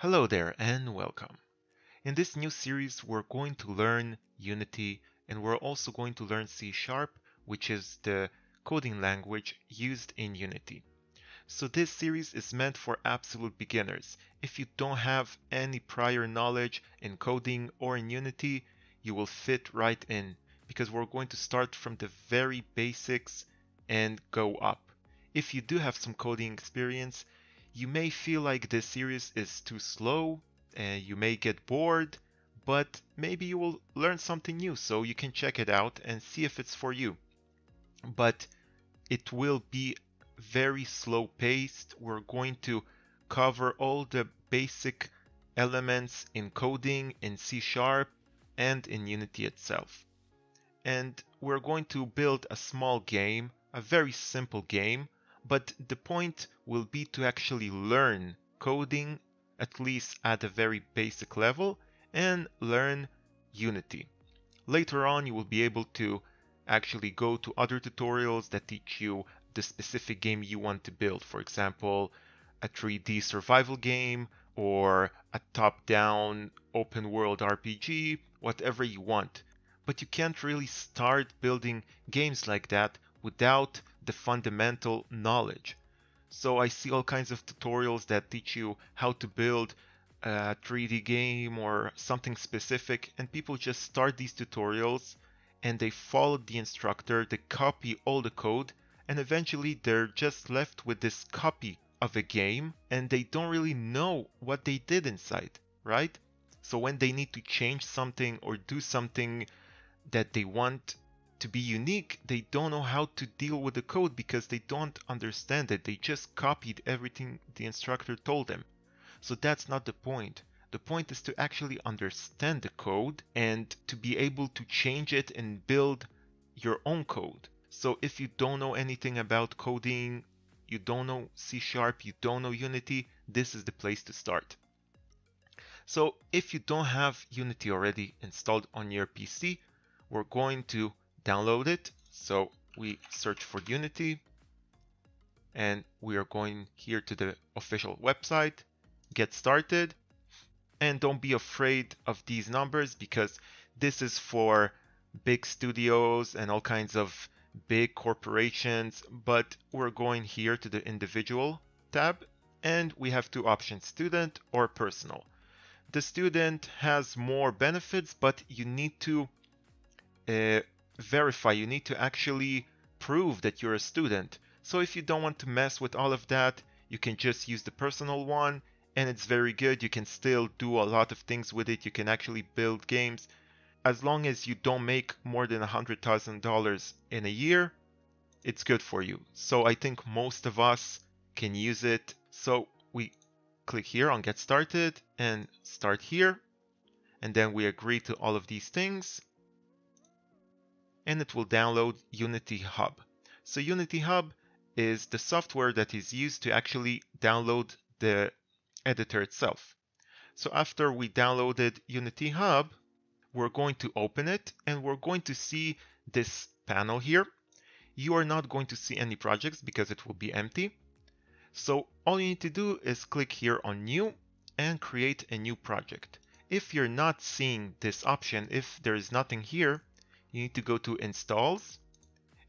Hello there and welcome. In this new series, we're going to learn Unity and we're also going to learn C Sharp, which is the coding language used in Unity. So this series is meant for absolute beginners. If you don't have any prior knowledge in coding or in Unity, you will fit right in because we're going to start from the very basics and go up. If you do have some coding experience, you may feel like this series is too slow and you may get bored, but maybe you will learn something new so you can check it out and see if it's for you. But it will be very slow paced. We're going to cover all the basic elements in coding in C Sharp and in Unity itself. And we're going to build a small game, a very simple game but the point will be to actually learn coding at least at a very basic level and learn Unity. Later on you will be able to actually go to other tutorials that teach you the specific game you want to build. For example, a 3D survival game or a top-down open world RPG, whatever you want. But you can't really start building games like that without the fundamental knowledge. So I see all kinds of tutorials that teach you how to build a 3D game or something specific and people just start these tutorials and they follow the instructor, they copy all the code and eventually they're just left with this copy of a game and they don't really know what they did inside, right? So when they need to change something or do something that they want to be unique, they don't know how to deal with the code because they don't understand it. They just copied everything the instructor told them. So that's not the point. The point is to actually understand the code and to be able to change it and build your own code. So if you don't know anything about coding, you don't know C Sharp, you don't know Unity, this is the place to start. So if you don't have Unity already installed on your PC, we're going to download it. So we search for Unity and we are going here to the official website, get started. And don't be afraid of these numbers because this is for big studios and all kinds of big corporations, but we're going here to the individual tab and we have two options, student or personal. The student has more benefits, but you need to uh, verify, you need to actually prove that you're a student. So if you don't want to mess with all of that, you can just use the personal one and it's very good. You can still do a lot of things with it. You can actually build games. As long as you don't make more than $100,000 in a year, it's good for you. So I think most of us can use it. So we click here on get started and start here. And then we agree to all of these things and it will download Unity Hub. So Unity Hub is the software that is used to actually download the editor itself. So after we downloaded Unity Hub, we're going to open it and we're going to see this panel here. You are not going to see any projects because it will be empty. So all you need to do is click here on new and create a new project. If you're not seeing this option, if there is nothing here, you need to go to installs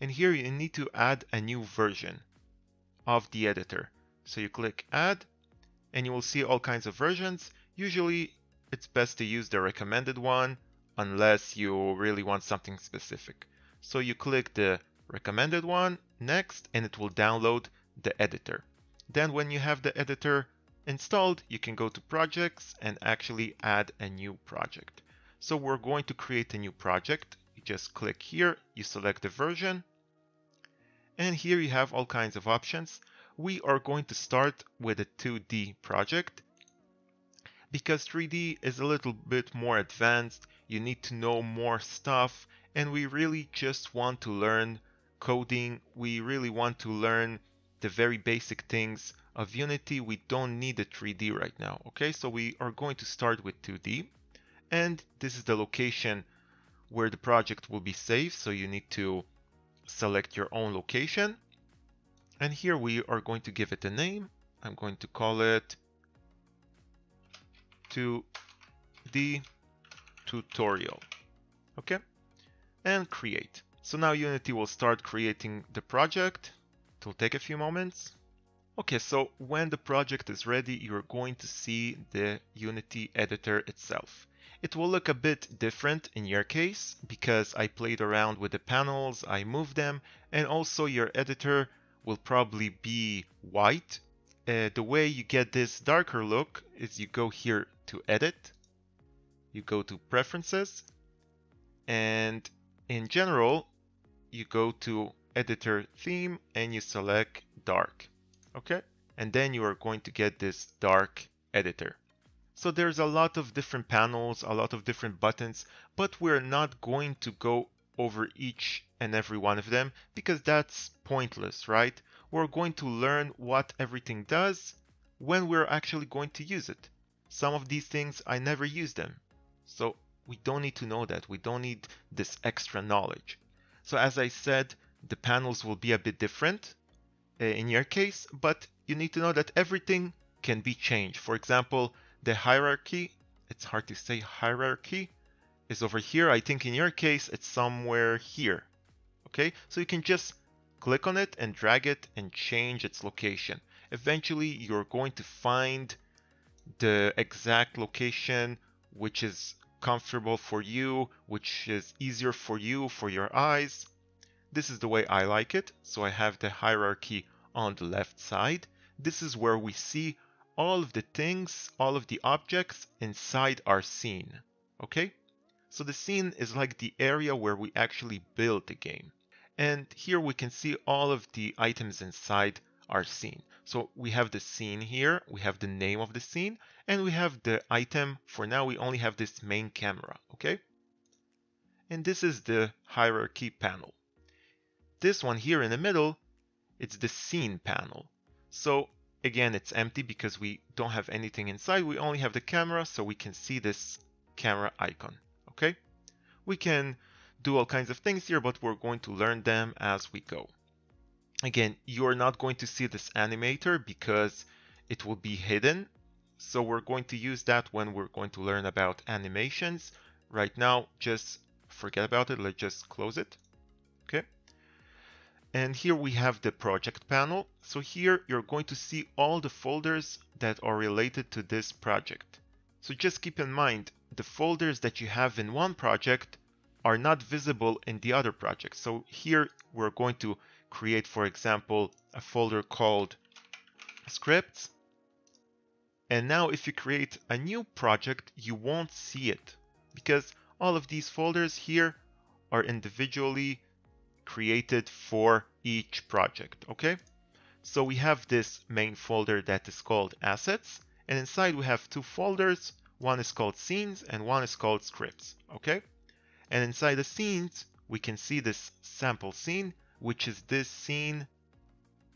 and here you need to add a new version of the editor. So you click add and you will see all kinds of versions. Usually it's best to use the recommended one unless you really want something specific. So you click the recommended one next and it will download the editor. Then when you have the editor installed, you can go to projects and actually add a new project. So we're going to create a new project you just click here, you select the version, and here you have all kinds of options. We are going to start with a 2D project because 3D is a little bit more advanced, you need to know more stuff, and we really just want to learn coding, we really want to learn the very basic things of Unity. We don't need a 3D right now, okay? So we are going to start with 2D, and this is the location where the project will be saved. So you need to select your own location. And here we are going to give it a name. I'm going to call it to the tutorial. Okay, and create. So now Unity will start creating the project. It will take a few moments. Okay, so when the project is ready, you're going to see the Unity editor itself. It will look a bit different in your case because I played around with the panels, I moved them, and also your editor will probably be white. Uh, the way you get this darker look is you go here to edit, you go to preferences, and in general, you go to editor theme and you select dark. Okay, and then you are going to get this dark editor. So there's a lot of different panels, a lot of different buttons, but we're not going to go over each and every one of them because that's pointless, right? We're going to learn what everything does when we're actually going to use it. Some of these things, I never use them. So we don't need to know that. We don't need this extra knowledge. So as I said, the panels will be a bit different uh, in your case, but you need to know that everything can be changed. For example, the hierarchy, it's hard to say hierarchy, is over here. I think in your case, it's somewhere here. Okay, so you can just click on it and drag it and change its location. Eventually, you're going to find the exact location which is comfortable for you, which is easier for you, for your eyes. This is the way I like it. So I have the hierarchy on the left side. This is where we see all of the things, all of the objects inside our scene. Okay? So the scene is like the area where we actually build the game. And here we can see all of the items inside our scene. So we have the scene here, we have the name of the scene, and we have the item. For now, we only have this main camera, okay? And this is the hierarchy panel. This one here in the middle, it's the scene panel. So Again, it's empty because we don't have anything inside. We only have the camera, so we can see this camera icon, okay? We can do all kinds of things here, but we're going to learn them as we go. Again, you're not going to see this animator because it will be hidden. So we're going to use that when we're going to learn about animations. Right now, just forget about it. Let's just close it. And here we have the project panel. So here you're going to see all the folders that are related to this project. So just keep in mind, the folders that you have in one project are not visible in the other project. So here we're going to create, for example, a folder called scripts. And now if you create a new project, you won't see it because all of these folders here are individually created for each project, okay? So we have this main folder that is called assets, and inside we have two folders. One is called scenes and one is called scripts, okay? And inside the scenes, we can see this sample scene, which is this scene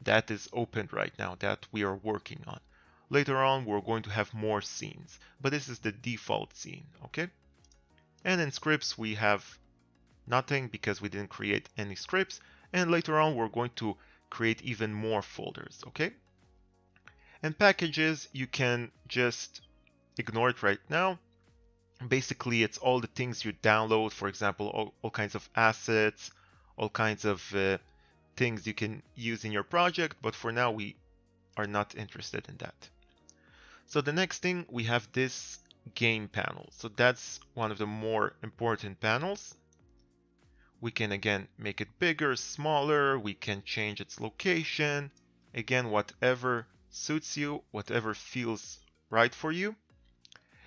that is opened right now that we are working on. Later on, we're going to have more scenes, but this is the default scene, okay? And in scripts, we have nothing because we didn't create any scripts. And later on, we're going to create even more folders, okay? And packages, you can just ignore it right now. Basically, it's all the things you download, for example, all, all kinds of assets, all kinds of uh, things you can use in your project, but for now, we are not interested in that. So the next thing, we have this game panel. So that's one of the more important panels. We can again make it bigger, smaller, we can change its location. Again, whatever suits you, whatever feels right for you.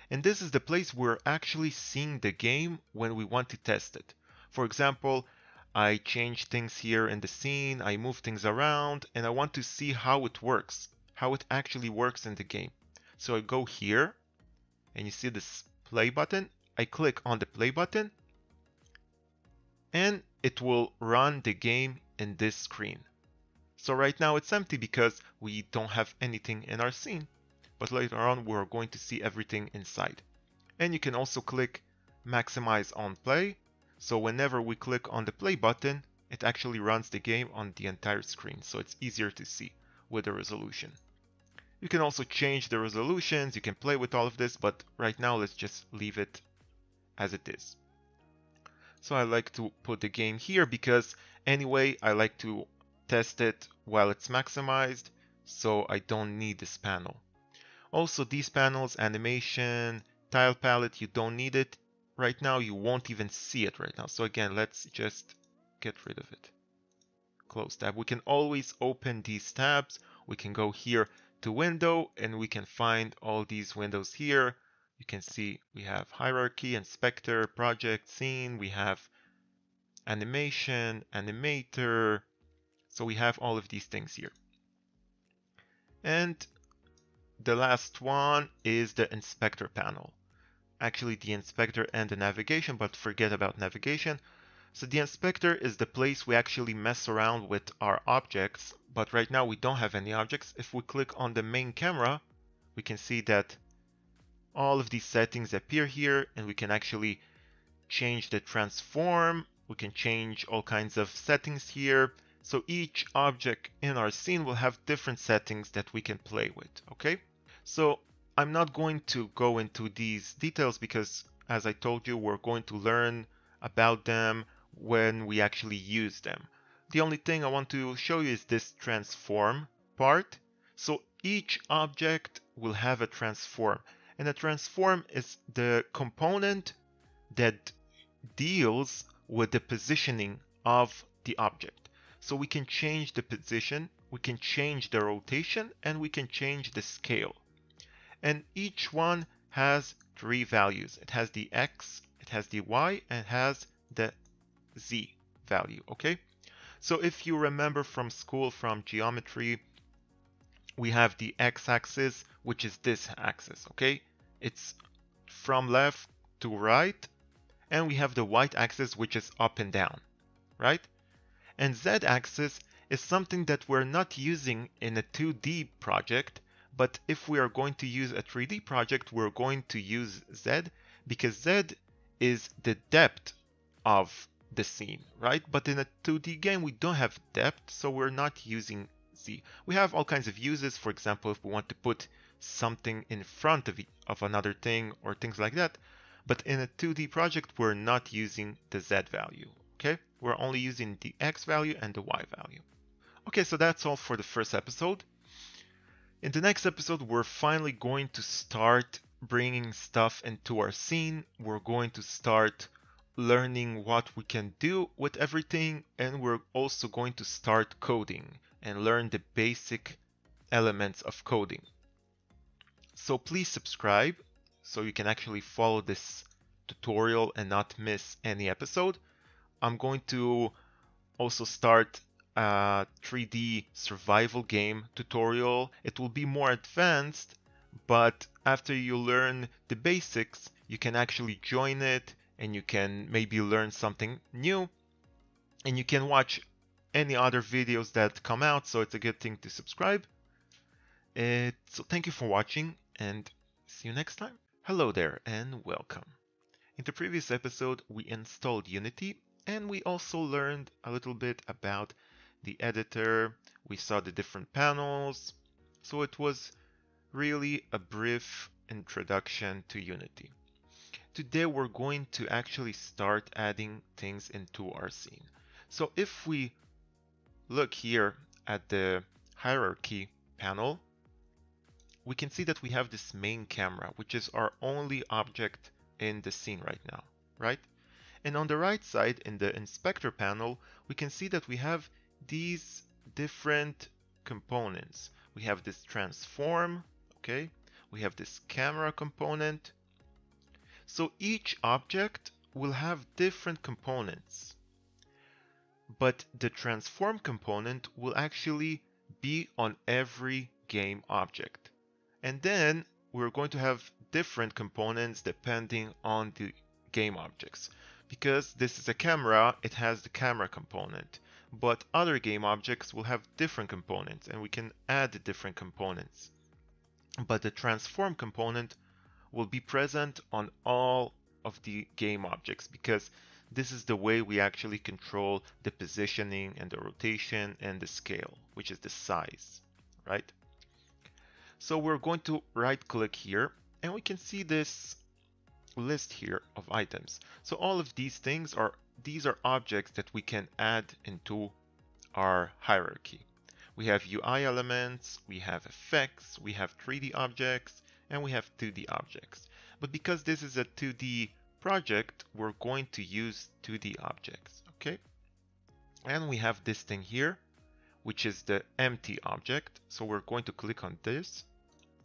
And this is the place we're actually seeing the game when we want to test it. For example, I change things here in the scene, I move things around, and I want to see how it works, how it actually works in the game. So I go here, and you see this play button. I click on the play button, and it will run the game in this screen. So right now it's empty because we don't have anything in our scene, but later on we're going to see everything inside. And you can also click maximize on play. So whenever we click on the play button, it actually runs the game on the entire screen. So it's easier to see with the resolution. You can also change the resolutions, you can play with all of this, but right now let's just leave it as it is. So I like to put the game here because anyway, I like to test it while it's maximized, so I don't need this panel. Also, these panels, animation, tile palette, you don't need it. Right now, you won't even see it right now. So again, let's just get rid of it. Close tab. We can always open these tabs. We can go here to window and we can find all these windows here. You can see we have hierarchy, inspector, project, scene. We have animation, animator. So we have all of these things here. And the last one is the inspector panel. Actually the inspector and the navigation, but forget about navigation. So the inspector is the place we actually mess around with our objects, but right now we don't have any objects. If we click on the main camera, we can see that all of these settings appear here and we can actually change the transform. We can change all kinds of settings here. So each object in our scene will have different settings that we can play with, okay? So I'm not going to go into these details because as I told you, we're going to learn about them when we actually use them. The only thing I want to show you is this transform part. So each object will have a transform and a transform is the component that deals with the positioning of the object. So we can change the position, we can change the rotation, and we can change the scale and each one has three values. It has the x, it has the y, and it has the z value, okay? So if you remember from school, from geometry, we have the x-axis, which is this axis, okay? It's from left to right, and we have the y-axis which is up and down, right? And z-axis is something that we're not using in a 2D project, but if we are going to use a 3D project, we're going to use Z because Z is the depth of the scene, right? But in a 2D game, we don't have depth, so we're not using Z. We have all kinds of uses. For example, if we want to put something in front of, of another thing or things like that. But in a 2D project, we're not using the Z value, okay? We're only using the X value and the Y value. Okay, so that's all for the first episode. In the next episode, we're finally going to start bringing stuff into our scene. We're going to start learning what we can do with everything, and we're also going to start coding and learn the basic elements of coding. So please subscribe so you can actually follow this tutorial and not miss any episode. I'm going to also start a 3D survival game tutorial. It will be more advanced, but after you learn the basics, you can actually join it and you can maybe learn something new and you can watch any other videos that come out, so it's a good thing to subscribe. Uh, so thank you for watching and see you next time. Hello there and welcome. In the previous episode, we installed Unity and we also learned a little bit about the editor, we saw the different panels. So it was really a brief introduction to Unity. Today we're going to actually start adding things into our scene. So if we look here at the hierarchy panel, we can see that we have this main camera, which is our only object in the scene right now, right? And on the right side in the inspector panel, we can see that we have these different components. We have this transform, okay? We have this camera component. So each object will have different components. But the transform component will actually be on every game object. And then we're going to have different components depending on the game objects. Because this is a camera, it has the camera component but other game objects will have different components and we can add different components. But the transform component will be present on all of the game objects because this is the way we actually control the positioning and the rotation and the scale, which is the size, right? So we're going to right click here and we can see this list here of items. So all of these things are these are objects that we can add into our hierarchy. We have UI elements, we have effects, we have 3D objects, and we have 2D objects. But because this is a 2D project, we're going to use 2D objects, okay? And we have this thing here, which is the empty object. So we're going to click on this,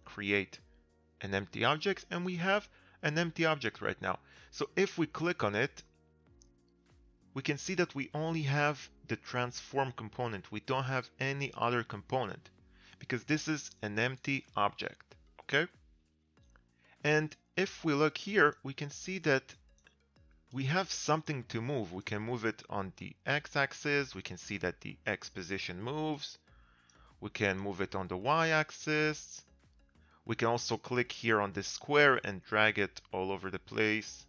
create an empty object, and we have an empty object right now. So if we click on it, we can see that we only have the transform component. We don't have any other component because this is an empty object, okay? And if we look here, we can see that we have something to move. We can move it on the x-axis. We can see that the x position moves. We can move it on the y-axis. We can also click here on this square and drag it all over the place.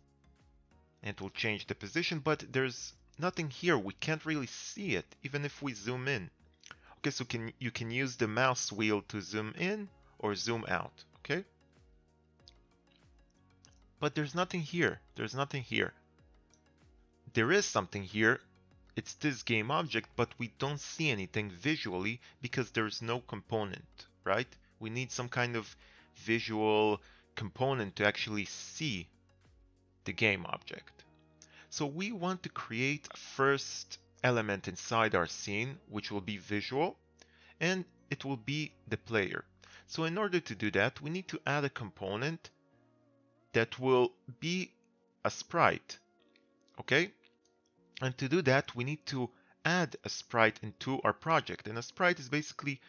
And it will change the position, but there's nothing here. We can't really see it, even if we zoom in. Okay, so can you can use the mouse wheel to zoom in or zoom out, okay? But there's nothing here. There's nothing here. There is something here. It's this game object, but we don't see anything visually because there's no component, right? We need some kind of visual component to actually see the game object. So we want to create a first element inside our scene, which will be visual, and it will be the player. So in order to do that, we need to add a component that will be a sprite, okay? And to do that, we need to add a sprite into our project. And a sprite is basically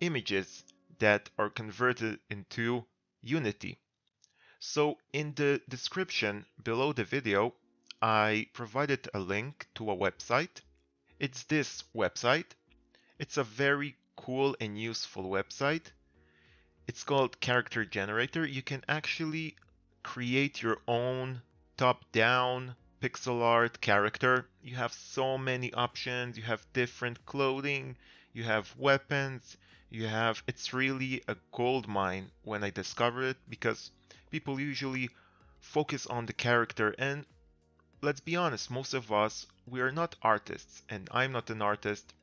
images that are converted into Unity. So in the description below the video, I provided a link to a website. It's this website. It's a very cool and useful website. It's called Character Generator. You can actually create your own top-down pixel art character. You have so many options. You have different clothing. You have weapons. You have, it's really a gold mine when I discovered it because people usually focus on the character and let's be honest, most of us, we are not artists, and I'm not an artist,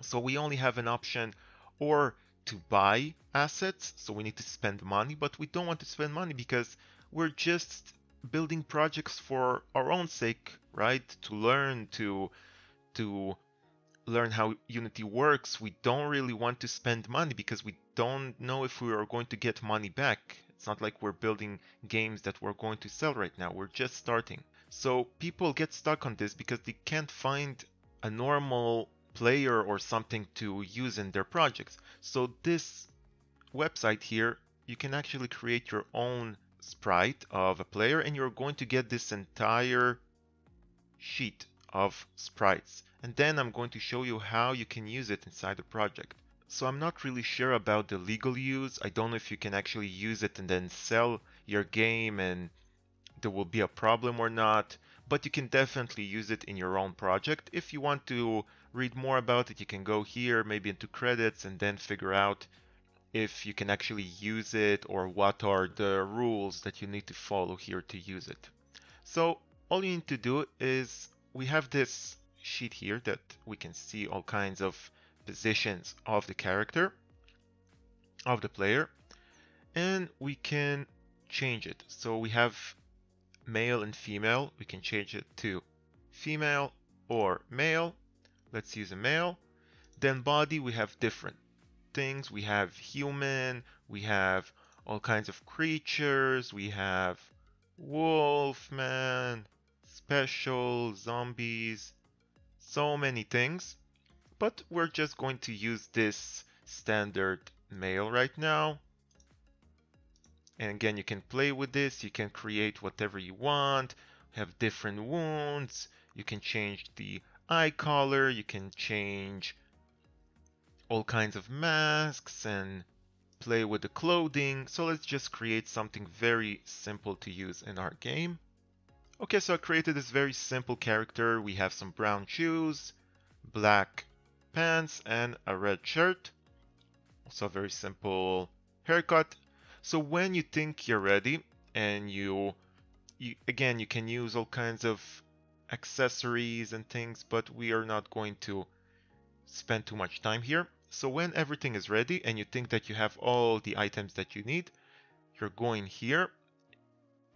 so we only have an option or to buy assets, so we need to spend money, but we don't want to spend money because we're just building projects for our own sake, right? To learn, to to learn how Unity works. We don't really want to spend money because we don't know if we are going to get money back. It's not like we're building games that we're going to sell right now. We're just starting. So people get stuck on this because they can't find a normal player or something to use in their projects. So this website here, you can actually create your own sprite of a player and you're going to get this entire sheet of sprites. And then I'm going to show you how you can use it inside the project. So I'm not really sure about the legal use. I don't know if you can actually use it and then sell your game and there will be a problem or not, but you can definitely use it in your own project. If you want to read more about it, you can go here, maybe into credits, and then figure out if you can actually use it or what are the rules that you need to follow here to use it. So all you need to do is we have this sheet here that we can see all kinds of positions of the character, of the player, and we can change it. So we have male and female, we can change it to female or male. Let's use a male. Then body, we have different things. We have human, we have all kinds of creatures, we have wolf man, special, zombies, so many things. But we're just going to use this standard male right now. And again, you can play with this. You can create whatever you want. have different wounds. You can change the eye color. You can change all kinds of masks and play with the clothing. So let's just create something very simple to use in our game. Okay, so I created this very simple character. We have some brown shoes, black pants, and a red shirt. Also a very simple haircut. So when you think you're ready and you, you again, you can use all kinds of accessories and things, but we are not going to spend too much time here. So when everything is ready and you think that you have all the items that you need, you're going here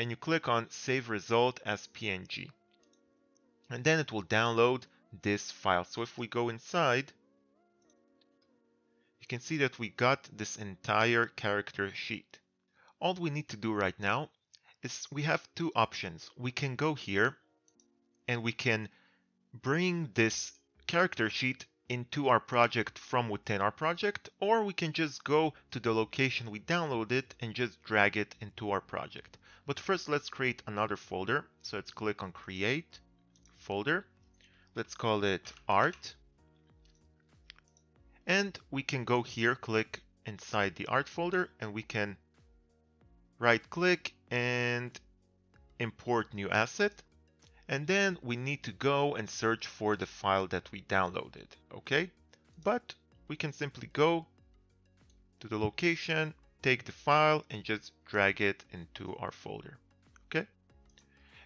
and you click on save result as PNG. And then it will download this file. So if we go inside, you can see that we got this entire character sheet. All we need to do right now is we have two options. We can go here and we can bring this character sheet into our project from within our project, or we can just go to the location we downloaded and just drag it into our project. But first, let's create another folder. So let's click on create folder. Let's call it art. And we can go here, click inside the art folder, and we can right click and import new asset. And then we need to go and search for the file that we downloaded, okay? But we can simply go to the location, take the file and just drag it into our folder, okay?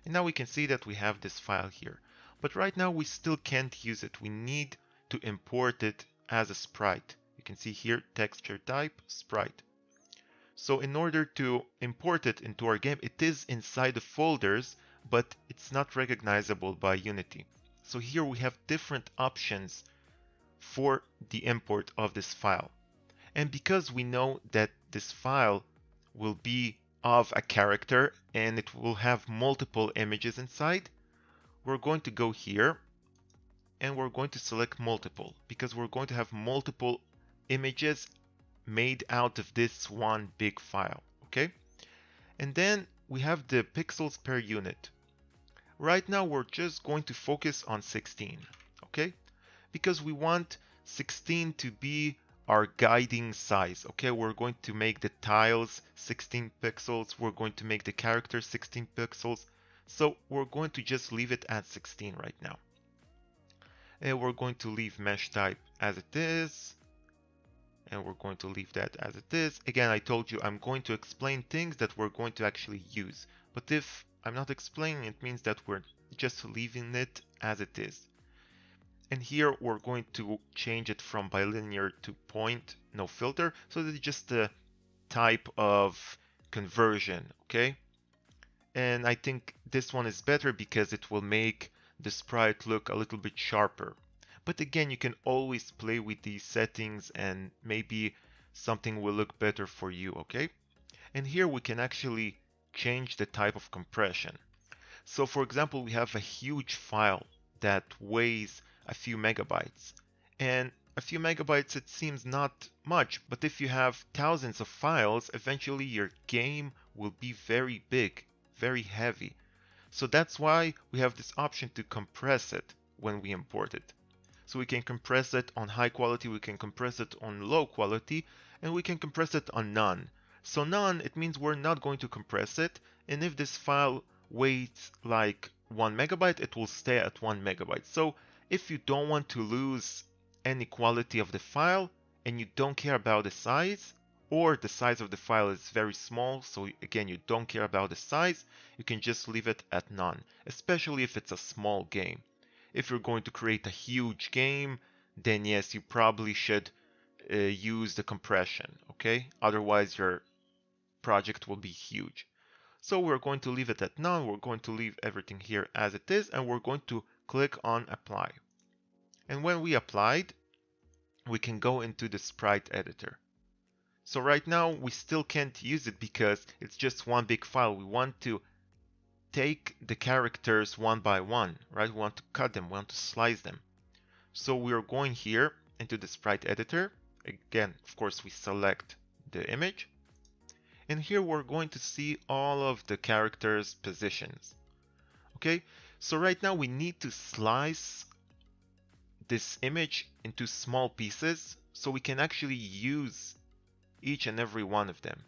And now we can see that we have this file here. But right now we still can't use it. We need to import it as a sprite. You can see here texture type sprite. So in order to import it into our game, it is inside the folders, but it's not recognizable by Unity. So here we have different options for the import of this file. And because we know that this file will be of a character and it will have multiple images inside, we're going to go here and we're going to select multiple because we're going to have multiple images made out of this one big file, okay? And then we have the pixels per unit. Right now we're just going to focus on 16, okay? Because we want 16 to be our guiding size, okay? We're going to make the tiles 16 pixels, we're going to make the character 16 pixels, so we're going to just leave it at 16 right now. And we're going to leave mesh type as it is, and we're going to leave that as it is. Again, I told you I'm going to explain things that we're going to actually use, but if I'm not explaining, it means that we're just leaving it as it is. And here we're going to change it from bilinear to point, no filter. So this is just a type of conversion, okay? And I think this one is better because it will make the sprite look a little bit sharper. But again, you can always play with these settings and maybe something will look better for you, okay? And here we can actually change the type of compression. So for example, we have a huge file that weighs a few megabytes. And a few megabytes, it seems not much, but if you have thousands of files, eventually your game will be very big, very heavy. So that's why we have this option to compress it when we import it. So we can compress it on high quality, we can compress it on low quality, and we can compress it on none. So none, it means we're not going to compress it. And if this file weighs like one megabyte, it will stay at one megabyte. So if you don't want to lose any quality of the file and you don't care about the size, or the size of the file is very small, so again, you don't care about the size, you can just leave it at none, especially if it's a small game. If you're going to create a huge game, then yes, you probably should uh, use the compression, okay? Otherwise, your project will be huge. So we're going to leave it at none. We're going to leave everything here as it is, and we're going to click on apply. And when we applied, we can go into the sprite editor. So right now we still can't use it because it's just one big file. We want to take the characters one by one, right? We want to cut them, we want to slice them. So we're going here into the sprite editor. Again, of course, we select the image and here we're going to see all of the characters positions okay so right now we need to slice this image into small pieces so we can actually use each and every one of them.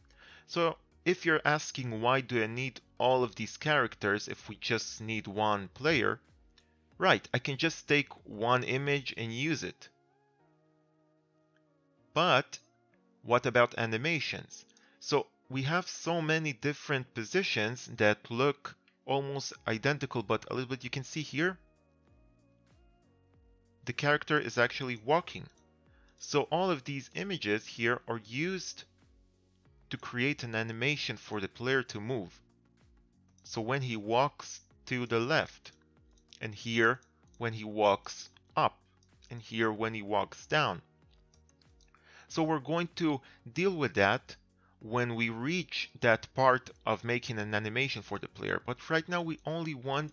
So if you're asking why do I need all of these characters if we just need one player right I can just take one image and use it. But what about animations? So we have so many different positions that look almost identical, but a little bit you can see here, the character is actually walking. So all of these images here are used to create an animation for the player to move. So when he walks to the left, and here when he walks up, and here when he walks down. So we're going to deal with that when we reach that part of making an animation for the player. But right now we only want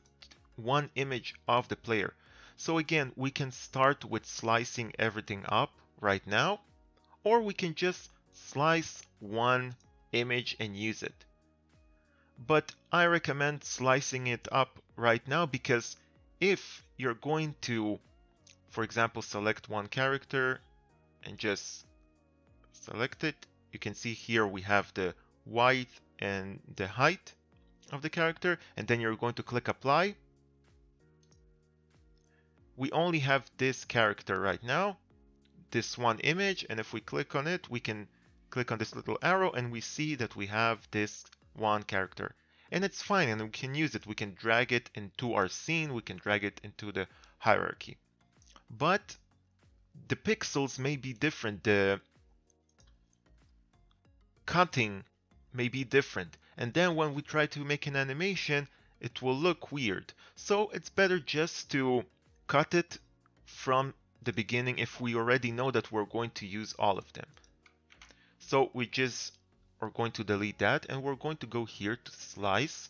one image of the player. So again, we can start with slicing everything up right now, or we can just slice one image and use it. But I recommend slicing it up right now because if you're going to, for example, select one character and just select it, you can see here we have the width and the height of the character and then you're going to click apply. We only have this character right now, this one image and if we click on it we can click on this little arrow and we see that we have this one character. And it's fine and we can use it. We can drag it into our scene, we can drag it into the hierarchy. But the pixels may be different, the cutting may be different. And then when we try to make an animation, it will look weird. So it's better just to cut it from the beginning if we already know that we're going to use all of them. So we just are going to delete that and we're going to go here to slice,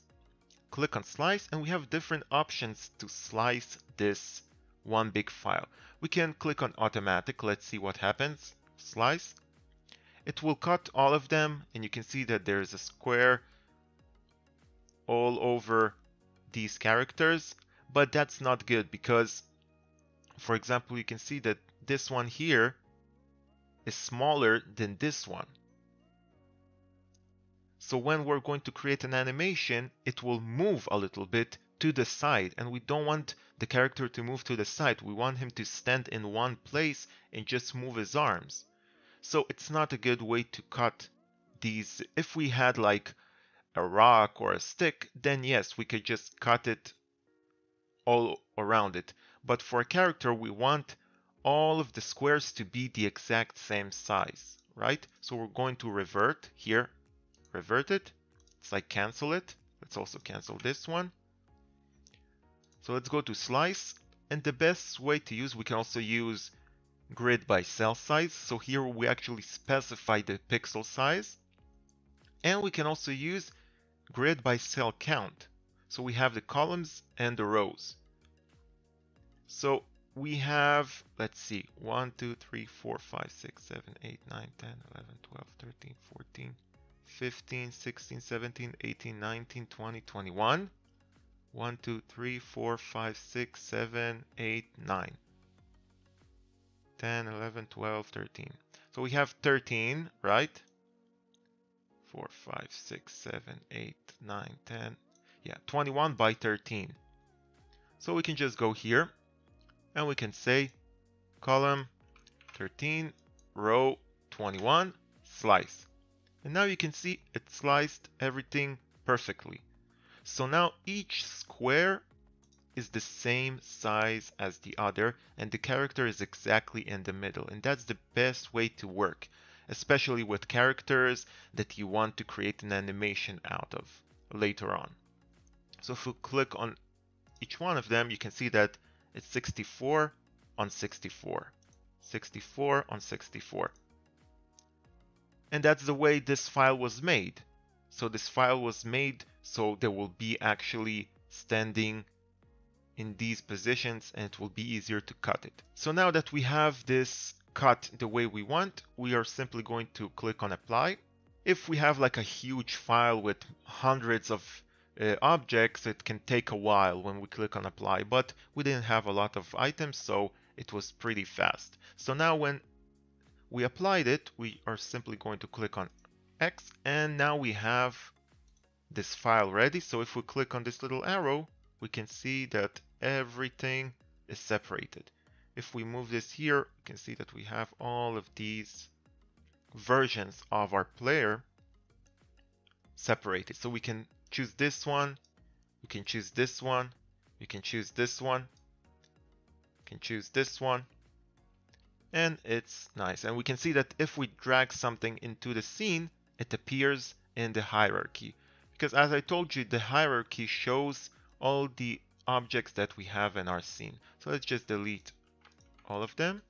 click on slice and we have different options to slice this one big file. We can click on automatic, let's see what happens, slice. It will cut all of them and you can see that there's a square all over these characters, but that's not good because, for example, you can see that this one here is smaller than this one. So when we're going to create an animation, it will move a little bit to the side and we don't want the character to move to the side. We want him to stand in one place and just move his arms. So it's not a good way to cut these. If we had like a rock or a stick, then yes, we could just cut it all around it. But for a character, we want all of the squares to be the exact same size, right? So we're going to revert here, revert it. It's like cancel it. Let's also cancel this one. So let's go to slice. And the best way to use, we can also use grid by cell size. So here we actually specify the pixel size. And we can also use grid by cell count. So we have the columns and the rows. So we have, let's see, 1, 2, 3, 4, 5, 6, 7, 8, 9, 10, 11, 12, 13, 14, 15, 16, 17, 18, 19, 20, 21. 1, 2, 3, 4, 5, 6, 7, 8, 9. 10, 11, 12, 13. So we have 13, right? 4, 5, 6, 7, 8, 9, 10. Yeah, 21 by 13. So we can just go here and we can say column 13 row 21 slice and now you can see it sliced everything perfectly so now each square is the same size as the other and the character is exactly in the middle and that's the best way to work especially with characters that you want to create an animation out of later on so if we click on each one of them you can see that it's 64 on 64. 64 on 64. And that's the way this file was made. So this file was made so there will be actually standing in these positions and it will be easier to cut it. So now that we have this cut the way we want, we are simply going to click on apply. If we have like a huge file with hundreds of uh, objects, it can take a while when we click on apply, but we didn't have a lot of items, so it was pretty fast. So now when we applied it, we are simply going to click on X, and now we have this file ready. So if we click on this little arrow, we can see that everything is separated. If we move this here, we can see that we have all of these versions of our player separated. So we can choose this one, we can choose this one, we can choose this one, we can choose this one, and it's nice. And we can see that if we drag something into the scene, it appears in the hierarchy. Because as I told you, the hierarchy shows all the objects that we have in our scene. So let's just delete all of them.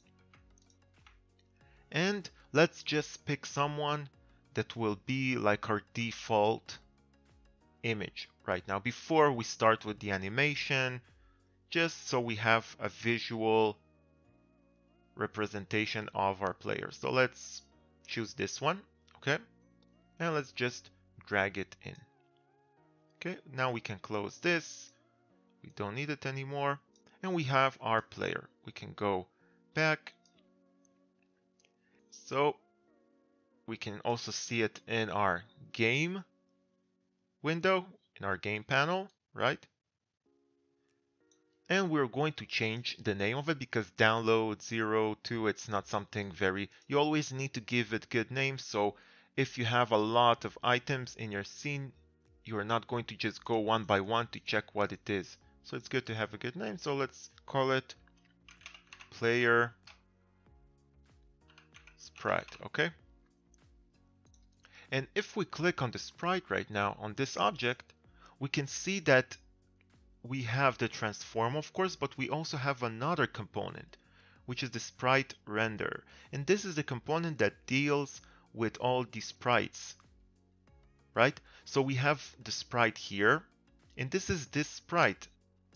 And let's just pick someone that will be like our default image right now before we start with the animation just so we have a visual representation of our player. So let's choose this one, okay? And let's just drag it in. Okay, now we can close this. We don't need it anymore. And we have our player. We can go back. So we can also see it in our game window, in our game panel, right? And we're going to change the name of it because download 02, it's not something very, you always need to give it good names. So if you have a lot of items in your scene, you're not going to just go one by one to check what it is. So it's good to have a good name. So let's call it player sprite, okay? And if we click on the sprite right now on this object, we can see that we have the transform, of course, but we also have another component, which is the sprite render. And this is the component that deals with all the sprites, right? So we have the sprite here, and this is this sprite.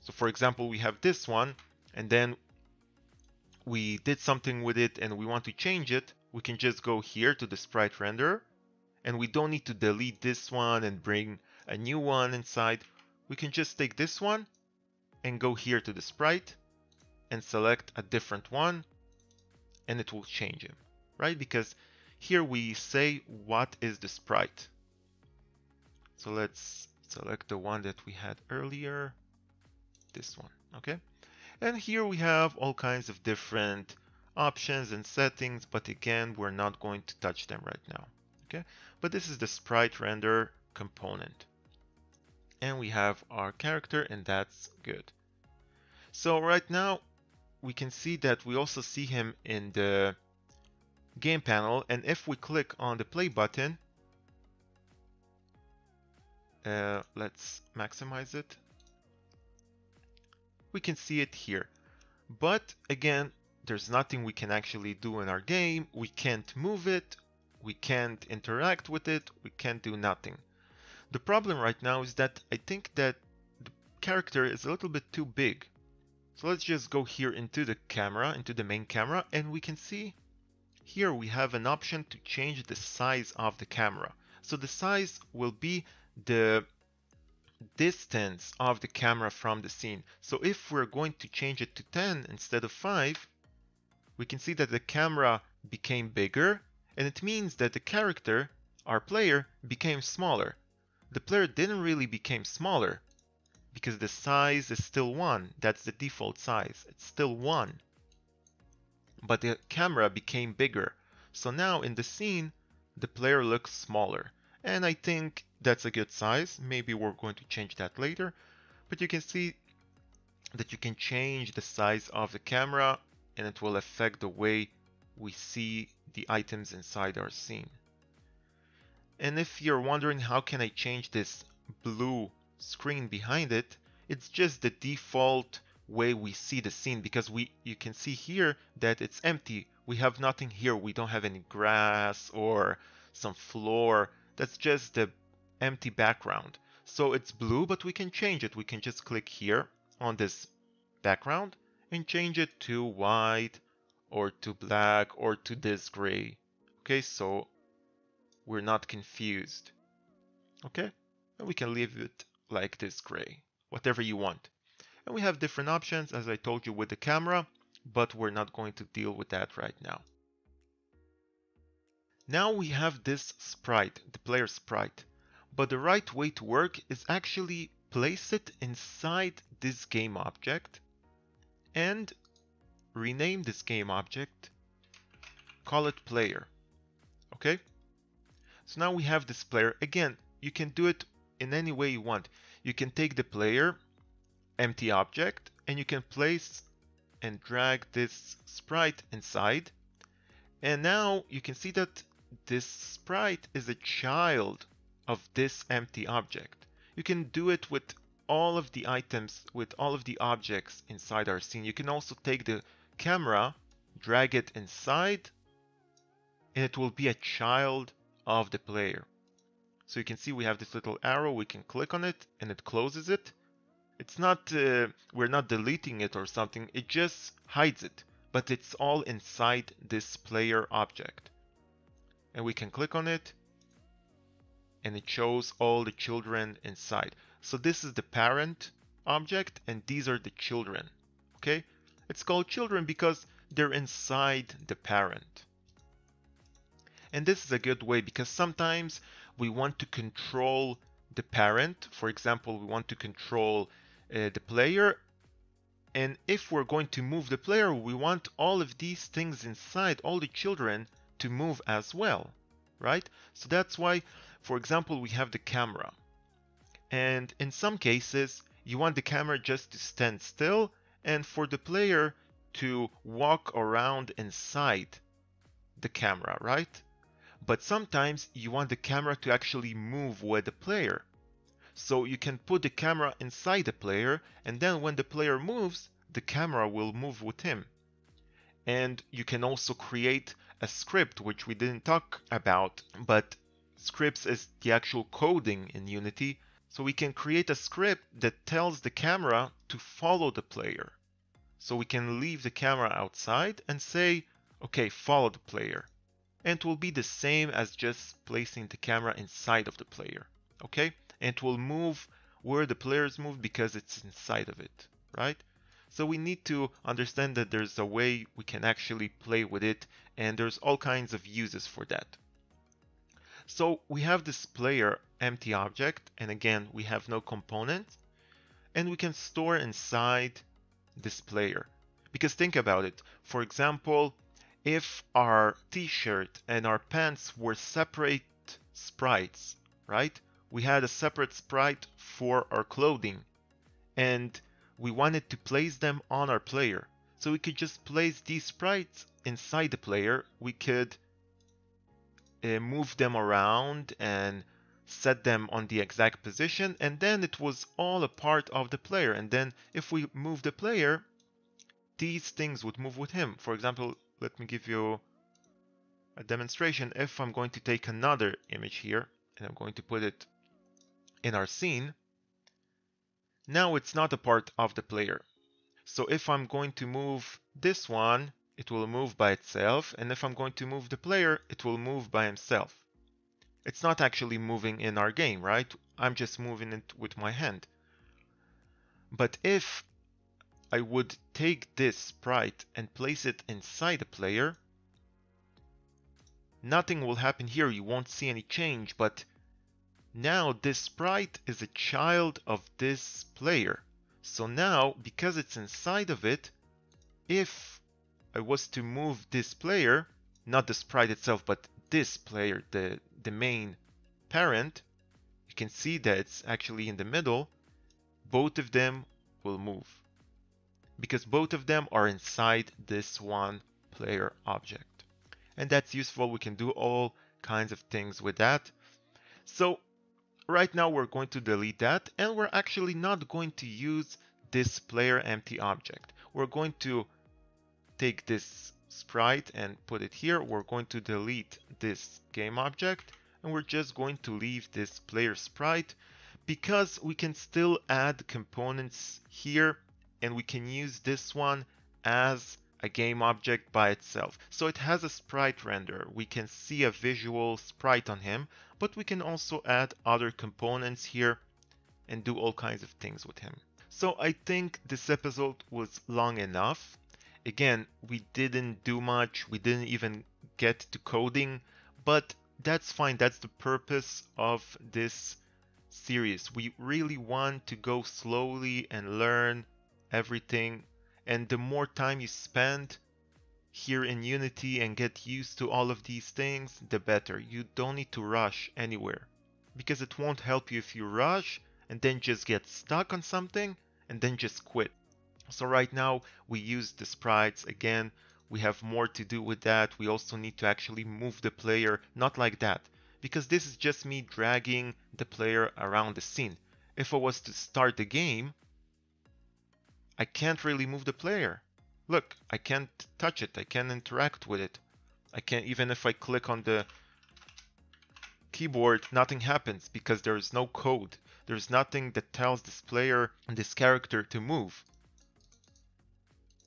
So for example, we have this one, and then we did something with it and we want to change it, we can just go here to the sprite render, and we don't need to delete this one and bring a new one inside. We can just take this one and go here to the sprite and select a different one and it will change him, right? Because here we say what is the sprite. So let's select the one that we had earlier, this one, okay? And here we have all kinds of different options and settings, but again, we're not going to touch them right now, okay? But this is the sprite render component. And we have our character and that's good. So right now, we can see that we also see him in the game panel. And if we click on the play button, uh, let's maximize it. We can see it here. But again, there's nothing we can actually do in our game. We can't move it. We can't interact with it. We can't do nothing. The problem right now is that I think that the character is a little bit too big. So let's just go here into the camera, into the main camera, and we can see here we have an option to change the size of the camera. So the size will be the distance of the camera from the scene. So if we're going to change it to 10 instead of 5, we can see that the camera became bigger and it means that the character, our player, became smaller. The player didn't really become smaller because the size is still 1. That's the default size. It's still 1. But the camera became bigger. So now in the scene, the player looks smaller. And I think that's a good size. Maybe we're going to change that later. But you can see that you can change the size of the camera and it will affect the way we see the items inside our scene. And if you're wondering how can I change this blue screen behind it, it's just the default way we see the scene because we you can see here that it's empty. We have nothing here. We don't have any grass or some floor. That's just the empty background. So it's blue, but we can change it. We can just click here on this background and change it to white or to black or to this gray. Okay, so we're not confused. Okay, and we can leave it like this gray, whatever you want. And we have different options, as I told you with the camera, but we're not going to deal with that right now. Now we have this sprite, the player sprite, but the right way to work is actually place it inside this game object and rename this game object, call it player. Okay? So now we have this player. Again, you can do it in any way you want. You can take the player, empty object, and you can place and drag this sprite inside. And now you can see that this sprite is a child of this empty object. You can do it with all of the items, with all of the objects inside our scene. You can also take the camera, drag it inside, and it will be a child of the player. So you can see we have this little arrow, we can click on it and it closes it. It's not, uh, we're not deleting it or something, it just hides it, but it's all inside this player object. And we can click on it and it shows all the children inside. So this is the parent object and these are the children, okay? It's called children because they're inside the parent. And this is a good way because sometimes we want to control the parent. For example, we want to control uh, the player. And if we're going to move the player, we want all of these things inside, all the children, to move as well, right? So that's why, for example, we have the camera. And in some cases, you want the camera just to stand still and for the player to walk around inside the camera, right? But sometimes you want the camera to actually move with the player. So you can put the camera inside the player and then when the player moves, the camera will move with him. And you can also create a script, which we didn't talk about, but scripts is the actual coding in Unity. So we can create a script that tells the camera to follow the player. So we can leave the camera outside and say, okay, follow the player and it will be the same as just placing the camera inside of the player okay and it will move where the players move because it's inside of it right so we need to understand that there's a way we can actually play with it and there's all kinds of uses for that. So we have this player empty object and again we have no component and we can store inside this player. Because think about it. For example if our t-shirt and our pants were separate sprites, right? We had a separate sprite for our clothing and we wanted to place them on our player. So we could just place these sprites inside the player. We could uh, move them around and set them on the exact position and then it was all a part of the player and then if we move the player these things would move with him for example let me give you a demonstration. If I'm going to take another image here and I'm going to put it in our scene, now it's not a part of the player. So if I'm going to move this one, it will move by itself. And if I'm going to move the player, it will move by himself. It's not actually moving in our game, right? I'm just moving it with my hand. But if I would take this sprite and place it inside the player. Nothing will happen here, you won't see any change, but now this sprite is a child of this player. So now, because it's inside of it, if I was to move this player, not the sprite itself, but this player, the, the main parent, you can see that it's actually in the middle, both of them will move because both of them are inside this one player object. And that's useful. We can do all kinds of things with that. So right now we're going to delete that and we're actually not going to use this player empty object. We're going to take this sprite and put it here. We're going to delete this game object and we're just going to leave this player sprite because we can still add components here and we can use this one as a game object by itself. So it has a sprite render. We can see a visual sprite on him, but we can also add other components here and do all kinds of things with him. So I think this episode was long enough. Again, we didn't do much. We didn't even get to coding, but that's fine. That's the purpose of this series. We really want to go slowly and learn everything. And the more time you spend here in Unity and get used to all of these things, the better. You don't need to rush anywhere because it won't help you if you rush and then just get stuck on something and then just quit. So right now we use the sprites again. We have more to do with that. We also need to actually move the player, not like that, because this is just me dragging the player around the scene. If I was to start the game, I can't really move the player. Look, I can't touch it. I can't interact with it. I can't, even if I click on the keyboard, nothing happens because there is no code. There's nothing that tells this player and this character to move.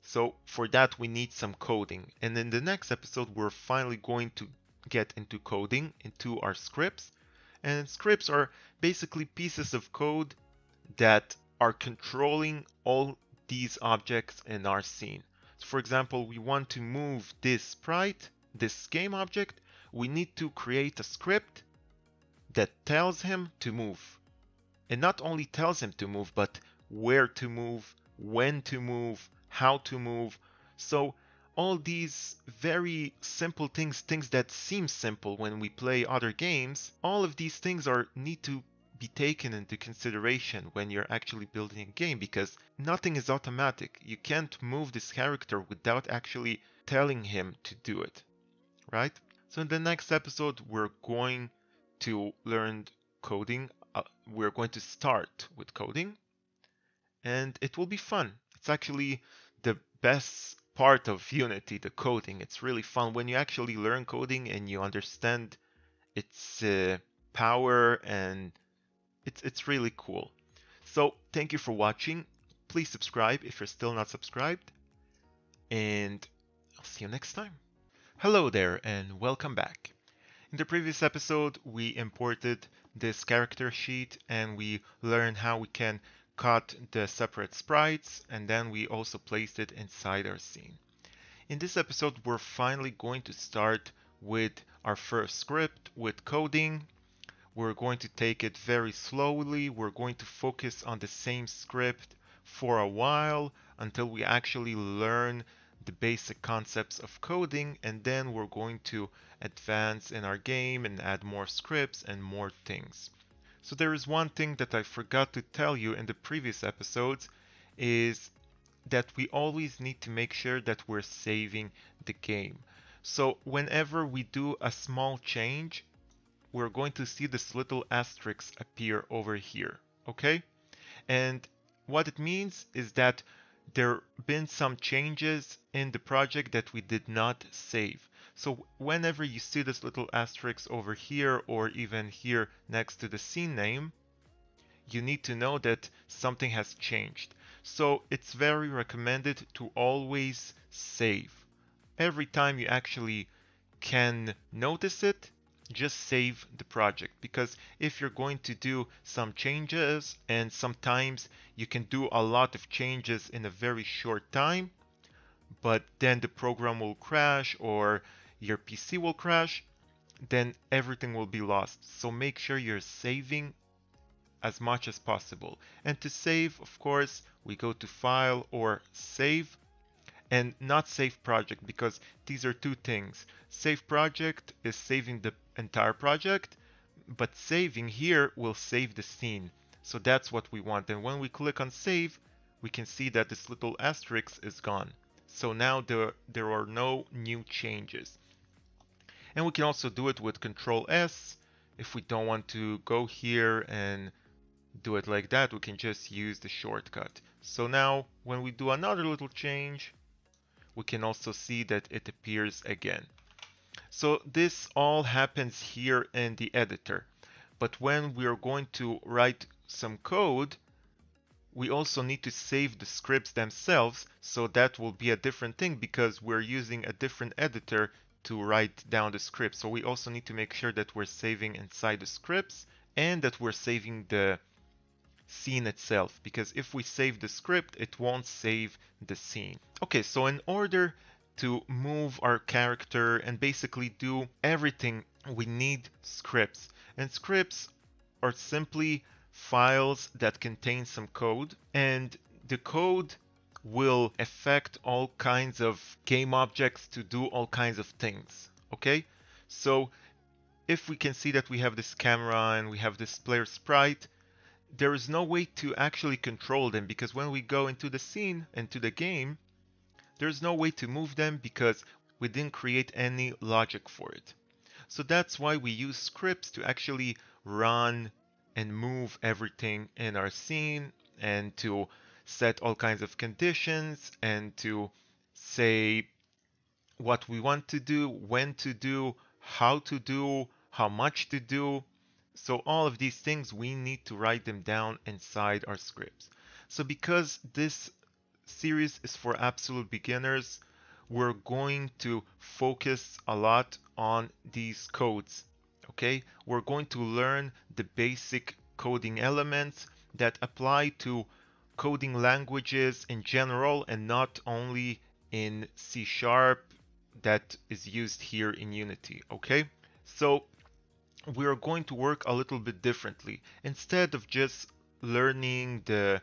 So for that we need some coding. And in the next episode we're finally going to get into coding, into our scripts. And scripts are basically pieces of code that are controlling all these objects in our scene. For example, we want to move this sprite, this game object, we need to create a script that tells him to move. And not only tells him to move, but where to move, when to move, how to move. So all these very simple things, things that seem simple when we play other games, all of these things are need to be taken into consideration when you're actually building a game because nothing is automatic. You can't move this character without actually telling him to do it, right? So in the next episode, we're going to learn coding. Uh, we're going to start with coding and it will be fun. It's actually the best part of Unity, the coding. It's really fun when you actually learn coding and you understand its uh, power and it's, it's really cool. So thank you for watching. Please subscribe if you're still not subscribed. And I'll see you next time. Hello there and welcome back. In the previous episode, we imported this character sheet and we learned how we can cut the separate sprites and then we also placed it inside our scene. In this episode, we're finally going to start with our first script with coding we're going to take it very slowly. We're going to focus on the same script for a while until we actually learn the basic concepts of coding and then we're going to advance in our game and add more scripts and more things. So there is one thing that I forgot to tell you in the previous episodes is that we always need to make sure that we're saving the game. So whenever we do a small change, we're going to see this little asterisk appear over here, okay? And what it means is that there been some changes in the project that we did not save. So whenever you see this little asterisk over here or even here next to the scene name, you need to know that something has changed. So it's very recommended to always save. Every time you actually can notice it, just save the project. Because if you're going to do some changes and sometimes you can do a lot of changes in a very short time but then the program will crash or your PC will crash then everything will be lost. So make sure you're saving as much as possible. And to save of course we go to file or save and not save project because these are two things. Save project is saving the entire project, but saving here will save the scene. So that's what we want. And when we click on save, we can see that this little asterisk is gone. So now there, there are no new changes. And we can also do it with Control S. If we don't want to go here and do it like that, we can just use the shortcut. So now when we do another little change, we can also see that it appears again. So this all happens here in the editor. But when we are going to write some code, we also need to save the scripts themselves. So that will be a different thing because we're using a different editor to write down the script. So we also need to make sure that we're saving inside the scripts and that we're saving the scene itself because if we save the script it won't save the scene. Okay so in order to move our character and basically do everything we need scripts. And scripts are simply files that contain some code and the code will affect all kinds of game objects to do all kinds of things okay? So if we can see that we have this camera and we have this player sprite, there is no way to actually control them because when we go into the scene, into the game, there's no way to move them because we didn't create any logic for it. So that's why we use scripts to actually run and move everything in our scene and to set all kinds of conditions and to say what we want to do, when to do, how to do, how much to do. So all of these things, we need to write them down inside our scripts. So because this series is for absolute beginners, we're going to focus a lot on these codes. Okay, we're going to learn the basic coding elements that apply to coding languages in general and not only in C Sharp that is used here in Unity. Okay, so we are going to work a little bit differently. Instead of just learning the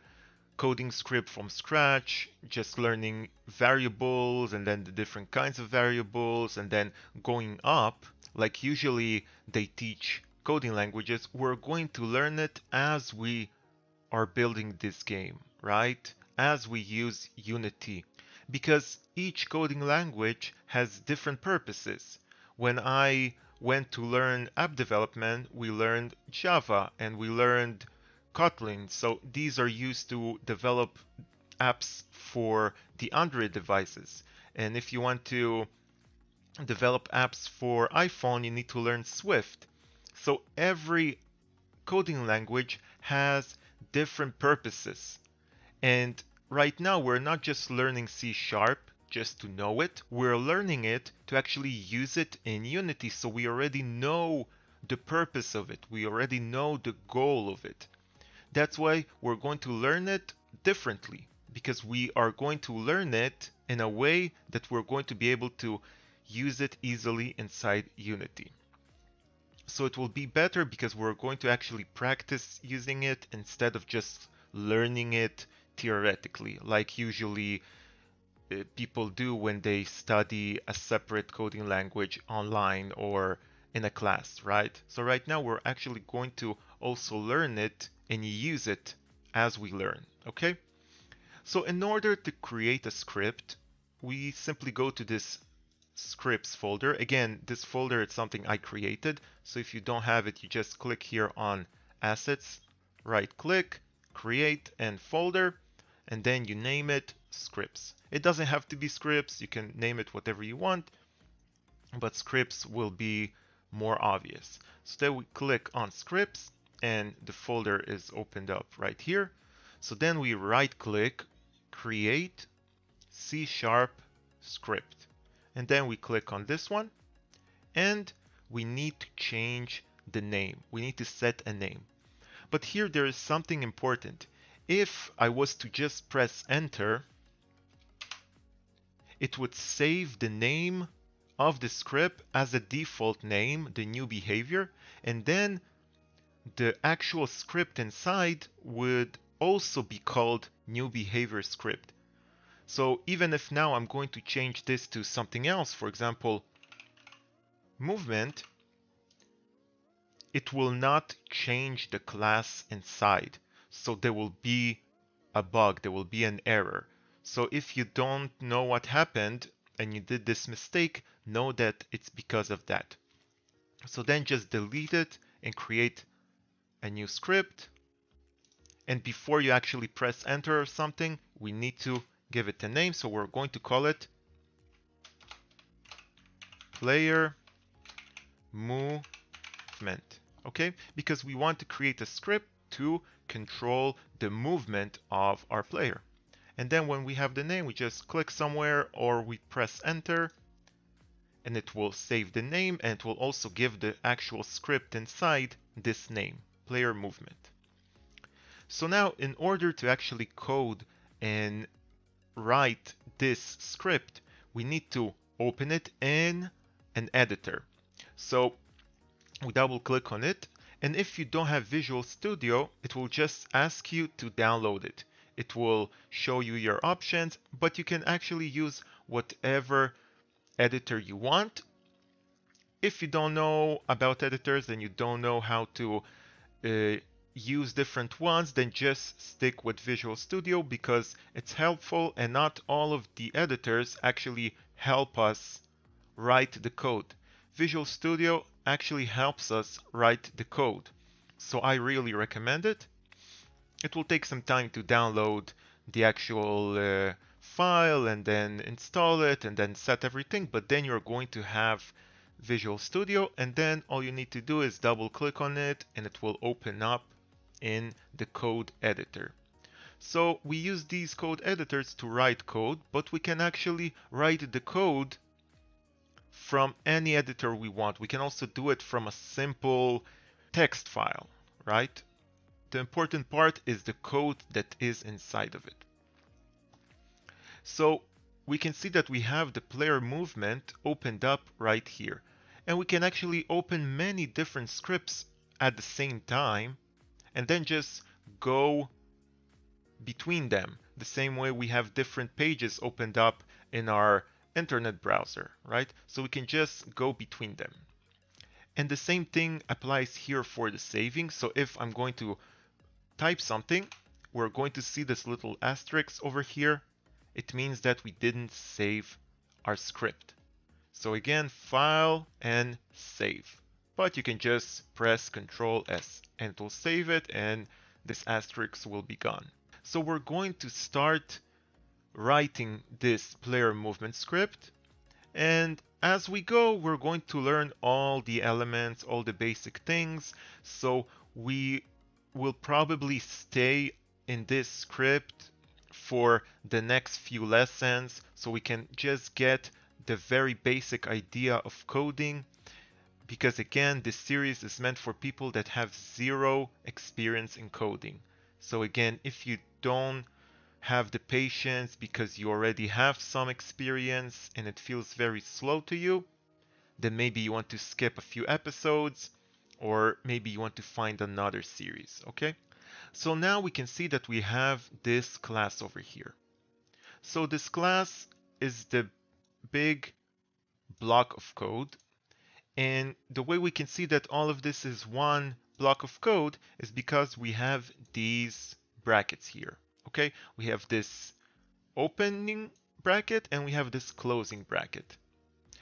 coding script from scratch, just learning variables and then the different kinds of variables and then going up, like usually they teach coding languages, we're going to learn it as we are building this game, right? As we use Unity. Because each coding language has different purposes. When I went to learn app development, we learned Java and we learned Kotlin. So these are used to develop apps for the Android devices. And if you want to develop apps for iPhone, you need to learn Swift. So every coding language has different purposes. And right now, we're not just learning C Sharp just to know it, we're learning it to actually use it in Unity. So we already know the purpose of it, we already know the goal of it. That's why we're going to learn it differently because we are going to learn it in a way that we're going to be able to use it easily inside Unity. So it will be better because we're going to actually practice using it instead of just learning it theoretically, like usually uh, people do when they study a separate coding language online or in a class, right? So right now we're actually going to also learn it and use it as we learn, okay? So in order to create a script, we simply go to this scripts folder. Again, this folder is something I created. So if you don't have it, you just click here on assets, right click, create and folder, and then you name it scripts. It doesn't have to be scripts. You can name it whatever you want, but scripts will be more obvious. So then we click on scripts and the folder is opened up right here. So then we right click, create C sharp script. And then we click on this one and we need to change the name. We need to set a name. But here there is something important. If I was to just press enter, it would save the name of the script as a default name, the new behavior, and then the actual script inside would also be called new behavior script. So even if now I'm going to change this to something else, for example, movement, it will not change the class inside. So there will be a bug, there will be an error. So if you don't know what happened and you did this mistake, know that it's because of that. So then just delete it and create a new script. And before you actually press enter or something, we need to give it a name. So we're going to call it player movement. Okay, because we want to create a script to control the movement of our player. And then when we have the name, we just click somewhere or we press enter and it will save the name and it will also give the actual script inside this name player movement. So now in order to actually code and write this script, we need to open it in an editor. So we double click on it and if you don't have Visual Studio, it will just ask you to download it. It will show you your options, but you can actually use whatever editor you want if you don't know about editors and you don't know how to uh, use different ones, then just stick with Visual Studio because it's helpful and not all of the editors actually help us write the code. Visual Studio actually helps us write the code. So I really recommend it. It will take some time to download the actual uh, file and then install it and then set everything, but then you're going to have Visual Studio and then all you need to do is double click on it and it will open up in the code editor. So we use these code editors to write code, but we can actually write the code from any editor we want. We can also do it from a simple text file, right? The important part is the code that is inside of it. So we can see that we have the player movement opened up right here. And we can actually open many different scripts at the same time and then just go between them the same way we have different pages opened up in our internet browser, right? So we can just go between them. And the same thing applies here for the saving. So if I'm going to type something, we're going to see this little asterisk over here. It means that we didn't save our script. So again, file and save. But you can just press Control S and it will save it and this asterisk will be gone. So we're going to start writing this player movement script. And as we go, we're going to learn all the elements, all the basic things. So we will probably stay in this script for the next few lessons so we can just get the very basic idea of coding because again this series is meant for people that have zero experience in coding so again if you don't have the patience because you already have some experience and it feels very slow to you, then maybe you want to skip a few episodes or maybe you want to find another series, okay? So now we can see that we have this class over here. So this class is the big block of code. And the way we can see that all of this is one block of code is because we have these brackets here okay? We have this opening bracket and we have this closing bracket.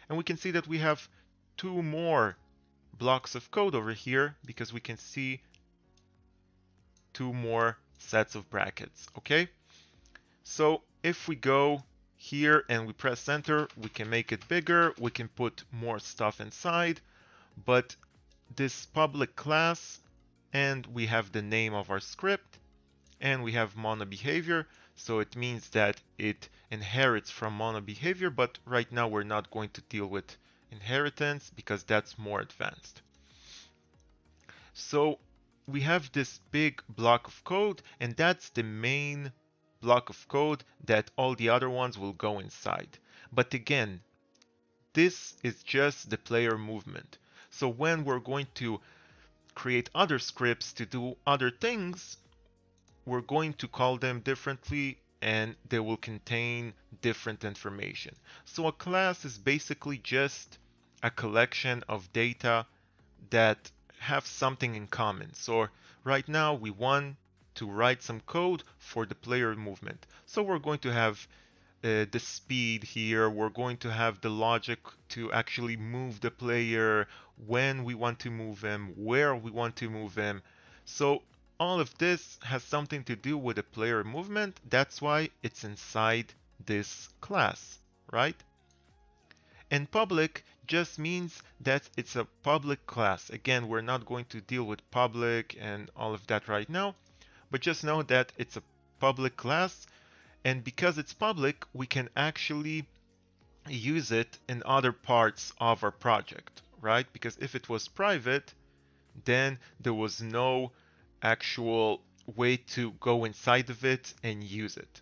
And we can see that we have two more blocks of code over here because we can see two more sets of brackets, okay? So if we go here and we press enter, we can make it bigger, we can put more stuff inside, but this public class and we have the name of our script and we have MonoBehaviour so it means that it inherits from MonoBehaviour but right now we're not going to deal with inheritance because that's more advanced. So we have this big block of code and that's the main block of code that all the other ones will go inside but again this is just the player movement so when we're going to create other scripts to do other things we're going to call them differently and they will contain different information. So a class is basically just a collection of data that have something in common. So right now we want to write some code for the player movement. So we're going to have uh, the speed here, we're going to have the logic to actually move the player, when we want to move him, where we want to move him. So all of this has something to do with the player movement. That's why it's inside this class, right? And public just means that it's a public class. Again, we're not going to deal with public and all of that right now, but just know that it's a public class. And because it's public, we can actually use it in other parts of our project, right? Because if it was private, then there was no actual way to go inside of it and use it.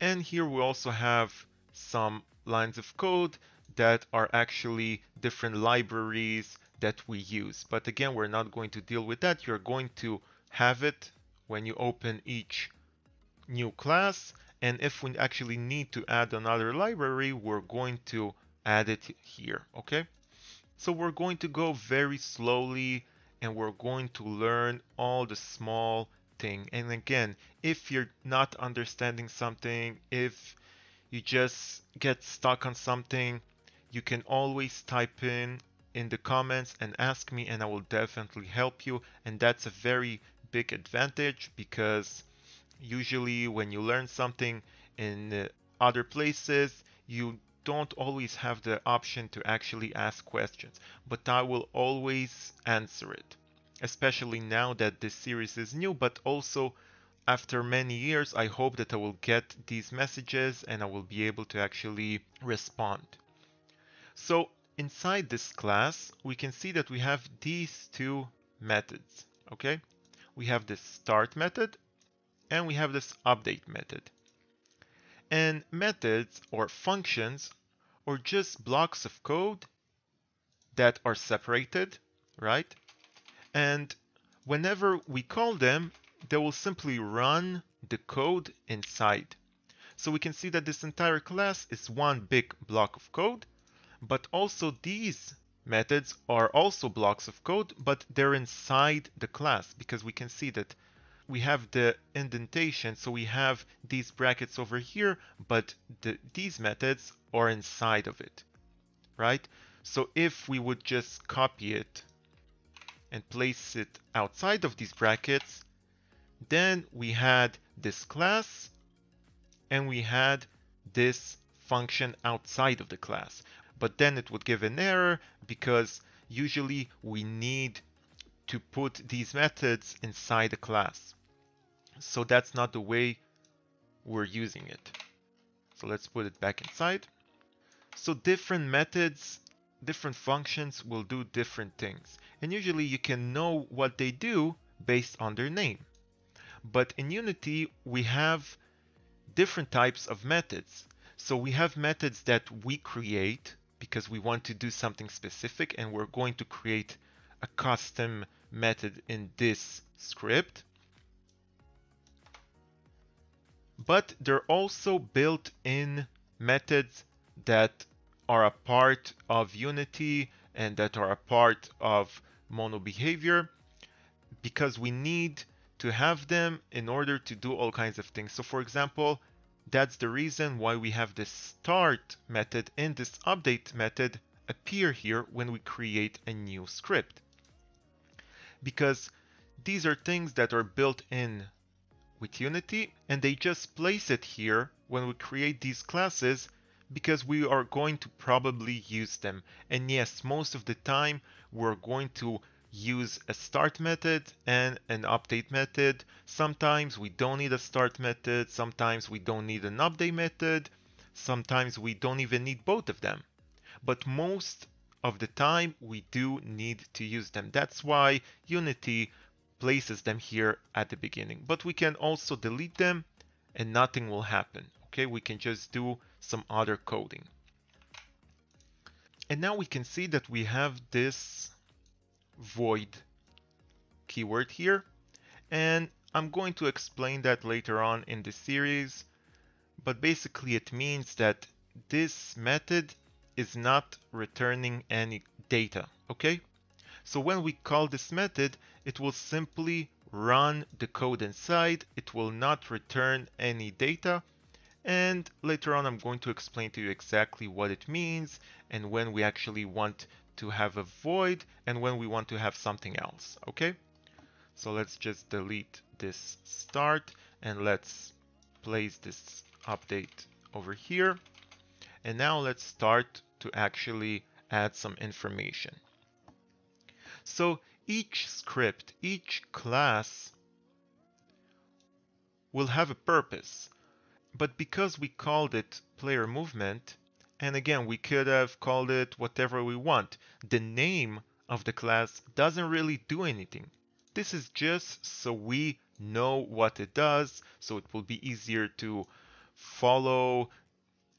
And here we also have some lines of code that are actually different libraries that we use. But again, we're not going to deal with that. You're going to have it when you open each new class. And if we actually need to add another library, we're going to add it here, okay? So we're going to go very slowly and we're going to learn all the small thing. And again, if you're not understanding something, if you just get stuck on something, you can always type in in the comments and ask me and I will definitely help you. And that's a very big advantage because usually when you learn something in uh, other places, you don't always have the option to actually ask questions, but I will always answer it, especially now that this series is new, but also after many years, I hope that I will get these messages and I will be able to actually respond. So inside this class, we can see that we have these two methods, okay? We have this start method and we have this update method. And methods or functions are just blocks of code that are separated, right? And whenever we call them, they will simply run the code inside. So we can see that this entire class is one big block of code, but also these methods are also blocks of code, but they're inside the class because we can see that we have the indentation, so we have these brackets over here, but the, these methods are inside of it, right? So if we would just copy it and place it outside of these brackets, then we had this class and we had this function outside of the class. But then it would give an error because usually we need to put these methods inside the class. So that's not the way we're using it. So let's put it back inside. So different methods, different functions will do different things. And usually you can know what they do based on their name. But in Unity, we have different types of methods. So we have methods that we create because we want to do something specific and we're going to create a custom method in this script. but they're also built-in methods that are a part of Unity and that are a part of MonoBehaviour because we need to have them in order to do all kinds of things. So for example, that's the reason why we have this start method and this update method appear here when we create a new script. Because these are things that are built in with Unity and they just place it here when we create these classes because we are going to probably use them. And yes, most of the time we're going to use a start method and an update method. Sometimes we don't need a start method, sometimes we don't need an update method, sometimes we don't even need both of them. But most of the time we do need to use them. That's why Unity places them here at the beginning. But we can also delete them and nothing will happen. Okay, we can just do some other coding. And now we can see that we have this void keyword here. And I'm going to explain that later on in the series. But basically it means that this method is not returning any data, okay? So when we call this method, it will simply run the code inside. It will not return any data. And later on, I'm going to explain to you exactly what it means and when we actually want to have a void and when we want to have something else, okay? So let's just delete this start and let's place this update over here. And now let's start to actually add some information. So each script, each class will have a purpose. But because we called it player movement, and again, we could have called it whatever we want, the name of the class doesn't really do anything. This is just so we know what it does, so it will be easier to follow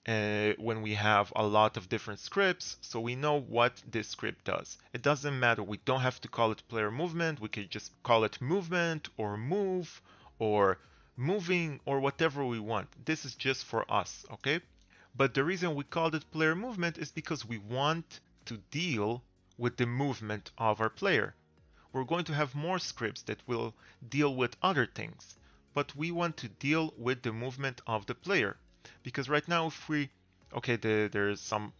uh, when we have a lot of different scripts so we know what this script does. It doesn't matter, we don't have to call it player movement, we can just call it movement or move or moving or whatever we want. This is just for us, okay? But the reason we called it player movement is because we want to deal with the movement of our player. We're going to have more scripts that will deal with other things, but we want to deal with the movement of the player. Because right now if we, okay, the, there's some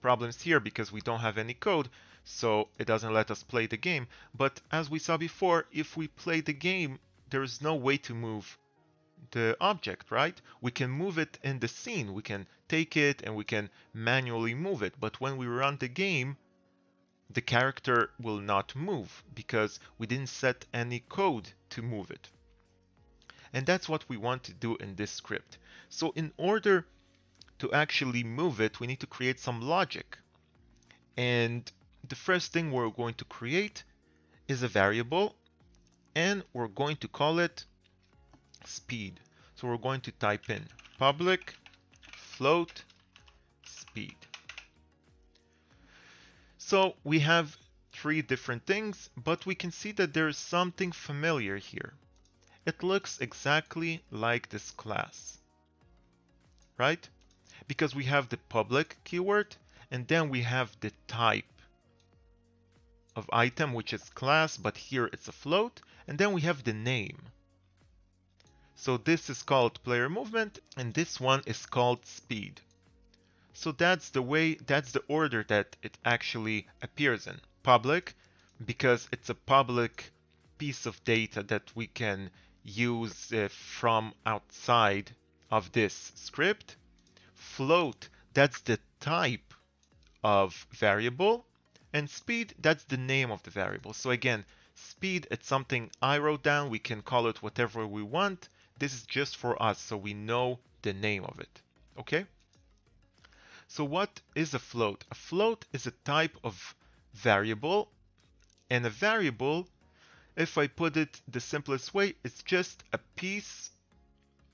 problems here because we don't have any code, so it doesn't let us play the game. But as we saw before, if we play the game, there is no way to move the object, right? We can move it in the scene. We can take it and we can manually move it. But when we run the game, the character will not move because we didn't set any code to move it. And that's what we want to do in this script. So in order to actually move it, we need to create some logic. And the first thing we're going to create is a variable and we're going to call it speed. So we're going to type in public float speed. So we have three different things, but we can see that there's something familiar here. It looks exactly like this class, right? Because we have the public keyword and then we have the type of item, which is class, but here it's a float, and then we have the name. So this is called player movement and this one is called speed. So that's the way, that's the order that it actually appears in. Public, because it's a public piece of data that we can use uh, from outside of this script. Float, that's the type of variable. And speed, that's the name of the variable. So again, speed, it's something I wrote down. We can call it whatever we want. This is just for us, so we know the name of it, okay? So what is a float? A float is a type of variable, and a variable, if I put it the simplest way, it's just a piece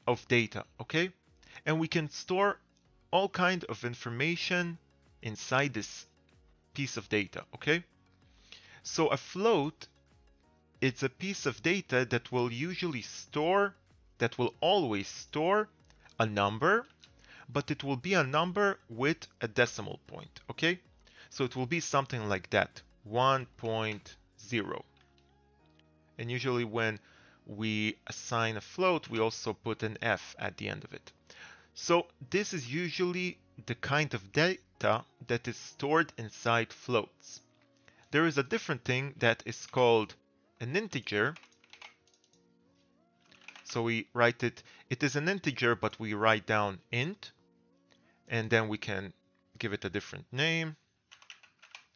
of data, okay? And we can store all kind of information inside this piece of data, okay? So a float, it's a piece of data that will usually store that will always store a number, but it will be a number with a decimal point, okay? So it will be something like that, 1.0. And usually when we assign a float, we also put an F at the end of it. So this is usually the kind of data that is stored inside floats. There is a different thing that is called an integer, so we write it, it is an integer, but we write down int, and then we can give it a different name.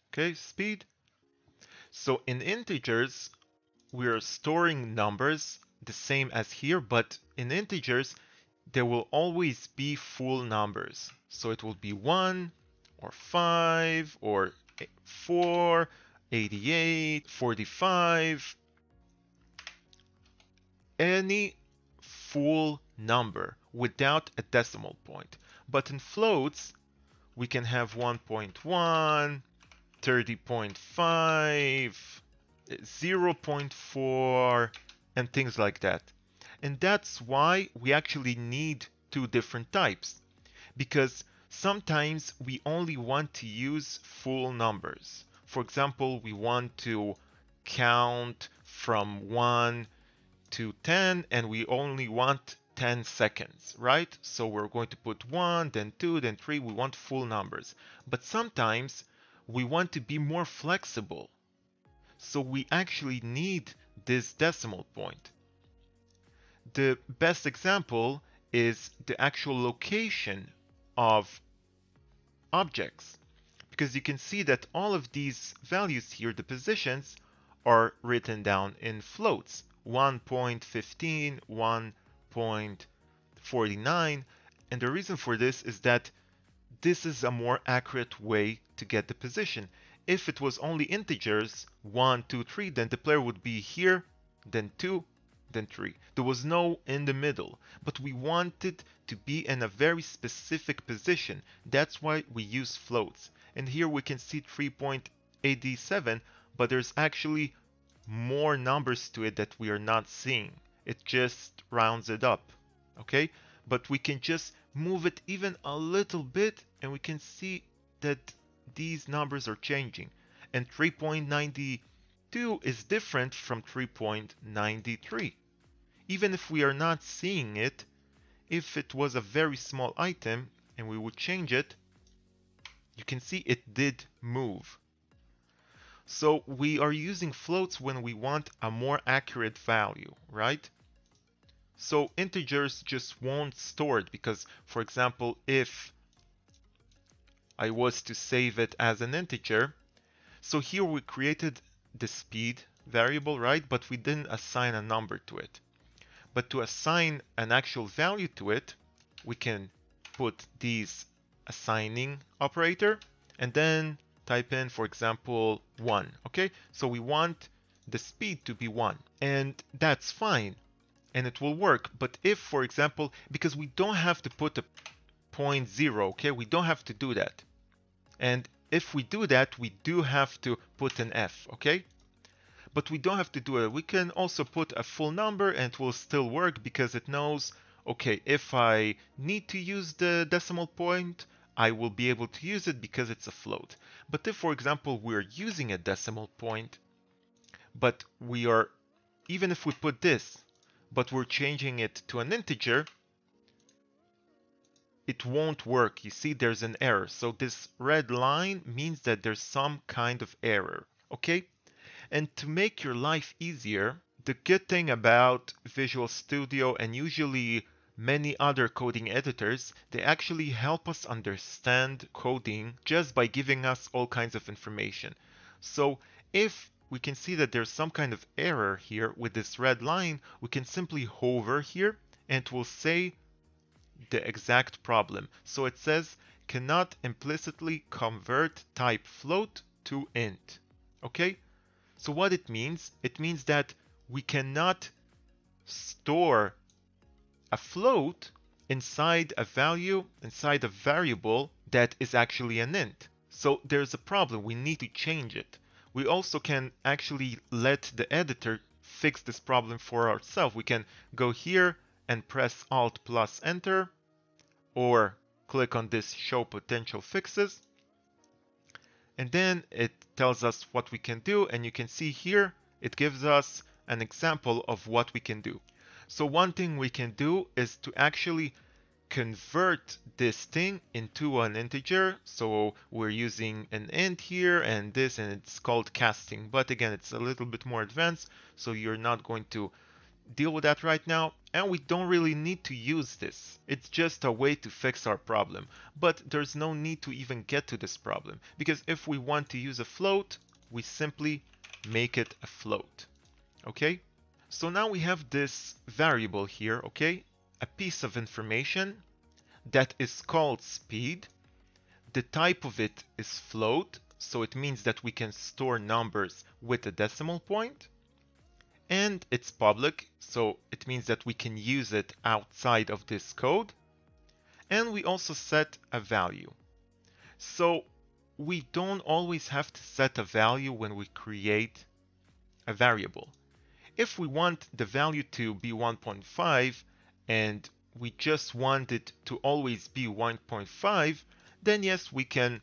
Okay, speed. So in integers, we're storing numbers the same as here, but in integers, there will always be full numbers. So it will be 1 or 5 or 4, 88, 45. Any full number without a decimal point. But in floats, we can have 1.1, 30.5, 0.4, and things like that. And that's why we actually need two different types. Because sometimes we only want to use full numbers. For example, we want to count from 1 to 10 and we only want 10 seconds, right? So we're going to put 1, then 2, then 3. We want full numbers. But sometimes we want to be more flexible. So we actually need this decimal point. The best example is the actual location of objects. Because you can see that all of these values here, the positions, are written down in floats. 1.15, 1.49. And the reason for this is that this is a more accurate way to get the position. If it was only integers, 1, 2, 3, then the player would be here, then 2, then 3. There was no in the middle, but we wanted to be in a very specific position. That's why we use floats. And here we can see 3.87, but there's actually more numbers to it that we are not seeing. It just rounds it up, okay? but we can just move it even a little bit and we can see that these numbers are changing. And 3.92 is different from 3.93. Even if we are not seeing it, if it was a very small item and we would change it, you can see it did move. So we are using floats when we want a more accurate value, right? So integers just won't store it because, for example, if I was to save it as an integer, so here we created the speed variable, right? But we didn't assign a number to it. But to assign an actual value to it, we can put these assigning operator and then type in, for example, 1. Okay, so we want the speed to be 1 and that's fine and it will work. But if, for example, because we don't have to put a point zero, okay, we don't have to do that. And if we do that, we do have to put an F, okay? But we don't have to do it. We can also put a full number and it will still work because it knows, okay, if I need to use the decimal point, I will be able to use it because it's a float. But if, for example, we're using a decimal point, but we are, even if we put this, but we're changing it to an integer, it won't work. You see, there's an error. So this red line means that there's some kind of error, okay? And to make your life easier, the good thing about Visual Studio and usually many other coding editors, they actually help us understand coding just by giving us all kinds of information. So if we can see that there's some kind of error here with this red line, we can simply hover here and it will say the exact problem. So it says cannot implicitly convert type float to int. Okay? So what it means? It means that we cannot store a float inside a value, inside a variable that is actually an int. So there's a problem. We need to change it we also can actually let the editor fix this problem for ourselves. We can go here and press Alt plus Enter or click on this Show Potential Fixes. And then it tells us what we can do. And you can see here, it gives us an example of what we can do. So one thing we can do is to actually convert this thing into an integer. So we're using an int here and this, and it's called casting. But again, it's a little bit more advanced, so you're not going to deal with that right now. And we don't really need to use this. It's just a way to fix our problem. But there's no need to even get to this problem. Because if we want to use a float, we simply make it a float. Okay? So now we have this variable here, okay? a piece of information that is called speed. The type of it is float, so it means that we can store numbers with a decimal point. And it's public, so it means that we can use it outside of this code. And we also set a value. So we don't always have to set a value when we create a variable. If we want the value to be 1.5, and we just want it to always be 1.5, then yes, we can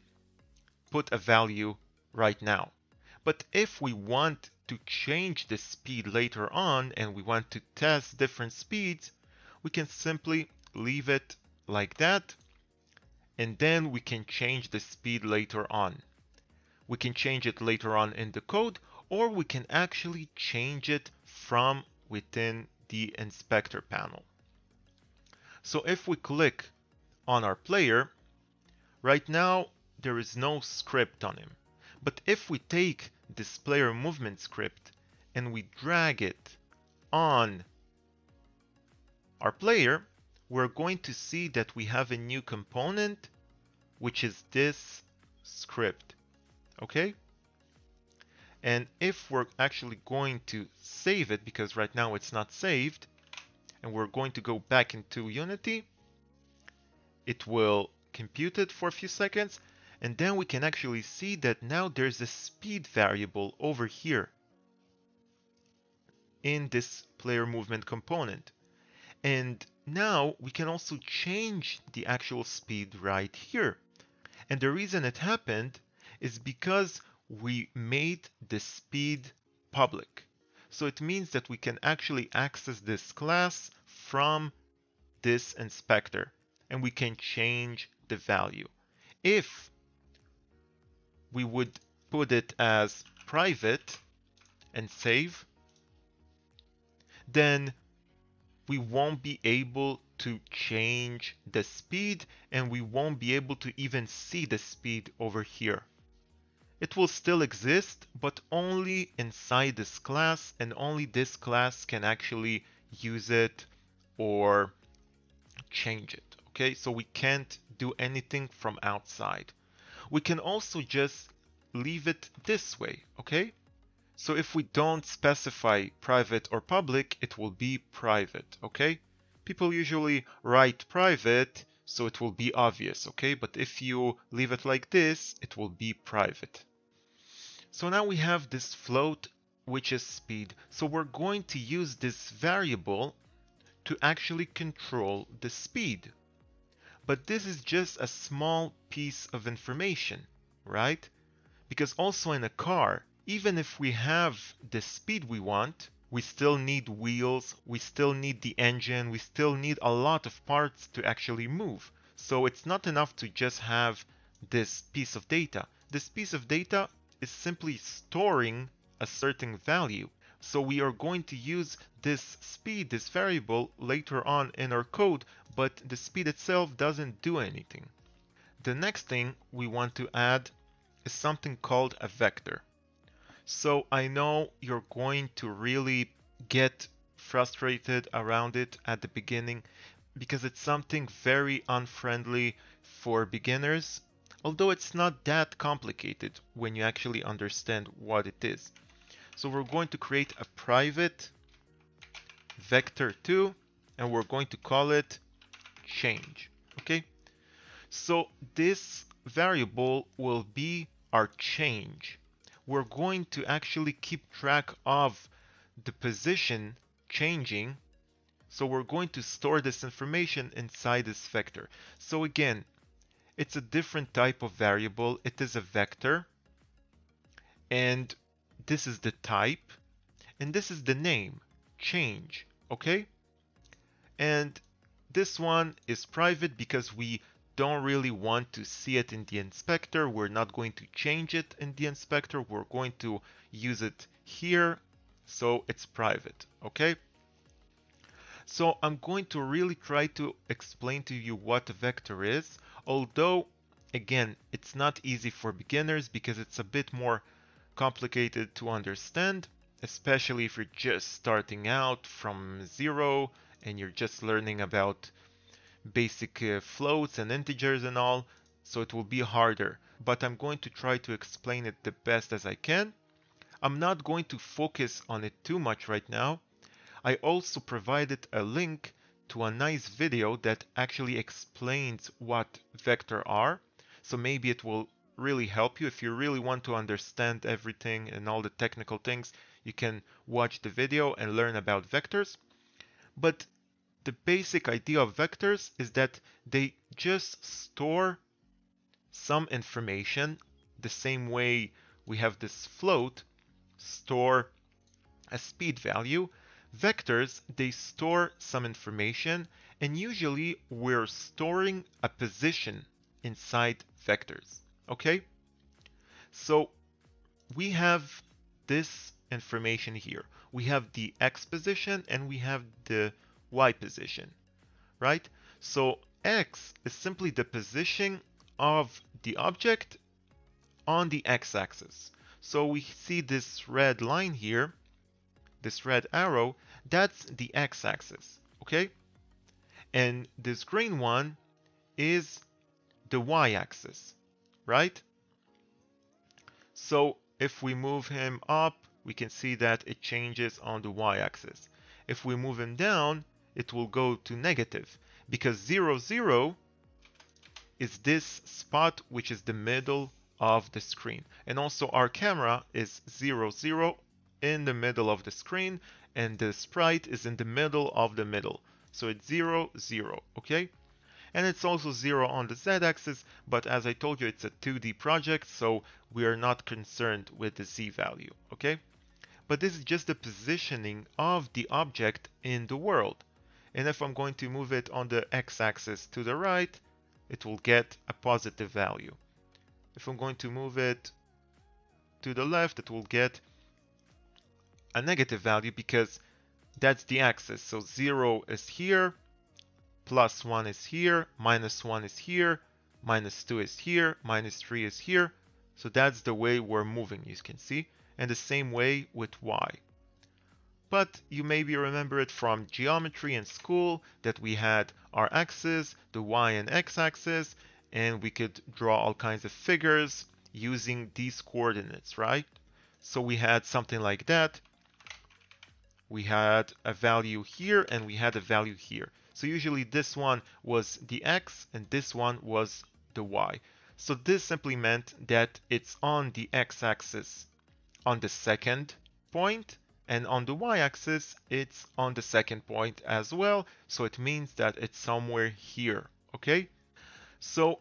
put a value right now. But if we want to change the speed later on and we want to test different speeds, we can simply leave it like that and then we can change the speed later on. We can change it later on in the code or we can actually change it from within the inspector panel. So if we click on our player, right now there is no script on him. But if we take this player movement script and we drag it on our player, we're going to see that we have a new component, which is this script. Okay? And if we're actually going to save it, because right now it's not saved, and we're going to go back into Unity. It will compute it for a few seconds and then we can actually see that now there's a speed variable over here in this player movement component. And now we can also change the actual speed right here. And the reason it happened is because we made the speed public. So it means that we can actually access this class from this inspector and we can change the value. If we would put it as private and save, then we won't be able to change the speed and we won't be able to even see the speed over here. It will still exist, but only inside this class and only this class can actually use it or change it. Okay, so we can't do anything from outside. We can also just leave it this way, okay? So if we don't specify private or public, it will be private, okay? People usually write private, so it will be obvious, okay? But if you leave it like this, it will be private. So now we have this float, which is speed. So we're going to use this variable to actually control the speed. But this is just a small piece of information, right? Because also in a car, even if we have the speed we want, we still need wheels, we still need the engine, we still need a lot of parts to actually move. So it's not enough to just have this piece of data. This piece of data is simply storing a certain value. So we are going to use this speed, this variable later on in our code, but the speed itself doesn't do anything. The next thing we want to add is something called a vector. So I know you're going to really get frustrated around it at the beginning because it's something very unfriendly for beginners, although it's not that complicated when you actually understand what it is. So we're going to create a private vector2 and we're going to call it change. Okay, so this variable will be our change we're going to actually keep track of the position changing. So we're going to store this information inside this vector. So again, it's a different type of variable. It is a vector. And this is the type. And this is the name, change, okay? And this one is private because we don't really want to see it in the inspector, we're not going to change it in the inspector. We're going to use it here. So it's private. Okay. So I'm going to really try to explain to you what a vector is. Although, again, it's not easy for beginners because it's a bit more complicated to understand, especially if you're just starting out from zero and you're just learning about basic uh, floats and integers and all, so it will be harder. But I'm going to try to explain it the best as I can. I'm not going to focus on it too much right now. I also provided a link to a nice video that actually explains what vector are. So maybe it will really help you if you really want to understand everything and all the technical things you can watch the video and learn about vectors but the basic idea of vectors is that they just store some information the same way we have this float store a speed value. Vectors, they store some information and usually we're storing a position inside vectors, okay? So we have this information here. We have the x position and we have the y position, right? So x is simply the position of the object on the x-axis. So we see this red line here, this red arrow, that's the x-axis, okay? And this green one is the y-axis, right? So if we move him up, we can see that it changes on the y-axis. If we move him down, it will go to negative because 0, 0 is this spot which is the middle of the screen. And also our camera is 0, 0 in the middle of the screen and the sprite is in the middle of the middle. So it's 0, 0, okay? And it's also 0 on the z-axis, but as I told you, it's a 2D project, so we are not concerned with the z value, okay? But this is just the positioning of the object in the world. And if I'm going to move it on the x-axis to the right, it will get a positive value. If I'm going to move it to the left, it will get a negative value because that's the axis. So 0 is here, plus 1 is here, minus 1 is here, minus 2 is here, minus 3 is here. So that's the way we're moving, you can see. And the same way with y. But you maybe remember it from geometry in school that we had our axis, the y and x axis, and we could draw all kinds of figures using these coordinates, right? So we had something like that. We had a value here and we had a value here. So usually this one was the x and this one was the y. So this simply meant that it's on the x-axis on the second point and on the y-axis it's on the second point as well. So it means that it's somewhere here, okay? So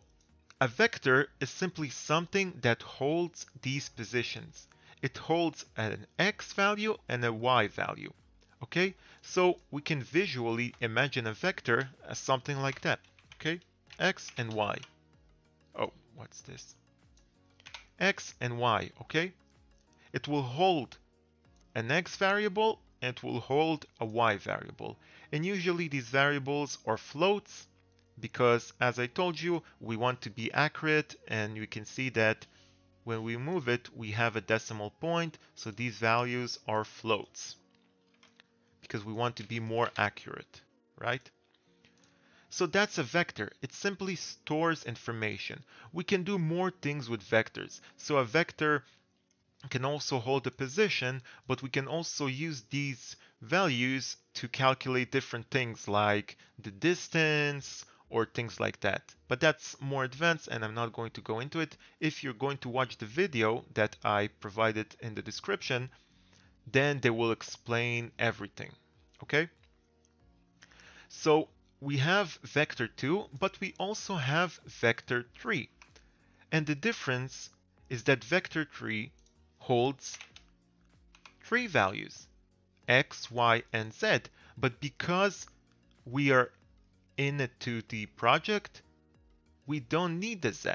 a vector is simply something that holds these positions. It holds an x value and a y value. Okay, so we can visually imagine a vector as something like that. Okay, x and y. Oh, what's this? x and y, okay? It will hold an x variable and it will hold a y variable. And usually these variables are floats because as I told you, we want to be accurate and you can see that when we move it, we have a decimal point. So these values are floats because we want to be more accurate, right? So that's a vector. It simply stores information. We can do more things with vectors. So a vector can also hold a position, but we can also use these values to calculate different things like the distance or things like that. But that's more advanced and I'm not going to go into it. If you're going to watch the video that I provided in the description, then they will explain everything, okay? So we have vector 2, but we also have vector 3. And the difference is that vector 3 holds three values, x, y, and z. But because we are in a 2D project, we don't need the z.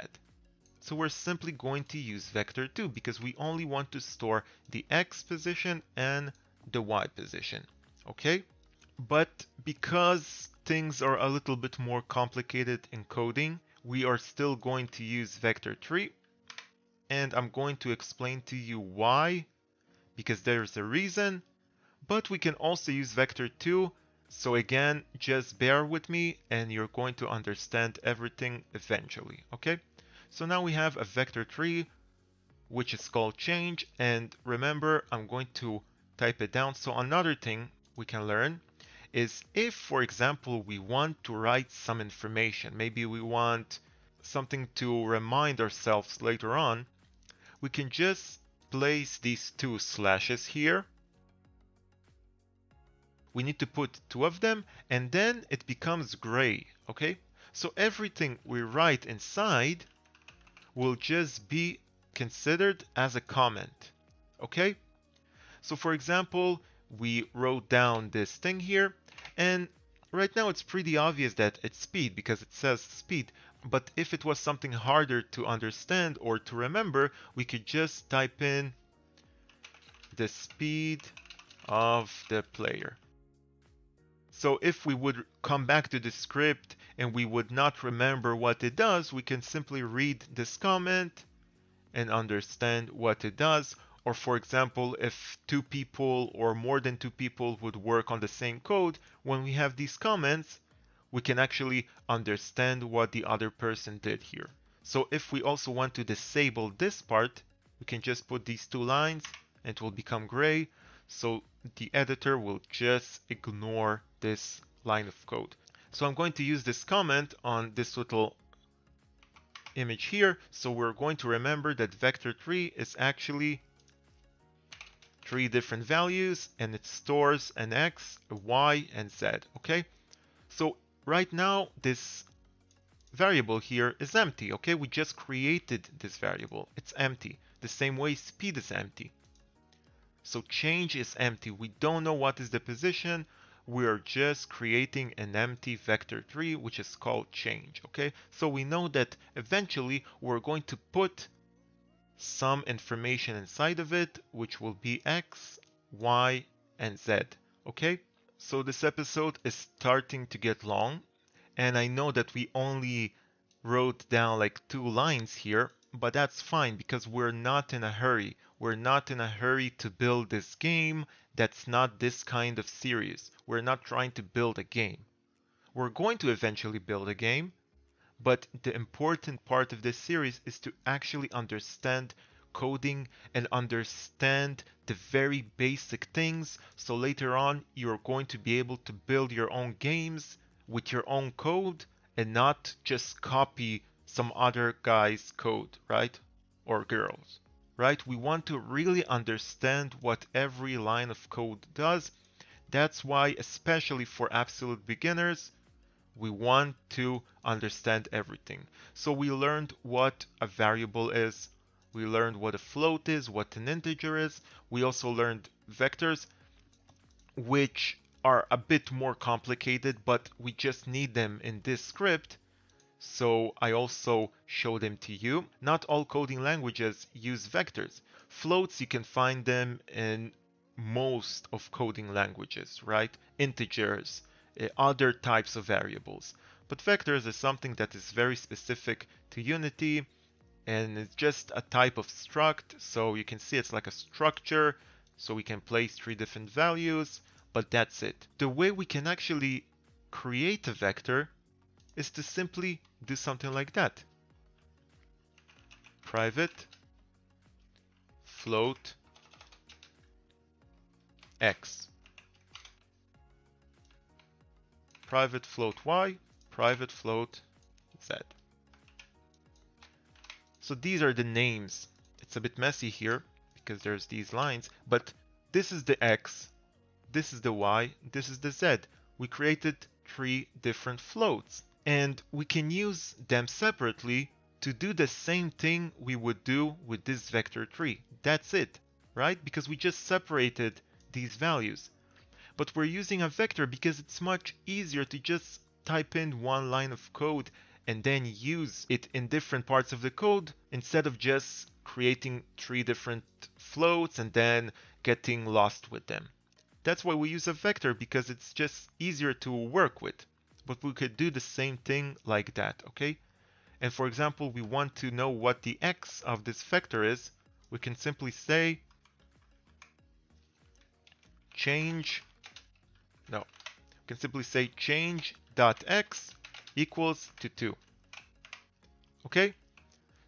So we're simply going to use vector 2 because we only want to store the x position and the y position, okay? But because things are a little bit more complicated in coding, we are still going to use vector 3 and I'm going to explain to you why, because there's a reason, but we can also use vector 2 so again, just bear with me and you're going to understand everything eventually, okay? So now we have a vector 3, which is called change. And remember, I'm going to type it down. So another thing we can learn is if, for example, we want to write some information, maybe we want something to remind ourselves later on, we can just place these two slashes here we need to put two of them and then it becomes gray, okay? So everything we write inside will just be considered as a comment, okay? So for example, we wrote down this thing here and right now it's pretty obvious that it's speed because it says speed. But if it was something harder to understand or to remember, we could just type in the speed of the player. So if we would come back to the script and we would not remember what it does, we can simply read this comment and understand what it does. Or for example, if two people or more than two people would work on the same code, when we have these comments, we can actually understand what the other person did here. So if we also want to disable this part, we can just put these two lines and it will become gray. So the editor will just ignore this line of code. So I'm going to use this comment on this little image here. So we're going to remember that vector 3 is actually three different values and it stores an x, a y, and z, okay? So right now, this variable here is empty, okay? We just created this variable. It's empty. The same way speed is empty. So change is empty. We don't know what is the position. We're just creating an empty vector 3, which is called change, okay? So we know that eventually we're going to put some information inside of it, which will be x, y, and z, okay? So this episode is starting to get long, and I know that we only wrote down like two lines here, but that's fine because we're not in a hurry. We're not in a hurry to build this game. That's not this kind of series. We're not trying to build a game. We're going to eventually build a game, but the important part of this series is to actually understand coding and understand the very basic things so later on you're going to be able to build your own games with your own code and not just copy some other guy's code, right? Or girls, right? We want to really understand what every line of code does. That's why, especially for absolute beginners, we want to understand everything. So we learned what a variable is. We learned what a float is, what an integer is. We also learned vectors, which are a bit more complicated, but we just need them in this script. So I also show them to you. Not all coding languages use vectors. Floats, you can find them in most of coding languages, right? Integers, uh, other types of variables. But vectors is something that is very specific to Unity and it's just a type of struct. So you can see it's like a structure. So we can place three different values, but that's it. The way we can actually create a vector is to simply do something like that. Private float x private float y, private float z. So these are the names. It's a bit messy here because there's these lines, but this is the x, this is the y, this is the z. We created three different floats and we can use them separately to do the same thing we would do with this vector 3. That's it, right? Because we just separated these values but we're using a vector because it's much easier to just type in one line of code and then use it in different parts of the code instead of just creating three different floats and then getting lost with them. That's why we use a vector because it's just easier to work with. But we could do the same thing like that, okay? And for example, we want to know what the x of this vector is. We can simply say change no. We can simply say change dot x equals to 2. Okay?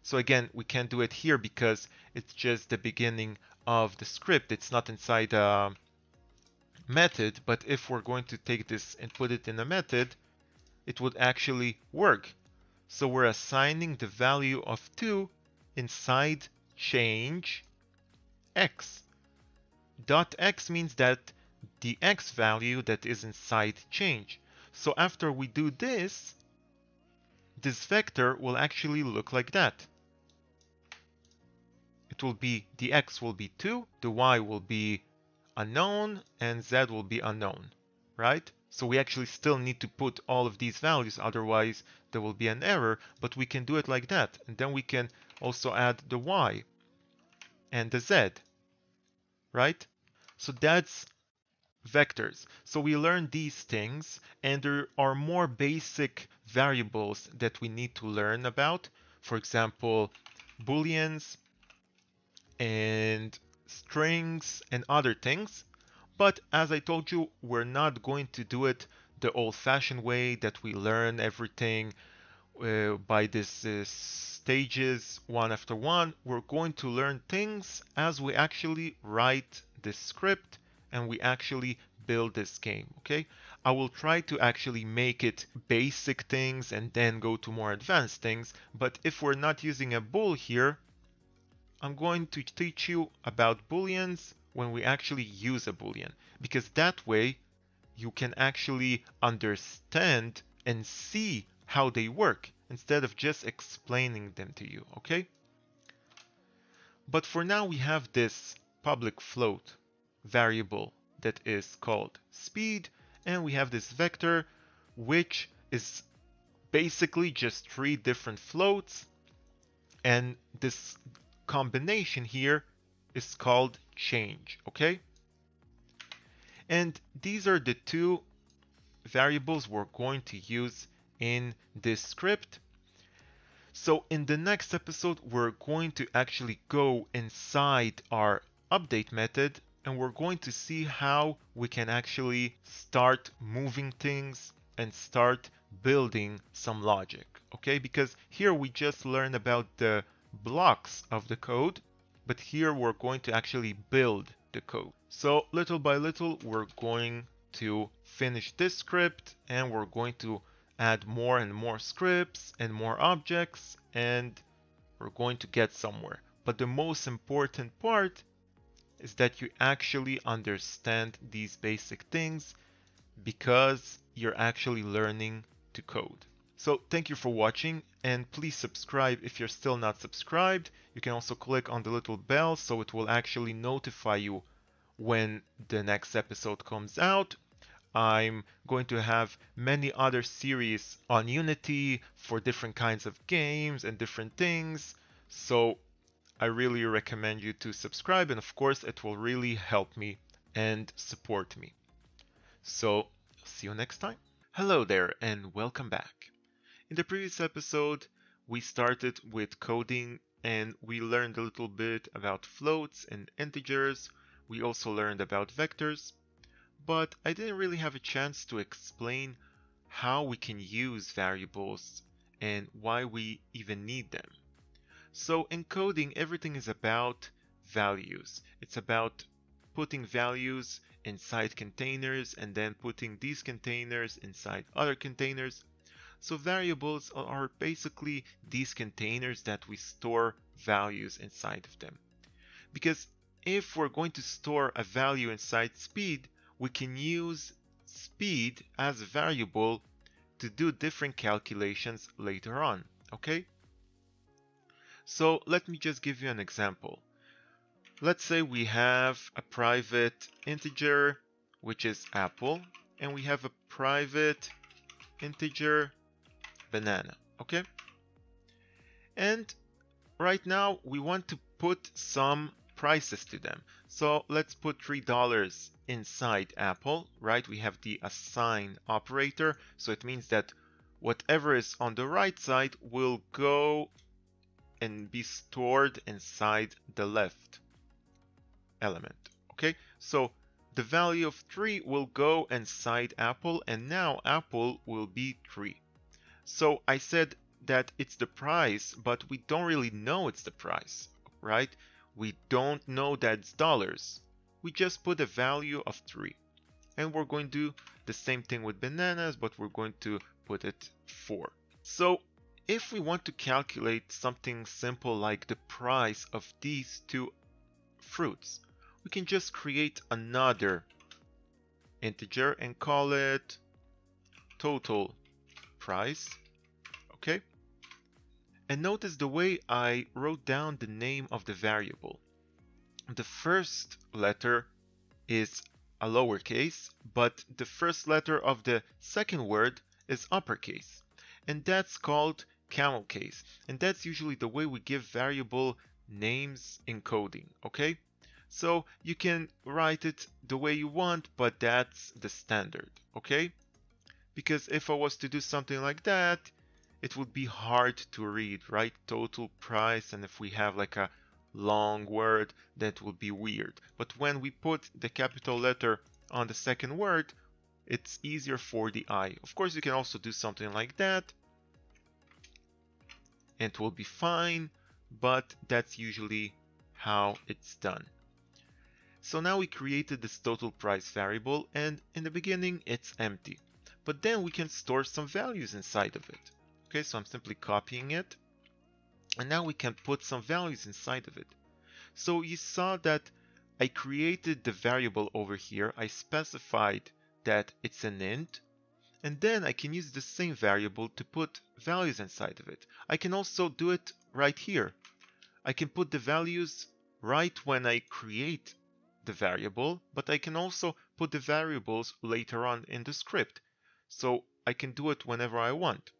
So again, we can't do it here because it's just the beginning of the script. It's not inside a method, but if we're going to take this and put it in a method, it would actually work. So we're assigning the value of 2 inside change x. Dot x means that the x value that is inside change. So after we do this, this vector will actually look like that. It will be, the x will be 2, the y will be unknown, and z will be unknown, right? So we actually still need to put all of these values, otherwise there will be an error, but we can do it like that. And then we can also add the y and the z, right? So that's vectors. So we learn these things and there are more basic variables that we need to learn about. For example, booleans and strings and other things. But as I told you, we're not going to do it the old-fashioned way that we learn everything uh, by these uh, stages one after one. We're going to learn things as we actually write the script and we actually build this game, okay? I will try to actually make it basic things and then go to more advanced things, but if we're not using a bool here, I'm going to teach you about booleans when we actually use a boolean, because that way you can actually understand and see how they work instead of just explaining them to you, okay? But for now we have this public float variable that is called speed and we have this vector which is basically just three different floats and this combination here is called change okay? And these are the two variables we're going to use in this script. So in the next episode we're going to actually go inside our update method and we're going to see how we can actually start moving things and start building some logic okay? Because here we just learned about the blocks of the code but here we're going to actually build the code. So little by little we're going to finish this script and we're going to add more and more scripts and more objects and we're going to get somewhere. But the most important part is that you actually understand these basic things because you're actually learning to code. So thank you for watching and please subscribe if you're still not subscribed. You can also click on the little bell so it will actually notify you when the next episode comes out. I'm going to have many other series on Unity for different kinds of games and different things. So I really recommend you to subscribe and of course it will really help me and support me. So see you next time. Hello there and welcome back. In the previous episode we started with coding and we learned a little bit about floats and integers. We also learned about vectors, but I didn't really have a chance to explain how we can use variables and why we even need them. So encoding, everything is about values. It's about putting values inside containers and then putting these containers inside other containers. So variables are basically these containers that we store values inside of them. Because if we're going to store a value inside speed, we can use speed as a variable to do different calculations later on, okay? So let me just give you an example. Let's say we have a private integer, which is apple, and we have a private integer banana, okay? And right now we want to put some prices to them. So let's put $3 inside apple, right? We have the assign operator. So it means that whatever is on the right side will go and be stored inside the left element. Okay, so the value of 3 will go inside apple and now apple will be 3. So I said that it's the price, but we don't really know it's the price, right? We don't know that it's dollars. We just put a value of 3. And we're going to do the same thing with bananas, but we're going to put it 4. So if we want to calculate something simple like the price of these two fruits, we can just create another integer and call it total price. Okay? And notice the way I wrote down the name of the variable. The first letter is a lowercase, but the first letter of the second word is uppercase. And that's called camel case. And that's usually the way we give variable names in coding, okay? So you can write it the way you want, but that's the standard, okay? Because if I was to do something like that, it would be hard to read, right? Total price, and if we have like a long word, that would be weird. But when we put the capital letter on the second word, it's easier for the eye. Of course, you can also do something like that, and it will be fine, but that's usually how it's done. So now we created this total price variable and in the beginning it's empty. But then we can store some values inside of it. Okay, so I'm simply copying it. And now we can put some values inside of it. So you saw that I created the variable over here. I specified that it's an int and then I can use the same variable to put values inside of it. I can also do it right here. I can put the values right when I create the variable, but I can also put the variables later on in the script. So I can do it whenever I want.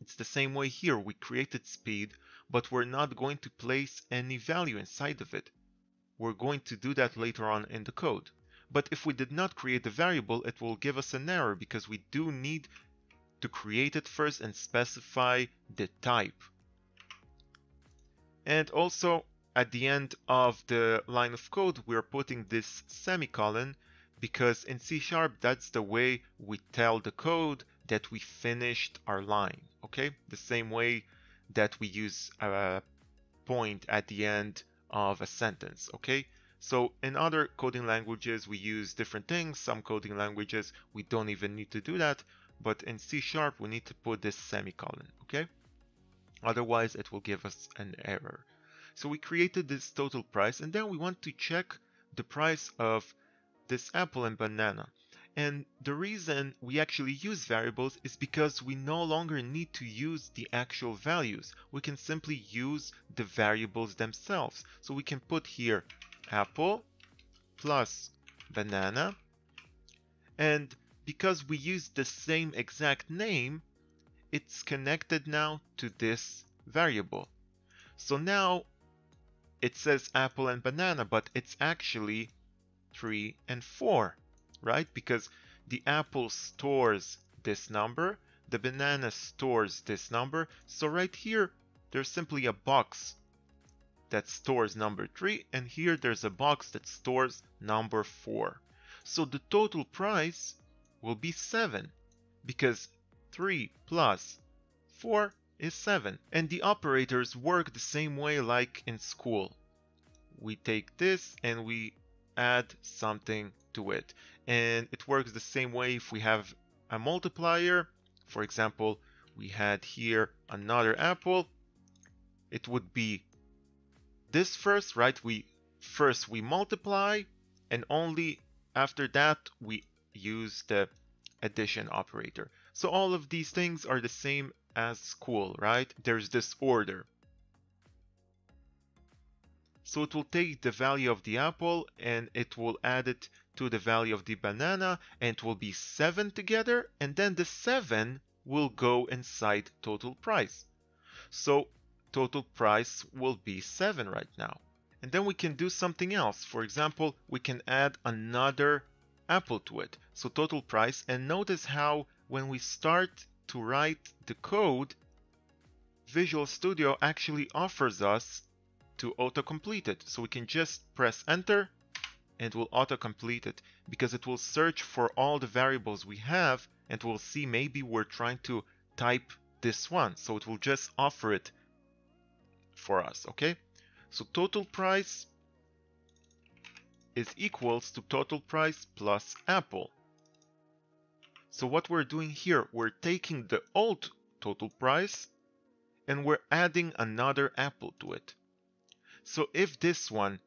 It's the same way here. We created speed, but we're not going to place any value inside of it. We're going to do that later on in the code. But if we did not create the variable, it will give us an error because we do need to create it first and specify the type. And also at the end of the line of code, we're putting this semicolon because in C Sharp, that's the way we tell the code that we finished our line, okay? The same way that we use a point at the end of a sentence, okay? So in other coding languages, we use different things. Some coding languages, we don't even need to do that. But in C Sharp, we need to put this semicolon, okay? Otherwise, it will give us an error. So we created this total price, and then we want to check the price of this apple and banana. And the reason we actually use variables is because we no longer need to use the actual values. We can simply use the variables themselves. So we can put here apple plus banana. And because we use the same exact name, it's connected now to this variable. So now it says apple and banana, but it's actually 3 and 4, right? Because the apple stores this number, the banana stores this number. So right here, there's simply a box that stores number 3 and here there's a box that stores number 4. So the total price will be 7 because 3 plus 4 is 7 and the operators work the same way like in school. We take this and we add something to it and it works the same way if we have a multiplier for example we had here another apple it would be this first, right? We first we multiply and only after that we use the addition operator. So all of these things are the same as school, right? There's this order. So it will take the value of the apple and it will add it to the value of the banana and it will be 7 together and then the 7 will go inside total price. So total price will be 7 right now. And then we can do something else. For example, we can add another apple to it. So total price and notice how when we start to write the code, Visual Studio actually offers us to autocomplete it. So we can just press enter and it will autocomplete it because it will search for all the variables we have and we'll see maybe we're trying to type this one. So it will just offer it for us, okay? So total price is equals to total price plus apple. So what we're doing here, we're taking the old total price and we're adding another apple to it. So if this one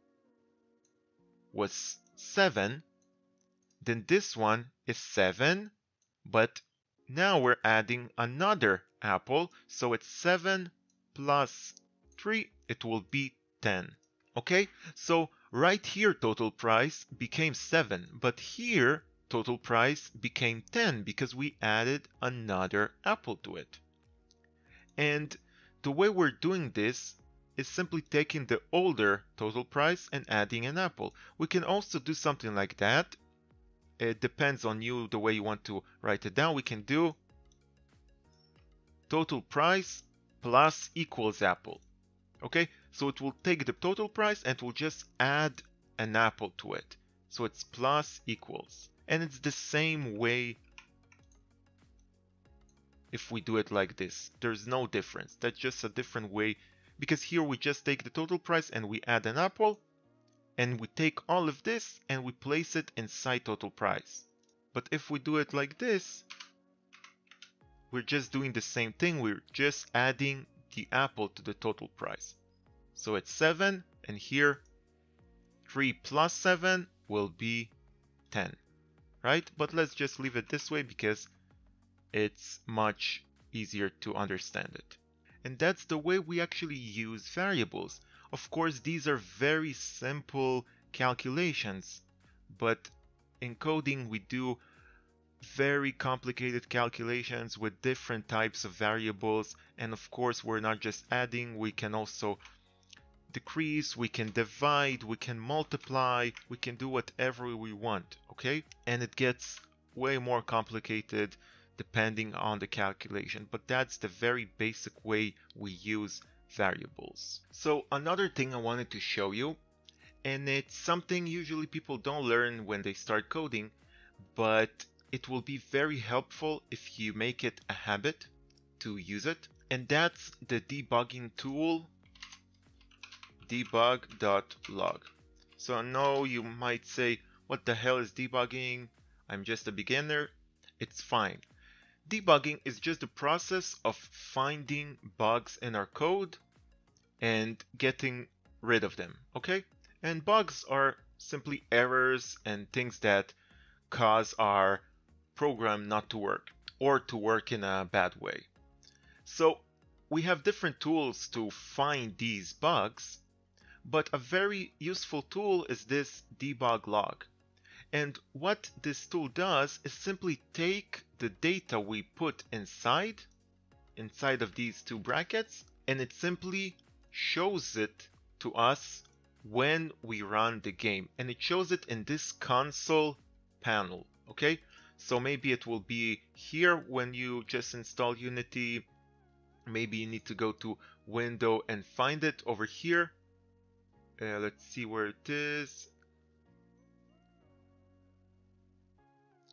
was 7, then this one is 7, but now we're adding another apple, so it's 7 plus 3, it will be 10. Okay, so right here total price became 7, but here total price became 10 because we added another apple to it. And the way we're doing this is simply taking the older total price and adding an apple. We can also do something like that. It depends on you the way you want to write it down. We can do total price plus equals apple. Okay, so it will take the total price and will just add an apple to it. So it's plus equals. And it's the same way if we do it like this. There's no difference. That's just a different way because here we just take the total price and we add an apple and we take all of this and we place it inside total price. But if we do it like this, we're just doing the same thing. We're just adding the apple to the total price. So it's 7 and here 3 plus 7 will be 10. right? But let's just leave it this way because it's much easier to understand it. And that's the way we actually use variables. Of course, these are very simple calculations, but in coding we do very complicated calculations with different types of variables. And of course we're not just adding we can also decrease we can divide we can multiply we can do whatever we want okay? And it gets way more complicated depending on the calculation but that's the very basic way we use variables. So another thing I wanted to show you and it's something usually people don't learn when they start coding but it will be very helpful if you make it a habit to use it. And that's the debugging tool debug.log. So I know you might say, what the hell is debugging? I'm just a beginner. It's fine. Debugging is just the process of finding bugs in our code and getting rid of them, okay? And bugs are simply errors and things that cause our program not to work or to work in a bad way. So we have different tools to find these bugs, but a very useful tool is this debug log. And what this tool does is simply take the data we put inside, inside of these two brackets, and it simply shows it to us when we run the game. And it shows it in this console panel, okay? So maybe it will be here when you just install Unity. Maybe you need to go to window and find it over here. Uh, let's see where it is.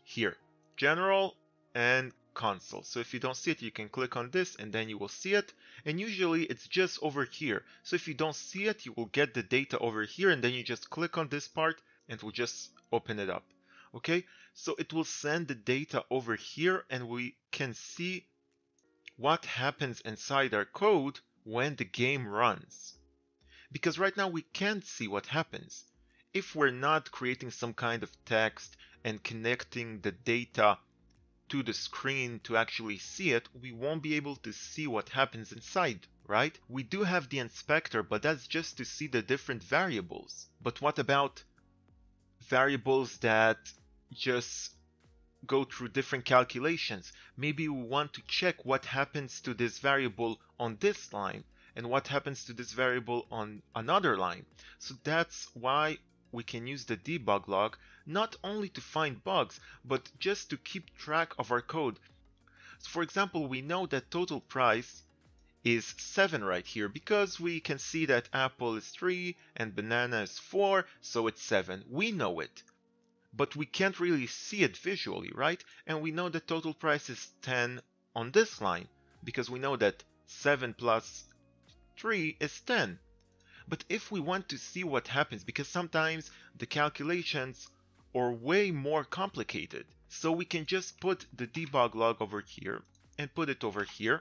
Here, general and console. So if you don't see it, you can click on this and then you will see it. And usually it's just over here. So if you don't see it, you will get the data over here and then you just click on this part and it will just open it up okay so it will send the data over here and we can see what happens inside our code when the game runs because right now we can't see what happens if we're not creating some kind of text and connecting the data to the screen to actually see it, we won't be able to see what happens inside, right? We do have the inspector, but that's just to see the different variables. But what about variables that just go through different calculations. Maybe we want to check what happens to this variable on this line and what happens to this variable on another line. So that's why we can use the debug log not only to find bugs, but just to keep track of our code. So for example, we know that total price is 7 right here because we can see that apple is 3 and banana is 4, so it's 7. We know it but we can't really see it visually, right? And we know the total price is 10 on this line, because we know that 7 plus 3 is 10. But if we want to see what happens, because sometimes the calculations are way more complicated, so we can just put the debug log over here and put it over here,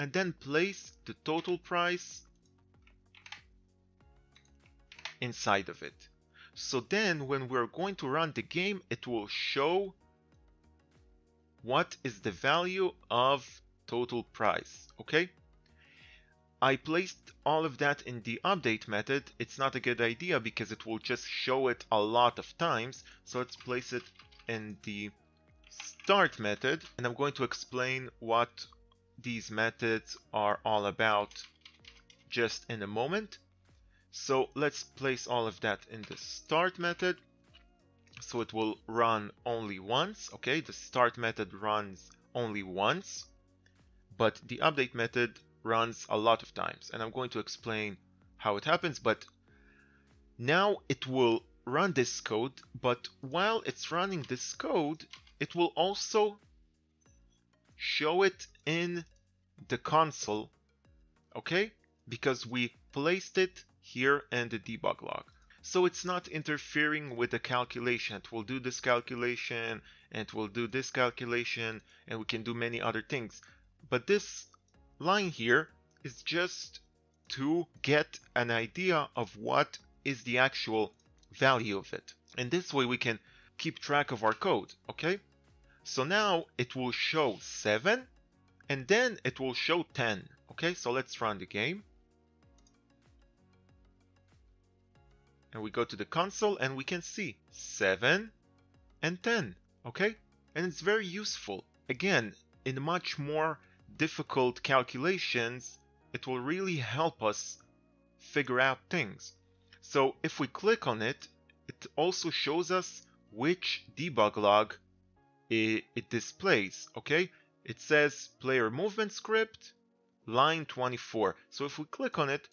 and then place the total price inside of it. So then when we're going to run the game, it will show what is the value of total price, okay? I placed all of that in the update method. It's not a good idea because it will just show it a lot of times. So let's place it in the start method. And I'm going to explain what these methods are all about just in a moment. So let's place all of that in the start method. So it will run only once, okay? The start method runs only once, but the update method runs a lot of times. And I'm going to explain how it happens, but now it will run this code, but while it's running this code, it will also show it in the console, okay? Because we placed it here and the debug log. So it's not interfering with the calculation. It will do this calculation and it will do this calculation and we can do many other things. But this line here is just to get an idea of what is the actual value of it. And this way we can keep track of our code, okay? So now it will show 7 and then it will show 10, okay? So let's run the game. And we go to the console and we can see 7 and 10, okay? And it's very useful. Again, in much more difficult calculations, it will really help us figure out things. So if we click on it, it also shows us which debug log it, it displays, okay? It says player movement script, line 24. So if we click on it,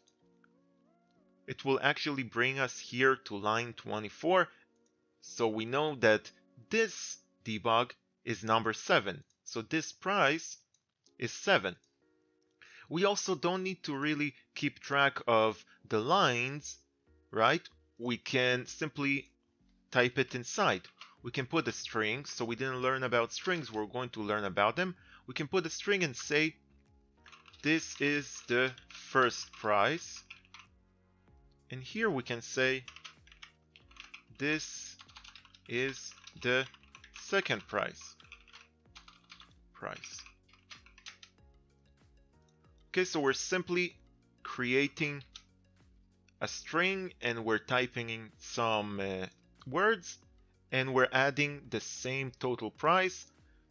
it will actually bring us here to line 24. So we know that this debug is number 7. So this price is 7. We also don't need to really keep track of the lines, right? We can simply type it inside. We can put a string, so we didn't learn about strings, we're going to learn about them. We can put a string and say, this is the first price. And here we can say, this is the second price. Price. Okay, so we're simply creating a string and we're typing in some uh, words and we're adding the same total price.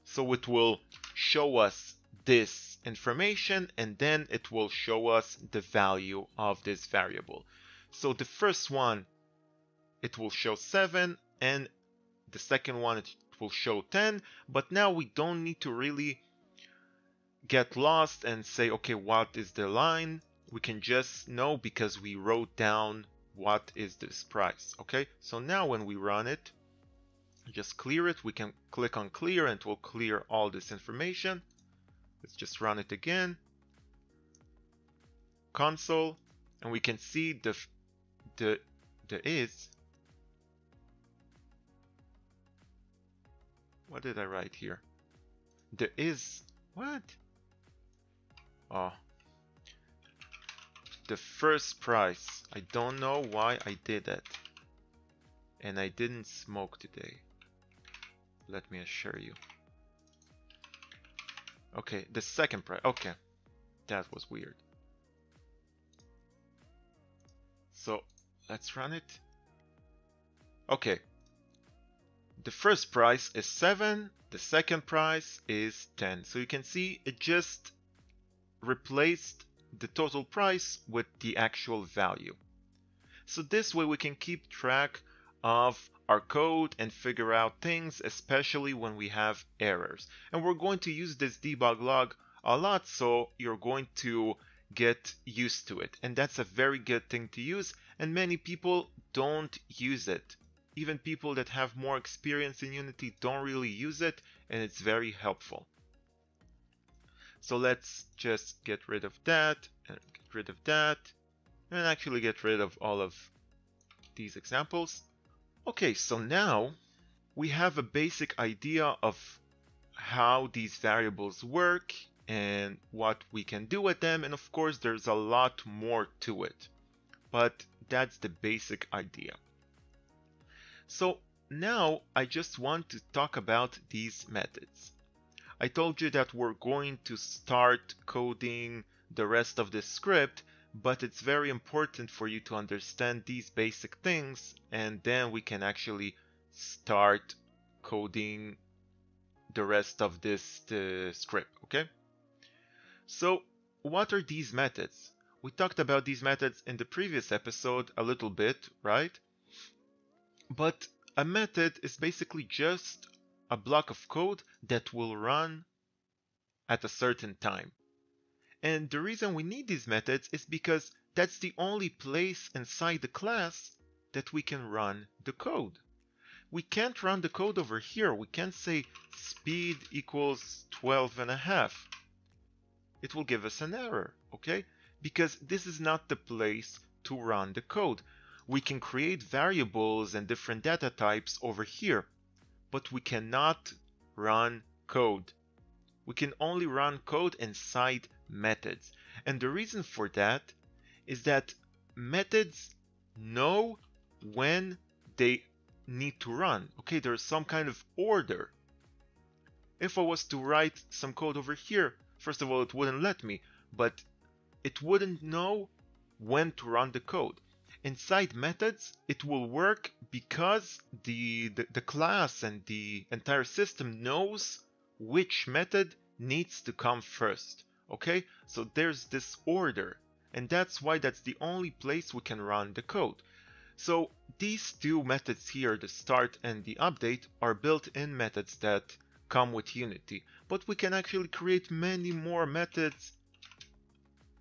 So it will show us this information and then it will show us the value of this variable. So the first one, it will show 7 and the second one, it will show 10. But now we don't need to really get lost and say, okay, what is the line? We can just know because we wrote down what is this price. Okay, so now when we run it, just clear it. We can click on clear and it will clear all this information. Let's just run it again. Console, and we can see the the the is. What did I write here? The is what? Oh. The first price. I don't know why I did that. And I didn't smoke today. Let me assure you. Okay, the second price. Okay. That was weird. So, let's run it. Okay. The first price is 7, the second price is 10. So you can see it just replaced the total price with the actual value. So this way we can keep track of our code and figure out things, especially when we have errors. And we're going to use this debug log a lot, so you're going to get used to it. And that's a very good thing to use, and many people don't use it. Even people that have more experience in Unity don't really use it, and it's very helpful. So let's just get rid of that and get rid of that and actually get rid of all of these examples. Okay, so now we have a basic idea of how these variables work and what we can do with them. And of course, there's a lot more to it, but that's the basic idea. So now I just want to talk about these methods. I told you that we're going to start coding the rest of the script, but it's very important for you to understand these basic things and then we can actually start coding the rest of this uh, script, okay? So what are these methods? We talked about these methods in the previous episode a little bit, right? But a method is basically just a block of code that will run at a certain time. And the reason we need these methods is because that's the only place inside the class that we can run the code. We can't run the code over here. We can't say speed equals 12 and a half. It will give us an error, okay? Because this is not the place to run the code. We can create variables and different data types over here, but we cannot run code. We can only run code inside methods. And the reason for that is that methods know when they need to run. Okay, there's some kind of order. If I was to write some code over here, first of all, it wouldn't let me, but it wouldn't know when to run the code. Inside methods, it will work because the, the, the class and the entire system knows which method needs to come first. Okay, so there's this order, and that's why that's the only place we can run the code. So these two methods here, the start and the update, are built-in methods that come with Unity, but we can actually create many more methods,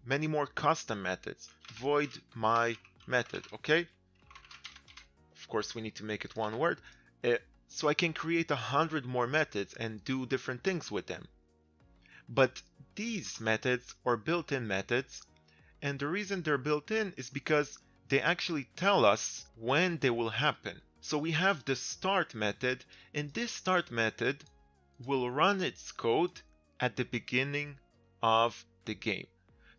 many more custom methods. Void my method, okay? Of course, we need to make it one word. Uh, so I can create a hundred more methods and do different things with them. But these methods are built-in methods, and the reason they're built in is because they actually tell us when they will happen. So we have the start method, and this start method will run its code at the beginning of the game.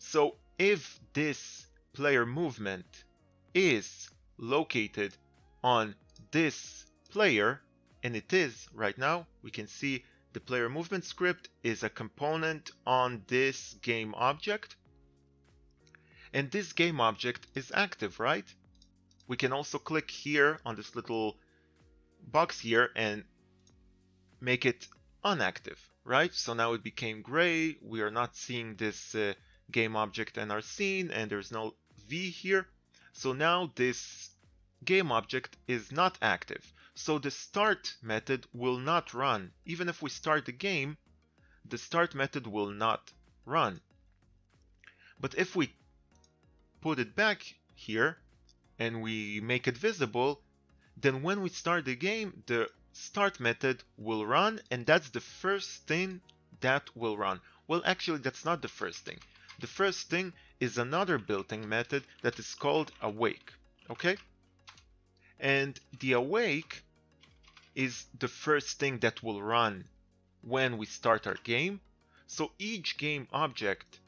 So if this player movement is located on this player, and it is right now, we can see the player movement script is a component on this game object. And this game object is active, right? We can also click here on this little box here and make it unactive, right? So now it became gray. We are not seeing this uh, game object and our scene and there's no V here. So now this game object is not active. So the start method will not run. Even if we start the game, the start method will not run. But if we put it back here and we make it visible, then when we start the game, the start method will run and that's the first thing that will run. Well, actually, that's not the first thing. The first thing is another built-in method that is called awake, okay? And the awake is the first thing that will run when we start our game. So each game object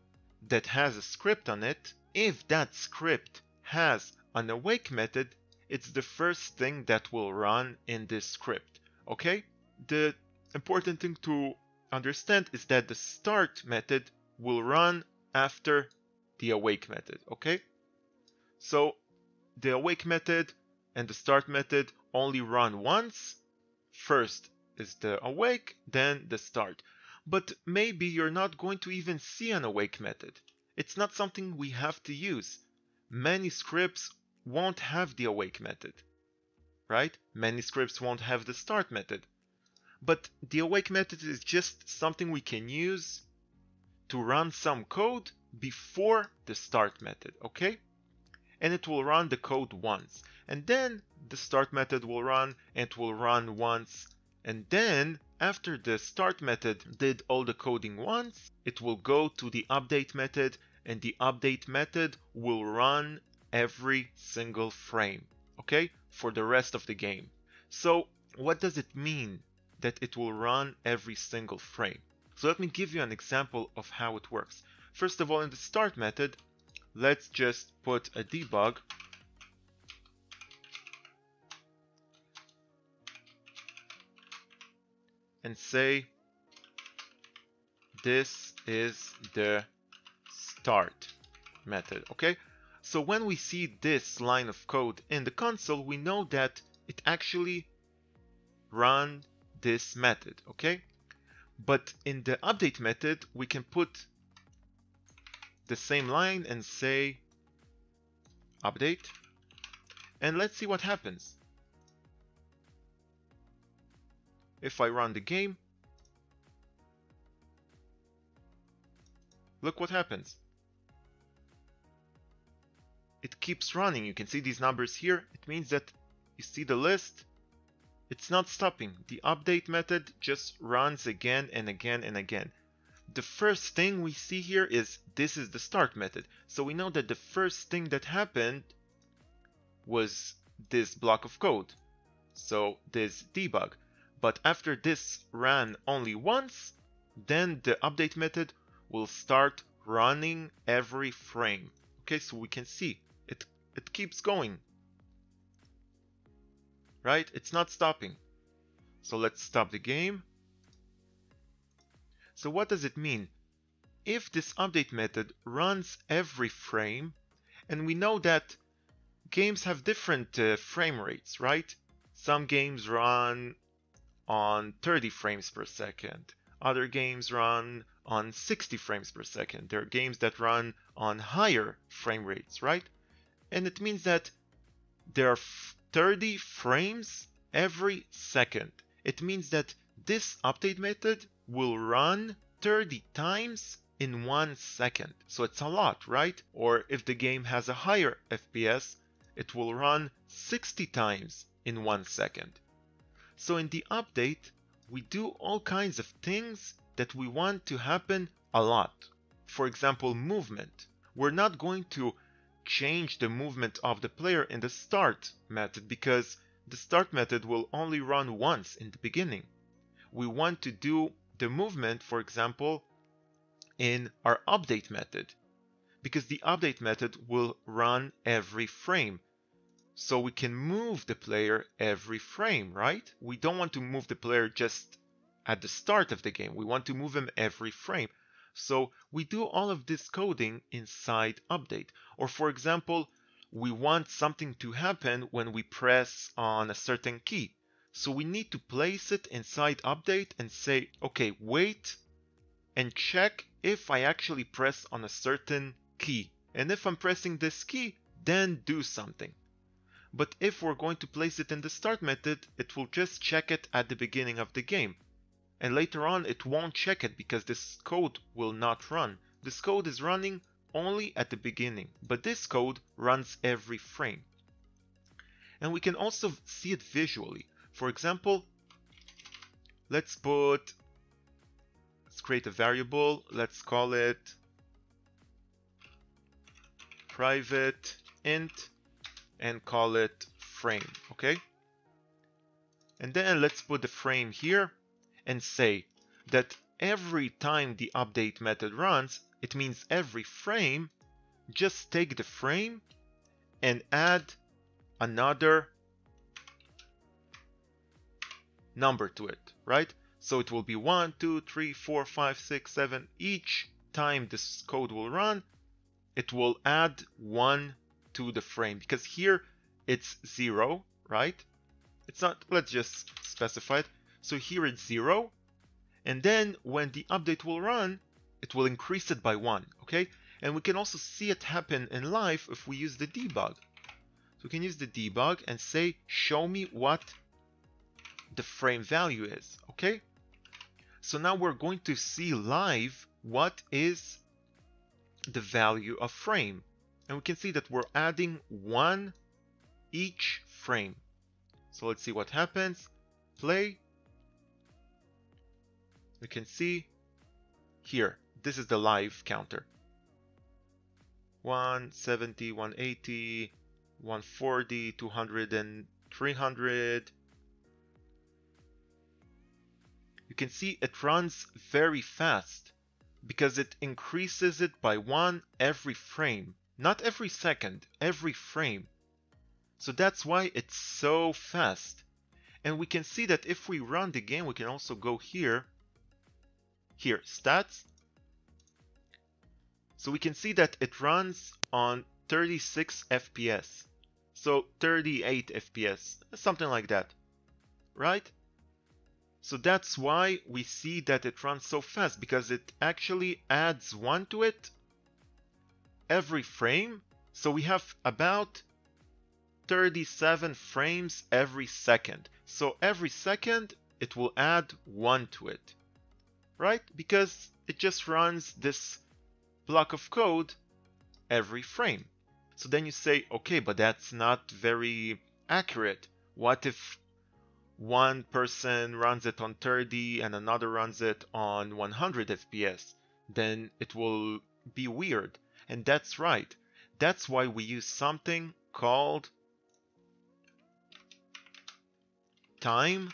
that has a script on it, if that script has an awake method, it's the first thing that will run in this script. Okay? The important thing to understand is that the start method will run after the awake method. Okay? So the awake method and the start method only run once. First is the awake, then the start. But maybe you're not going to even see an awake method. It's not something we have to use. Many scripts won't have the awake method, right? Many scripts won't have the start method. But the awake method is just something we can use to run some code before the start method, okay? And it will run the code once. And then the start method will run and it will run once. And then after the start method did all the coding once, it will go to the update method and the update method will run every single frame, okay? For the rest of the game. So what does it mean that it will run every single frame? So let me give you an example of how it works. First of all, in the start method, let's just put a debug and say this is the start method, okay? So when we see this line of code in the console, we know that it actually run this method, okay? But in the update method, we can put the same line and say update and let's see what happens. If I run the game, look what happens. It keeps running. You can see these numbers here. It means that you see the list. It's not stopping. The update method just runs again and again and again the first thing we see here is this is the start method. So we know that the first thing that happened was this block of code. So this debug. But after this ran only once, then the update method will start running every frame. Okay, so we can see it, it keeps going. Right? It's not stopping. So let's stop the game. So what does it mean? If this update method runs every frame, and we know that games have different uh, frame rates, right? Some games run on 30 frames per second. Other games run on 60 frames per second. There are games that run on higher frame rates, right? And it means that there are 30 frames every second. It means that this update method will run 30 times in one second. So it's a lot, right? Or if the game has a higher FPS, it will run 60 times in one second. So in the update, we do all kinds of things that we want to happen a lot. For example, movement. We're not going to change the movement of the player in the start method because the start method will only run once in the beginning. We want to do the movement, for example, in our update method because the update method will run every frame. So we can move the player every frame, right? We don't want to move the player just at the start of the game. We want to move him every frame. So we do all of this coding inside update. Or for example, we want something to happen when we press on a certain key. So we need to place it inside update and say, okay, wait and check if I actually press on a certain key. And if I'm pressing this key, then do something. But if we're going to place it in the start method, it will just check it at the beginning of the game. And later on, it won't check it because this code will not run. This code is running only at the beginning, but this code runs every frame. And we can also see it visually. For example, let's put Let's create a variable. Let's call it private int and call it frame. Okay. And then let's put the frame here and say that every time the update method runs, it means every frame, just take the frame and add another number to it, right? So it will be 1, 2, 3, 4, 5, 6, 7. Each time this code will run, it will add 1 to the frame. Because here it's 0, right? It's not, let's just specify it. So here it's 0. And then when the update will run, it will increase it by 1, okay? And we can also see it happen in live if we use the debug. So we can use the debug and say, show me what the frame value is, okay? So now we're going to see live what is the value of frame. And we can see that we're adding one each frame. So let's see what happens. Play. We can see here, this is the live counter. 170, 180, 140, 200 and 300, you can see it runs very fast because it increases it by one every frame. Not every second, every frame. So that's why it's so fast. And we can see that if we run the game, we can also go here. Here, stats. So we can see that it runs on 36 FPS. So 38 FPS, something like that. Right? So that's why we see that it runs so fast because it actually adds one to it every frame. So we have about 37 frames every second. So every second it will add one to it, right? Because it just runs this block of code every frame. So then you say, okay, but that's not very accurate. What if one person runs it on 30 and another runs it on 100 FPS, then it will be weird. And that's right. That's why we use something called time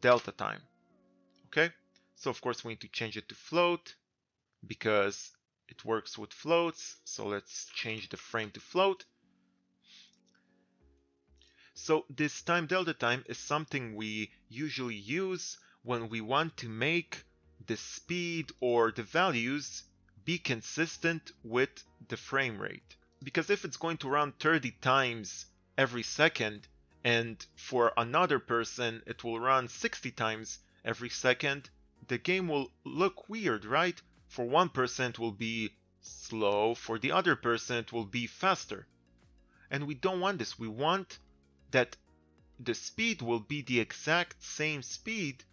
delta time. Okay? So of course we need to change it to float because it works with floats. So let's change the frame to float. So this time delta time is something we usually use when we want to make the speed or the values be consistent with the frame rate. Because if it's going to run 30 times every second and for another person it will run 60 times every second, the game will look weird, right? For one person it will be slow, for the other person it will be faster. And we don't want this. We want that the speed will be the exact same speed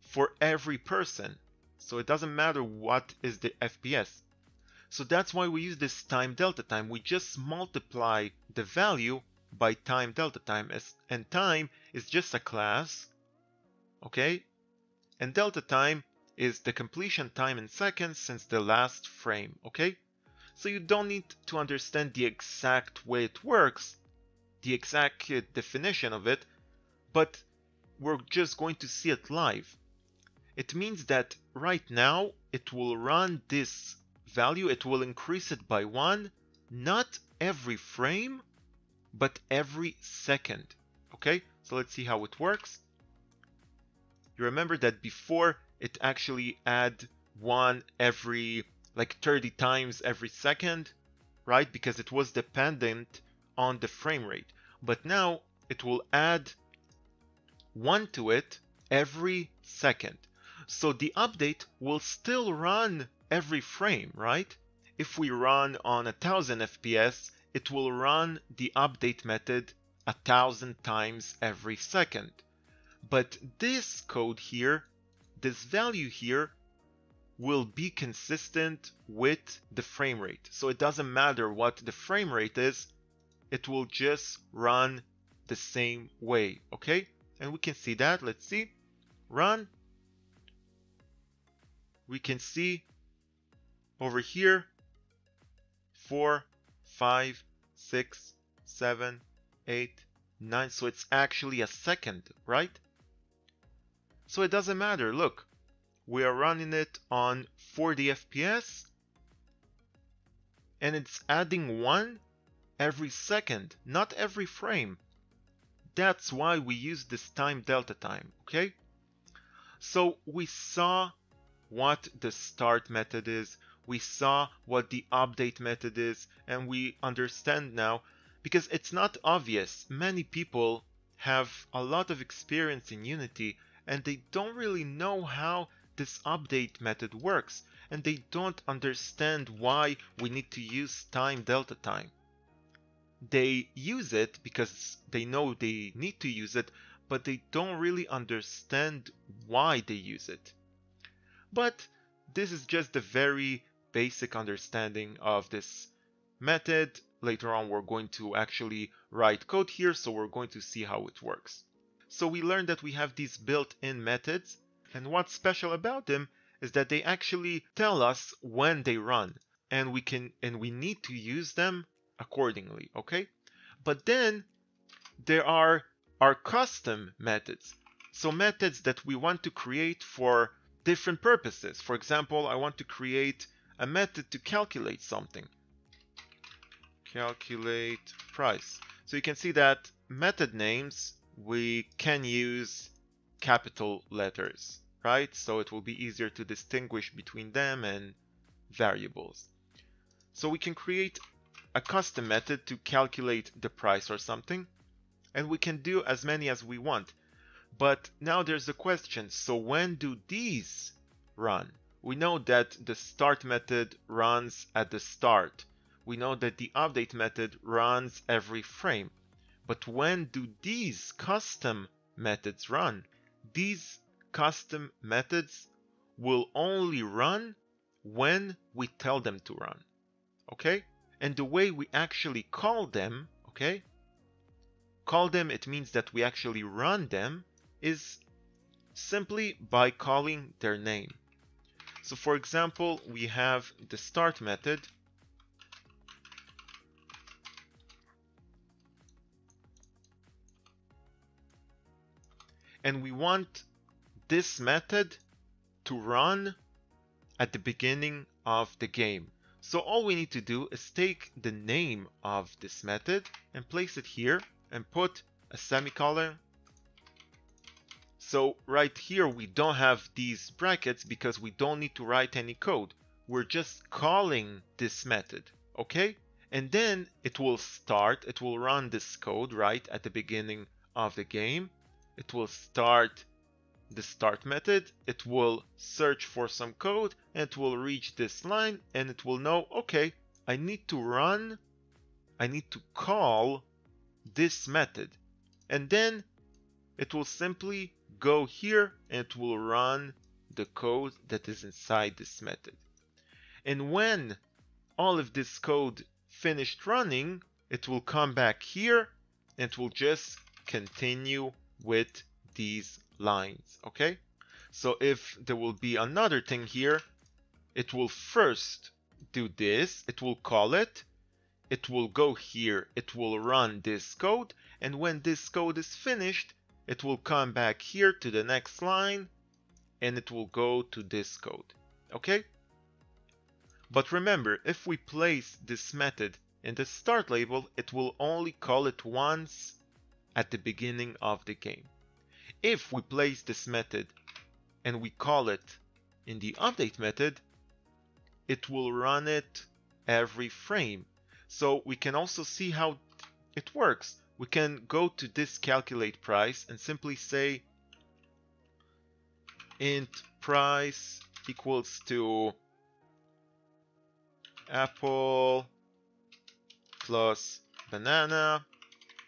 for every person. So it doesn't matter what is the FPS. So that's why we use this time delta time. We just multiply the value by time delta time and time is just a class okay and delta time is the completion time in seconds since the last frame okay so you don't need to understand the exact way it works the exact definition of it but we're just going to see it live it means that right now it will run this value it will increase it by one not every frame but every second. Okay, so let's see how it works. You remember that before it actually add one every like 30 times every second, right? Because it was dependent on the frame rate. But now it will add one to it every second. So the update will still run every frame, right? If we run on a 1000 FPS, it will run the update method a thousand times every second. But this code here, this value here, will be consistent with the frame rate. So it doesn't matter what the frame rate is, it will just run the same way, okay? And we can see that, let's see, run. We can see over here, four, five, six, seven, eight, nine. So it's actually a second, right? So it doesn't matter. Look, we are running it on 40 FPS and it's adding one every second, not every frame. That's why we use this time delta time, okay? So we saw what the start method is, we saw what the update method is and we understand now because it's not obvious. Many people have a lot of experience in Unity and they don't really know how this update method works and they don't understand why we need to use time delta time. They use it because they know they need to use it, but they don't really understand why they use it. But this is just a very basic understanding of this method. Later on, we're going to actually write code here, so we're going to see how it works. So we learned that we have these built-in methods, and what's special about them is that they actually tell us when they run, and we can and we need to use them accordingly, okay? But then there are our custom methods. So methods that we want to create for different purposes. For example, I want to create a method to calculate something. Calculate price. So you can see that method names, we can use capital letters, right? So it will be easier to distinguish between them and variables. So we can create a custom method to calculate the price or something, and we can do as many as we want. But now there's a question, so when do these run? We know that the start method runs at the start. We know that the update method runs every frame. But when do these custom methods run? These custom methods will only run when we tell them to run. Okay? And the way we actually call them, okay? Call them, it means that we actually run them, is simply by calling their name. So for example, we have the start method and we want this method to run at the beginning of the game. So all we need to do is take the name of this method and place it here and put a semicolon. So right here we don't have these brackets because we don't need to write any code. We're just calling this method, okay? And then it will start, it will run this code right at the beginning of the game. It will start the start method, it will search for some code, and it will reach this line, and it will know, okay, I need to run, I need to call this method. And then it will simply go here and it will run the code that is inside this method. And when all of this code finished running, it will come back here and it will just continue with these lines, okay? So if there will be another thing here, it will first do this, it will call it, it will go here, it will run this code, and when this code is finished, it will come back here to the next line, and it will go to this code, okay? But remember, if we place this method in the start label, it will only call it once at the beginning of the game. If we place this method and we call it in the update method, it will run it every frame. So we can also see how it works. We can go to this calculate price and simply say int price equals to apple plus banana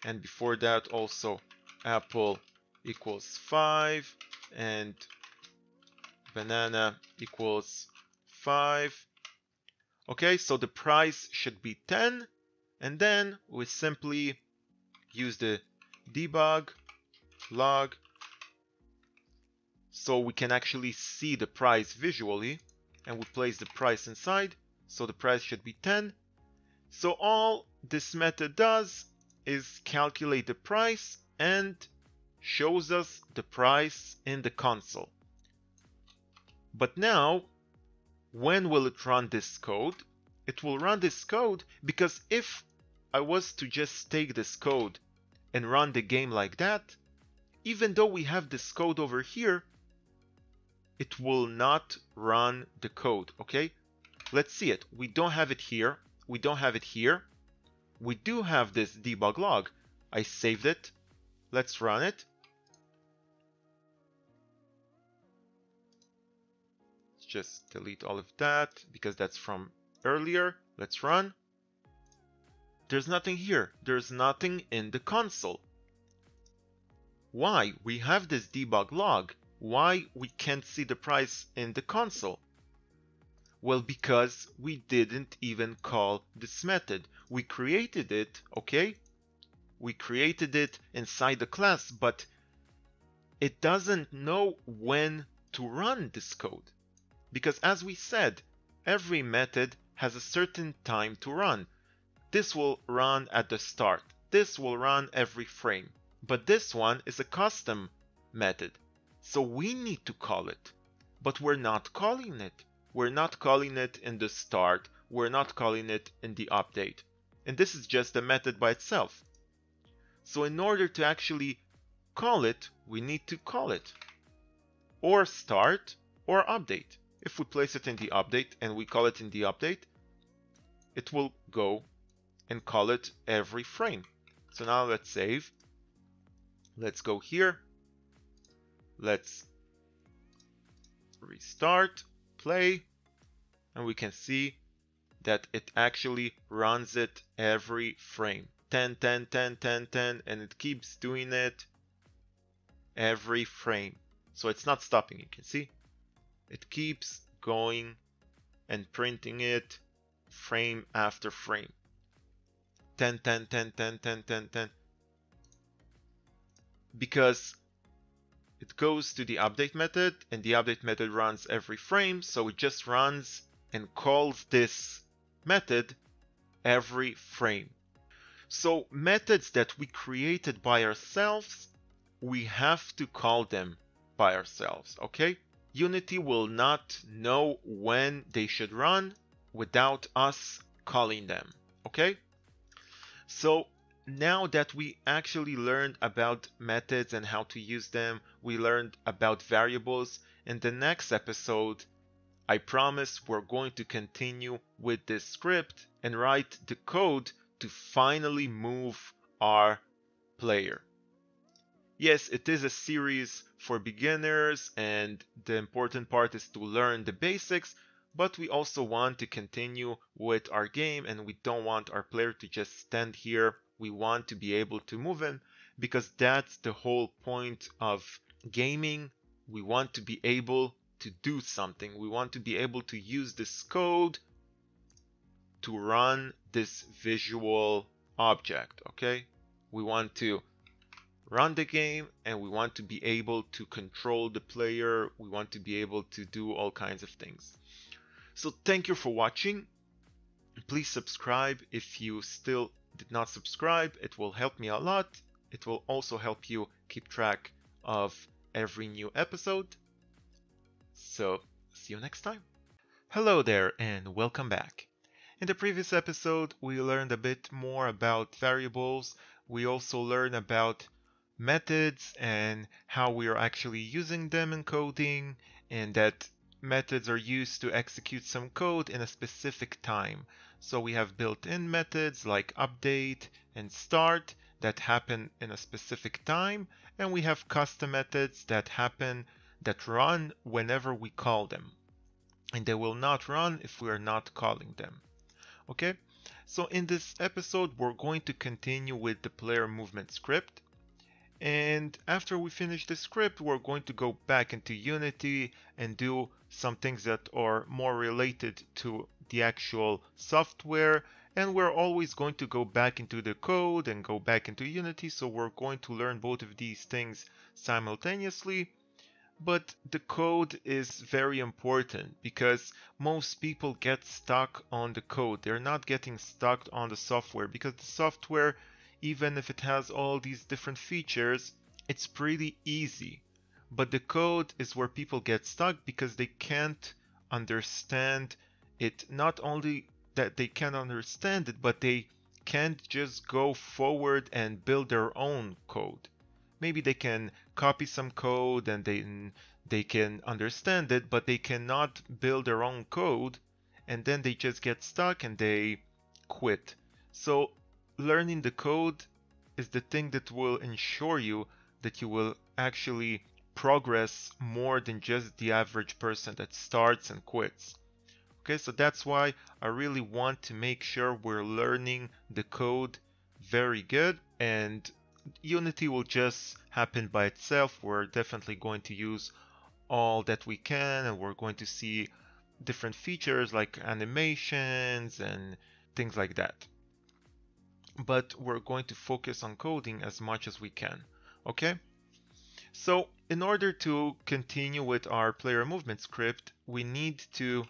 and before that also apple equals 5 and banana equals 5 okay so the price should be 10 and then we simply use the debug log so we can actually see the price visually and we place the price inside so the price should be 10 so all this method does is calculate the price and shows us the price in the console. But now, when will it run this code? It will run this code because if I was to just take this code and run the game like that, even though we have this code over here, it will not run the code, okay? Let's see it. We don't have it here. We don't have it here. We do have this debug log. I saved it. Let's run it. Let's just delete all of that because that's from earlier. Let's run. There's nothing here. There's nothing in the console. Why? We have this debug log. Why we can't see the price in the console? Well, because we didn't even call this method. We created it, okay? We created it inside the class, but it doesn't know when to run this code. Because as we said, every method has a certain time to run. This will run at the start. This will run every frame. But this one is a custom method. So we need to call it. But we're not calling it. We're not calling it in the start. We're not calling it in the update. And this is just a method by itself. So in order to actually call it, we need to call it. Or start or update. If we place it in the update and we call it in the update, it will go and call it every frame. So now let's save. Let's go here. Let's restart play and we can see that it actually runs it every frame. 10 10 10 10 10 and it keeps doing it every frame. So it's not stopping you can see. It keeps going and printing it frame after frame. 10 10 10 10 10 10 10 because it goes to the update method and the update method runs every frame so it just runs and calls this method every frame. So methods that we created by ourselves, we have to call them by ourselves, okay? Unity will not know when they should run without us calling them, okay? So now that we actually learned about methods and how to use them, we learned about variables. In the next episode, I promise we're going to continue with this script and write the code to finally move our player. Yes, it is a series for beginners and the important part is to learn the basics, but we also want to continue with our game and we don't want our player to just stand here. We want to be able to move him because that's the whole point of gaming. We want to be able to do something. We want to be able to use this code to run this visual object, okay? We want to run the game and we want to be able to control the player. We want to be able to do all kinds of things. So thank you for watching. Please subscribe if you still did not subscribe. It will help me a lot. It will also help you keep track of every new episode. So see you next time. Hello there and welcome back. In the previous episode, we learned a bit more about variables. We also learned about methods and how we are actually using them in coding and that methods are used to execute some code in a specific time. So we have built-in methods like update and start that happen in a specific time and we have custom methods that happen that run whenever we call them and they will not run if we are not calling them. Okay, so in this episode we're going to continue with the player movement script and after we finish the script, we're going to go back into Unity and do some things that are more related to the actual software. And we're always going to go back into the code and go back into Unity. So we're going to learn both of these things simultaneously. But the code is very important because most people get stuck on the code. They're not getting stuck on the software because the software even if it has all these different features, it's pretty easy. But the code is where people get stuck because they can't understand it. Not only that they can't understand it, but they can't just go forward and build their own code. Maybe they can copy some code and they they can understand it, but they cannot build their own code and then they just get stuck and they quit. So learning the code is the thing that will ensure you that you will actually progress more than just the average person that starts and quits. Okay, so that's why I really want to make sure we're learning the code very good and Unity will just happen by itself. We're definitely going to use all that we can and we're going to see different features like animations and things like that but we're going to focus on coding as much as we can. Okay? So in order to continue with our player movement script, we need to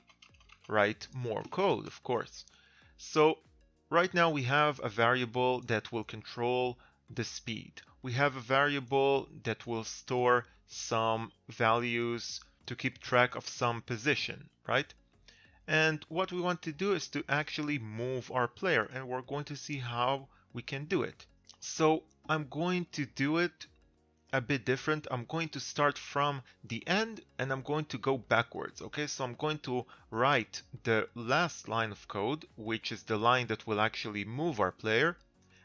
write more code, of course. So right now we have a variable that will control the speed. We have a variable that will store some values to keep track of some position, right? And what we want to do is to actually move our player and we're going to see how we can do it. So I'm going to do it a bit different. I'm going to start from the end and I'm going to go backwards. Okay, so I'm going to write the last line of code, which is the line that will actually move our player.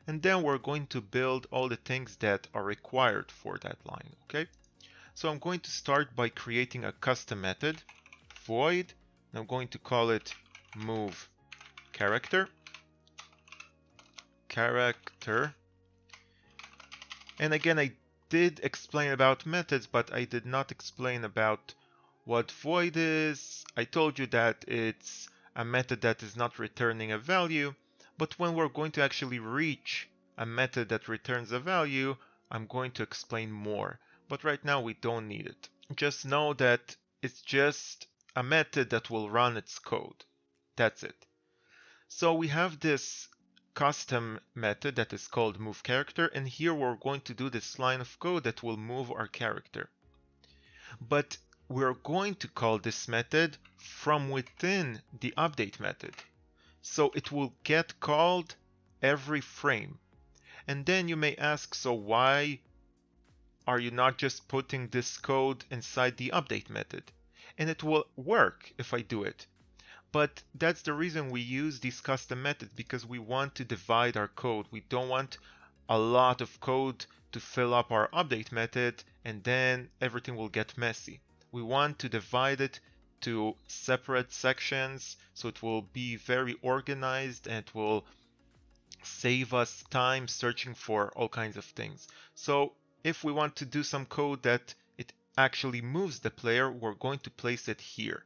And then we're going to build all the things that are required for that line. Okay, so I'm going to start by creating a custom method, void and I'm going to call it move character. Character. And again, I did explain about methods, but I did not explain about what void is. I told you that it's a method that is not returning a value, but when we're going to actually reach a method that returns a value, I'm going to explain more. But right now we don't need it. Just know that it's just a method that will run its code. That's it. So we have this custom method that is called move character and here we're going to do this line of code that will move our character. But we're going to call this method from within the update method. So it will get called every frame. And then you may ask, so why are you not just putting this code inside the update method? And it will work if I do it. But that's the reason we use these custom methods because we want to divide our code. We don't want a lot of code to fill up our update method and then everything will get messy. We want to divide it to separate sections so it will be very organized and it will save us time searching for all kinds of things. So if we want to do some code that it actually moves the player, we're going to place it here.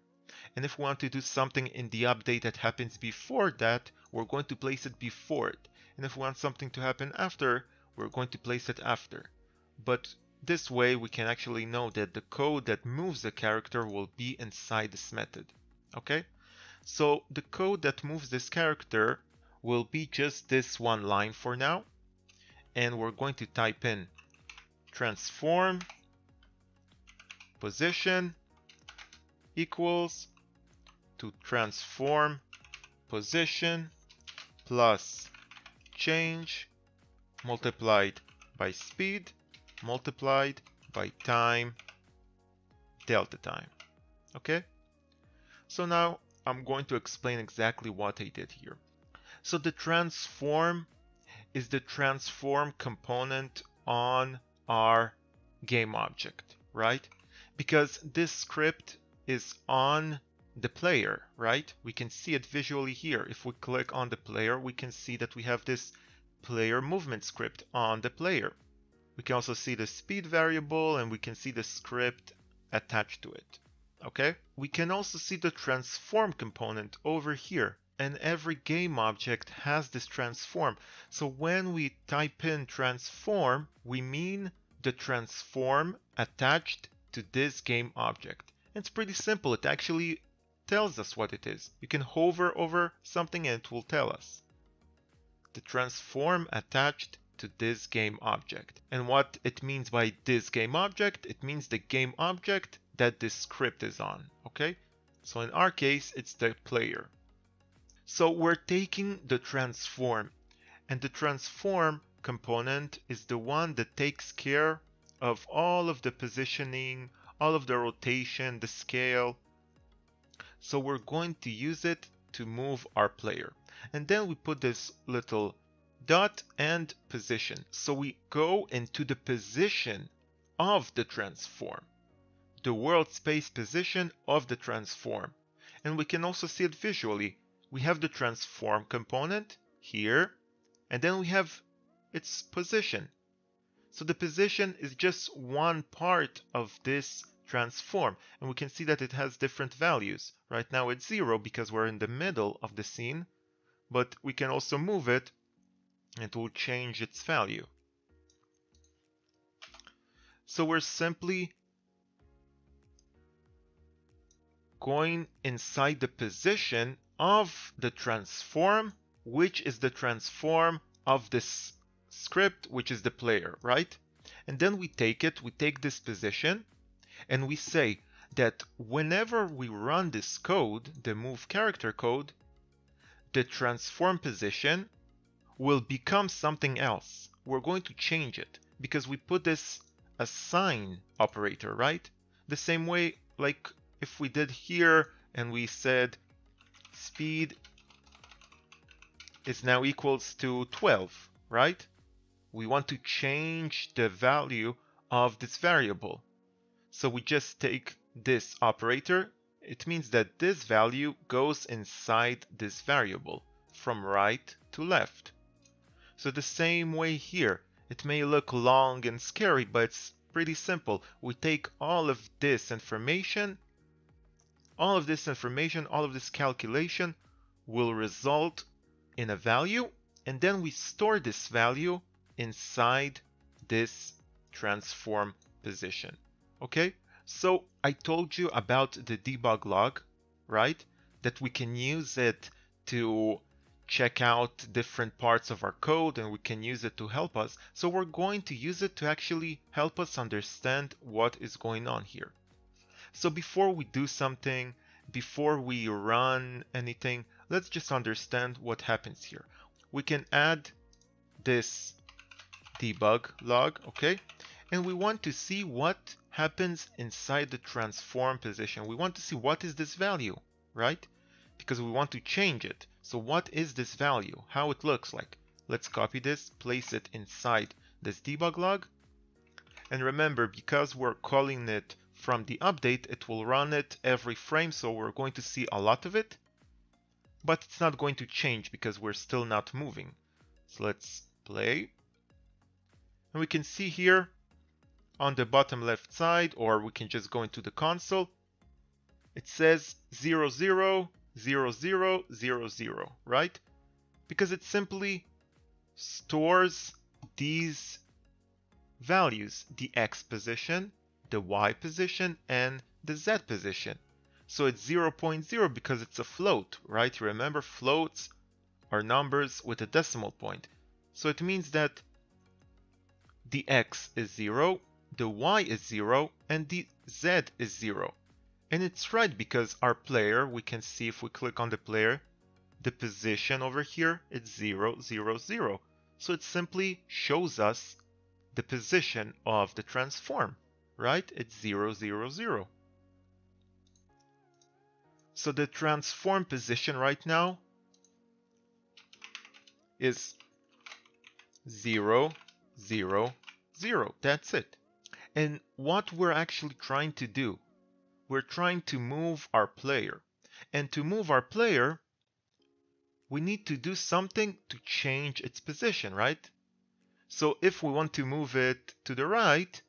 And if we want to do something in the update that happens before that, we're going to place it before it. And if we want something to happen after, we're going to place it after. But this way we can actually know that the code that moves the character will be inside this method. Okay? So the code that moves this character will be just this one line for now. And we're going to type in transform position equals to transform position plus change multiplied by speed multiplied by time delta time. Okay? So now I'm going to explain exactly what I did here. So the transform is the transform component on our game object, right? Because this script is on the player, right? We can see it visually here. If we click on the player, we can see that we have this player movement script on the player. We can also see the speed variable and we can see the script attached to it. Okay? We can also see the transform component over here. And every game object has this transform. So when we type in transform, we mean the transform attached to this game object. It's pretty simple. It actually tells us what it is. You can hover over something and it will tell us. The transform attached to this game object. And what it means by this game object, it means the game object that this script is on, okay? So in our case, it's the player. So we're taking the transform and the transform component is the one that takes care of all of the positioning, all of the rotation, the scale, so we're going to use it to move our player. And then we put this little dot and position. So we go into the position of the transform, the world space position of the transform. And we can also see it visually. We have the transform component here, and then we have its position. So the position is just one part of this transform and we can see that it has different values. Right now it's zero because we're in the middle of the scene, but we can also move it it will change its value. So we're simply going inside the position of the transform, which is the transform of this script, which is the player, right? And then we take it, we take this position, and we say that whenever we run this code, the move character code, the transform position will become something else. We're going to change it because we put this assign operator, right? The same way like if we did here and we said speed is now equals to 12, right? We want to change the value of this variable. So we just take this operator. It means that this value goes inside this variable from right to left. So the same way here. It may look long and scary, but it's pretty simple. We take all of this information, all of this information, all of this calculation will result in a value, and then we store this value inside this transform position. Okay, so I told you about the debug log, right? That we can use it to check out different parts of our code and we can use it to help us. So we're going to use it to actually help us understand what is going on here. So before we do something, before we run anything, let's just understand what happens here. We can add this debug log, okay? And we want to see what happens inside the transform position. We want to see what is this value, right? Because we want to change it. So what is this value? How it looks like? Let's copy this, place it inside this debug log. And remember, because we're calling it from the update, it will run it every frame. So we're going to see a lot of it, but it's not going to change because we're still not moving. So let's play. And we can see here on the bottom left side, or we can just go into the console, it says 00, 00, 00, 00, 0, right? Because it simply stores these values, the X position, the Y position, and the Z position. So it's 0, 0.0 because it's a float, right? Remember floats are numbers with a decimal point. So it means that the X is 0, the Y is 0, and the Z is 0. And it's right because our player, we can see if we click on the player, the position over here, it's 0, 0, 0. So it simply shows us the position of the transform, right? It's 0, 0, 0. So the transform position right now is 0, 0, 0. That's it. And what we're actually trying to do, we're trying to move our player. And to move our player, we need to do something to change its position, right? So if we want to move it to the right,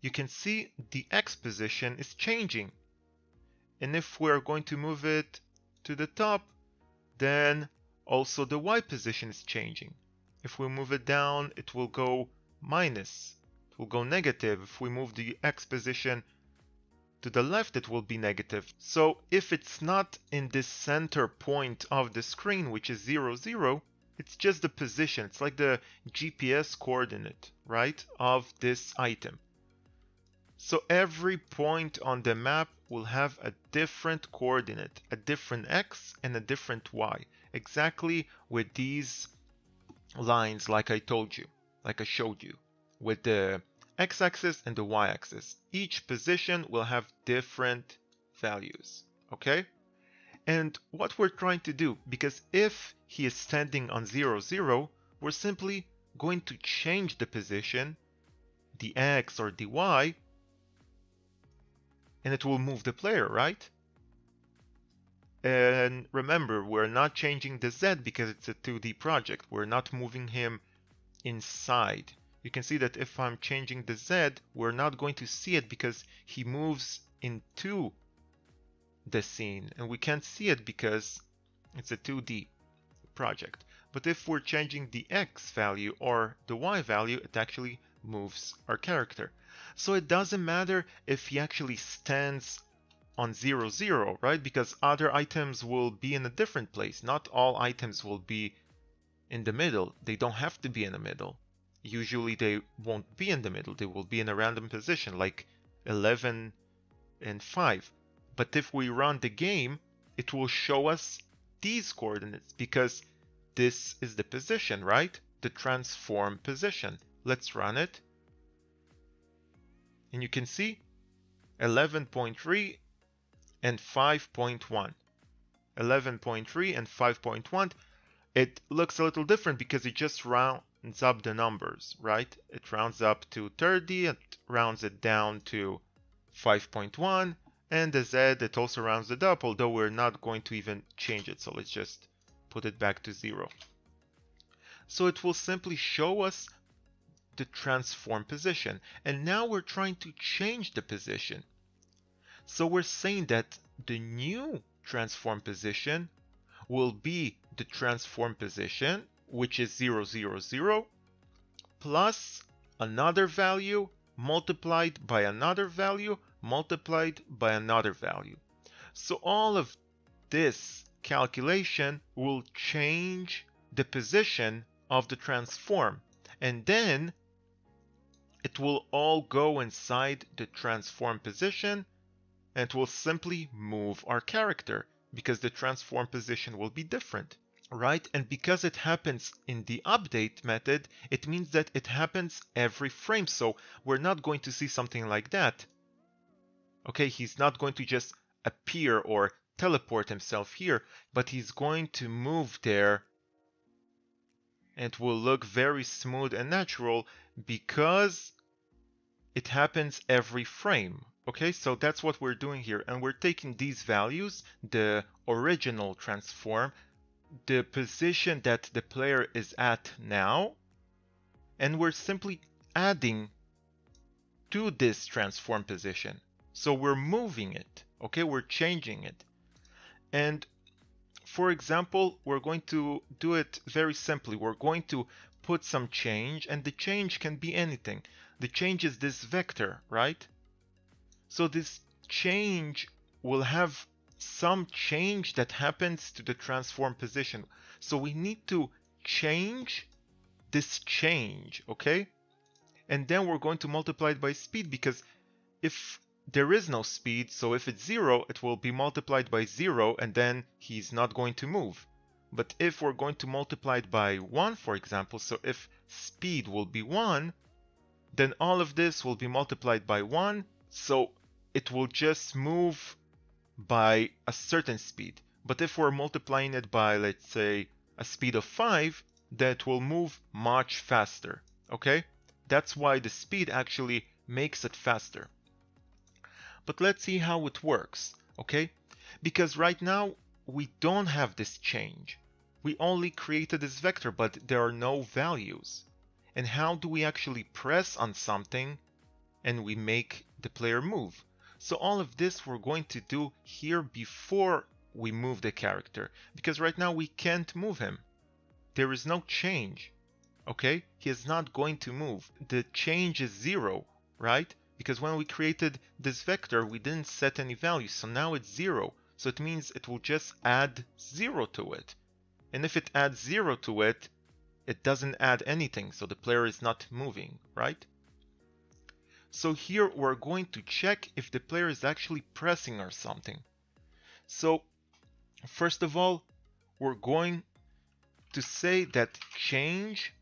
you can see the X position is changing. And if we're going to move it to the top, then also the Y position is changing. If we move it down, it will go minus it will go negative. If we move the x position to the left, it will be negative. So if it's not in this center point of the screen, which is 0, 0, it's just the position. It's like the GPS coordinate, right, of this item. So every point on the map will have a different coordinate, a different x and a different y, exactly with these lines like I told you, like I showed you with the x-axis and the y-axis. Each position will have different values, okay? And what we're trying to do, because if he is standing on 0, 0, we're simply going to change the position, the x or the y, and it will move the player, right? And remember, we're not changing the z because it's a 2D project. We're not moving him inside you can see that if I'm changing the Z, we're not going to see it because he moves into the scene and we can't see it because it's a 2D project. But if we're changing the X value or the Y value, it actually moves our character. So it doesn't matter if he actually stands on 0, 0, right? Because other items will be in a different place. Not all items will be in the middle. They don't have to be in the middle usually they won't be in the middle. They will be in a random position like 11 and 5. But if we run the game, it will show us these coordinates because this is the position, right? The transform position. Let's run it. And you can see 11.3 and 5.1. 11.3 and 5.1. It looks a little different because it just round rounds up the numbers, right? It rounds up to 30, it rounds it down to 5.1, and the Z, it also rounds it up, although we're not going to even change it, so let's just put it back to zero. So it will simply show us the transform position, and now we're trying to change the position. So we're saying that the new transform position will be the transform position which is 0, 0, 0, plus another value multiplied by another value multiplied by another value. So all of this calculation will change the position of the transform and then it will all go inside the transform position and it will simply move our character because the transform position will be different. Right? And because it happens in the update method, it means that it happens every frame. So we're not going to see something like that. Okay, he's not going to just appear or teleport himself here, but he's going to move there. It will look very smooth and natural because it happens every frame. Okay, so that's what we're doing here. And we're taking these values, the original transform, the position that the player is at now, and we're simply adding to this transform position. So we're moving it, okay? We're changing it. And for example, we're going to do it very simply. We're going to put some change, and the change can be anything. The change is this vector, right? So this change will have some change that happens to the transform position. So we need to change this change, okay? And then we're going to multiply it by speed because if there is no speed, so if it's zero, it will be multiplied by zero and then he's not going to move. But if we're going to multiply it by one, for example, so if speed will be one, then all of this will be multiplied by one, so it will just move by a certain speed. But if we're multiplying it by, let's say, a speed of 5, that will move much faster, okay? That's why the speed actually makes it faster. But let's see how it works, okay? Because right now, we don't have this change. We only created this vector, but there are no values. And how do we actually press on something and we make the player move? So all of this we're going to do here before we move the character, because right now we can't move him. There is no change, okay? He is not going to move. The change is zero, right? Because when we created this vector, we didn't set any value, so now it's zero. So it means it will just add zero to it. And if it adds zero to it, it doesn't add anything, so the player is not moving, right? So here we're going to check if the player is actually pressing or something. So first of all, we're going to say that change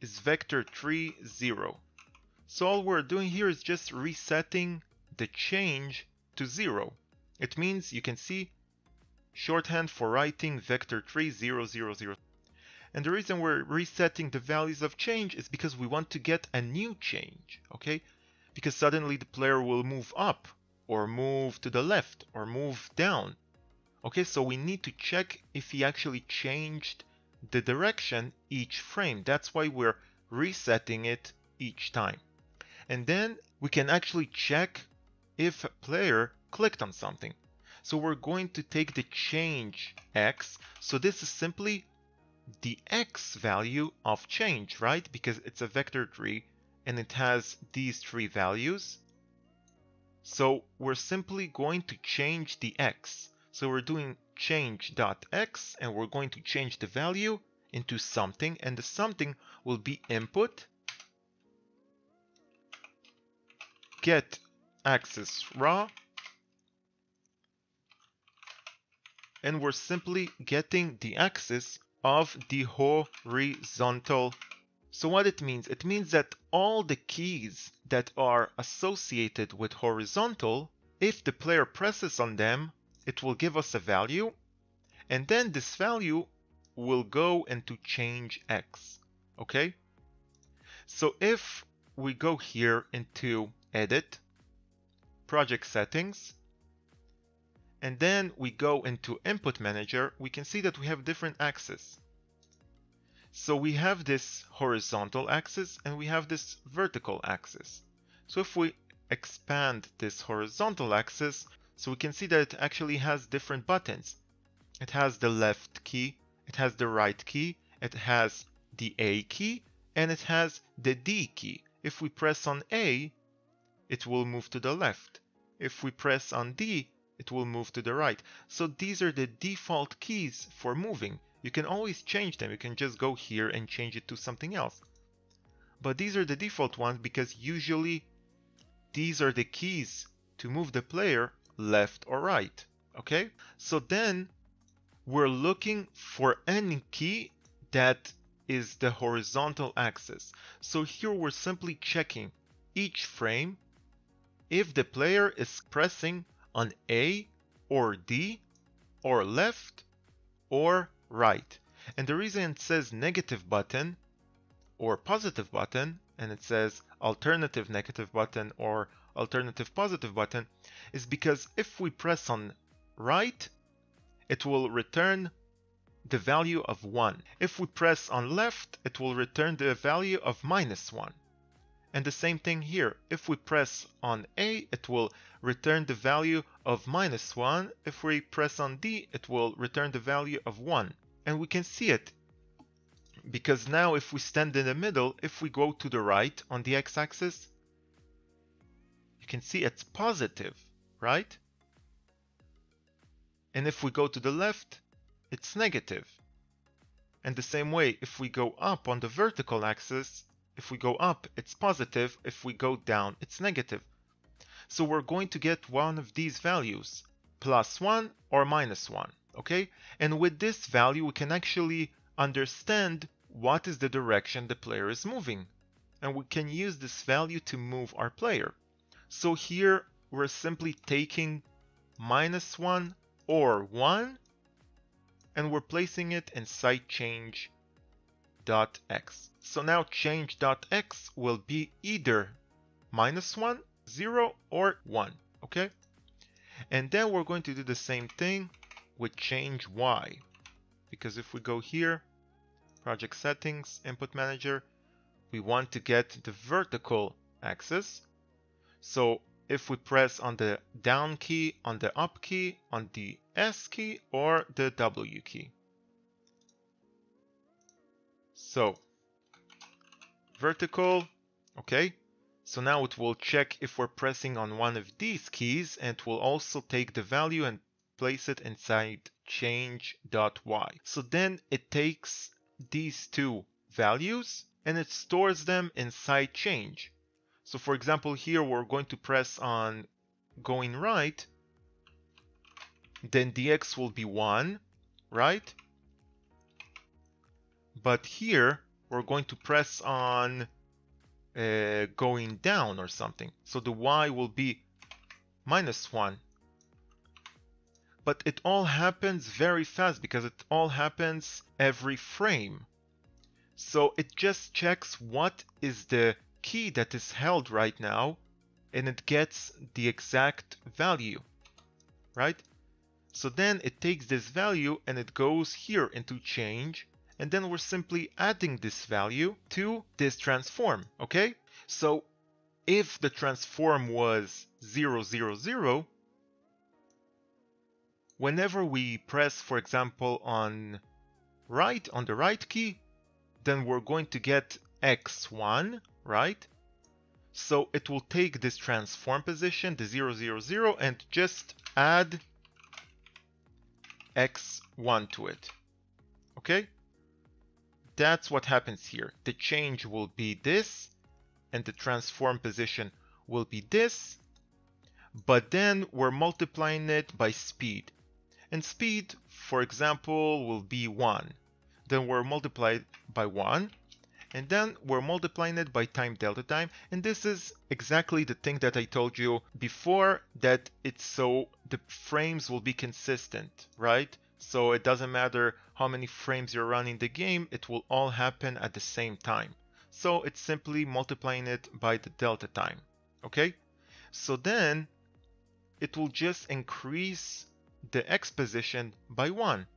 is vector 3, 0. So all we're doing here is just resetting the change to 0. It means you can see shorthand for writing vector 3, 0, 0, 0. And the reason we're resetting the values of change is because we want to get a new change, okay? Because suddenly the player will move up or move to the left or move down. Okay, so we need to check if he actually changed the direction each frame. That's why we're resetting it each time. And then we can actually check if a player clicked on something. So we're going to take the change x. So this is simply the x value of change, right? Because it's a vector 3 and it has these three values. So we're simply going to change the x. So we're doing change.x and we're going to change the value into something and the something will be input get axis raw and we're simply getting the axis of the horizontal. So what it means? It means that all the keys that are associated with horizontal, if the player presses on them, it will give us a value, and then this value will go into change x, okay? So if we go here into edit, project settings, and then we go into input manager, we can see that we have different axes. So we have this horizontal axis and we have this vertical axis. So if we expand this horizontal axis, so we can see that it actually has different buttons. It has the left key, it has the right key, it has the A key, and it has the D key. If we press on A, it will move to the left. If we press on D, it will move to the right. So these are the default keys for moving. You can always change them. You can just go here and change it to something else. But these are the default ones because usually these are the keys to move the player left or right. Okay? So then we're looking for any key that is the horizontal axis. So here we're simply checking each frame if the player is pressing on A or D or left or right. And the reason it says negative button or positive button and it says alternative negative button or alternative positive button is because if we press on right, it will return the value of 1. If we press on left, it will return the value of minus 1. And the same thing here. If we press on A, it will return the value of minus 1. If we press on D, it will return the value of 1. And we can see it because now if we stand in the middle, if we go to the right on the x-axis, you can see it's positive, right? And if we go to the left, it's negative. And the same way, if we go up on the vertical axis, if we go up, it's positive. If we go down, it's negative. So we're going to get one of these values, plus 1 or minus 1, okay? And with this value, we can actually understand what is the direction the player is moving. And we can use this value to move our player. So here we're simply taking minus 1 or 1 and we're placing it inside change.x. So now change.x will be either minus 1, 0 or 1, okay? And then we're going to do the same thing with change y. Because if we go here, project settings, input manager, we want to get the vertical axis. So if we press on the down key, on the up key, on the S key or the W key. So vertical, okay. So now it will check if we're pressing on one of these keys and it will also take the value and place it inside change.y. So then it takes these two values and it stores them inside change. So for example, here we're going to press on going right, then dx will be 1, right? But here we're going to press on uh, going down or something. So the y will be minus 1 but it all happens very fast because it all happens every frame. So it just checks what is the key that is held right now and it gets the exact value, right? So then it takes this value and it goes here into change and then we're simply adding this value to this transform, okay? So if the transform was 0, 0, 0, whenever we press, for example, on right, on the right key, then we're going to get x1, right? So it will take this transform position, the 0, 0, 0, and just add x1 to it. Okay? That's what happens here. The change will be this, and the transform position will be this, but then we're multiplying it by speed and speed, for example, will be 1. Then we're multiplied by 1, and then we're multiplying it by time delta time, and this is exactly the thing that I told you before, that it's so the frames will be consistent, right? So it doesn't matter how many frames you're running the game, it will all happen at the same time. So it's simply multiplying it by the delta time, okay? So then it will just increase the x position by 1.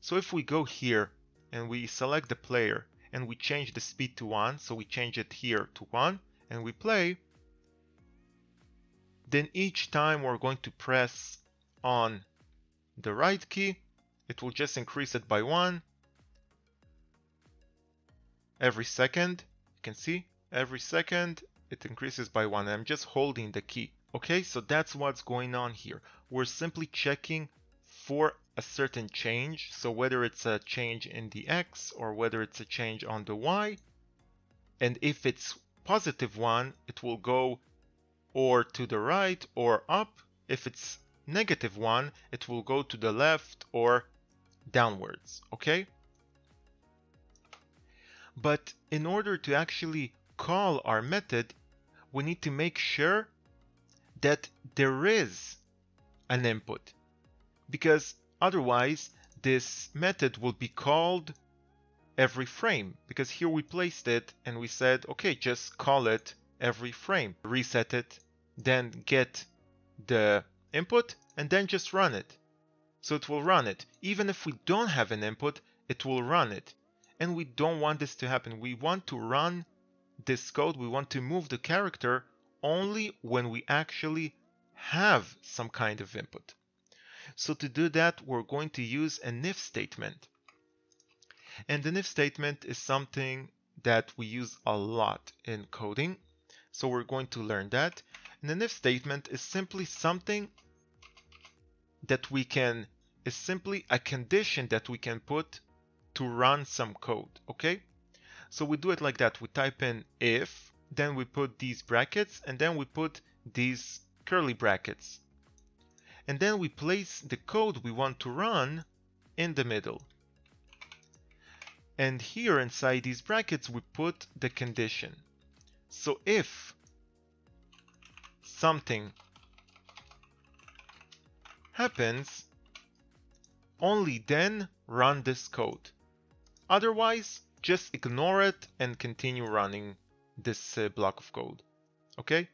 So if we go here and we select the player and we change the speed to 1, so we change it here to 1 and we play, then each time we're going to press on the right key, it will just increase it by 1 every second. You can see every second it increases by 1. I'm just holding the key. Okay, so that's what's going on here. We're simply checking for a certain change. So whether it's a change in the X or whether it's a change on the Y. And if it's positive one, it will go or to the right or up. If it's negative 1, it will go to the left or downwards, okay? But in order to actually call our method, we need to make sure that there is an input because otherwise this method will be called every frame because here we placed it and we said okay just call it every frame reset it then get the input and then just run it so it will run it. Even if we don't have an input it will run it. And we don't want this to happen. We want to run this code. We want to move the character only when we actually have some kind of input. So to do that we're going to use an if statement. And an if statement is something that we use a lot in coding. So we're going to learn that. And an if statement is simply something that we can, is simply a condition that we can put to run some code, okay? So we do it like that. We type in if, then we put these brackets, and then we put these curly brackets. And then we place the code we want to run in the middle. And here inside these brackets, we put the condition. So if something happens, only then run this code. Otherwise, just ignore it and continue running this uh, block of code. Okay?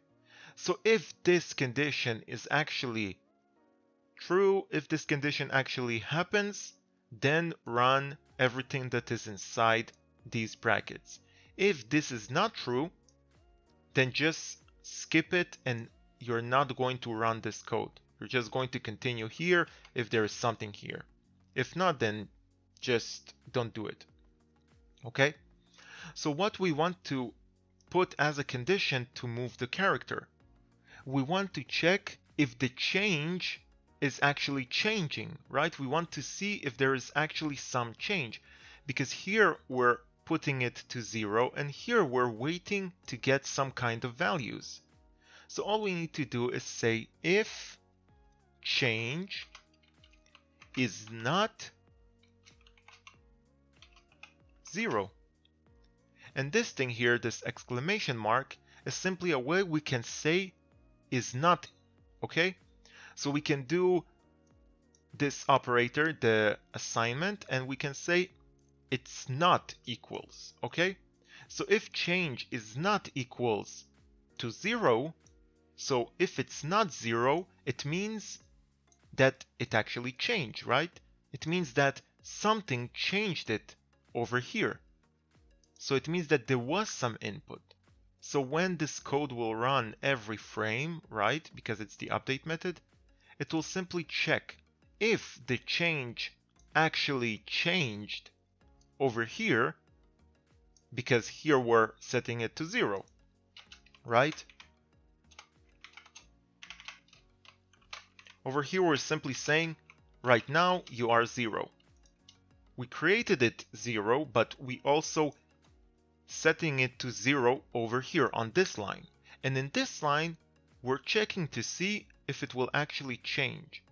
So if this condition is actually true, if this condition actually happens, then run everything that is inside these brackets. If this is not true, then just skip it and you're not going to run this code. You're just going to continue here if there is something here. If not, then just don't do it. Okay? So what we want to put as a condition to move the character, we want to check if the change is actually changing, right? We want to see if there is actually some change because here we're putting it to zero and here we're waiting to get some kind of values. So all we need to do is say if change is not zero. And this thing here, this exclamation mark, is simply a way we can say is not, okay? So we can do this operator, the assignment, and we can say it's not equals, okay? So if change is not equals to zero, so if it's not zero, it means that it actually changed, right? It means that something changed it over here. So it means that there was some input. So when this code will run every frame, right, because it's the update method, it will simply check if the change actually changed over here, because here we're setting it to zero, right? Over here we're simply saying, right now you are zero. We created it zero, but we also setting it to zero over here on this line. And in this line, we're checking to see if it will actually change.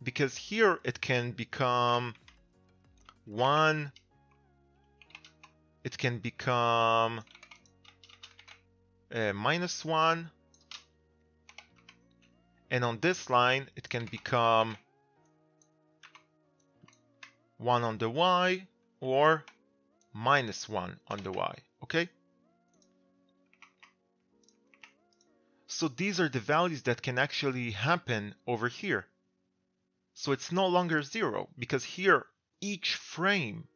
Because here it can become 1, it can become uh, minus 1, and on this line it can become 1 on the y or minus 1 on the y, okay? So these are the values that can actually happen over here. So it's no longer zero because here each frame,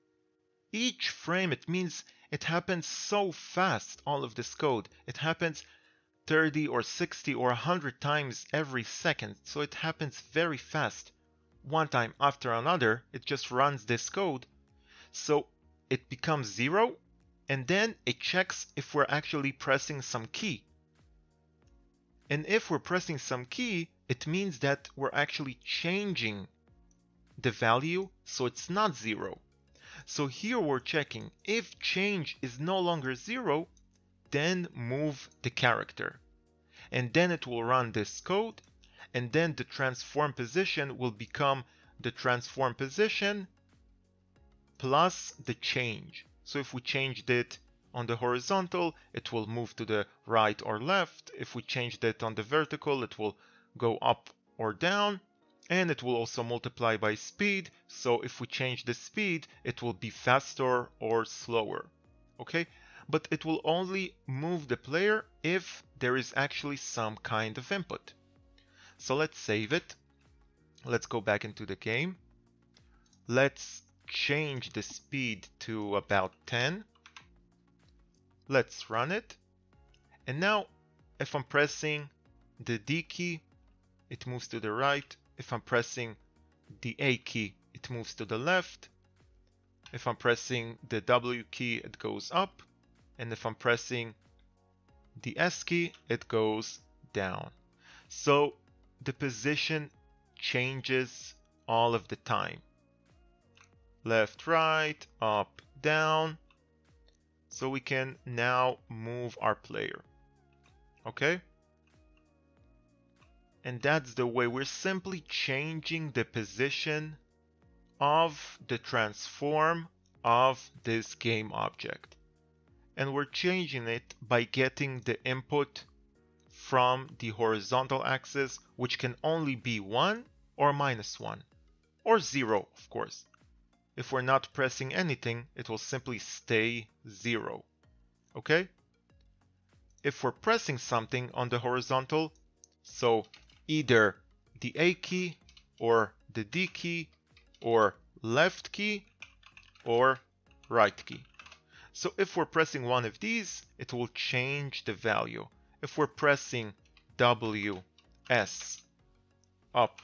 each frame, it means it happens so fast, all of this code. It happens 30 or 60 or 100 times every second. So it happens very fast. One time after another, it just runs this code. So it becomes zero and then it checks if we're actually pressing some key. And if we're pressing some key, it means that we're actually changing the value so it's not zero. So here we're checking if change is no longer zero, then move the character. And then it will run this code. and then the transform position will become the transform position plus the change. So if we changed it on the horizontal, it will move to the right or left. If we changed it on the vertical, it will go up or down. And it will also multiply by speed. So if we change the speed, it will be faster or slower. Okay, but it will only move the player if there is actually some kind of input. So let's save it. Let's go back into the game. Let's change the speed to about 10. Let's run it. And now if I'm pressing the D key, it moves to the right. If I'm pressing the A key, it moves to the left. If I'm pressing the W key, it goes up. And if I'm pressing the S key, it goes down. So the position changes all of the time. Left, right, up, down. So we can now move our player. Okay? And that's the way we're simply changing the position of the transform of this game object. And we're changing it by getting the input from the horizontal axis, which can only be 1 or minus 1, or 0, of course. If we're not pressing anything, it will simply stay 0. Okay? If we're pressing something on the horizontal, so either the A key or the D key or left key or right key. So if we're pressing one of these, it will change the value. If we're pressing W, S, up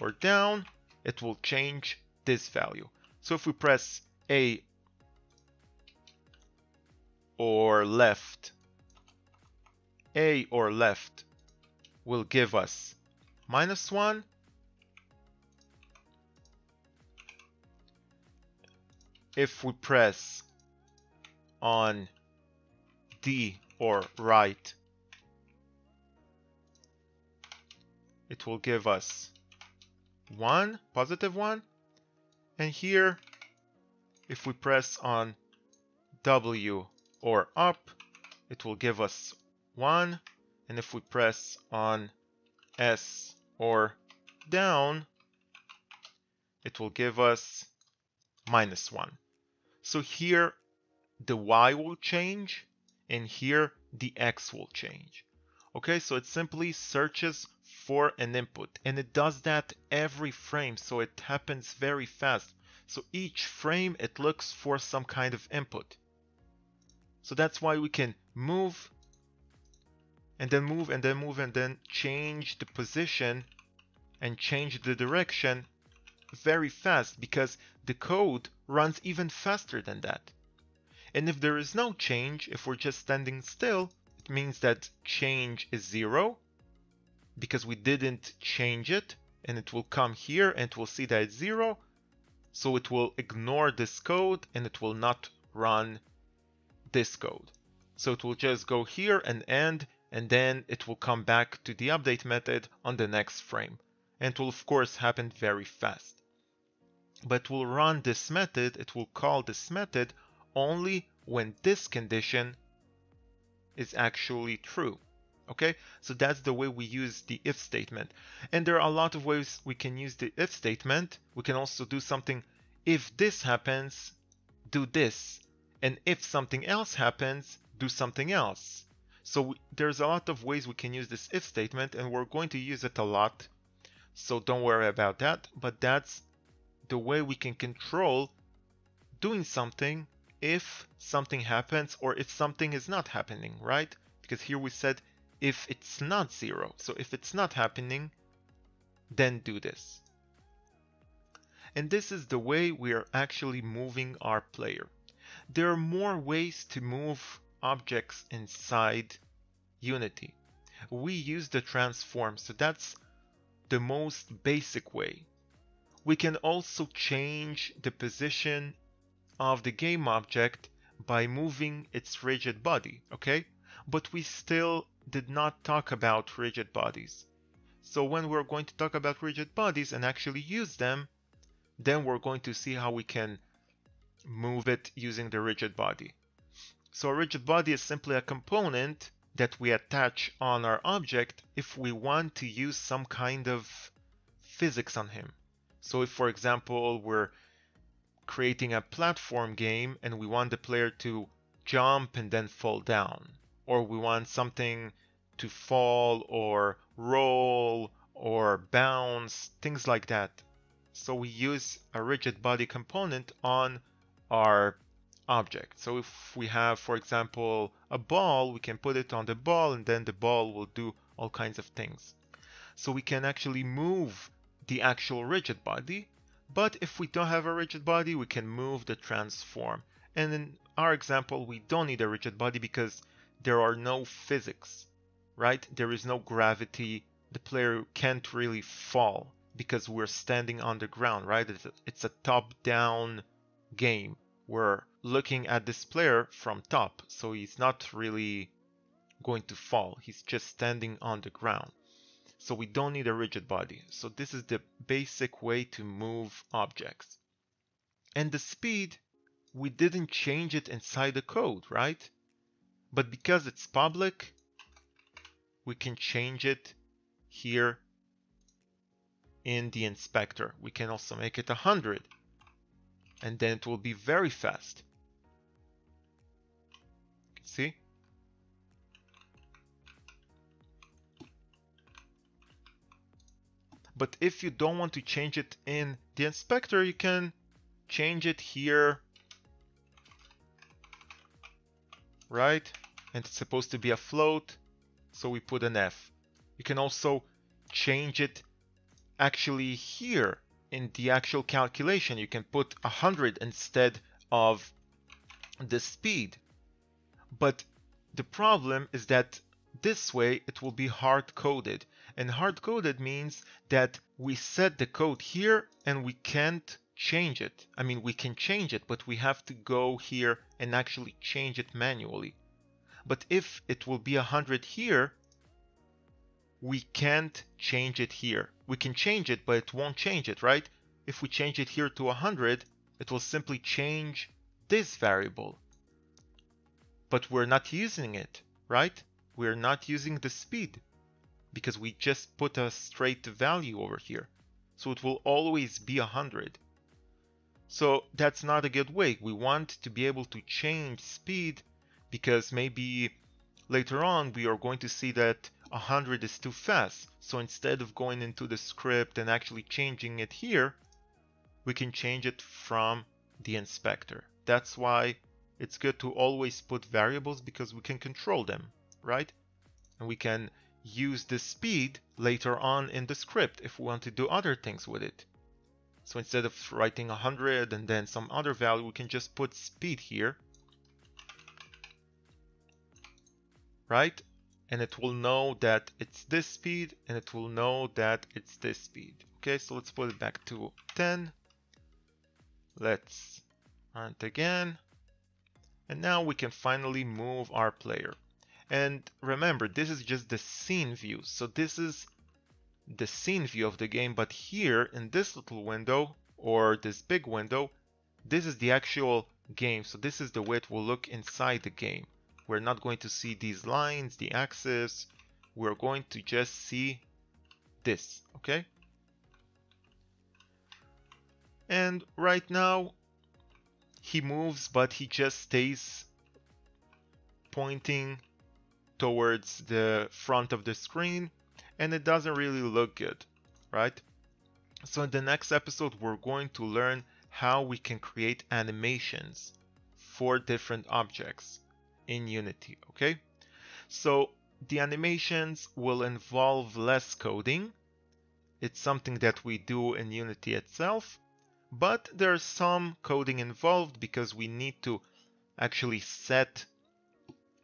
or down, it will change this value. So if we press A or left, A or left will give us minus 1. If we press on D or right, it will give us 1, positive 1. And here, if we press on W or up, it will give us 1. And if we press on S or down, it will give us minus 1. So here the Y will change and here the X will change. Okay, so it simply searches for an input and it does that every frame so it happens very fast. So each frame it looks for some kind of input. So that's why we can move and then move and then move and then change the position and change the direction very fast because the code runs even faster than that. And if there is no change, if we're just standing still, it means that change is zero because we didn't change it and it will come here and it will see that it's zero. So it will ignore this code and it will not run this code. So it will just go here and end and then it will come back to the update method on the next frame. And it will of course happen very fast. But we'll run this method, it will call this method only when this condition is actually true. Okay, so that's the way we use the if statement. And there are a lot of ways we can use the if statement. We can also do something, if this happens, do this. And if something else happens, do something else. So there's a lot of ways we can use this if statement and we're going to use it a lot. So don't worry about that. But that's the way we can control doing something if something happens or if something is not happening, right? Because here we said if it's not zero. So if it's not happening, then do this. And this is the way we are actually moving our player. There are more ways to move objects inside Unity. We use the transform, so that's the most basic way. We can also change the position of the game object by moving its rigid body, okay? But we still did not talk about rigid bodies. So when we're going to talk about rigid bodies and actually use them, then we're going to see how we can move it using the rigid body. So a rigid body is simply a component that we attach on our object if we want to use some kind of physics on him. So if, for example, we're creating a platform game and we want the player to jump and then fall down, or we want something to fall or roll or bounce, things like that. So we use a rigid body component on our object. So if we have, for example, a ball, we can put it on the ball and then the ball will do all kinds of things. So we can actually move the actual rigid body, but if we don't have a rigid body, we can move the transform. And in our example, we don't need a rigid body because there are no physics right? There is no gravity. The player can't really fall because we're standing on the ground, right? It's a, it's a top-down game. We're looking at this player from top, so he's not really going to fall. He's just standing on the ground. So we don't need a rigid body. So this is the basic way to move objects. And the speed, we didn't change it inside the code, right? But because it's public, we can change it here in the inspector. We can also make it 100 and then it will be very fast. See? But if you don't want to change it in the inspector, you can change it here, right? And it's supposed to be a float so we put an F. You can also change it actually here in the actual calculation. You can put 100 instead of the speed. But the problem is that this way it will be hard coded. And hard coded means that we set the code here and we can't change it. I mean, we can change it, but we have to go here and actually change it manually. But if it will be 100 here, we can't change it here. We can change it, but it won't change it, right? If we change it here to 100, it will simply change this variable. But we're not using it, right? We're not using the speed because we just put a straight value over here. So it will always be 100. So that's not a good way. We want to be able to change speed because maybe later on we are going to see that 100 is too fast. So instead of going into the script and actually changing it here, we can change it from the inspector. That's why it's good to always put variables because we can control them, right? And we can use the speed later on in the script if we want to do other things with it. So instead of writing 100 and then some other value, we can just put speed here right? And it will know that it's this speed and it will know that it's this speed. Okay, so let's put it back to 10. Let's run it again. And now we can finally move our player. And remember, this is just the scene view. So this is the scene view of the game, but here in this little window or this big window, this is the actual game. So this is the way it will look inside the game. We're not going to see these lines, the axis. We're going to just see this, okay? And right now, he moves, but he just stays pointing towards the front of the screen, and it doesn't really look good, right? So in the next episode, we're going to learn how we can create animations for different objects in Unity, okay? So the animations will involve less coding. It's something that we do in Unity itself, but there's some coding involved because we need to actually set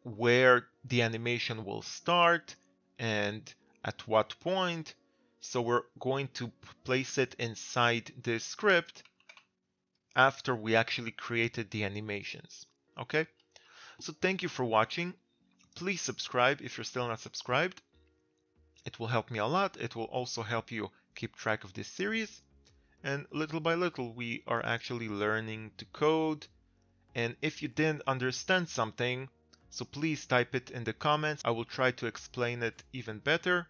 where the animation will start and at what point. So we're going to place it inside the script after we actually created the animations. Okay. So thank you for watching. Please subscribe if you're still not subscribed. It will help me a lot. It will also help you keep track of this series. And little by little, we are actually learning to code. And if you didn't understand something, so please type it in the comments. I will try to explain it even better.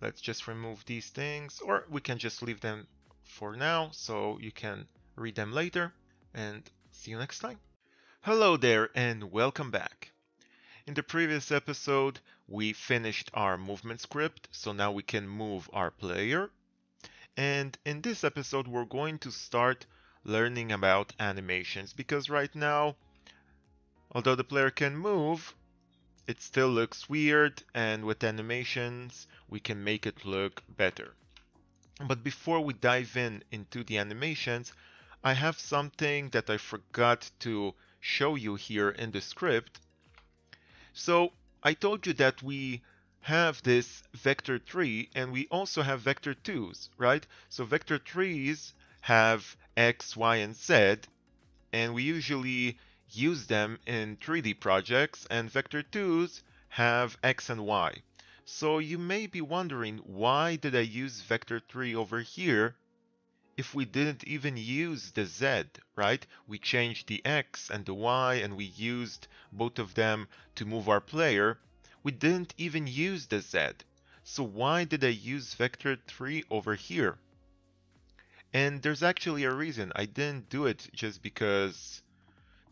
Let's just remove these things, or we can just leave them for now so you can read them later. And see you next time. Hello there and welcome back. In the previous episode, we finished our movement script, so now we can move our player. And in this episode, we're going to start learning about animations because right now, although the player can move, it still looks weird and with animations, we can make it look better. But before we dive in into the animations, I have something that I forgot to show you here in the script so I told you that we have this vector 3 and we also have vector 2's, right? So vector 3s have x, y, and z, and we usually use them in 3D projects, and vector 2's have x and y. So you may be wondering, why did I use vector 3 over here if we didn't even use the z, right? We changed the x and the y and we used both of them to move our player. We didn't even use the z. So why did I use vector 3 over here? And there's actually a reason. I didn't do it just because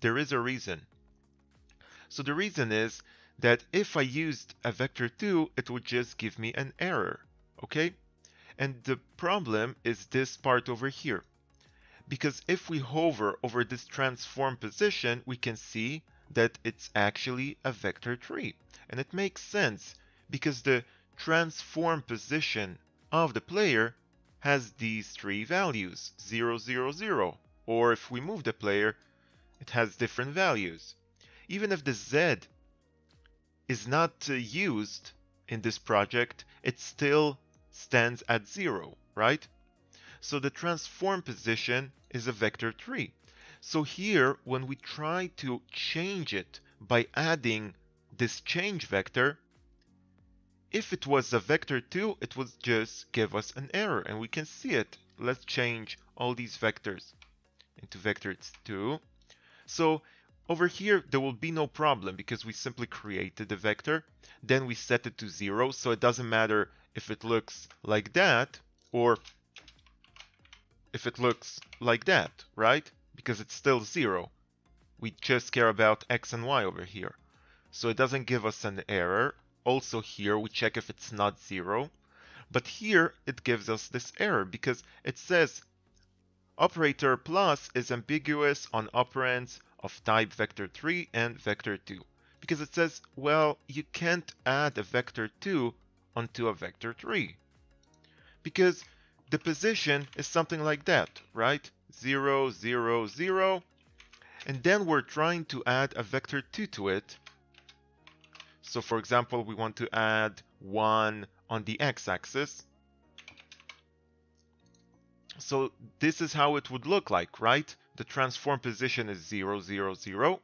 there is a reason. So the reason is that if I used a vector 2, it would just give me an error, okay? And the problem is this part over here. Because if we hover over this transform position, we can see that it's actually a vector 3. And it makes sense because the transform position of the player has these three values, 0, 0, 0. Or if we move the player, it has different values. Even if the Z is not uh, used in this project, it still stands at zero, right? So the transform position is a vector 3. So here, when we try to change it by adding this change vector, if it was a vector 2, it would just give us an error, and we can see it. Let's change all these vectors into vectors 2. So over here, there will be no problem because we simply created the vector. Then we set it to 0, so it doesn't matter if it looks like that or if it looks like that, right? Because it's still zero. We just care about x and y over here. So it doesn't give us an error. Also here we check if it's not zero. But here it gives us this error because it says operator plus is ambiguous on operands of type vector 3 and vector 2. Because it says, well, you can't add a vector 2 onto a vector 3. Because the position is something like that, right? 0, 0, 0. And then we're trying to add a vector 2 to it. So for example, we want to add 1 on the x-axis. So this is how it would look like, right? The transform position is 0, 0, 0.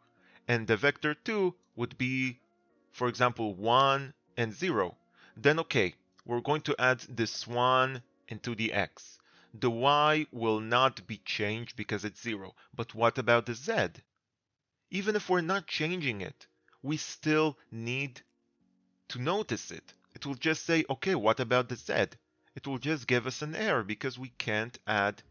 And the vector 2 would be, for example, 1 and 0. Then okay, we're going to add this one into the x. The y will not be changed because it's 0. But what about the z? Even if we're not changing it, we still need to notice it. It will just say, okay, what about the z? It will just give us an error because we can't add,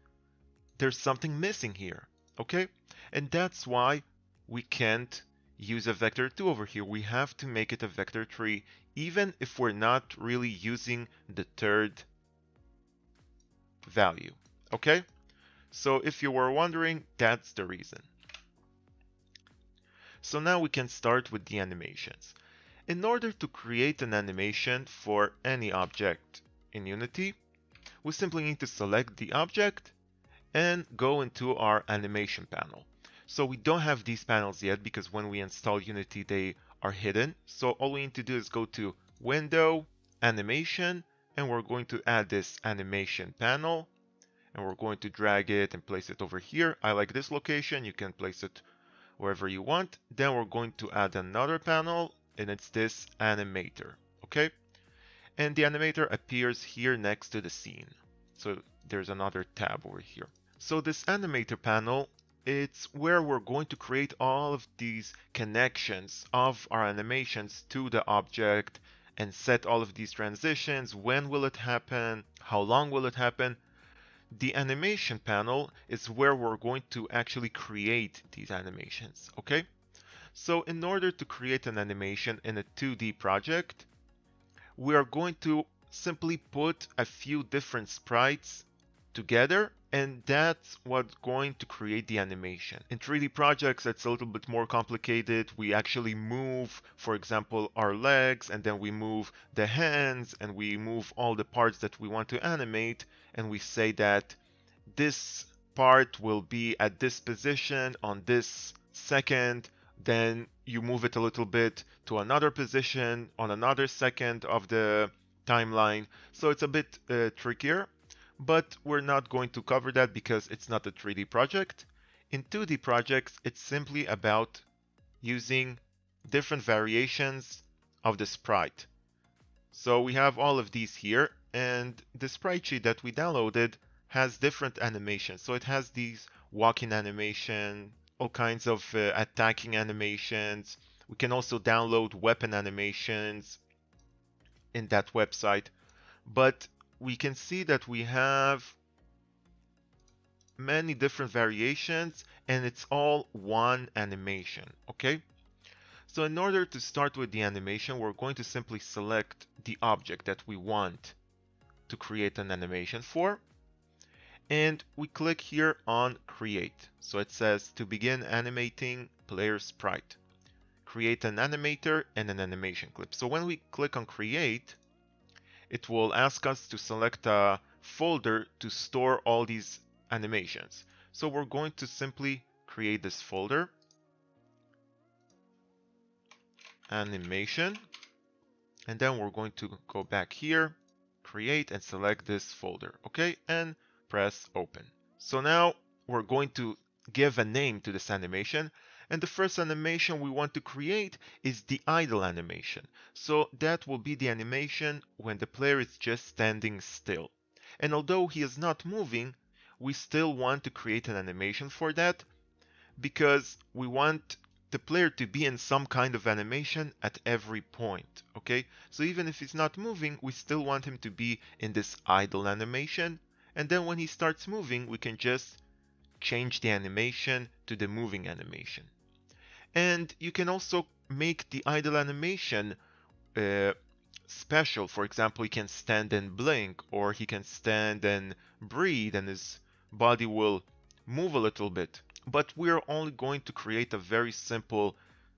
there's something missing here, okay? And that's why we can't use a vector 2 over here. We have to make it a vector 3 even if we're not really using the third value. Okay? So if you were wondering, that's the reason. So now we can start with the animations. In order to create an animation for any object in Unity, we simply need to select the object and go into our animation panel. So we don't have these panels yet because when we install Unity, they are hidden. So all we need to do is go to Window, Animation, and we're going to add this animation panel. And we're going to drag it and place it over here. I like this location. You can place it wherever you want. Then we're going to add another panel, and it's this animator. Okay? And the animator appears here next to the scene. So there's another tab over here. So this animator panel, it's where we're going to create all of these connections of our animations to the object and set all of these transitions. When will it happen? How long will it happen? The animation panel is where we're going to actually create these animations, okay? So in order to create an animation in a 2D project, we are going to simply put a few different sprites together and that's what's going to create the animation. In 3D projects, it's a little bit more complicated. We actually move, for example, our legs, and then we move the hands, and we move all the parts that we want to animate, and we say that this part will be at this position on this second, then you move it a little bit to another position on another second of the timeline. So it's a bit uh, trickier but we're not going to cover that because it's not a 3D project. In 2D projects, it's simply about using different variations of the sprite. So we have all of these here, and the sprite sheet that we downloaded has different animations. So it has these walking animation, all kinds of uh, attacking animations. We can also download weapon animations in that website. But we can see that we have many different variations and it's all one animation, okay? So in order to start with the animation, we're going to simply select the object that we want to create an animation for. And we click here on create. So it says to begin animating player sprite. Create an animator and an animation clip. So when we click on create, it will ask us to select a folder to store all these animations. So we're going to simply create this folder, animation, and then we're going to go back here, create and select this folder, okay, and press open. So now we're going to give a name to this animation and the first animation we want to create is the idle animation. So that will be the animation when the player is just standing still. And although he is not moving, we still want to create an animation for that because we want the player to be in some kind of animation at every point, okay? So even if he's not moving, we still want him to be in this idle animation. And then when he starts moving, we can just change the animation to the moving animation. And you can also make the idle animation uh, special. For example, he can stand and blink, or he can stand and breathe, and his body will move a little bit. But we're only going to create a very simple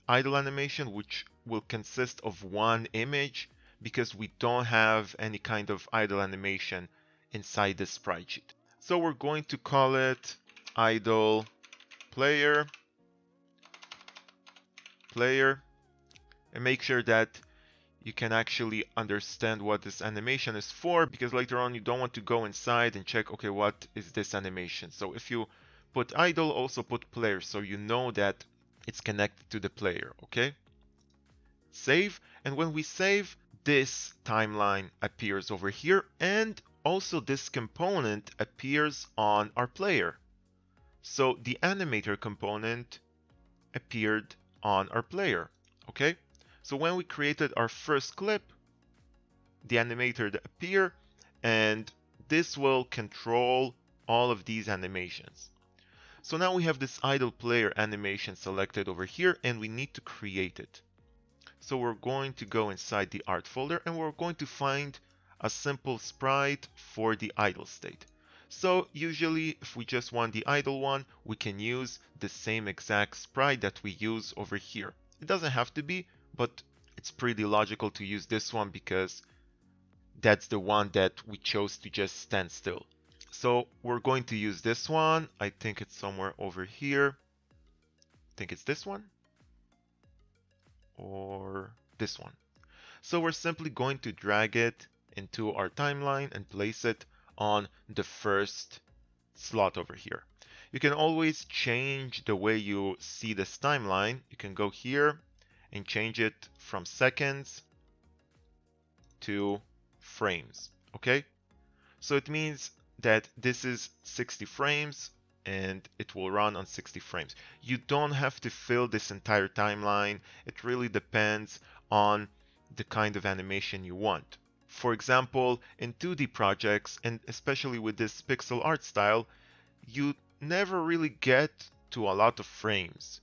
idle animation, which will consist of one image because we don't have any kind of idle animation inside the sprite sheet. So we're going to call it idle player player and make sure that you can actually understand what this animation is for because later on you don't want to go inside and check okay what is this animation so if you put idle also put player so you know that it's connected to the player okay save and when we save this timeline appears over here and also this component appears on our player so the animator component appeared on our player. Okay, so when we created our first clip, the animator appear and this will control all of these animations. So now we have this idle player animation selected over here and we need to create it. So we're going to go inside the art folder and we're going to find a simple sprite for the idle state. So usually if we just want the idle one, we can use the same exact sprite that we use over here. It doesn't have to be, but it's pretty logical to use this one because that's the one that we chose to just stand still. So we're going to use this one. I think it's somewhere over here. I think it's this one or this one. So we're simply going to drag it into our timeline and place it on the first slot over here. You can always change the way you see this timeline. You can go here and change it from seconds to frames, okay? So it means that this is 60 frames and it will run on 60 frames. You don't have to fill this entire timeline. It really depends on the kind of animation you want. For example, in 2D projects, and especially with this pixel art style, you never really get to a lot of frames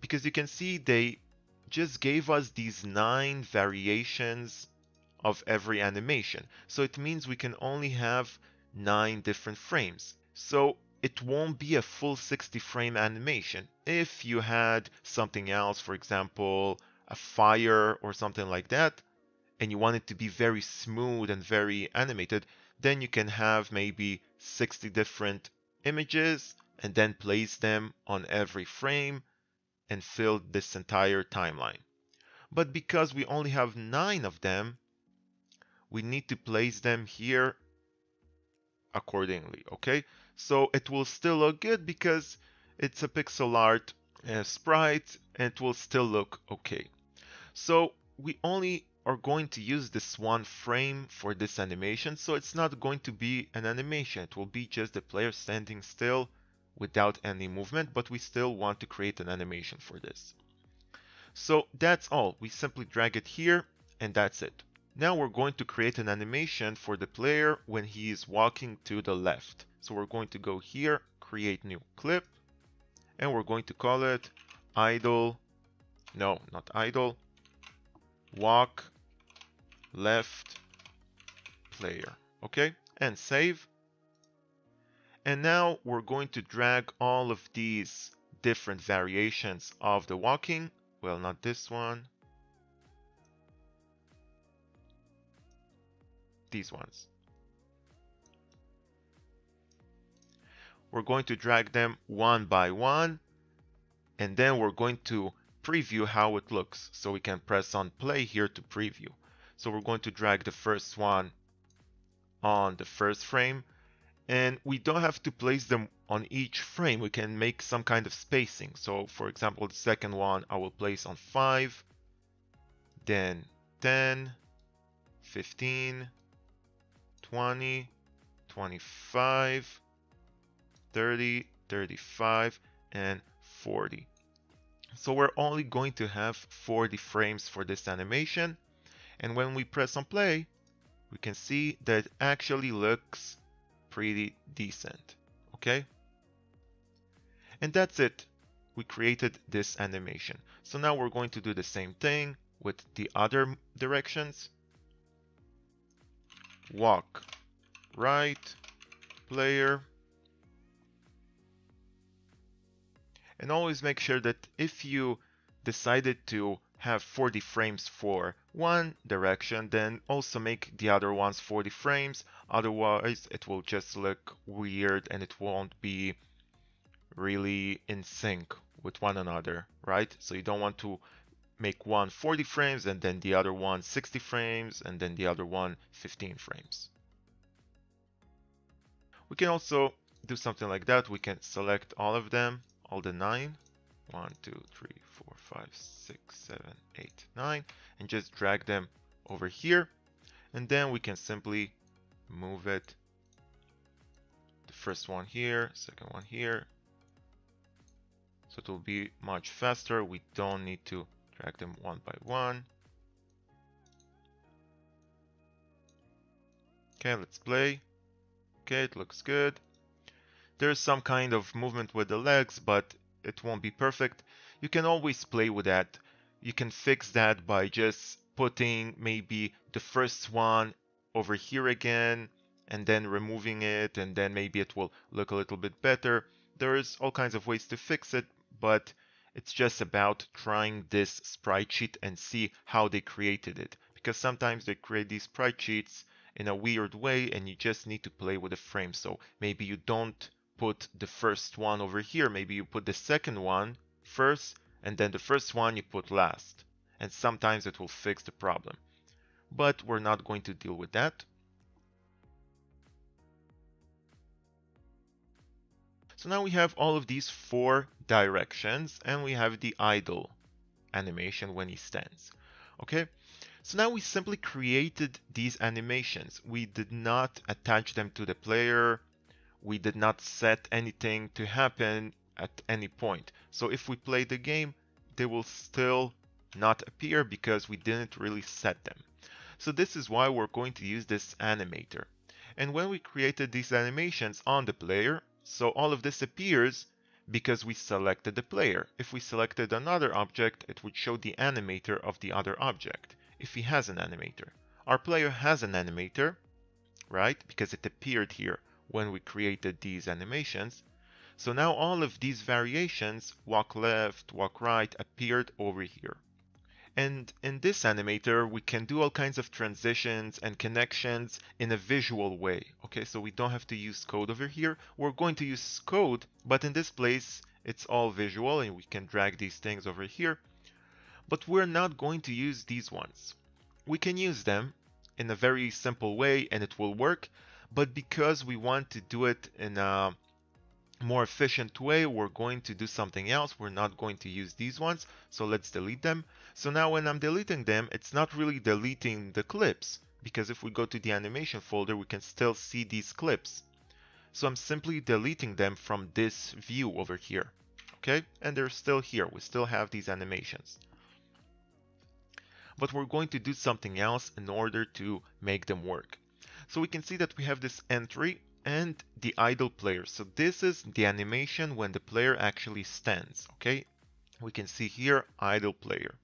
because you can see they just gave us these nine variations of every animation. So it means we can only have nine different frames. So it won't be a full 60 frame animation. If you had something else, for example, a fire or something like that, and you want it to be very smooth and very animated, then you can have maybe 60 different images and then place them on every frame and fill this entire timeline. But because we only have nine of them, we need to place them here accordingly, okay? So it will still look good because it's a pixel art uh, sprite and it will still look okay. So we only are going to use this one frame for this animation. So it's not going to be an animation. It will be just the player standing still without any movement, but we still want to create an animation for this. So that's all. We simply drag it here and that's it. Now we're going to create an animation for the player when he is walking to the left. So we're going to go here, create new clip, and we're going to call it idle, no, not idle, walk left player. Okay, and save. And now we're going to drag all of these different variations of the walking. Well, not this one. These ones. we're going to drag them one by one and then we're going to preview how it looks. So we can press on play here to preview. So we're going to drag the first one on the first frame and we don't have to place them on each frame. We can make some kind of spacing. So for example, the second one I will place on 5, then 10, 15, 20, 25, 30, 35, and 40. So we're only going to have 40 frames for this animation. And when we press on play, we can see that actually looks pretty decent. Okay? And that's it. We created this animation. So now we're going to do the same thing with the other directions. Walk right, player, And always make sure that if you decided to have 40 frames for one direction, then also make the other ones 40 frames. Otherwise, it will just look weird and it won't be really in sync with one another, right? So you don't want to make one 40 frames and then the other one 60 frames and then the other one 15 frames. We can also do something like that. We can select all of them all the nine. one, two, three, five, six, seven, eight, nine, and just drag them over here. And then we can simply move it. The first one here, second one here. So it will be much faster. We don't need to drag them one by one. Okay, let's play. Okay, it looks good. There's some kind of movement with the legs, but it won't be perfect. You can always play with that. You can fix that by just putting maybe the first one over here again and then removing it and then maybe it will look a little bit better. There's all kinds of ways to fix it, but it's just about trying this sprite sheet and see how they created it. Because sometimes they create these sprite sheets in a weird way and you just need to play with the frame. So maybe you don't put the first one over here. Maybe you put the second one first and then the first one you put last. And sometimes it will fix the problem. But we're not going to deal with that. So now we have all of these four directions and we have the idle animation when he stands. Okay, So now we simply created these animations. We did not attach them to the player. We did not set anything to happen at any point. So if we play the game, they will still not appear because we didn't really set them. So this is why we're going to use this animator. And when we created these animations on the player, so all of this appears because we selected the player. If we selected another object, it would show the animator of the other object, if he has an animator. Our player has an animator, right? Because it appeared here when we created these animations. So now all of these variations, walk left, walk right, appeared over here. And in this animator, we can do all kinds of transitions and connections in a visual way. Okay, so we don't have to use code over here. We're going to use code, but in this place, it's all visual and we can drag these things over here. But we're not going to use these ones. We can use them in a very simple way and it will work. But because we want to do it in a more efficient way, we're going to do something else. We're not going to use these ones. So let's delete them. So now when I'm deleting them, it's not really deleting the clips because if we go to the animation folder, we can still see these clips. So I'm simply deleting them from this view over here. Okay, and they're still here. We still have these animations. But we're going to do something else in order to make them work. So we can see that we have this entry and the idle player. So this is the animation when the player actually stands. Okay, we can see here idle player.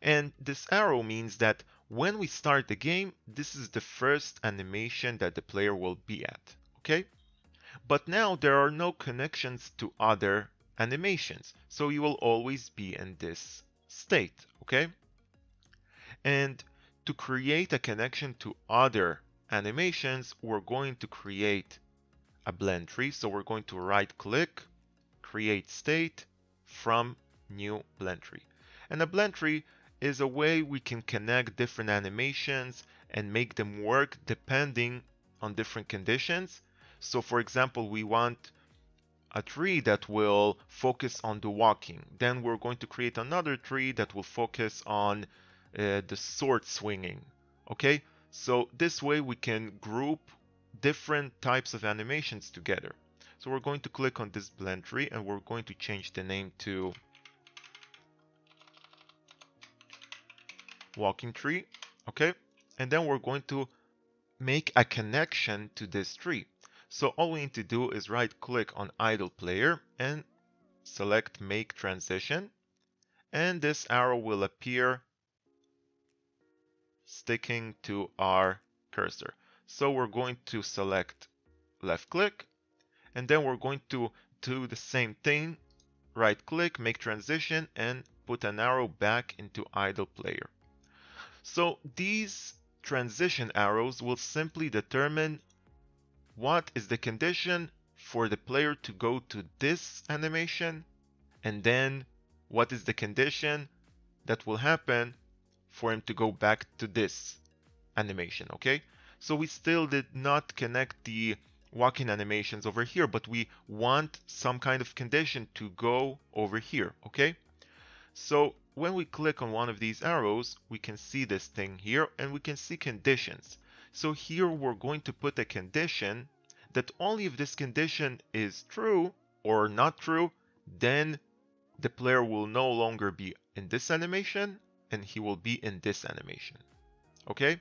And this arrow means that when we start the game, this is the first animation that the player will be at, okay? But now there are no connections to other animations, so you will always be in this state, okay? And to create a connection to other animations, we're going to create a blend tree. So we're going to right click, create state from new blend tree. And a blend tree is a way we can connect different animations and make them work depending on different conditions. So for example, we want a tree that will focus on the walking. Then we're going to create another tree that will focus on uh, the sword swinging. Okay, so this way we can group different types of animations together. So we're going to click on this blend tree and we're going to change the name to walking tree, okay? And then we're going to make a connection to this tree. So all we need to do is right click on idle player and select make transition. And this arrow will appear sticking to our cursor. So we're going to select left click and then we're going to do the same thing, right click, make transition and put an arrow back into idle player. So these transition arrows will simply determine what is the condition for the player to go to this animation and then what is the condition that will happen for him to go back to this animation, okay? So we still did not connect the walking animations over here, but we want some kind of condition to go over here, okay? So when we click on one of these arrows, we can see this thing here and we can see conditions. So here we're going to put a condition that only if this condition is true or not true, then the player will no longer be in this animation and he will be in this animation. Okay?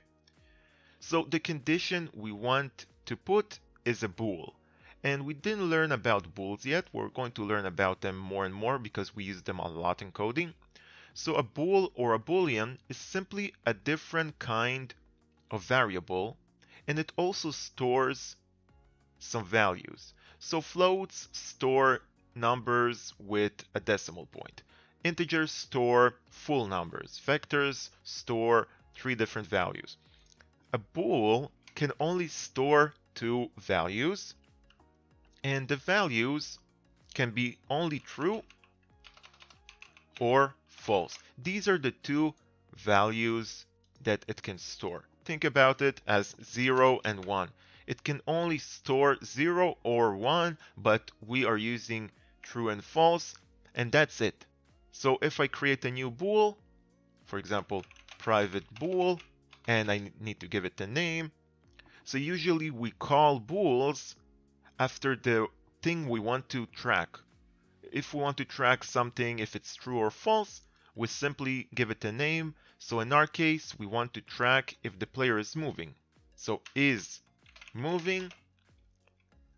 So the condition we want to put is a bool. And we didn't learn about bools yet. We're going to learn about them more and more because we use them a lot in coding. So a bool or a boolean is simply a different kind of variable and it also stores some values. So floats store numbers with a decimal point. Integers store full numbers. Vectors store three different values. A bool can only store two values and the values can be only true or false. These are the two values that it can store. Think about it as 0 and 1. It can only store 0 or 1, but we are using true and false, and that's it. So if I create a new bool, for example, private bool and I need to give it a name. So usually we call bools after the thing we want to track. If we want to track something, if it's true or false, we simply give it a name. So in our case, we want to track if the player is moving. So is moving,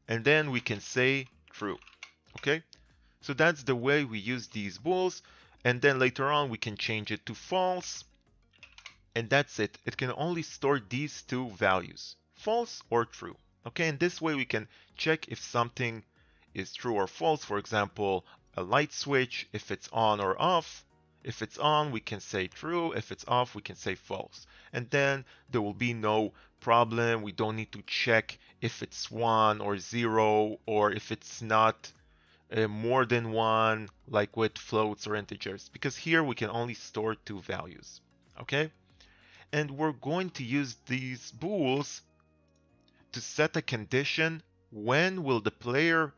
and then we can say true, okay? So that's the way we use these bools, and then later on we can change it to false, and that's it. It can only store these two values, false or true. Okay, and this way we can check if something is true or false. For example, a light switch, if it's on or off. If it's on, we can say true. If it's off, we can say false. And then there will be no problem. We don't need to check if it's one or zero or if it's not uh, more than one, like with floats or integers, because here we can only store two values. Okay? And we're going to use these bools to set a condition when will the player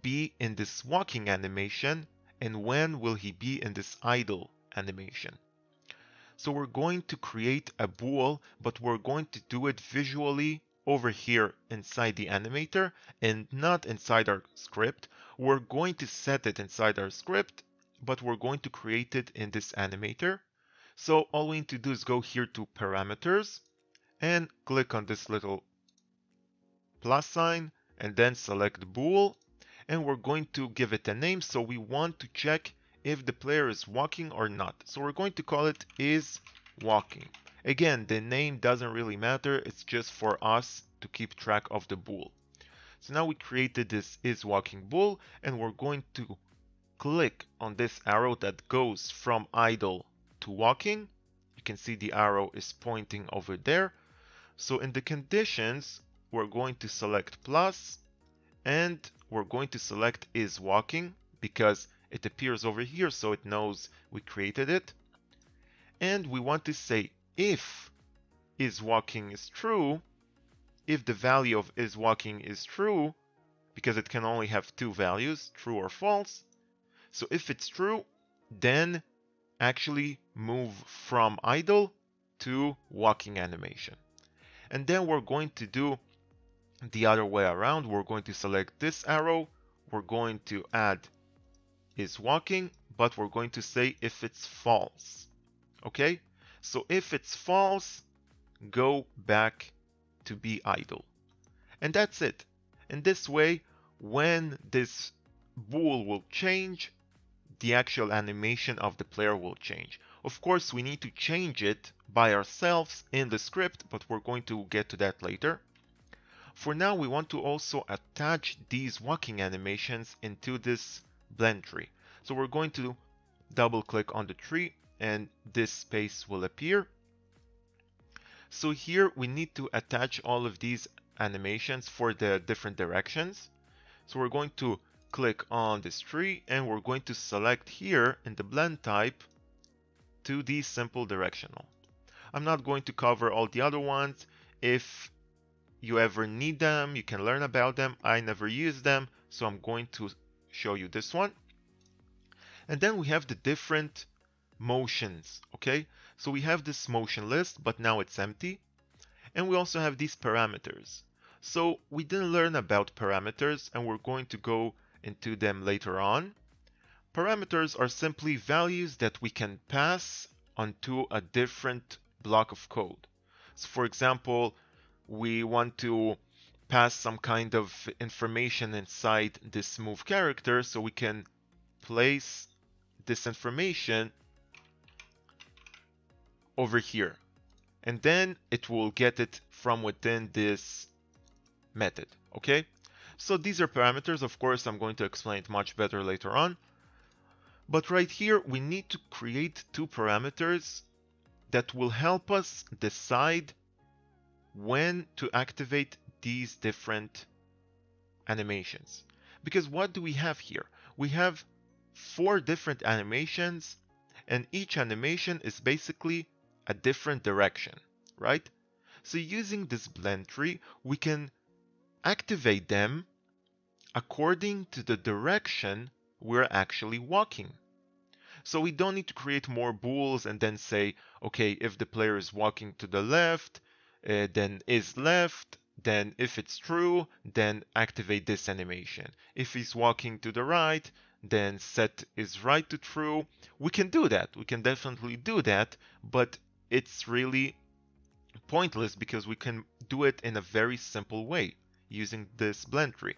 be in this walking animation and when will he be in this idle animation. So we're going to create a bool, but we're going to do it visually over here inside the animator and not inside our script. We're going to set it inside our script, but we're going to create it in this animator. So all we need to do is go here to parameters and click on this little plus sign and then select bool. And we're going to give it a name so we want to check if the player is walking or not. So we're going to call it is walking. Again the name doesn't really matter. It's just for us to keep track of the bool so now we created this is walking bool and we're going to click on this arrow that goes from idle to walking you can see the arrow is pointing over there so in the conditions we're going to select plus and we're going to select is walking because it appears over here so it knows we created it. And we want to say if is walking is true, if the value of is walking is true, because it can only have two values, true or false. So if it's true, then actually move from idle to walking animation. And then we're going to do the other way around, we're going to select this arrow, we're going to add is walking, but we're going to say if it's false. Okay, so if it's false, go back to be idle. And that's it. In this way, when this bool will change, the actual animation of the player will change. Of course, we need to change it by ourselves in the script, but we're going to get to that later. For now, we want to also attach these walking animations into this blend tree. So we're going to double click on the tree and this space will appear. So here we need to attach all of these animations for the different directions. So we're going to click on this tree and we're going to select here in the blend type 2D simple directional. I'm not going to cover all the other ones. If you ever need them, you can learn about them. I never use them, so I'm going to show you this one. And then we have the different motions, okay? So we have this motion list, but now it's empty. And we also have these parameters. So we didn't learn about parameters and we're going to go into them later on. Parameters are simply values that we can pass onto a different block of code. So for example, we want to pass some kind of information inside this move character so we can place this information over here and then it will get it from within this method okay so these are parameters of course I'm going to explain it much better later on but right here we need to create two parameters that will help us decide when to activate these different animations. Because what do we have here? We have four different animations and each animation is basically a different direction, right? So using this blend tree, we can activate them according to the direction we're actually walking. So we don't need to create more bools and then say, okay, if the player is walking to the left, uh, then is left, then if it's true, then activate this animation. If he's walking to the right, then set is right to true. We can do that. We can definitely do that, but it's really pointless because we can do it in a very simple way using this blend tree.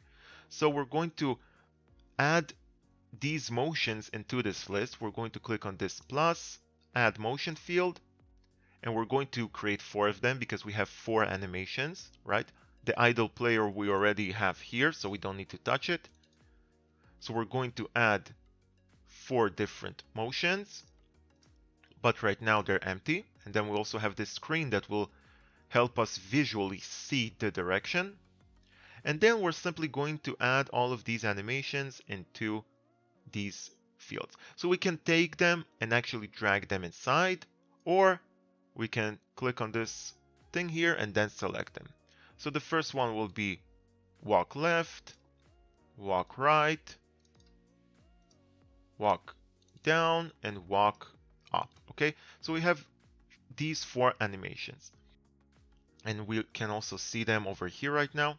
So we're going to add these motions into this list. We're going to click on this plus, add motion field, and we're going to create four of them because we have four animations, right? The idle player we already have here, so we don't need to touch it. So we're going to add four different motions, but right now they're empty. And then we also have this screen that will help us visually see the direction. And then we're simply going to add all of these animations into these fields. So we can take them and actually drag them inside, or we can click on this thing here and then select them. So the first one will be walk left, walk right, walk down and walk up. Okay, so we have these four animations and we can also see them over here right now.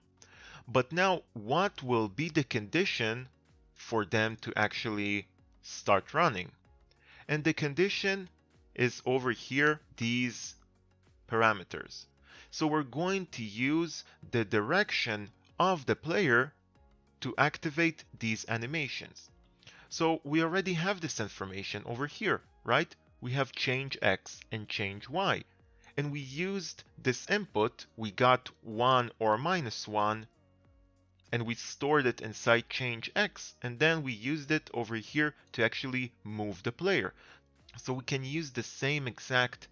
But now what will be the condition for them to actually start running? And the condition is over here, these parameters. So we're going to use the direction of the player to activate these animations. So we already have this information over here, right? We have change X and change Y. And we used this input, we got 1 or minus 1, and we stored it inside change X, and then we used it over here to actually move the player. So we can use the same exact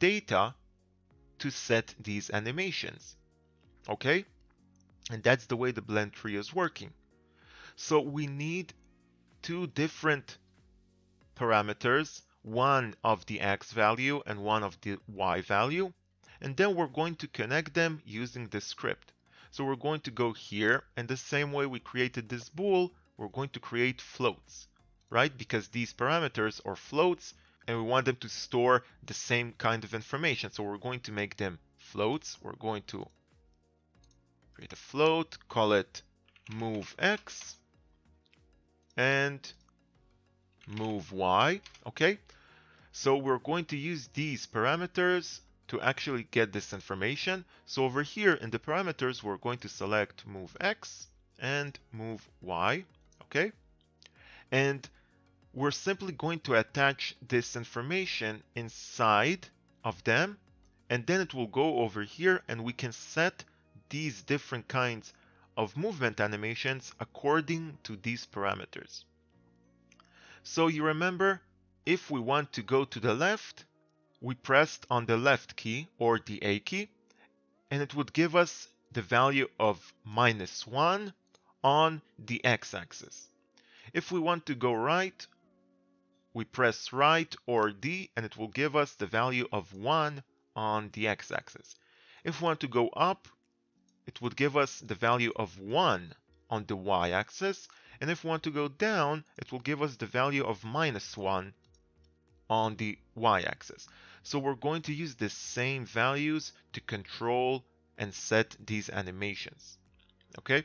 data to set these animations. Okay? And that's the way the blend tree is working. So we need two different parameters, one of the x value and one of the y value. And then we're going to connect them using the script. So we're going to go here and the same way we created this bool, we're going to create floats, right? Because these parameters are floats and we want them to store the same kind of information. So we're going to make them floats. We're going to create a float, call it move x and move y, okay? So we're going to use these parameters to actually get this information. So over here in the parameters, we're going to select move x and move y, okay? And we're simply going to attach this information inside of them, and then it will go over here and we can set these different kinds of movement animations according to these parameters. So you remember, if we want to go to the left, we pressed on the left key or the A key, and it would give us the value of minus 1 on the x-axis. If we want to go right, we press right or D and it will give us the value of 1 on the x-axis. If we want to go up, it would give us the value of 1 on the y-axis. And if we want to go down, it will give us the value of minus 1 on the y-axis. So we're going to use the same values to control and set these animations. Okay?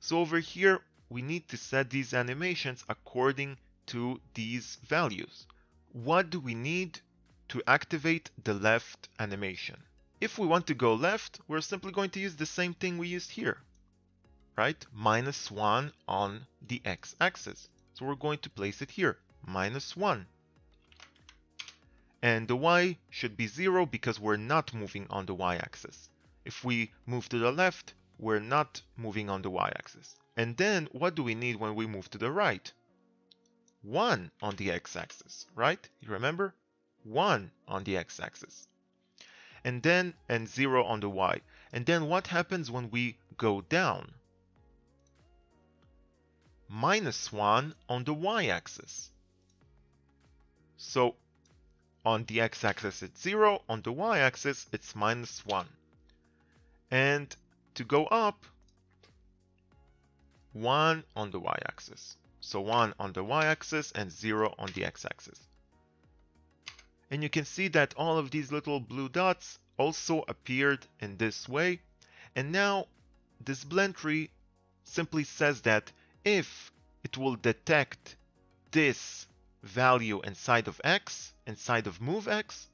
So over here, we need to set these animations according to these values. What do we need to activate the left animation? If we want to go left, we're simply going to use the same thing we used here, right? Minus 1 on the x-axis. So we're going to place it here, minus 1. And the y should be 0 because we're not moving on the y-axis. If we move to the left, we're not moving on the y-axis. And then what do we need when we move to the right? 1 on the x-axis, right? You remember? 1 on the x-axis and then and 0 on the y. And then what happens when we go down? Minus 1 on the y-axis. So on the x-axis it's 0, on the y-axis it's minus 1. And to go up, 1 on the y-axis. So 1 on the y-axis and 0 on the x-axis. And you can see that all of these little blue dots also appeared in this way. And now this blend tree simply says that if it will detect this value inside of x, inside of move x,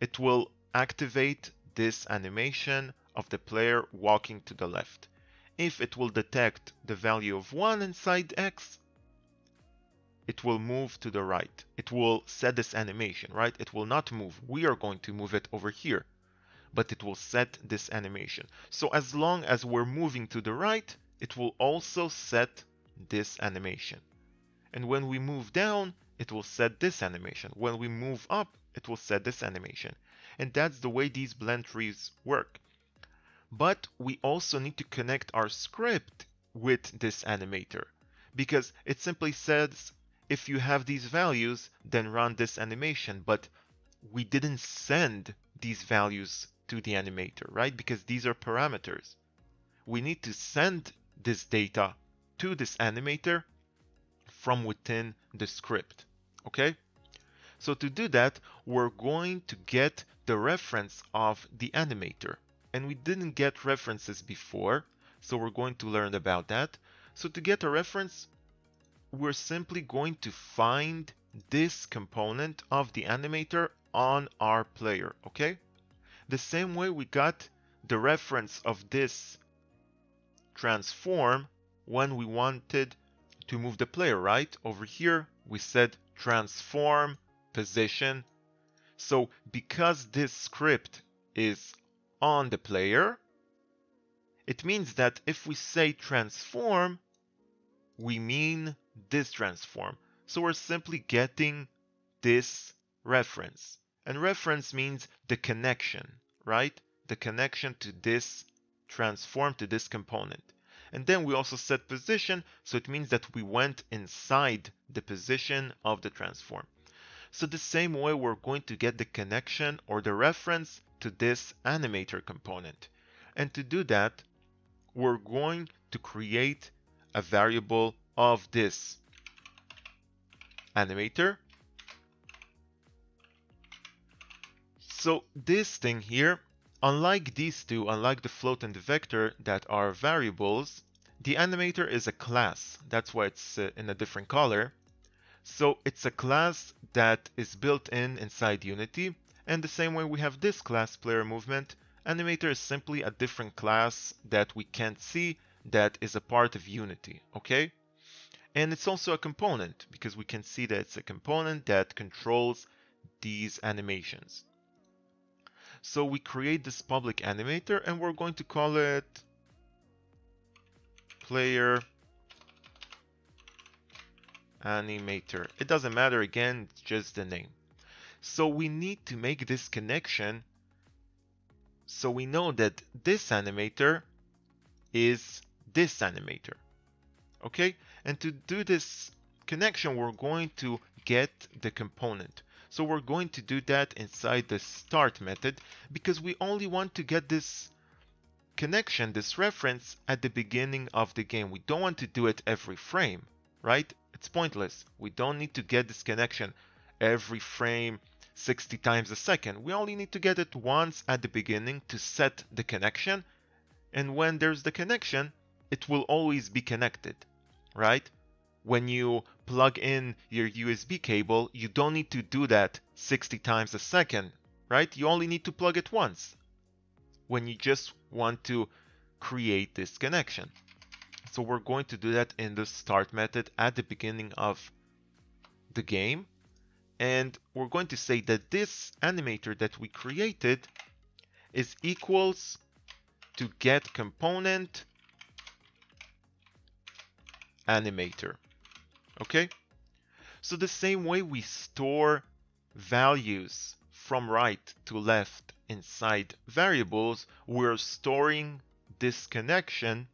it will activate this animation of the player walking to the left. If it will detect the value of 1 inside x, it will move to the right. It will set this animation, right? It will not move. We are going to move it over here, but it will set this animation. So as long as we're moving to the right, it will also set this animation. And when we move down, it will set this animation. When we move up, it will set this animation. And that's the way these blend trees work. But we also need to connect our script with this animator because it simply says if you have these values, then run this animation. But we didn't send these values to the animator, right? Because these are parameters. We need to send this data to this animator from within the script, okay? So to do that, we're going to get the reference of the animator and we didn't get references before, so we're going to learn about that. So to get a reference, we're simply going to find this component of the animator on our player, okay? The same way we got the reference of this transform when we wanted to move the player, right? Over here, we said transform position. So because this script is on the player, it means that if we say transform, we mean this transform. So we're simply getting this reference. And reference means the connection, right? The connection to this transform, to this component. And then we also set position, so it means that we went inside the position of the transform. So the same way we're going to get the connection or the reference to this animator component. And to do that, we're going to create a variable of this animator. So this thing here, unlike these two, unlike the float and the vector that are variables, the animator is a class. That's why it's uh, in a different color. So it's a class that is built in inside Unity and the same way we have this class player movement, animator is simply a different class that we can't see that is a part of Unity, okay? And it's also a component because we can see that it's a component that controls these animations. So we create this public animator and we're going to call it player animator. It doesn't matter again, it's just the name. So we need to make this connection so we know that this animator is this animator. Okay, and to do this connection, we're going to get the component. So we're going to do that inside the start method because we only want to get this connection, this reference at the beginning of the game. We don't want to do it every frame, right? It's pointless. We don't need to get this connection every frame 60 times a second. We only need to get it once at the beginning to set the connection. And when there's the connection, it will always be connected, right? When you plug in your USB cable, you don't need to do that 60 times a second, right? You only need to plug it once when you just want to create this connection. So we're going to do that in the start method at the beginning of the game and we're going to say that this animator that we created is equals to get component animator. Okay? So the same way we store values from right to left inside variables, we're storing this connection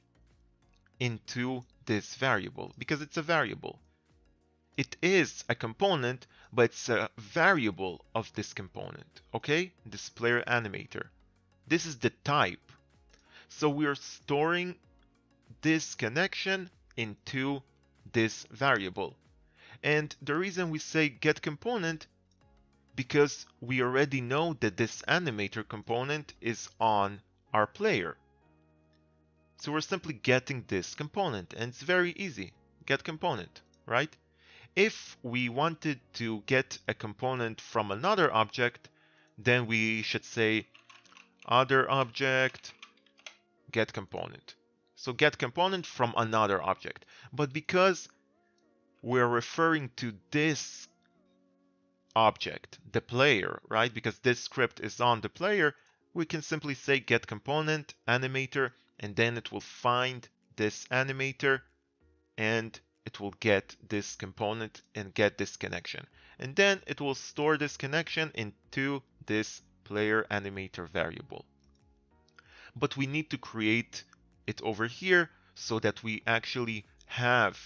into this variable because it's a variable. It is a component, but it's a variable of this component, okay? This player animator. This is the type. So we are storing this connection into this variable. And the reason we say get component because we already know that this animator component is on our player. So we're simply getting this component and it's very easy. Get component, right? If we wanted to get a component from another object, then we should say other object get component. So get component from another object. But because we're referring to this object, the player, right? Because this script is on the player, we can simply say get component animator and then it will find this animator and it will get this component and get this connection. And then it will store this connection into this player animator variable. But we need to create it over here so that we actually have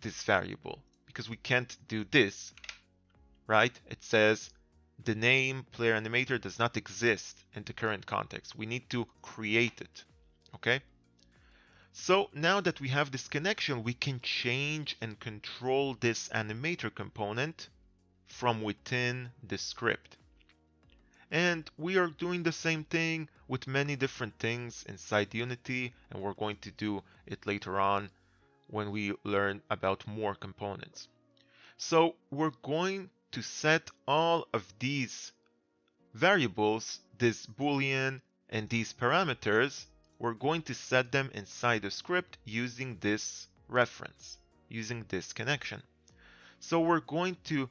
this variable because we can't do this, right? It says the name player animator does not exist in the current context. We need to create it, okay? So now that we have this connection, we can change and control this animator component from within the script. And we are doing the same thing with many different things inside Unity, and we're going to do it later on when we learn about more components. So we're going to set all of these variables, this boolean and these parameters, we're going to set them inside the script using this reference, using this connection. So we're going to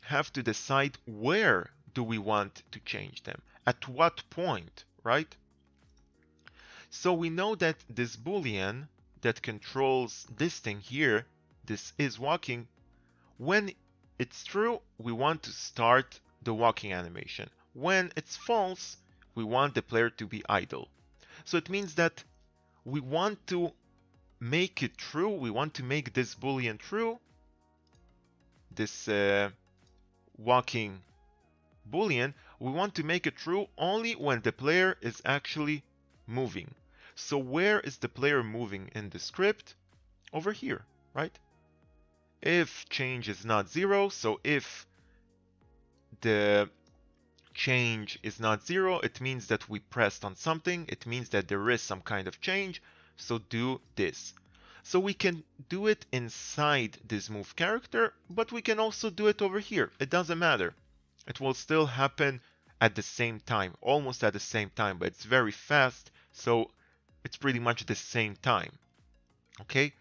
have to decide where do we want to change them, at what point, right? So we know that this boolean that controls this thing here, this is walking, when it's true, we want to start the walking animation. When it's false, we want the player to be idle. So it means that we want to make it true. We want to make this boolean true. This uh, walking boolean, we want to make it true only when the player is actually moving. So where is the player moving in the script? Over here, right? If change is not zero, so if the change is not zero, it means that we pressed on something. It means that there is some kind of change. So do this. So we can do it inside this move character, but we can also do it over here. It doesn't matter. It will still happen at the same time, almost at the same time, but it's very fast. So it's pretty much the same time. Okay.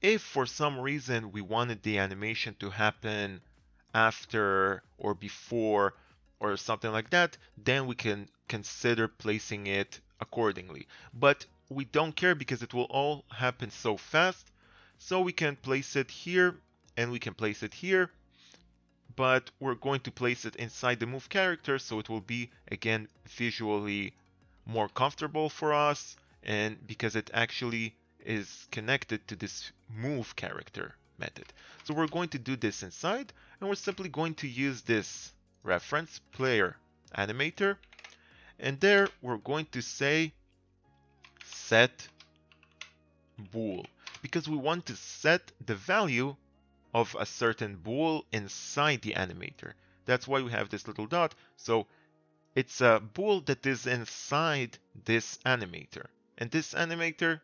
If for some reason we wanted the animation to happen after or before or something like that, then we can consider placing it accordingly. But we don't care because it will all happen so fast. So we can place it here and we can place it here. But we're going to place it inside the move character so it will be again visually more comfortable for us and because it actually is connected to this move character method. So we're going to do this inside and we're simply going to use this reference player animator and there we're going to say set bool because we want to set the value of a certain bool inside the animator. That's why we have this little dot. So it's a bool that is inside this animator. And this animator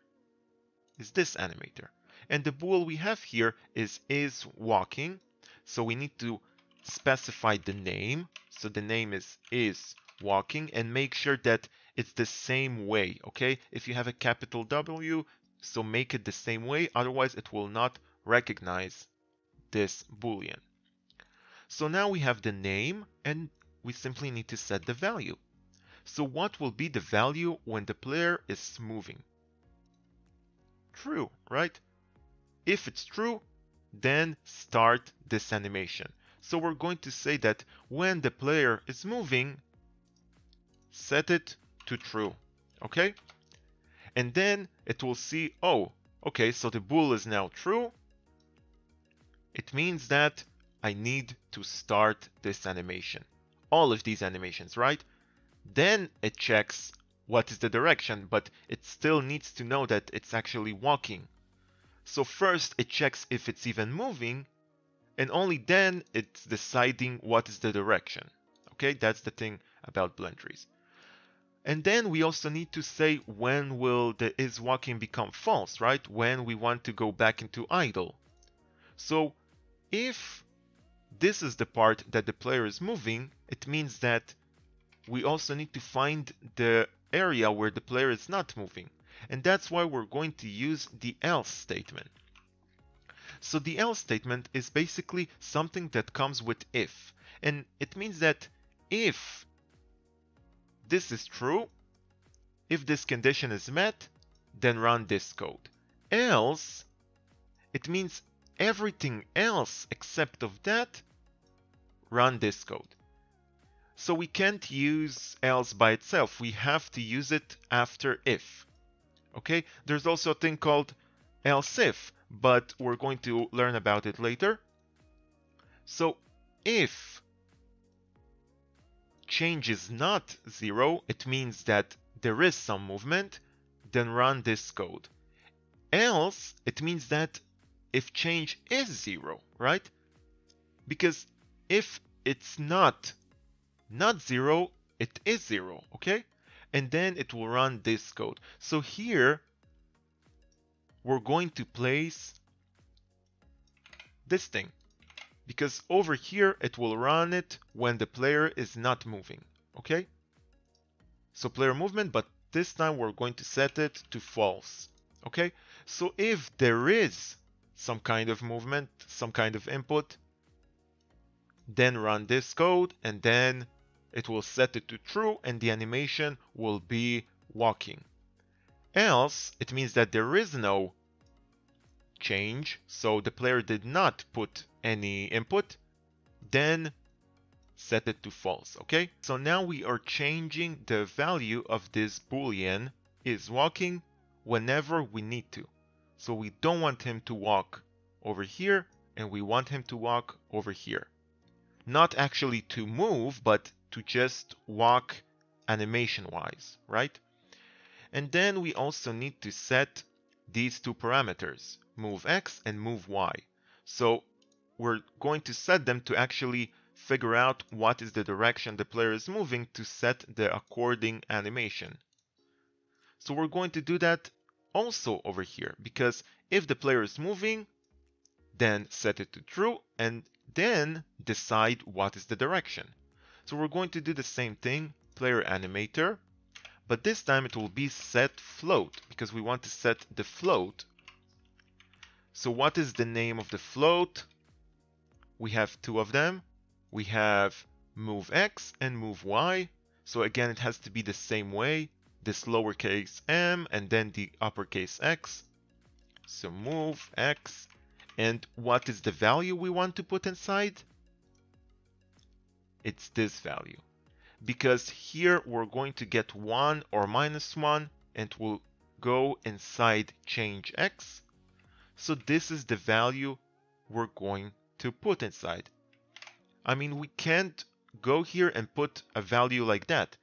is this animator. And the bool we have here is is walking. So we need to specify the name. So the name is is walking and make sure that it's the same way, okay? If you have a capital W, so make it the same way, otherwise it will not recognize this boolean. So now we have the name and we simply need to set the value. So what will be the value when the player is moving? True, right? If it's true, then start this animation. So we're going to say that when the player is moving, set it to true, okay? And then it will see, oh, okay, so the bool is now true. It means that I need to start this animation. All of these animations, right? Then it checks what is the direction, but it still needs to know that it's actually walking. So first it checks if it's even moving and only then it's deciding what is the direction. Okay, that's the thing about blend trees. And then we also need to say when will the is walking become false, right? When we want to go back into idle. So if this is the part that the player is moving, it means that we also need to find the area where the player is not moving. And that's why we're going to use the else statement. So the else statement is basically something that comes with if. And it means that if this is true, if this condition is met, then run this code. Else, it means everything else except of that, run this code. So we can't use else by itself. We have to use it after if. Okay, there's also a thing called else if, but we're going to learn about it later. So if change is not zero, it means that there is some movement, then run this code. Else, it means that if change is zero, right? Because if it's not not zero, it is zero, okay? And then it will run this code. So here, we're going to place this thing because over here it will run it when the player is not moving okay so player movement but this time we're going to set it to false okay so if there is some kind of movement some kind of input then run this code and then it will set it to true and the animation will be walking else it means that there is no change, so the player did not put any input, then set it to false, okay? So now we are changing the value of this boolean is walking whenever we need to. So we don't want him to walk over here and we want him to walk over here. Not actually to move, but to just walk animation wise, right? And then we also need to set these two parameters, move x and move y. So we're going to set them to actually figure out what is the direction the player is moving to set the according animation. So we're going to do that also over here because if the player is moving, then set it to true and then decide what is the direction. So we're going to do the same thing, player animator, but this time it will be set float because we want to set the float. So what is the name of the float? We have two of them. We have move x and move y. So again, it has to be the same way. This lowercase m and then the uppercase x. So move x. And what is the value we want to put inside? It's this value because here we're going to get 1 or minus 1 and we'll go inside change x. So this is the value we're going to put inside. I mean, we can't go here and put a value like that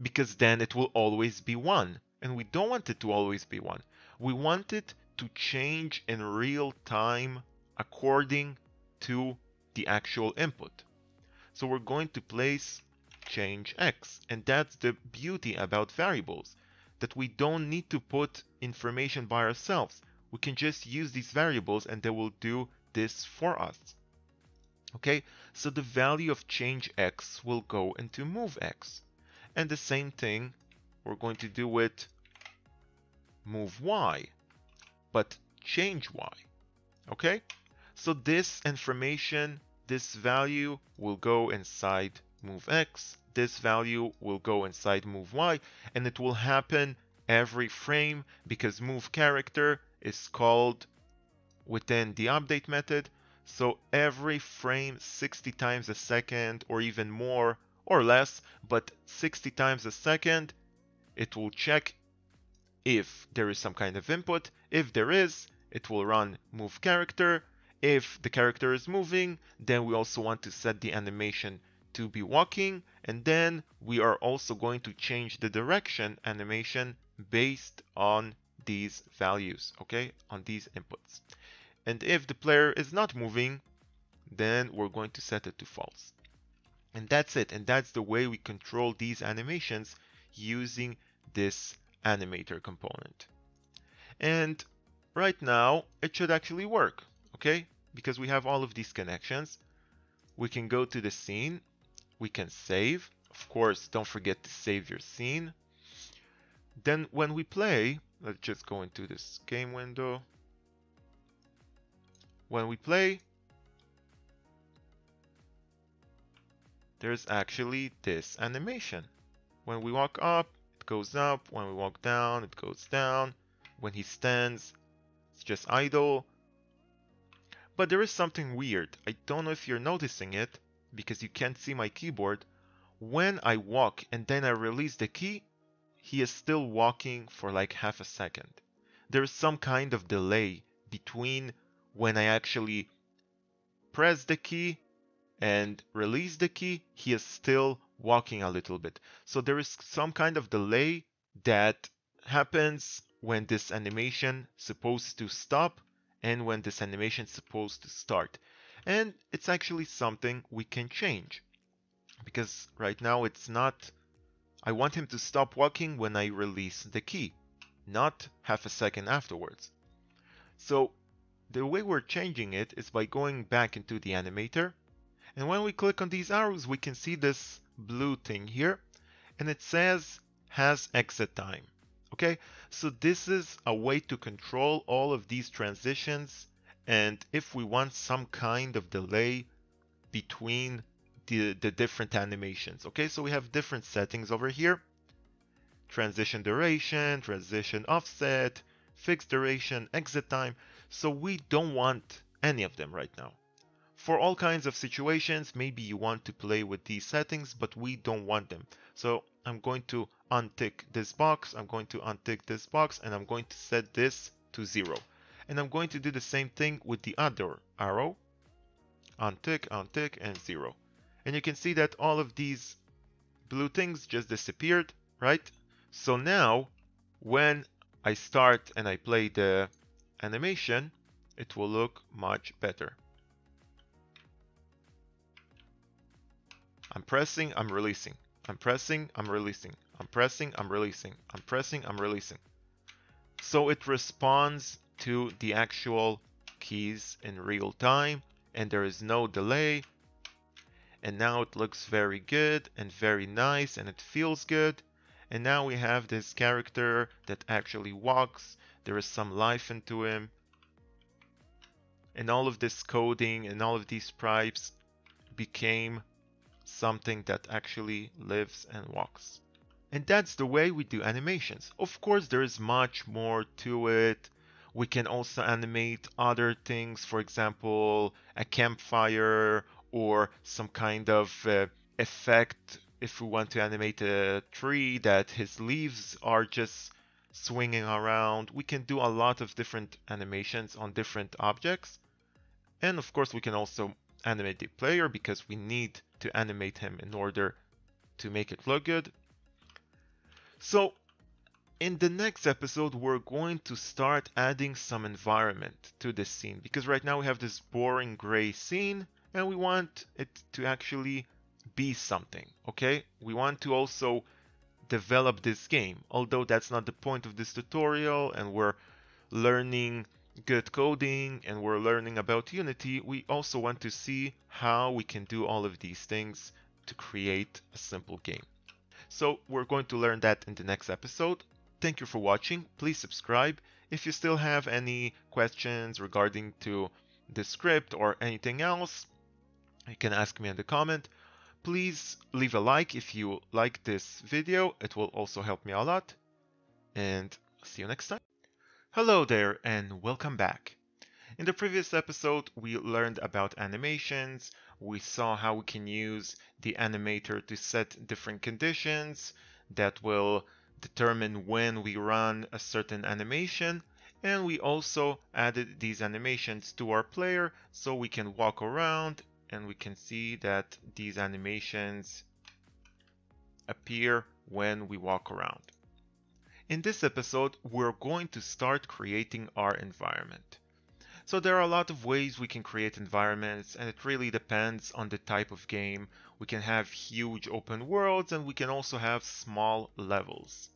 because then it will always be 1 and we don't want it to always be 1. We want it to change in real time according to the actual input. So we're going to place change x. And that's the beauty about variables, that we don't need to put information by ourselves. We can just use these variables and they will do this for us. Okay, so the value of change x will go into move x. And the same thing we're going to do with move y, but change y. Okay, so this information, this value will go inside move x, this value will go inside move y, and it will happen every frame because move character is called within the update method. So every frame 60 times a second or even more or less, but 60 times a second, it will check if there is some kind of input. If there is, it will run move character. If the character is moving, then we also want to set the animation to be walking and then we are also going to change the direction animation based on these values, okay, on these inputs. And if the player is not moving, then we're going to set it to false. And that's it. And that's the way we control these animations using this animator component. And right now, it should actually work, okay? Because we have all of these connections. We can go to the scene. We can save. Of course, don't forget to save your scene. Then when we play, let's just go into this game window. When we play, there's actually this animation. When we walk up, it goes up. When we walk down, it goes down. When he stands, it's just idle. But there is something weird. I don't know if you're noticing it because you can't see my keyboard. When I walk and then I release the key, he is still walking for like half a second. There is some kind of delay between when I actually press the key and release the key, he is still walking a little bit. So there is some kind of delay that happens when this animation supposed to stop and when this animation is supposed to start. And it's actually something we can change because right now it's not I want him to stop walking when I release the key, not half a second afterwards. So the way we're changing it is by going back into the animator and when we click on these arrows, we can see this blue thing here, and it says has exit time. Okay, so this is a way to control all of these transitions. And if we want some kind of delay between the, the different animations. Okay, so we have different settings over here. Transition duration, transition offset, fixed duration, exit time. So we don't want any of them right now. For all kinds of situations, maybe you want to play with these settings, but we don't want them. So I'm going to untick this box, I'm going to untick this box, and I'm going to set this to zero. And I'm going to do the same thing with the other arrow. Untick, untick, and zero. And you can see that all of these blue things just disappeared, right? So now, when I start and I play the animation, it will look much better. I'm pressing, I'm releasing. I'm pressing, I'm releasing. I'm pressing, I'm releasing. I'm pressing, I'm releasing. So it responds to the actual keys in real time and there is no delay. And now it looks very good and very nice and it feels good. And now we have this character that actually walks. There is some life into him. And all of this coding and all of these pipes became something that actually lives and walks. And that's the way we do animations. Of course, there is much more to it. We can also animate other things, for example, a campfire or some kind of uh, effect if we want to animate a tree that his leaves are just swinging around. We can do a lot of different animations on different objects. And of course, we can also animate the player because we need to animate him in order to make it look good. So in the next episode, we're going to start adding some environment to this scene because right now we have this boring gray scene and we want it to actually be something, okay? We want to also develop this game, although that's not the point of this tutorial and we're learning good coding and we're learning about Unity, we also want to see how we can do all of these things to create a simple game. So we're going to learn that in the next episode. Thank you for watching. Please subscribe. If you still have any questions regarding to the script or anything else, you can ask me in the comment. Please leave a like if you like this video. It will also help me a lot. And see you next time. Hello there and welcome back. In the previous episode we learned about animations, we saw how we can use the animator to set different conditions that will determine when we run a certain animation and we also added these animations to our player so we can walk around and we can see that these animations appear when we walk around. In this episode, we're going to start creating our environment. So there are a lot of ways we can create environments and it really depends on the type of game. We can have huge open worlds and we can also have small levels.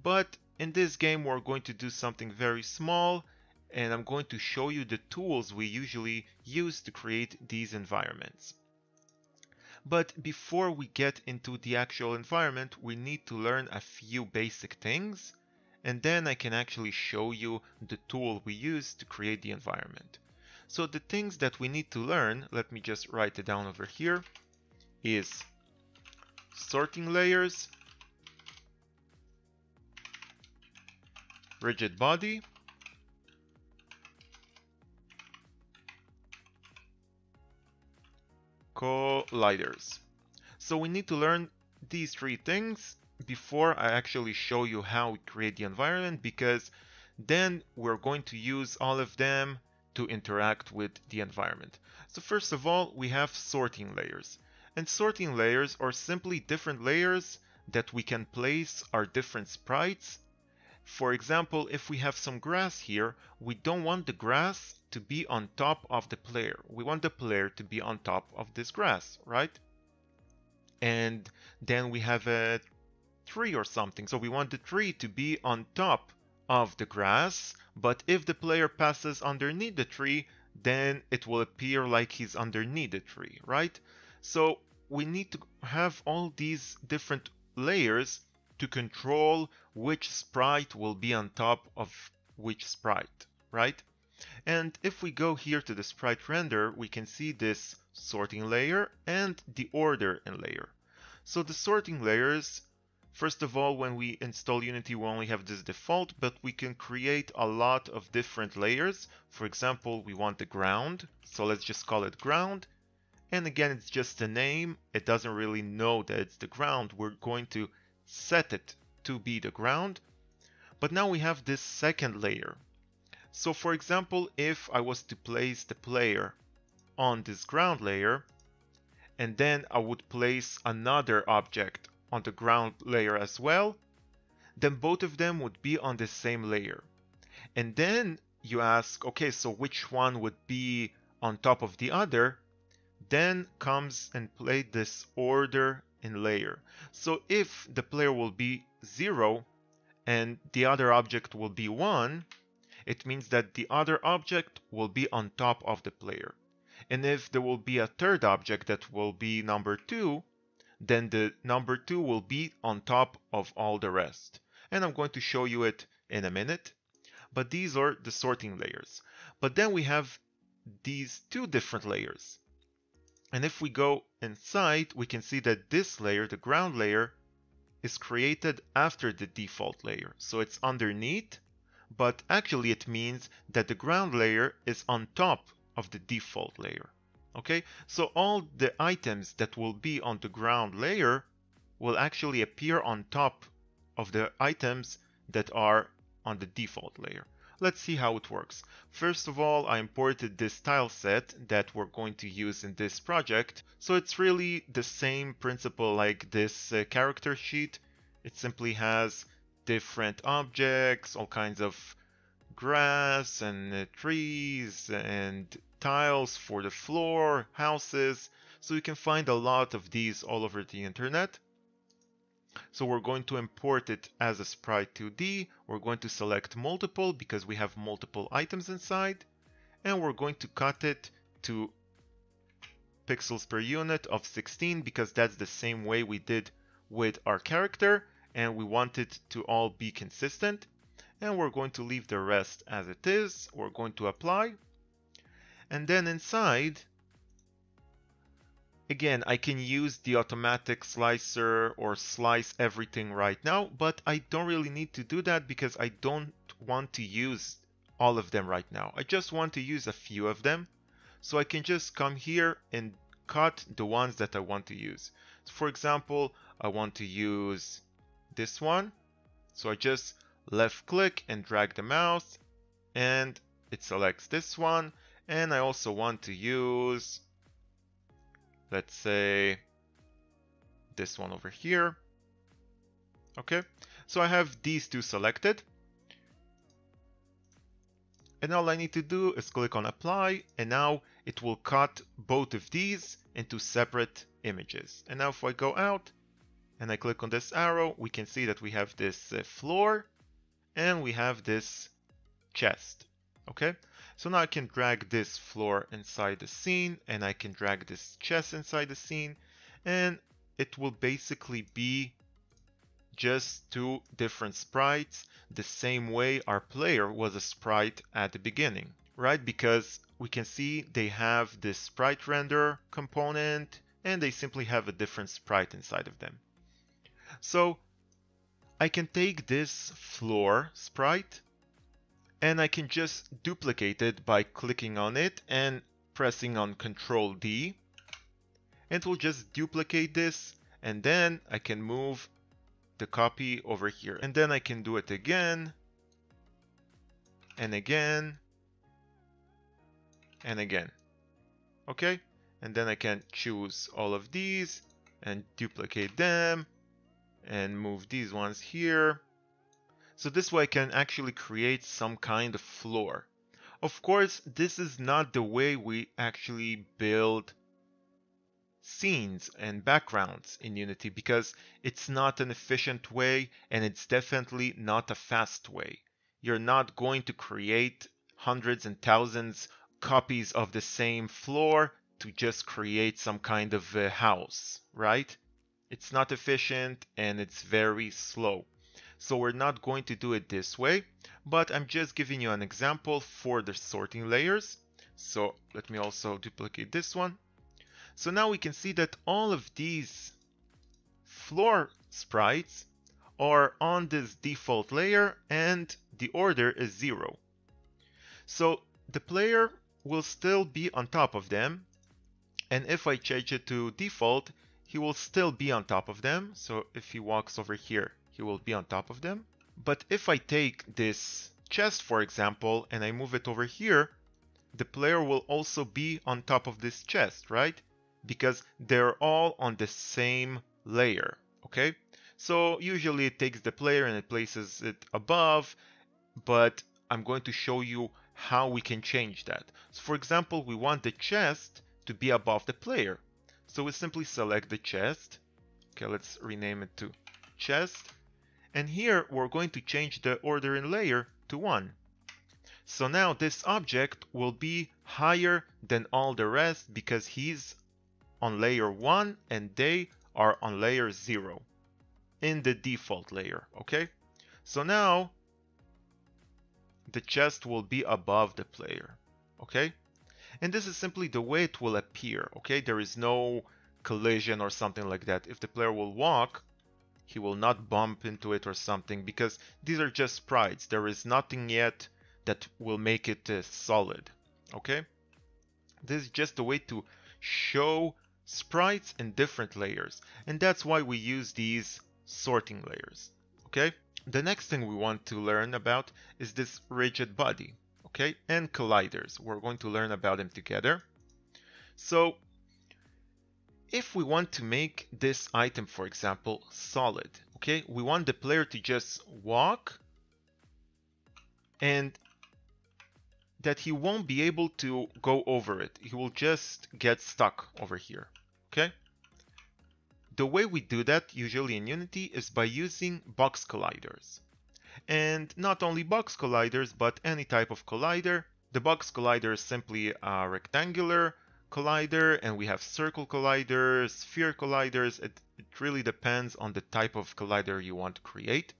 But in this game we're going to do something very small and I'm going to show you the tools we usually use to create these environments. But before we get into the actual environment, we need to learn a few basic things and then I can actually show you the tool we use to create the environment. So the things that we need to learn, let me just write it down over here, is sorting layers, rigid body, colliders. So we need to learn these three things before I actually show you how we create the environment because then we're going to use all of them to interact with the environment. So first of all, we have sorting layers. And sorting layers are simply different layers that we can place our different sprites. For example, if we have some grass here, we don't want the grass to be on top of the player. We want the player to be on top of this grass, right? And then we have a tree or something. So we want the tree to be on top of the grass, but if the player passes underneath the tree, then it will appear like he's underneath the tree, right? So we need to have all these different layers to control which sprite will be on top of which sprite, right? And if we go here to the sprite render, we can see this sorting layer and the order in layer. So the sorting layers First of all, when we install Unity, we only have this default, but we can create a lot of different layers. For example, we want the ground, so let's just call it ground. And again, it's just a name. It doesn't really know that it's the ground. We're going to set it to be the ground. But now we have this second layer. So for example, if I was to place the player on this ground layer, and then I would place another object on the ground layer as well, then both of them would be on the same layer. And then you ask, okay, so which one would be on top of the other? Then comes and play this order in layer. So if the player will be 0 and the other object will be 1, it means that the other object will be on top of the player. And if there will be a third object that will be number 2, then the number 2 will be on top of all the rest. And I'm going to show you it in a minute. But these are the sorting layers. But then we have these two different layers. And if we go inside, we can see that this layer, the ground layer, is created after the default layer. So it's underneath, but actually it means that the ground layer is on top of the default layer. Okay, so all the items that will be on the ground layer will actually appear on top of the items that are on the default layer. Let's see how it works. First of all, I imported this tile set that we're going to use in this project. So it's really the same principle like this uh, character sheet. It simply has different objects, all kinds of grass and uh, trees and tiles for the floor, houses. So you can find a lot of these all over the internet. So we're going to import it as a sprite 2D. We're going to select multiple because we have multiple items inside. And we're going to cut it to pixels per unit of 16 because that's the same way we did with our character and we want it to all be consistent and we're going to leave the rest as it is. We're going to apply. And then inside, again, I can use the automatic slicer or slice everything right now, but I don't really need to do that because I don't want to use all of them right now. I just want to use a few of them. So I can just come here and cut the ones that I want to use. For example, I want to use this one. So I just left click and drag the mouse and it selects this one and I also want to use let's say this one over here okay So I have these two selected. And all I need to do is click on apply and now it will cut both of these into separate images. And now if I go out and I click on this arrow, we can see that we have this uh, floor and we have this chest. Okay, so now I can drag this floor inside the scene and I can drag this chest inside the scene and it will basically be just two different sprites the same way our player was a sprite at the beginning, right? Because we can see they have this sprite render component and they simply have a different sprite inside of them. So I can take this floor sprite and I can just duplicate it by clicking on it and pressing on Control D. And it will just duplicate this and then I can move the copy over here. And then I can do it again and again and again. Okay? And then I can choose all of these and duplicate them and move these ones here. So this way I can actually create some kind of floor. Of course, this is not the way we actually build scenes and backgrounds in Unity because it's not an efficient way and it's definitely not a fast way. You're not going to create hundreds and thousands copies of the same floor to just create some kind of house, right? It's not efficient and it's very slow. So we're not going to do it this way, but I'm just giving you an example for the sorting layers. So let me also duplicate this one so now we can see that all of these floor sprites are on this default layer and the order is zero. So the player will still be on top of them. And if I change it to default, he will still be on top of them. So if he walks over here, he will be on top of them. But if I take this chest, for example, and I move it over here, the player will also be on top of this chest, right? because they're all on the same layer, okay? So usually it takes the player and it places it above, but I'm going to show you how we can change that. So for example, we want the chest to be above the player. So we simply select the chest. Okay, let's rename it to chest. And here we're going to change the order in layer to 1. So now this object will be higher than all the rest because he's on layer 1 and they are on layer 0 in the default layer, okay? So now the chest will be above the player, okay? And this is simply the way it will appear, okay? There is no collision or something like that. If the player will walk, he will not bump into it or something because these are just sprites. There is nothing yet that will make it uh, solid, okay? This is just a way to show sprites in different layers and that's why we use these sorting layers okay the next thing we want to learn about is this rigid body okay and colliders we're going to learn about them together so if we want to make this item for example solid okay we want the player to just walk and that he won't be able to go over it. He will just get stuck over here okay? The way we do that usually in Unity is by using box colliders. And not only box colliders, but any type of collider. The box collider is simply a rectangular collider, and we have circle colliders, sphere colliders. It, it really depends on the type of collider you want to create.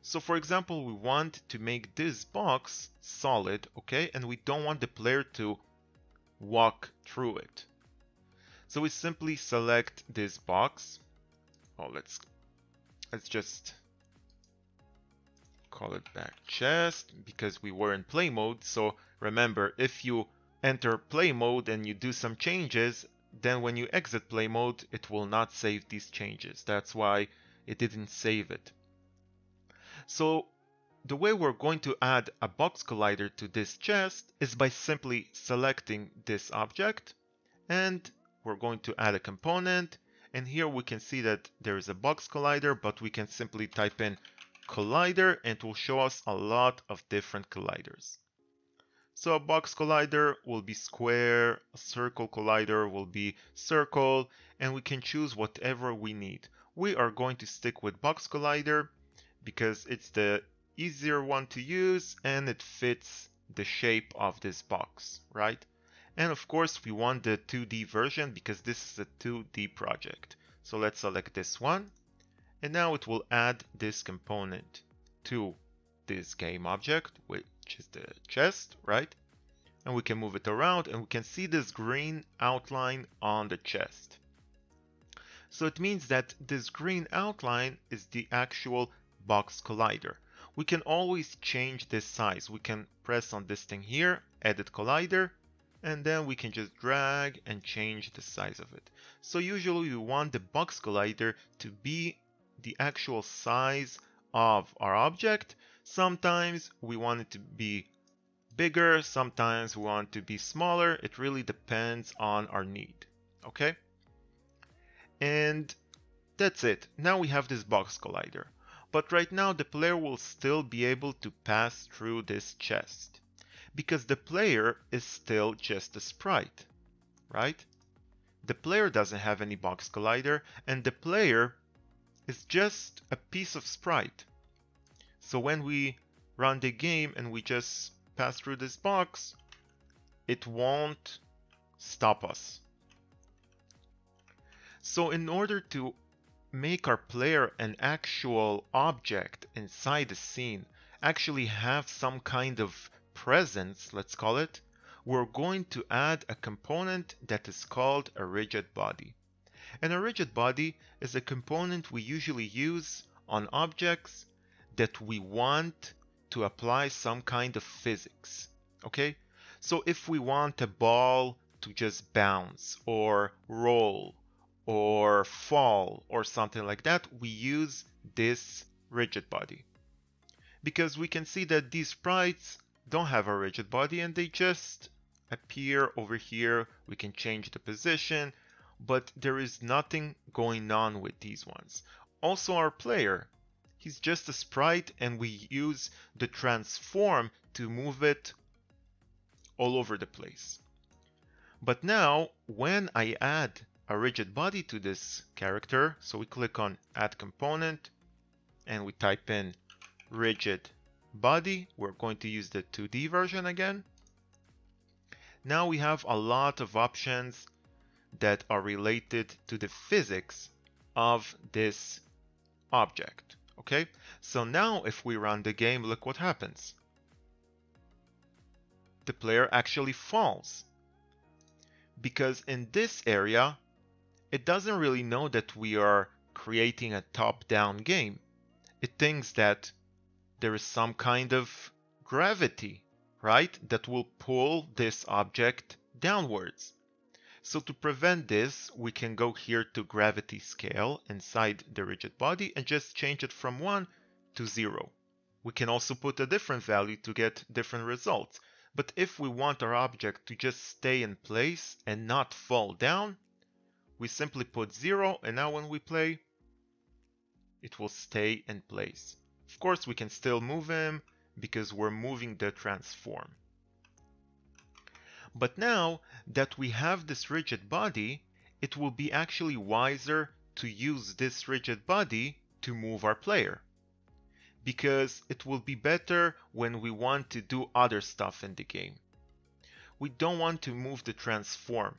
So for example, we want to make this box solid, okay? And we don't want the player to walk through it. So we simply select this box. Oh, let's let's just call it back chest because we were in play mode. So remember, if you enter play mode and you do some changes, then when you exit play mode, it will not save these changes. That's why it didn't save it. So the way we're going to add a box collider to this chest is by simply selecting this object and we're going to add a component and here we can see that there is a box collider but we can simply type in collider and it will show us a lot of different colliders. So a box collider will be square, a circle collider will be circle, and we can choose whatever we need. We are going to stick with box collider because it's the easier one to use and it fits the shape of this box, right? And of course we want the 2D version because this is a 2D project. So let's select this one and now it will add this component to this game object, which is the chest, right? And we can move it around and we can see this green outline on the chest. So it means that this green outline is the actual box collider. We can always change this size. We can press on this thing here, edit collider, and then we can just drag and change the size of it. So usually we want the box collider to be the actual size of our object. Sometimes we want it to be bigger, sometimes we want to be smaller. It really depends on our need, okay? And that's it. Now we have this box collider. But right now the player will still be able to pass through this chest because the player is still just a sprite, right? The player doesn't have any box collider and the player is just a piece of sprite. So when we run the game and we just pass through this box, it won't stop us. So in order to make our player an actual object inside the scene, actually have some kind of presence, let's call it, we're going to add a component that is called a rigid body. And a rigid body is a component we usually use on objects that we want to apply some kind of physics. Okay? So if we want a ball to just bounce or roll or fall or something like that, we use this rigid body. Because we can see that these sprites don't have a rigid body and they just appear over here. We can change the position, but there is nothing going on with these ones. Also our player, he's just a sprite and we use the transform to move it all over the place. But now when I add a rigid body to this character, so we click on add component and we type in rigid body, we're going to use the 2D version again. Now we have a lot of options that are related to the physics of this object. Okay, so now if we run the game, look what happens. The player actually falls. Because in this area, it doesn't really know that we are creating a top-down game. It thinks that there is some kind of gravity, right, that will pull this object downwards. So to prevent this, we can go here to gravity scale inside the rigid body and just change it from 1 to 0. We can also put a different value to get different results. But if we want our object to just stay in place and not fall down, we simply put 0 and now when we play, it will stay in place. Of course, we can still move him because we're moving the transform. But now that we have this rigid body, it will be actually wiser to use this rigid body to move our player. Because it will be better when we want to do other stuff in the game. We don't want to move the transform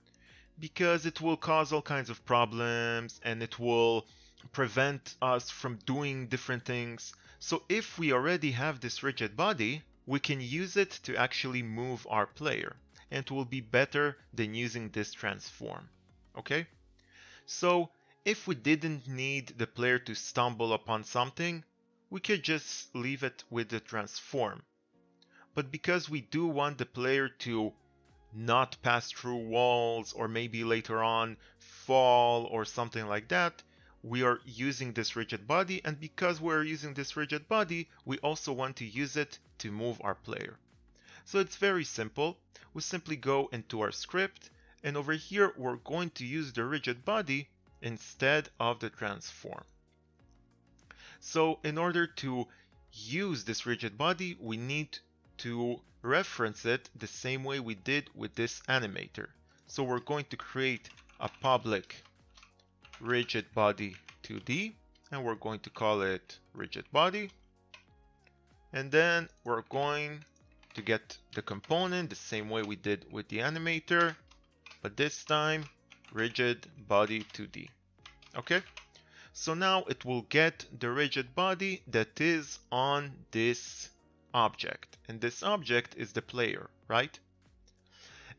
because it will cause all kinds of problems and it will prevent us from doing different things. So if we already have this rigid body, we can use it to actually move our player and will be better than using this transform. Okay? So if we didn't need the player to stumble upon something, we could just leave it with the transform. But because we do want the player to not pass through walls or maybe later on fall or something like that, we are using this rigid body and because we're using this rigid body, we also want to use it to move our player. So it's very simple. We simply go into our script and over here we're going to use the rigid body instead of the transform. So in order to use this rigid body, we need to reference it the same way we did with this animator. So we're going to create a public rigid body 2D and we're going to call it rigid body. And then we're going to get the component the same way we did with the animator, but this time rigid body 2D. Okay, so now it will get the rigid body that is on this object, and this object is the player, right?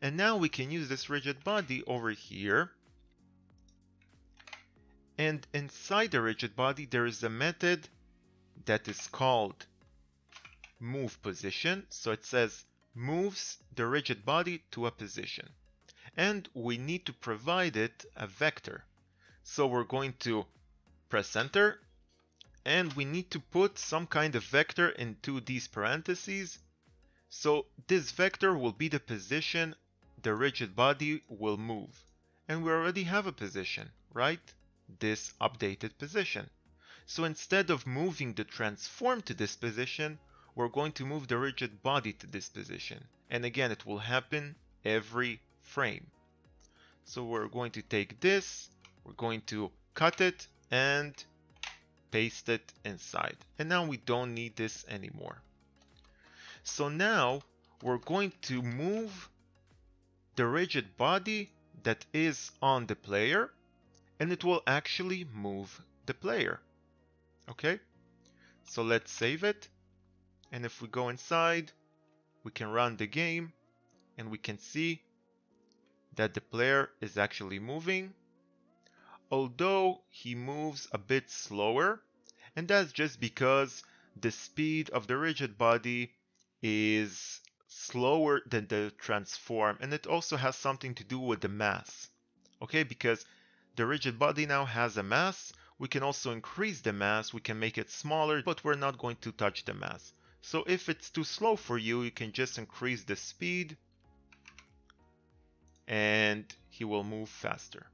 And now we can use this rigid body over here. And inside the rigid body, there is a method that is called move position. So it says moves the rigid body to a position. And we need to provide it a vector. So we're going to press enter and we need to put some kind of vector into these parentheses. So this vector will be the position the rigid body will move. And we already have a position, right? This updated position. So instead of moving the transform to this position, we're going to move the rigid body to this position. And again, it will happen every frame. So we're going to take this, we're going to cut it and paste it inside. And now we don't need this anymore. So now we're going to move the rigid body that is on the player and it will actually move the player. Okay, so let's save it and if we go inside, we can run the game and we can see that the player is actually moving. Although he moves a bit slower, and that's just because the speed of the rigid body is slower than the transform and it also has something to do with the mass okay because the rigid body now has a mass we can also increase the mass we can make it smaller but we're not going to touch the mass so if it's too slow for you, you can just increase the speed and he will move faster.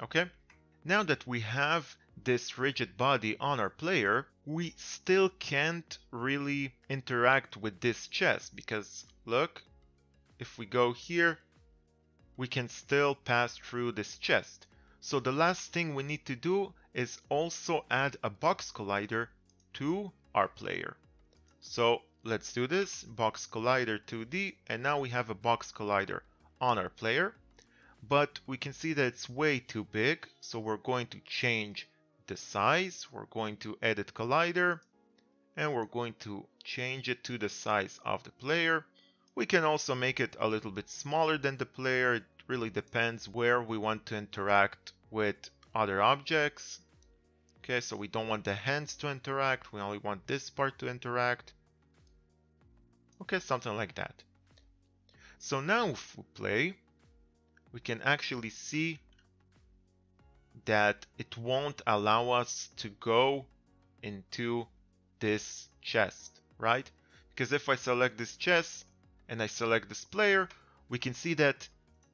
Okay, now that we have this rigid body on our player, we still can't really interact with this chest because look, if we go here, we can still pass through this chest. So the last thing we need to do is also add a box collider to our player. So let's do this, box collider 2D, and now we have a box collider on our player, but we can see that it's way too big, so we're going to change the size, we're going to edit collider, and we're going to change it to the size of the player. We can also make it a little bit smaller than the player, it really depends where we want to interact with other objects. Okay, so we don't want the hands to interact, we only want this part to interact. Okay, something like that. So now if we play, we can actually see that it won't allow us to go into this chest, right? Because if I select this chest and I select this player, we can see that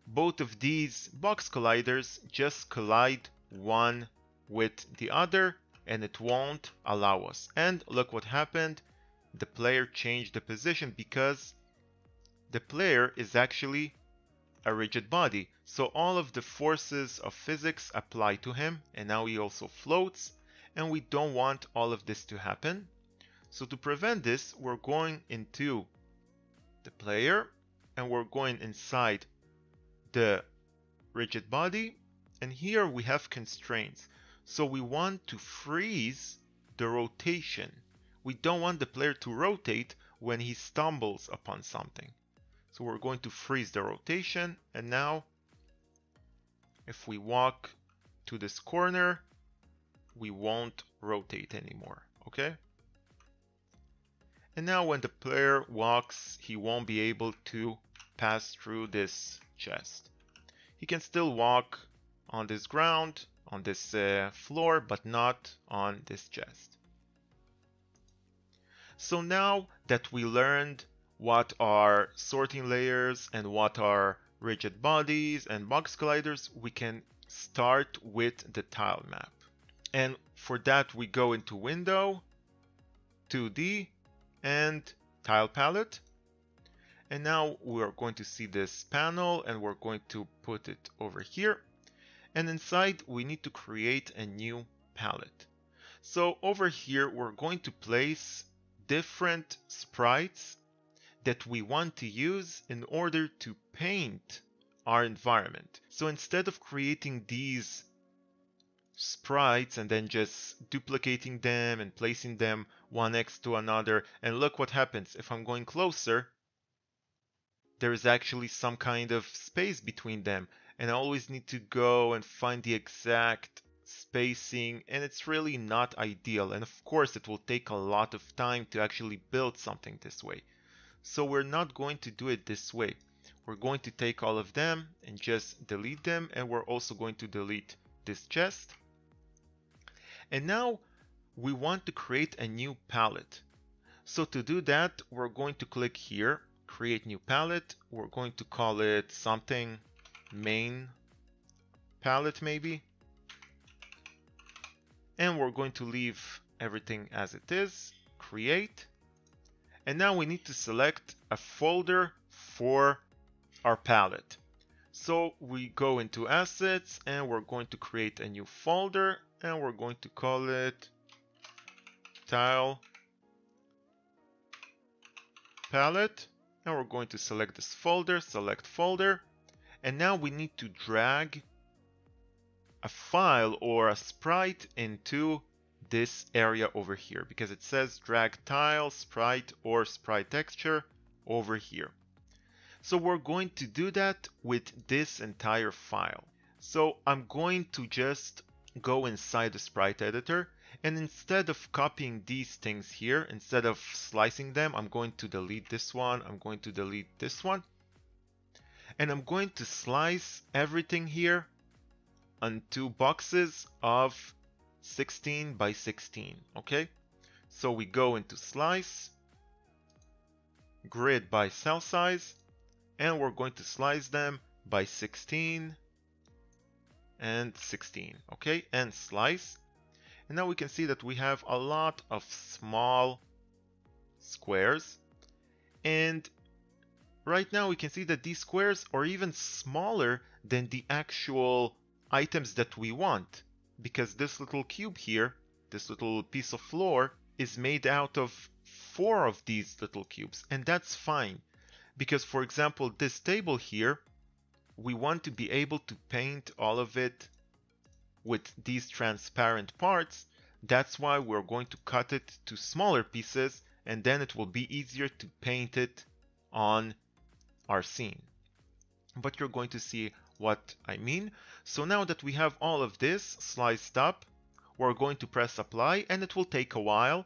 both of these box colliders just collide one with the other and it won't allow us. And look what happened. The player changed the position because the player is actually a rigid body. So all of the forces of physics apply to him and now he also floats and we don't want all of this to happen. So to prevent this, we're going into the player and we're going inside the rigid body and here we have constraints. So we want to freeze the rotation. We don't want the player to rotate when he stumbles upon something. So we're going to freeze the rotation and now if we walk to this corner we won't rotate anymore okay and now when the player walks he won't be able to pass through this chest he can still walk on this ground on this uh, floor, but not on this chest. So now that we learned what are sorting layers and what are rigid bodies and box colliders, we can start with the tile map. And for that, we go into window 2D and tile palette. And now we're going to see this panel and we're going to put it over here. And inside we need to create a new palette. So over here we're going to place different sprites that we want to use in order to paint our environment. So instead of creating these sprites and then just duplicating them and placing them one next to another and look what happens if I'm going closer there is actually some kind of space between them and I always need to go and find the exact spacing and it's really not ideal and of course it will take a lot of time to actually build something this way so we're not going to do it this way we're going to take all of them and just delete them and we're also going to delete this chest and now we want to create a new palette. So to do that, we're going to click here, create new palette. We're going to call it something main palette maybe. And we're going to leave everything as it is, create. And now we need to select a folder for our palette. So we go into assets and we're going to create a new folder and we're going to call it tile palette and we're going to select this folder, select folder and now we need to drag a file or a sprite into this area over here because it says drag tile, sprite or sprite texture over here. So we're going to do that with this entire file. So I'm going to just go inside the sprite editor and instead of copying these things here, instead of slicing them, I'm going to delete this one, I'm going to delete this one. And I'm going to slice everything here onto boxes of 16 by 16, okay? So we go into slice, grid by cell size, and we're going to slice them by 16 and 16 okay? And slice. And now we can see that we have a lot of small squares. And right now we can see that these squares are even smaller than the actual items that we want because this little cube here this little piece of floor is made out of four of these little cubes and that's fine because for example this table here we want to be able to paint all of it with these transparent parts. That's why we're going to cut it to smaller pieces and then it will be easier to paint it on our scene but you're going to see what I mean so now that we have all of this sliced up we're going to press apply and it will take a while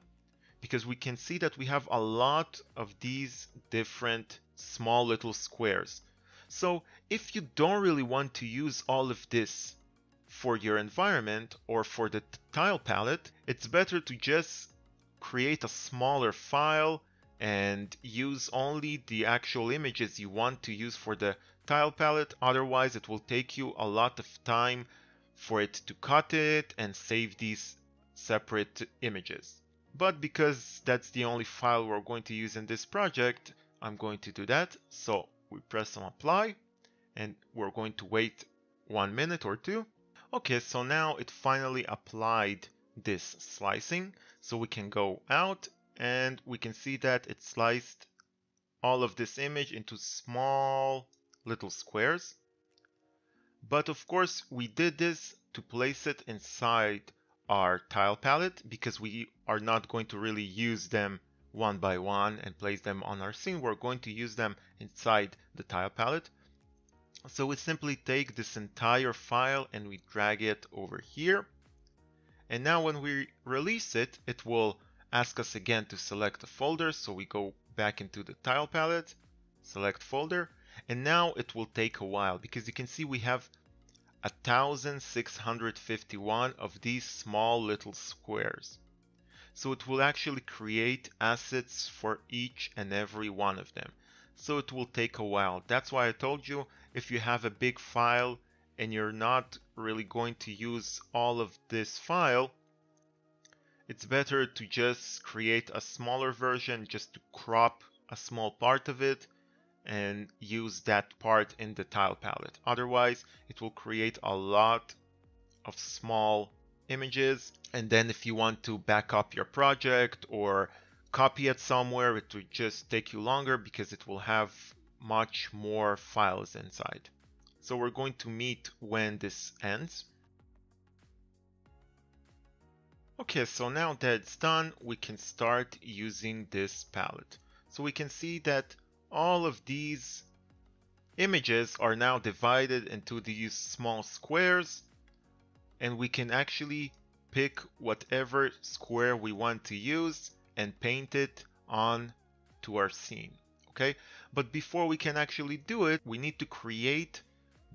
because we can see that we have a lot of these different small little squares. So if you don't really want to use all of this for your environment or for the tile palette, it's better to just create a smaller file and use only the actual images you want to use for the tile palette. Otherwise, it will take you a lot of time for it to cut it and save these separate images. But because that's the only file we're going to use in this project, I'm going to do that. So we press on apply and we're going to wait one minute or two. Okay, so now it finally applied this slicing. So we can go out and we can see that it sliced all of this image into small little squares. But of course we did this to place it inside our tile palette because we are not going to really use them one by one and place them on our scene. We're going to use them inside the tile palette. So we simply take this entire file and we drag it over here. And now when we release it, it will ask us again to select a folder. So we go back into the tile palette, select folder, and now it will take a while because you can see we have 1651 of these small little squares. So it will actually create assets for each and every one of them. So it will take a while. That's why I told you if you have a big file and you're not really going to use all of this file, it's better to just create a smaller version just to crop a small part of it and use that part in the tile palette. Otherwise, it will create a lot of small images. And then if you want to back up your project or copy it somewhere, it will just take you longer because it will have much more files inside. So we're going to meet when this ends. Okay, so now that it's done, we can start using this palette. So we can see that all of these images are now divided into these small squares and we can actually pick whatever square we want to use and paint it on to our scene okay but before we can actually do it we need to create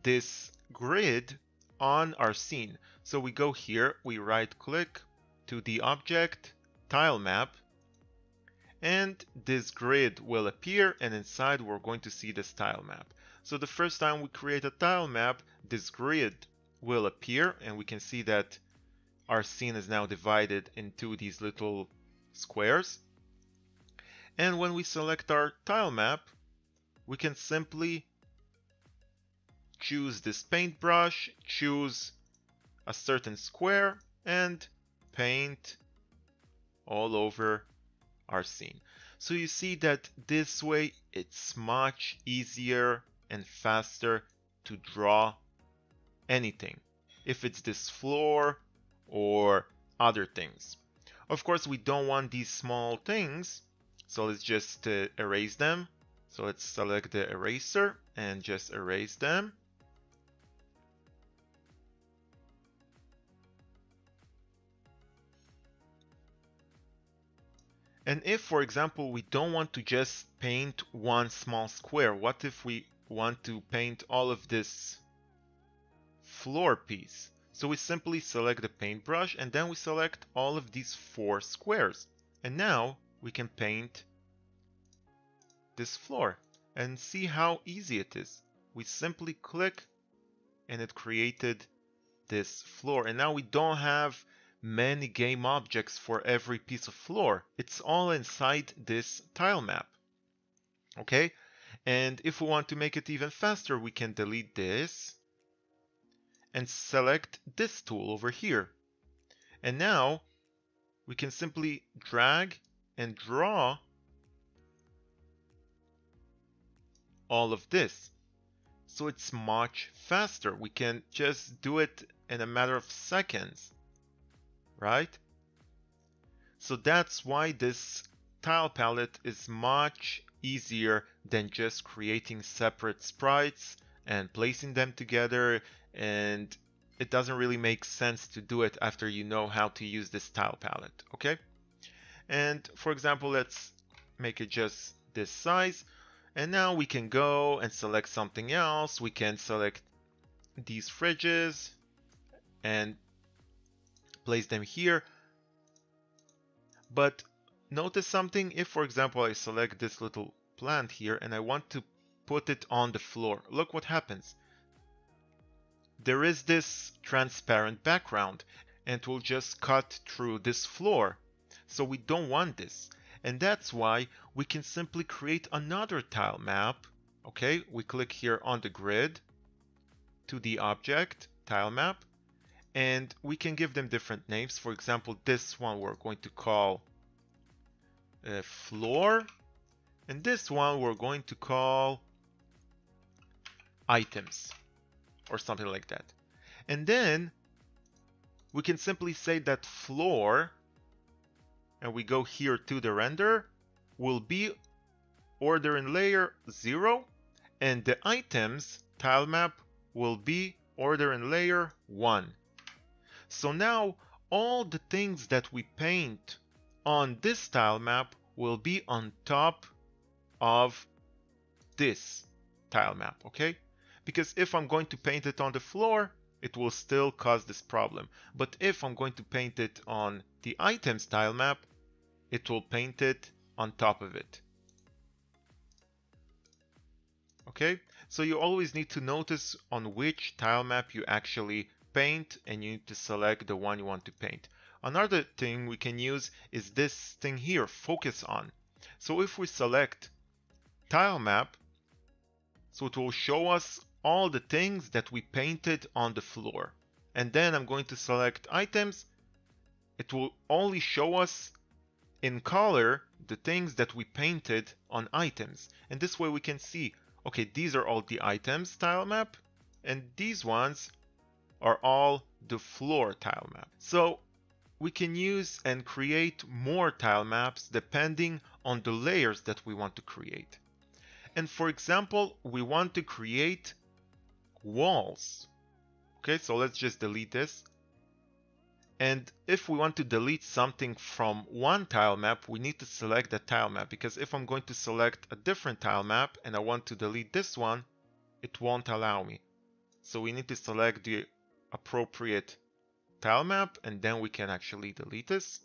this grid on our scene so we go here we right click 2D object tile map and this grid will appear and inside we're going to see this tile map so the first time we create a tile map this grid will appear and we can see that our scene is now divided into these little squares. And when we select our tile map, we can simply choose this paintbrush, choose a certain square and paint all over our scene. So you see that this way it's much easier and faster to draw anything, if it's this floor or other things. Of course, we don't want these small things, so let's just uh, erase them. So let's select the eraser and just erase them. And if, for example, we don't want to just paint one small square, what if we want to paint all of this floor piece. So we simply select the paintbrush and then we select all of these four squares. And now we can paint this floor and see how easy it is. We simply click and it created this floor. And now we don't have many game objects for every piece of floor. It's all inside this tile map. Okay? And if we want to make it even faster, we can delete this and select this tool over here. And now we can simply drag and draw all of this. So it's much faster. We can just do it in a matter of seconds, right? So that's why this tile palette is much easier than just creating separate sprites and placing them together and it doesn't really make sense to do it after you know how to use this tile palette, okay? And for example, let's make it just this size. And now we can go and select something else. We can select these fridges and place them here. But notice something, if for example I select this little plant here and I want to put it on the floor, look what happens there is this transparent background and it will just cut through this floor. So we don't want this. And that's why we can simply create another tile map. Okay, we click here on the grid 2D object tile map and we can give them different names. For example, this one we're going to call uh, floor and this one we're going to call items or something like that. And then we can simply say that floor, and we go here to the render, will be order in layer 0, and the items tile map will be order in layer 1. So now all the things that we paint on this tile map will be on top of this tile map, okay? because if I'm going to paint it on the floor, it will still cause this problem. But if I'm going to paint it on the items tile map, it will paint it on top of it. Okay, so you always need to notice on which tile map you actually paint and you need to select the one you want to paint. Another thing we can use is this thing here, focus on. So if we select tile map, so it will show us all the things that we painted on the floor. And then I'm going to select items. It will only show us in color the things that we painted on items. And this way we can see, okay, these are all the items tile map, and these ones are all the floor tile map. So we can use and create more tile maps depending on the layers that we want to create. And for example, we want to create walls. Okay, so let's just delete this. And if we want to delete something from one tile map, we need to select the tile map because if I'm going to select a different tile map and I want to delete this one, it won't allow me. So we need to select the appropriate tile map and then we can actually delete this.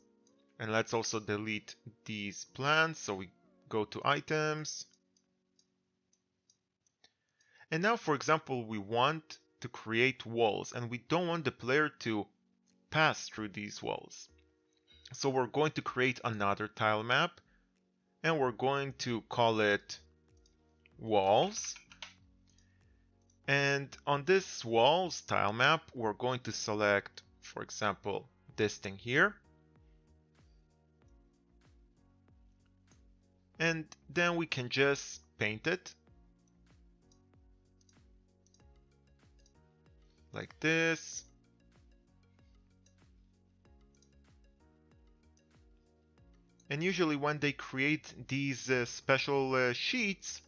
And let's also delete these plants. So we go to items. And now, for example, we want to create walls and we don't want the player to pass through these walls. So we're going to create another tile map and we're going to call it walls. And on this walls tile map, we're going to select, for example, this thing here. And then we can just paint it like this. And usually when they create these uh, special uh, sheets,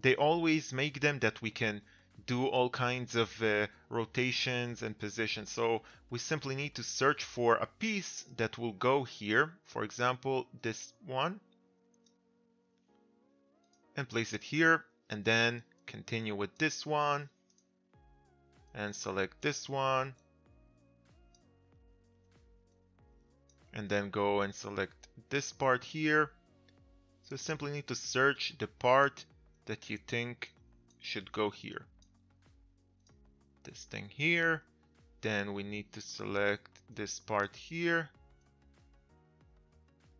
they always make them that we can do all kinds of uh, rotations and positions. So we simply need to search for a piece that will go here. For example, this one. And place it here and then continue with this one and select this one and then go and select this part here. So simply need to search the part that you think should go here. This thing here. Then we need to select this part here.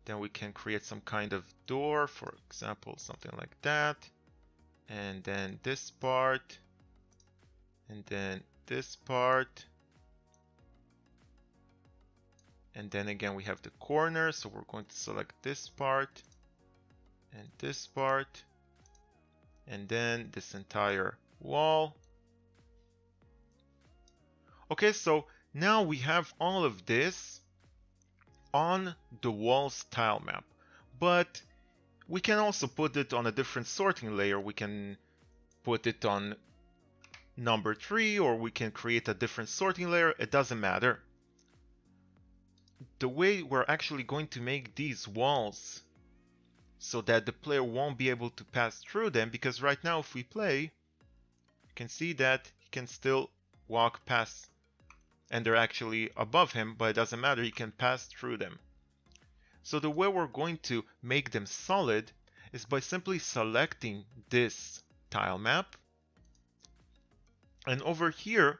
Then we can create some kind of door, for example, something like that. And then this part. And then this part and then again we have the corner so we're going to select this part and this part and then this entire wall okay so now we have all of this on the walls tile map but we can also put it on a different sorting layer. We can put it on number 3 or we can create a different sorting layer. It doesn't matter. The way we're actually going to make these walls so that the player won't be able to pass through them because right now if we play you can see that he can still walk past and they're actually above him but it doesn't matter he can pass through them so the way we're going to make them solid is by simply selecting this tile map and over here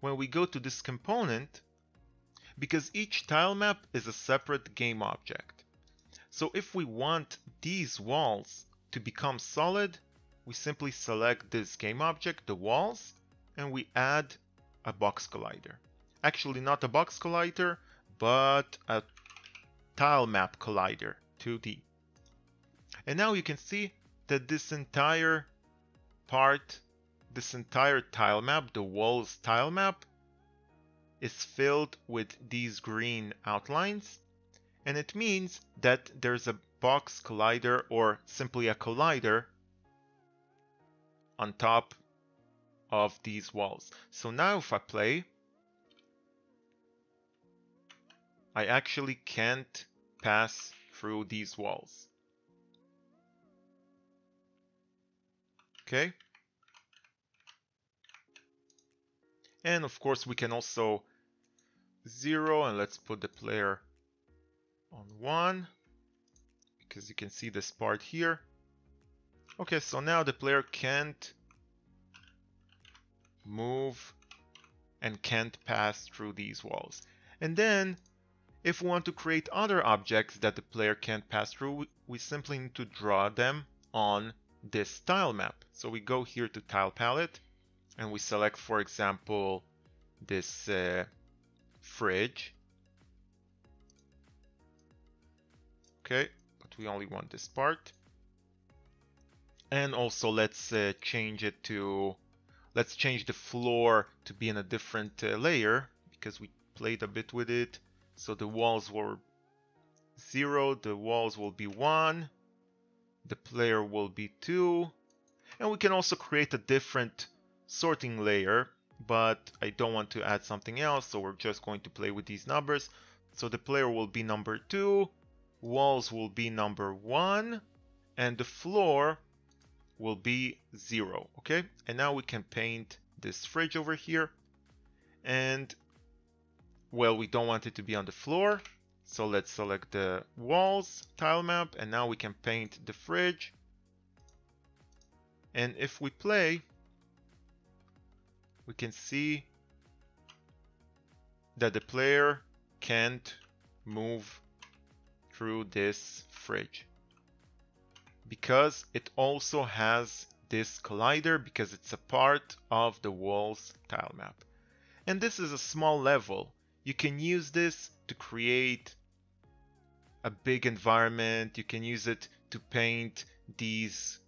when we go to this component because each tile map is a separate game object. So if we want these walls to become solid, we simply select this game object, the walls, and we add a box collider. Actually not a box collider, but a tile map collider 2D. And now you can see that this entire part, this entire tile map, the walls tile map, is filled with these green outlines and it means that there's a box collider or simply a collider on top of these walls. So now if I play, I actually can't pass through these walls. Okay. And of course we can also 0 and let's put the player on 1 because you can see this part here. Okay, so now the player can't move and can't pass through these walls. And then If we want to create other objects that the player can't pass through, we simply need to draw them on this tile map. So we go here to tile palette and we select, for example, this uh, fridge. Okay, but we only want this part. And also let's uh, change it to, let's change the floor to be in a different uh, layer because we played a bit with it. So the walls were zero, the walls will be one, the player will be two, and we can also create a different sorting layer, but I don't want to add something else, so we're just going to play with these numbers. So the player will be number two, walls will be number one, and the floor will be zero, okay? And now we can paint this fridge over here. And, well, we don't want it to be on the floor, so let's select the walls tile map, and now we can paint the fridge. And if we play, we can see that the player can't move through this fridge because it also has this collider because it's a part of the walls tile map. And this is a small level. You can use this to create a big environment. You can use it to paint these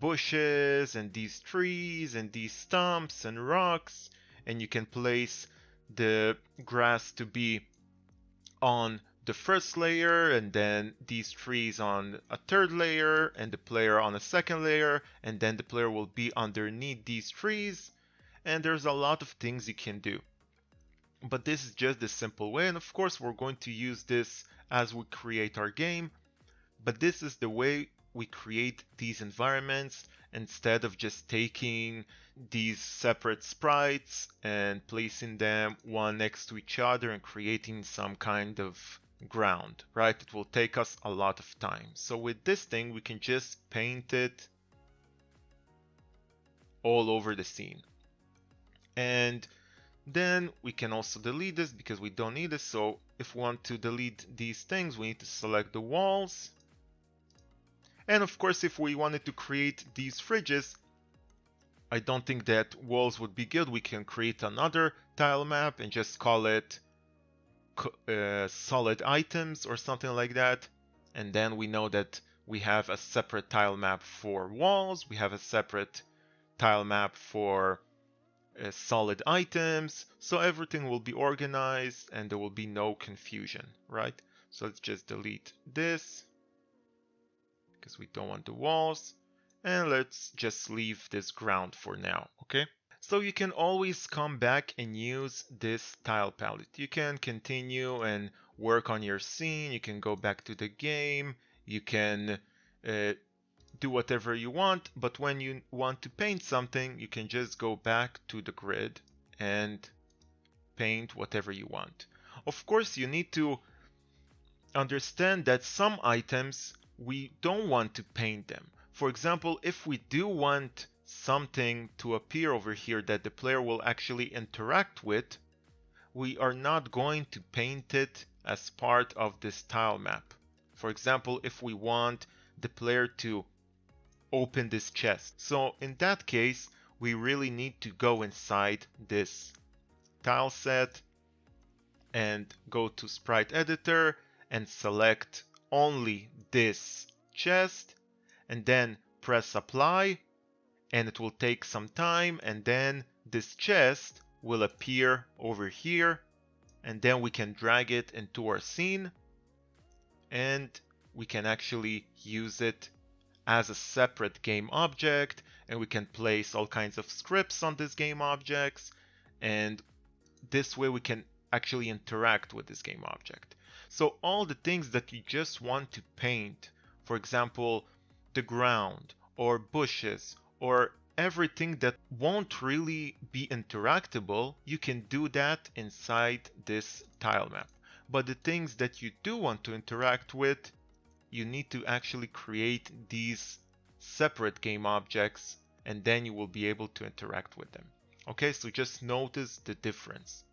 bushes and these trees and these stumps and rocks and you can place the grass to be on the first layer and then these trees on a third layer and the player on a second layer and then the player will be underneath these trees and there's a lot of things you can do but this is just the simple way and of course we're going to use this as we create our game but this is the way we create these environments instead of just taking these separate sprites and placing them one next to each other and creating some kind of ground, right? It will take us a lot of time. So with this thing, we can just paint it all over the scene. And then we can also delete this because we don't need it. So if we want to delete these things, we need to select the walls. And of course, if we wanted to create these fridges, I don't think that walls would be good. We can create another tile map and just call it uh, solid items or something like that. And then we know that we have a separate tile map for walls. We have a separate tile map for uh, solid items. So everything will be organized and there will be no confusion, right? So let's just delete this because we don't want the walls. And let's just leave this ground for now, okay? So you can always come back and use this tile palette. You can continue and work on your scene. You can go back to the game. You can uh, do whatever you want. But when you want to paint something, you can just go back to the grid and paint whatever you want. Of course, you need to understand that some items we don't want to paint them. For example, if we do want something to appear over here that the player will actually interact with, we are not going to paint it as part of this tile map. For example, if we want the player to open this chest. So in that case, we really need to go inside this tile set and go to sprite editor and select only this chest and then press apply and it will take some time and then this chest will appear over here and then we can drag it into our scene and we can actually use it as a separate game object and we can place all kinds of scripts on this game objects and this way we can actually interact with this game object. So all the things that you just want to paint, for example, the ground or bushes or everything that won't really be interactable, you can do that inside this tile map. But the things that you do want to interact with, you need to actually create these separate game objects and then you will be able to interact with them. Okay, so just notice the difference.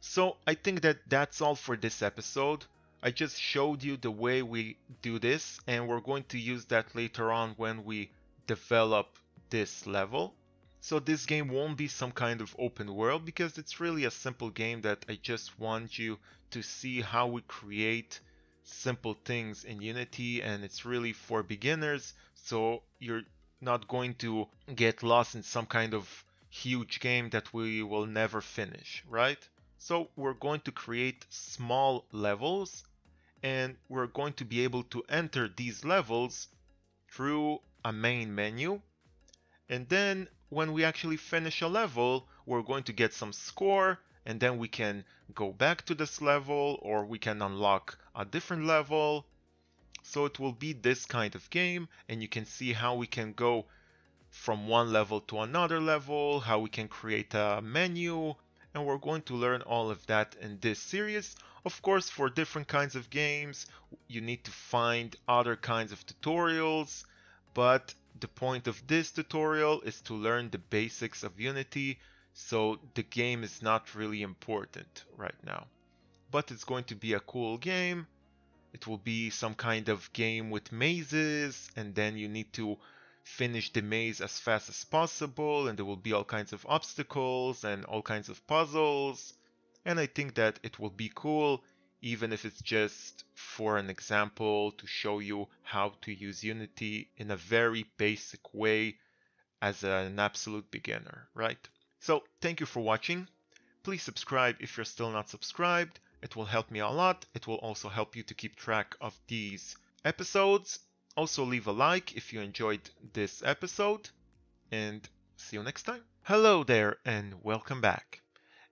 So I think that that's all for this episode. I just showed you the way we do this and we're going to use that later on when we develop this level. So this game won't be some kind of open world because it's really a simple game that I just want you to see how we create simple things in Unity and it's really for beginners so you're not going to get lost in some kind of huge game that we will never finish, right? So we're going to create small levels and we're going to be able to enter these levels through a main menu and then when we actually finish a level, we're going to get some score and then we can go back to this level or we can unlock a different level. So it will be this kind of game and you can see how we can go from one level to another level, how we can create a menu, and we're going to learn all of that in this series. Of course, for different kinds of games, you need to find other kinds of tutorials, but the point of this tutorial is to learn the basics of Unity, so the game is not really important right now. But it's going to be a cool game. It will be some kind of game with mazes, and then you need to finish the maze as fast as possible, and there will be all kinds of obstacles and all kinds of puzzles. And I think that it will be cool even if it's just for an example to show you how to use Unity in a very basic way as an absolute beginner, right? So thank you for watching. Please subscribe if you're still not subscribed. It will help me a lot. It will also help you to keep track of these episodes. Also leave a like if you enjoyed this episode and see you next time. Hello there and welcome back.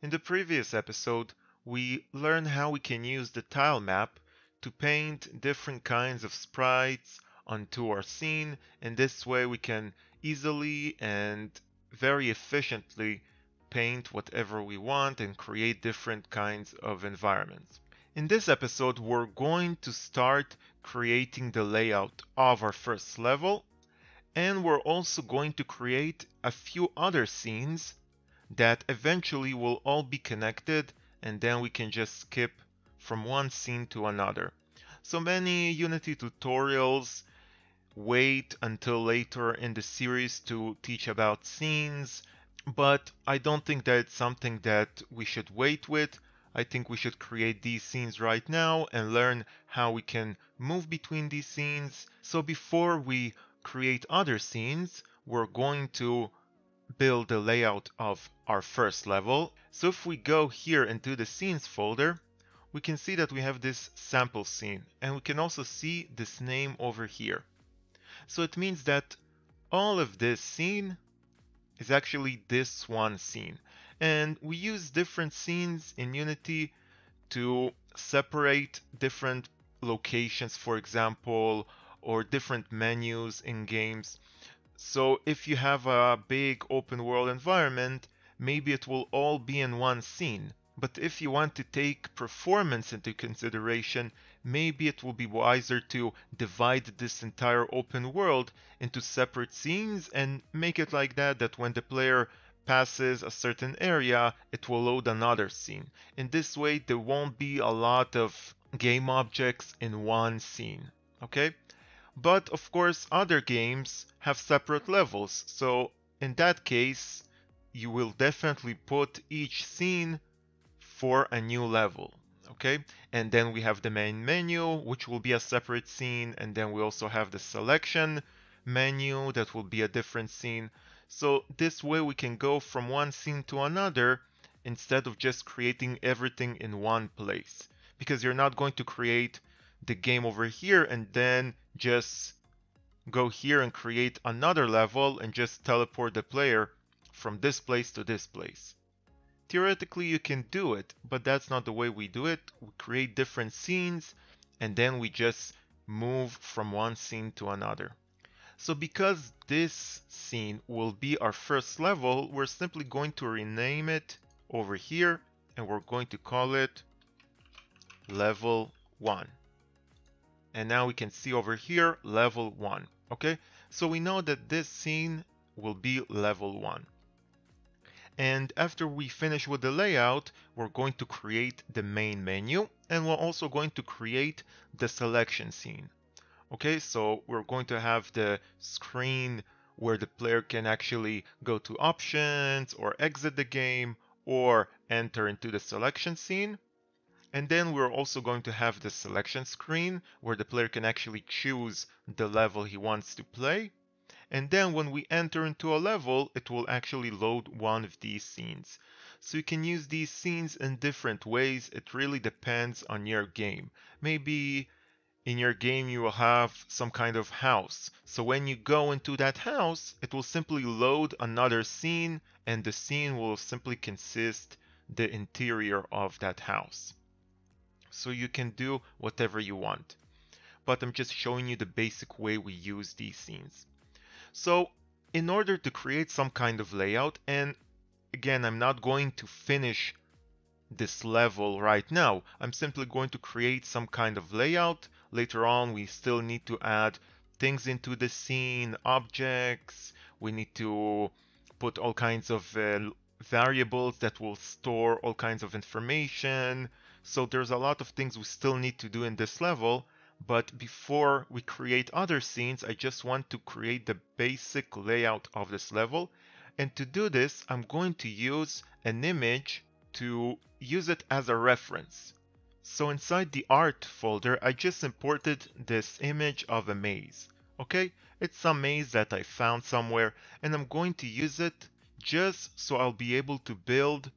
In the previous episode, we learned how we can use the tile map to paint different kinds of sprites onto our scene and this way we can easily and very efficiently paint whatever we want and create different kinds of environments. In this episode we're going to start creating the layout of our first level and we're also going to create a few other scenes that eventually will all be connected and then we can just skip from one scene to another. So many Unity tutorials wait until later in the series to teach about scenes, but I don't think that it's something that we should wait with. I think we should create these scenes right now and learn how we can move between these scenes. So before we create other scenes, we're going to build the layout of our first level. So if we go here into the scenes folder, we can see that we have this sample scene and we can also see this name over here. So it means that all of this scene is actually this one scene. And we use different scenes in Unity to separate different locations, for example, or different menus in games. So if you have a big open world environment, maybe it will all be in one scene. But if you want to take performance into consideration, maybe it will be wiser to divide this entire open world into separate scenes and make it like that that when the player passes a certain area, it will load another scene. In this way, there won't be a lot of game objects in one scene. Okay? But of course, other games have separate levels. So in that case, you will definitely put each scene for a new level. Okay, and then we have the main menu, which will be a separate scene, and then we also have the selection menu that will be a different scene. So this way we can go from one scene to another instead of just creating everything in one place. Because you're not going to create the game over here and then just go here and create another level and just teleport the player from this place to this place. Theoretically you can do it, but that's not the way we do it. We create different scenes and then we just move from one scene to another. So because this scene will be our first level, we're simply going to rename it over here and we're going to call it level 1 and now we can see over here level 1 okay so we know that this scene will be level 1 And after we finish with the layout, we're going to create the main menu and we're also going to create the selection scene. Okay, so we're going to have the screen where the player can actually go to options or exit the game or enter into the selection scene. And then we're also going to have the selection screen where the player can actually choose the level he wants to play. And then when we enter into a level, it will actually load one of these scenes. So you can use these scenes in different ways. It really depends on your game. Maybe in your game you will have some kind of house. So when you go into that house, it will simply load another scene and the scene will simply consist the interior of that house so you can do whatever you want. But I'm just showing you the basic way we use these scenes. So in order to create some kind of layout, and again, I'm not going to finish this level right now. I'm simply going to create some kind of layout. Later on, we still need to add things into the scene, objects. We need to put all kinds of uh, variables that will store all kinds of information. So there's a lot of things we still need to do in this level, but before we create other scenes, I just want to create the basic layout of this level. And to do this, I'm going to use an image to use it as a reference. So inside the art folder, I just imported this image of a maze. Okay, it's some maze that I found somewhere and I'm going to use it just so I'll be able to build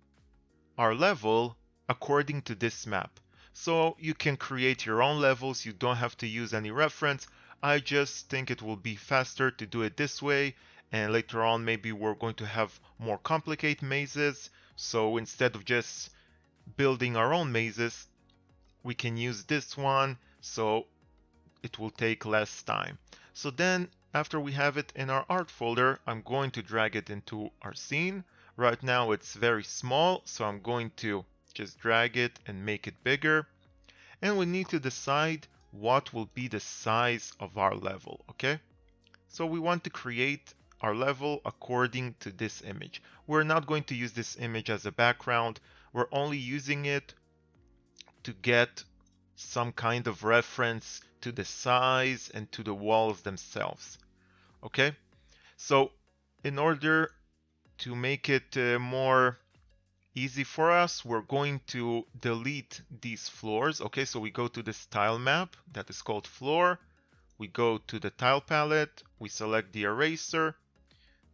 our level according to this map. So you can create your own levels, you don't have to use any reference. I just think it will be faster to do it this way and later on maybe we're going to have more complicated mazes. So instead of just building our own mazes, we can use this one so it will take less time. So then after we have it in our art folder, I'm going to drag it into our scene. Right now it's very small, so I'm going to just drag it and make it bigger. And we need to decide what will be the size of our level, okay? So we want to create our level according to this image. We're not going to use this image as a background. We're only using it to get some kind of reference to the size and to the walls themselves. Okay, so in order to make it uh, more easy for us, we're going to delete these floors. Okay, so we go to this tile map that is called floor. We go to the tile palette, we select the eraser,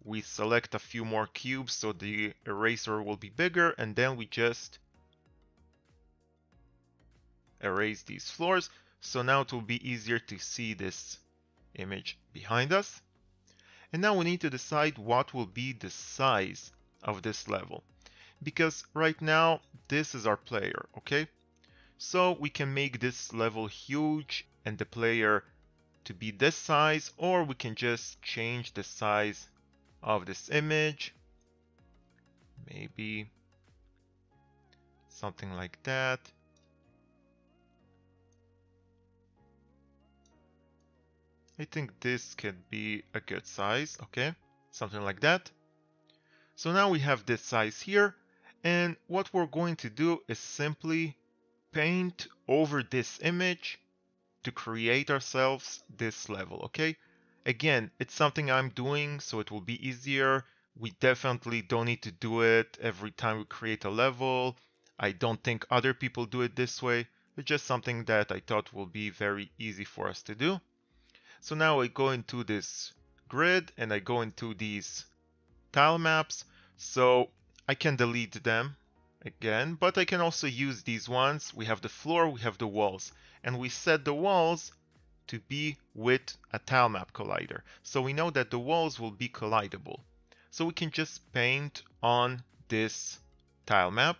we select a few more cubes so the eraser will be bigger, and then we just erase these floors. So now it will be easier to see this image behind us. And now we need to decide what will be the size of this level because right now this is our player, okay? So we can make this level huge and the player to be this size or we can just change the size of this image. Maybe something like that. I think this could be a good size, okay? Something like that. So now we have this size here and what we're going to do is simply paint over this image to create ourselves this level, okay? Again, it's something I'm doing so it will be easier. We definitely don't need to do it every time we create a level. I don't think other people do it this way. It's just something that I thought will be very easy for us to do. So now I go into this grid and I go into these tile maps. So I can delete them again, but I can also use these ones. We have the floor, we have the walls, and we set the walls to be with a tile map collider. So we know that the walls will be collidable. So we can just paint on this tile map.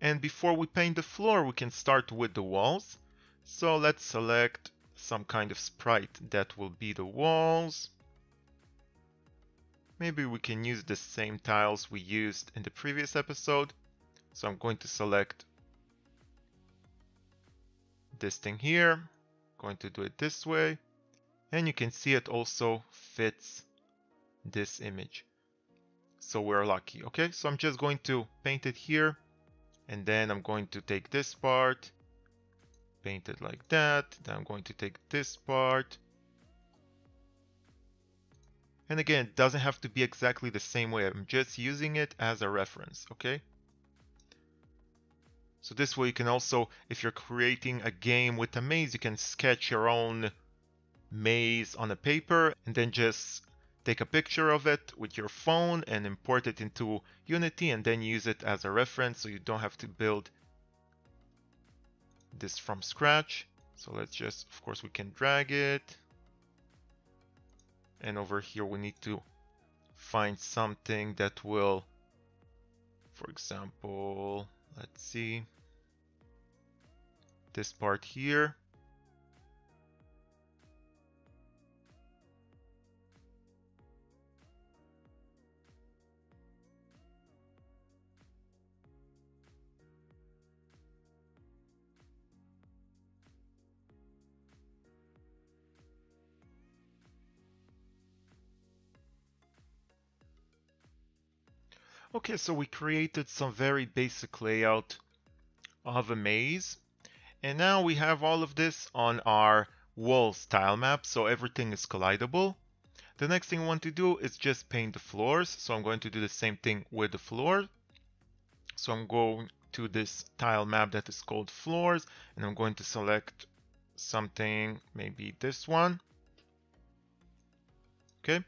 And before we paint the floor, we can start with the walls. So let's select some kind of sprite that will be the walls. Maybe we can use the same tiles we used in the previous episode. So I'm going to select this thing here, going to do it this way, and you can see it also fits this image. so we're lucky. Okay, so I'm just going to paint it here and then I'm going to take this part, paint it like that. Then I'm going to take this part. And again, it doesn't have to be exactly the same way. I'm just using it as a reference, okay? So this way you can also, if you're creating a game with a maze, you can sketch your own maze on a paper and then just take a picture of it with your phone and import it into Unity and then use it as a reference so you don't have to build this from scratch. So let's just, of course, we can drag it. And over here we need to find something that will, for example, let's see, this part here. Okay, so we created some very basic layout of a maze. And now we have all of this on our wall tile map, so everything is collidable. The next thing I want to do is just paint the floors. So I'm going to do the same thing with the floor. So I'm going to this tile map that is called floors, and I'm going to select something, maybe this one. Okay.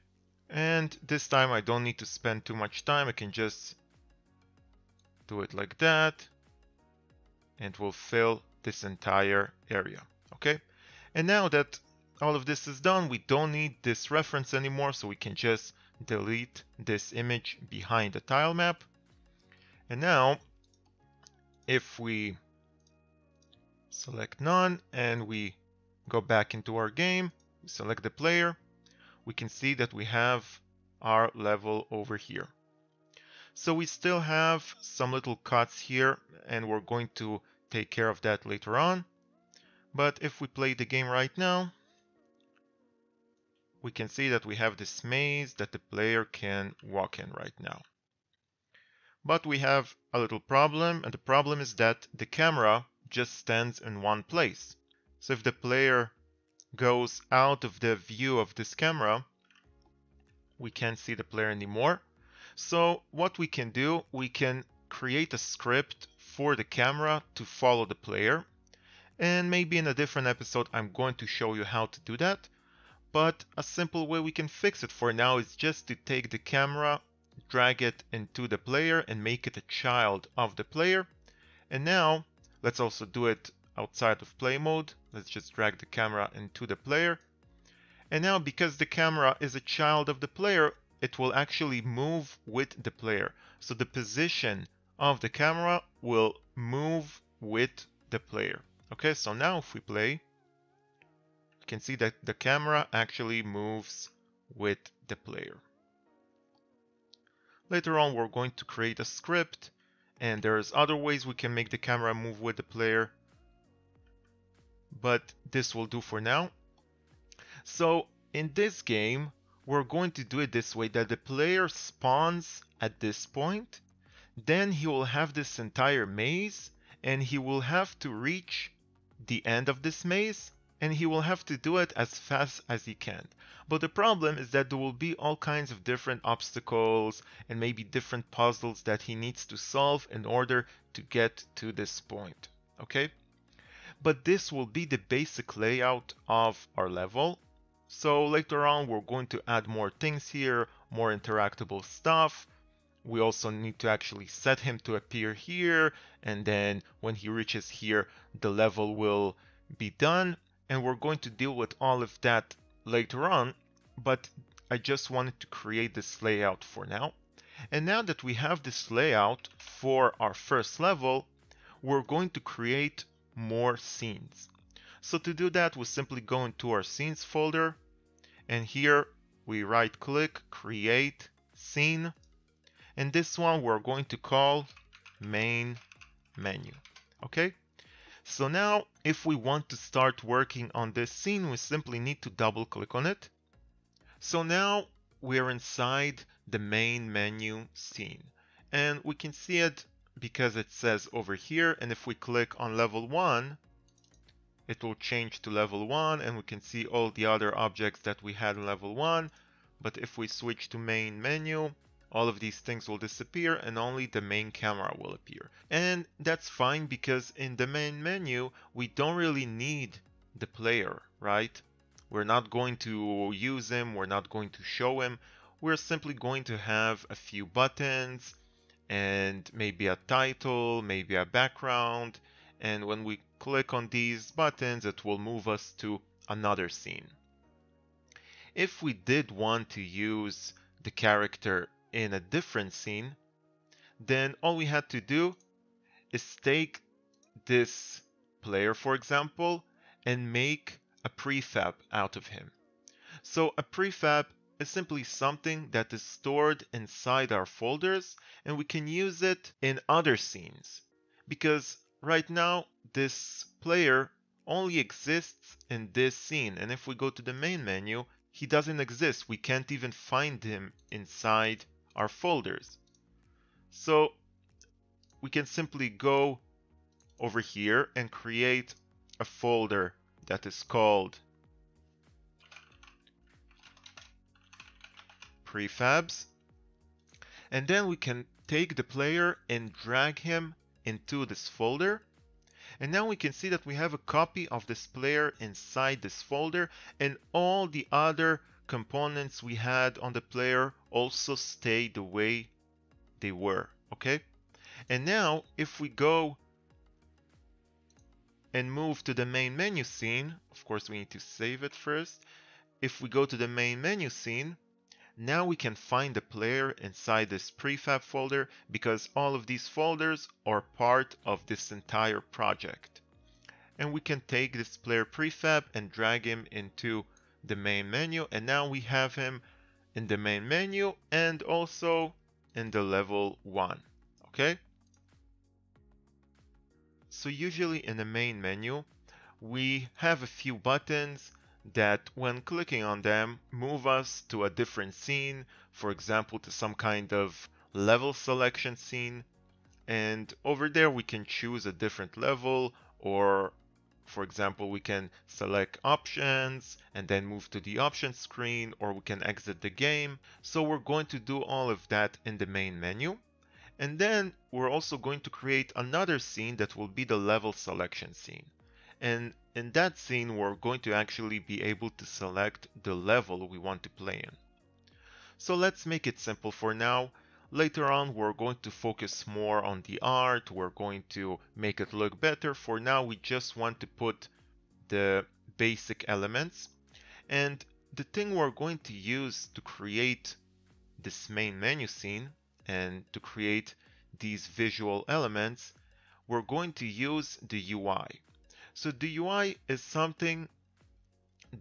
And this time I don't need to spend too much time. I can just do it like that. And we'll fill this entire area. Okay. And now that all of this is done, we don't need this reference anymore. So we can just delete this image behind the tile map. And now if we select none and we go back into our game, select the player, we can see that we have our level over here. So we still have some little cuts here and we're going to take care of that later on. But if we play the game right now, we can see that we have this maze that the player can walk in right now. But we have a little problem and the problem is that the camera just stands in one place. So if the player goes out of the view of this camera, we can't see the player anymore. So what we can do, we can create a script for the camera to follow the player. And maybe in a different episode, I'm going to show you how to do that. But a simple way we can fix it for now is just to take the camera, drag it into the player and make it a child of the player. And now let's also do it outside of play mode. Let's just drag the camera into the player. And now because the camera is a child of the player, it will actually move with the player. So the position of the camera will move with the player. Okay, so now if we play, you can see that the camera actually moves with the player. Later on, we're going to create a script and there's other ways we can make the camera move with the player but this will do for now. So in this game, we're going to do it this way that the player spawns at this point, then he will have this entire maze and he will have to reach the end of this maze and he will have to do it as fast as he can. But the problem is that there will be all kinds of different obstacles and maybe different puzzles that he needs to solve in order to get to this point. Okay? But this will be the basic layout of our level. So later on, we're going to add more things here, more interactable stuff. We also need to actually set him to appear here. And then when he reaches here, the level will be done. And we're going to deal with all of that later on. But I just wanted to create this layout for now. And now that we have this layout for our first level, we're going to create more scenes. So to do that, we simply go into our scenes folder and here we right click, create scene. And this one we're going to call main menu. Okay. So now if we want to start working on this scene, we simply need to double click on it. So now we're inside the main menu scene. And we can see it because it says over here. And if we click on level one, it will change to level one and we can see all the other objects that we had in level one. But if we switch to main menu, all of these things will disappear and only the main camera will appear. And that's fine because in the main menu, we don't really need the player, right? We're not going to use him, we're not going to show him. We're simply going to have a few buttons and maybe a title, maybe a background. And when we click on these buttons, it will move us to another scene. If we did want to use the character in a different scene, then all we had to do is take this player, for example, and make a prefab out of him. So a prefab is simply something that is stored inside our folders and we can use it in other scenes. Because right now this player only exists in this scene and if we go to the main menu he doesn't exist. We can't even find him inside our folders. So we can simply go over here and create a folder that is called prefabs. And then we can take the player and drag him into this folder. And now we can see that we have a copy of this player inside this folder and all the other components we had on the player also stay the way they were, okay? And now if we go and move to the main menu scene, of course we need to save it first. If we go to the main menu scene, now we can find the player inside this prefab folder because all of these folders are part of this entire project. And we can take this player prefab and drag him into the main menu and now we have him in the main menu and also in the level 1 okay so usually in the main menu we have a few buttons that when clicking on them move us to a different scene for example to some kind of level selection scene and over there we can choose a different level or for example, we can select options and then move to the options screen or we can exit the game. So we're going to do all of that in the main menu. And then we're also going to create another scene that will be the level selection scene. And in that scene, we're going to actually be able to select the level we want to play in. So let's make it simple for now. Later on, we're going to focus more on the art. We're going to make it look better. For now, we just want to put the basic elements. And the thing we're going to use to create this main menu scene and to create these visual elements, we're going to use the UI. So the UI is something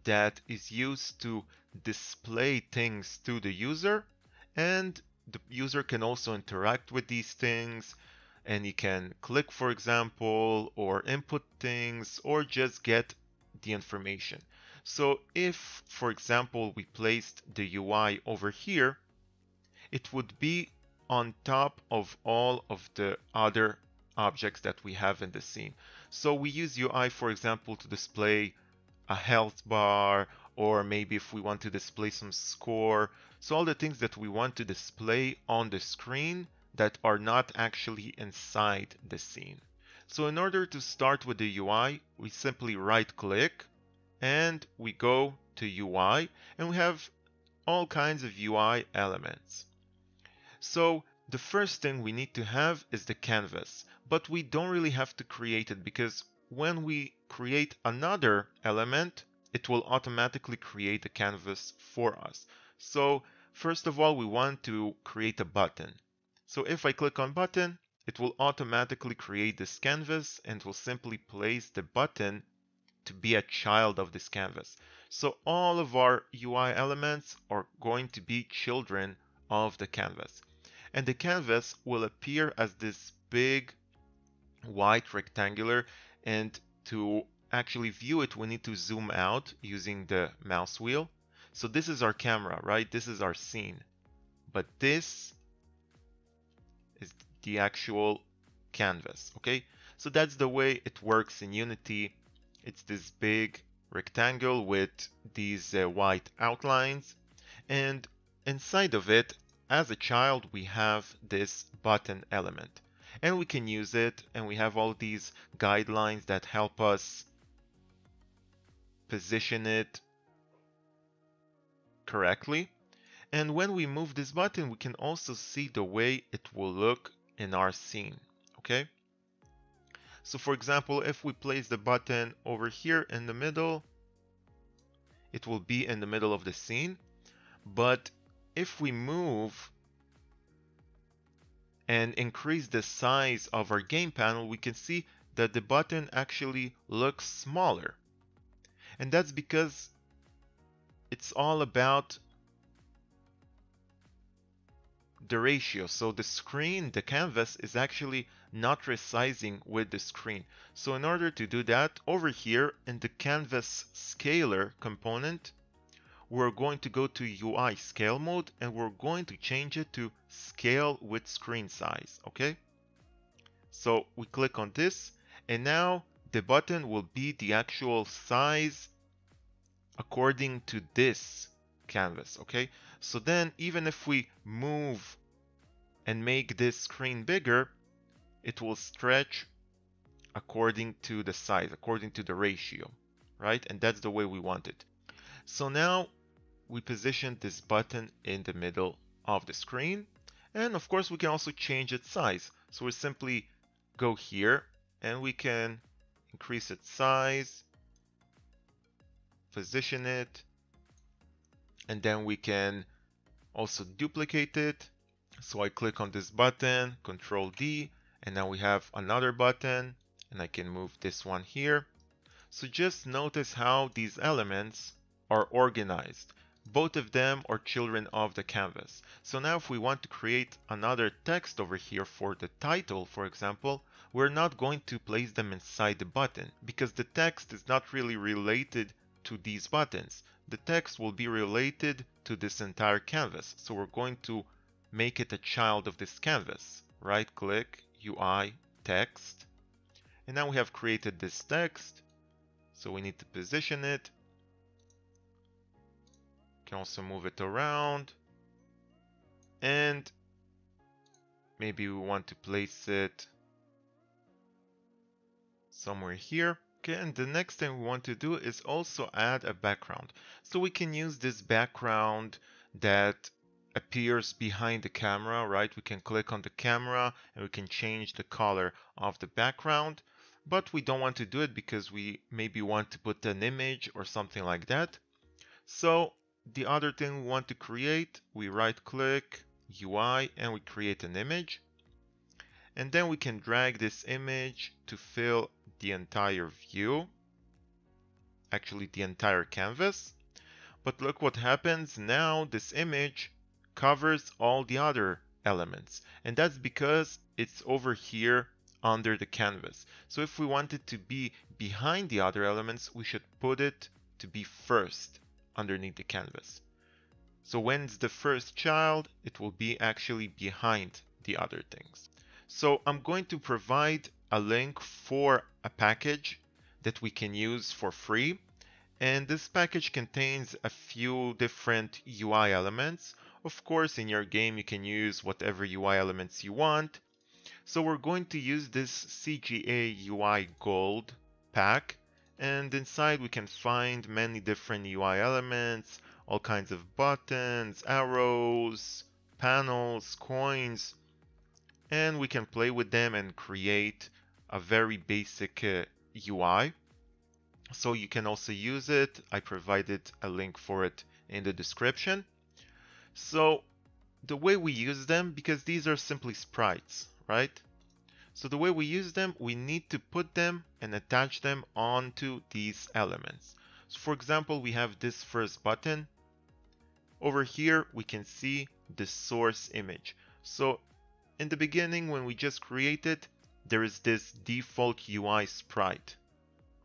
that is used to display things to the user and the user can also interact with these things and he can click, for example, or input things or just get the information. So if, for example, we placed the UI over here, it would be on top of all of the other objects that we have in the scene. So we use UI, for example, to display a health bar or maybe if we want to display some score. So all the things that we want to display on the screen that are not actually inside the scene. So in order to start with the UI, we simply right click and we go to UI and we have all kinds of UI elements. So the first thing we need to have is the canvas, but we don't really have to create it because when we create another element, it will automatically create a canvas for us. So first of all, we want to create a button. So if I click on button, it will automatically create this canvas and will simply place the button to be a child of this canvas. So all of our UI elements are going to be children of the canvas. And the canvas will appear as this big white rectangular and to actually view it, we need to zoom out using the mouse wheel. So this is our camera, right? This is our scene. But this is the actual canvas, okay? So that's the way it works in Unity. It's this big rectangle with these uh, white outlines. And inside of it, as a child, we have this button element. And we can use it, and we have all these guidelines that help us position it correctly. And when we move this button, we can also see the way it will look in our scene, okay? So for example, if we place the button over here in the middle, it will be in the middle of the scene. But if we move and increase the size of our game panel, we can see that the button actually looks smaller. And that's because it's all about the ratio. So the screen, the canvas is actually not resizing with the screen. So in order to do that, over here in the canvas scaler component, we're going to go to UI scale mode and we're going to change it to scale with screen size, okay? So we click on this and now the button will be the actual size according to this canvas, okay? So then even if we move and make this screen bigger, it will stretch according to the size, according to the ratio, right? And that's the way we want it. So now we position this button in the middle of the screen. And of course, we can also change its size. So we simply go here and we can increase its size, position it, and then we can also duplicate it. So I click on this button, Control D, and now we have another button, and I can move this one here. So just notice how these elements are organized. Both of them are children of the canvas. So now if we want to create another text over here for the title, for example, we're not going to place them inside the button because the text is not really related to these buttons. The text will be related to this entire canvas. So we're going to make it a child of this canvas. Right click, UI, text. And now we have created this text. So we need to position it can also move it around. And maybe we want to place it somewhere here. Okay, and the next thing we want to do is also add a background. So we can use this background that appears behind the camera, right? We can click on the camera and we can change the color of the background, but we don't want to do it because we maybe want to put an image or something like that. So the other thing we want to create, we right click UI and we create an image. And then we can drag this image to fill the entire view, actually the entire canvas. But look what happens now, this image covers all the other elements. And that's because it's over here under the canvas. So if we want it to be behind the other elements, we should put it to be first underneath the canvas. So when it's the first child, it will be actually behind the other things. So I'm going to provide a link for a package that we can use for free. And this package contains a few different UI elements. Of course, in your game, you can use whatever UI elements you want. So we're going to use this CGA UI Gold pack and inside we can find many different UI elements, all kinds of buttons, arrows, panels, coins, and we can play with them and create a very basic uh, UI. So you can also use it. I provided a link for it in the description. So the way we use them, because these are simply sprites, right? So the way we use them, we need to put them and attach them onto these elements. So for example, we have this first button. Over here, we can see the source image. So in the beginning, when we just created, there is this default UI sprite,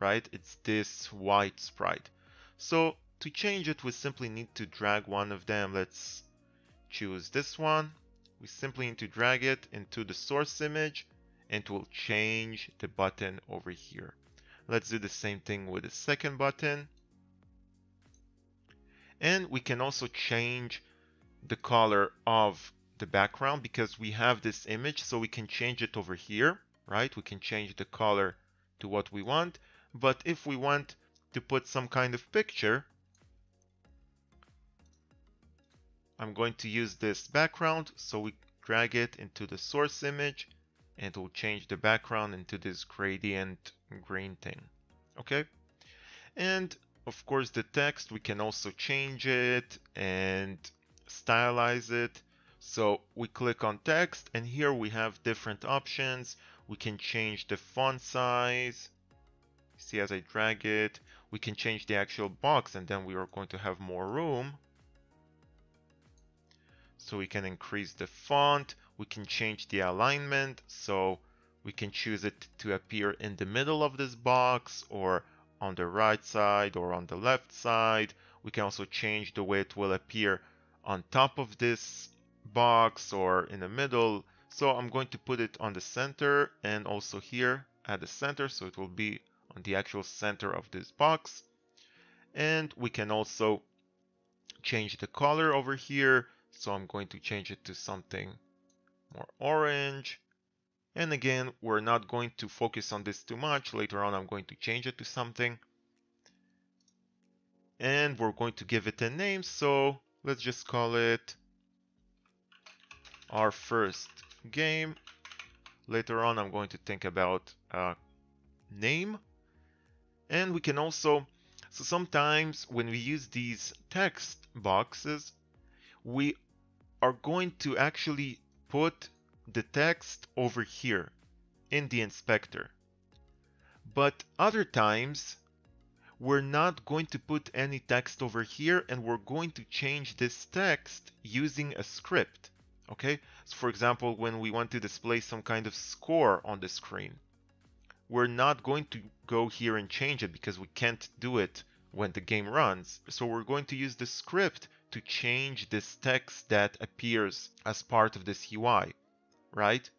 right? It's this white sprite. So to change it, we simply need to drag one of them. Let's choose this one. We simply need to drag it into the source image and it will change the button over here. Let's do the same thing with the second button. And we can also change the color of the background because we have this image so we can change it over here, right? We can change the color to what we want. But if we want to put some kind of picture, I'm going to use this background. So we drag it into the source image and it will change the background into this gradient green thing. Okay. And of course the text, we can also change it and stylize it. So we click on text and here we have different options. We can change the font size. See as I drag it, we can change the actual box and then we are going to have more room. So we can increase the font, we can change the alignment, so we can choose it to appear in the middle of this box or on the right side or on the left side. We can also change the way it will appear on top of this box or in the middle. So I'm going to put it on the center and also here at the center so it will be on the actual center of this box. And we can also change the color over here so I'm going to change it to something more orange. And again, we're not going to focus on this too much. Later on, I'm going to change it to something. And we're going to give it a name. So let's just call it our first game. Later on, I'm going to think about a name. And we can also, so sometimes when we use these text boxes, we are going to actually put the text over here in the inspector. But other times, we're not going to put any text over here and we're going to change this text using a script. Okay, so for example, when we want to display some kind of score on the screen, we're not going to go here and change it because we can't do it when the game runs. So we're going to use the script to change this text that appears as part of this UI, right?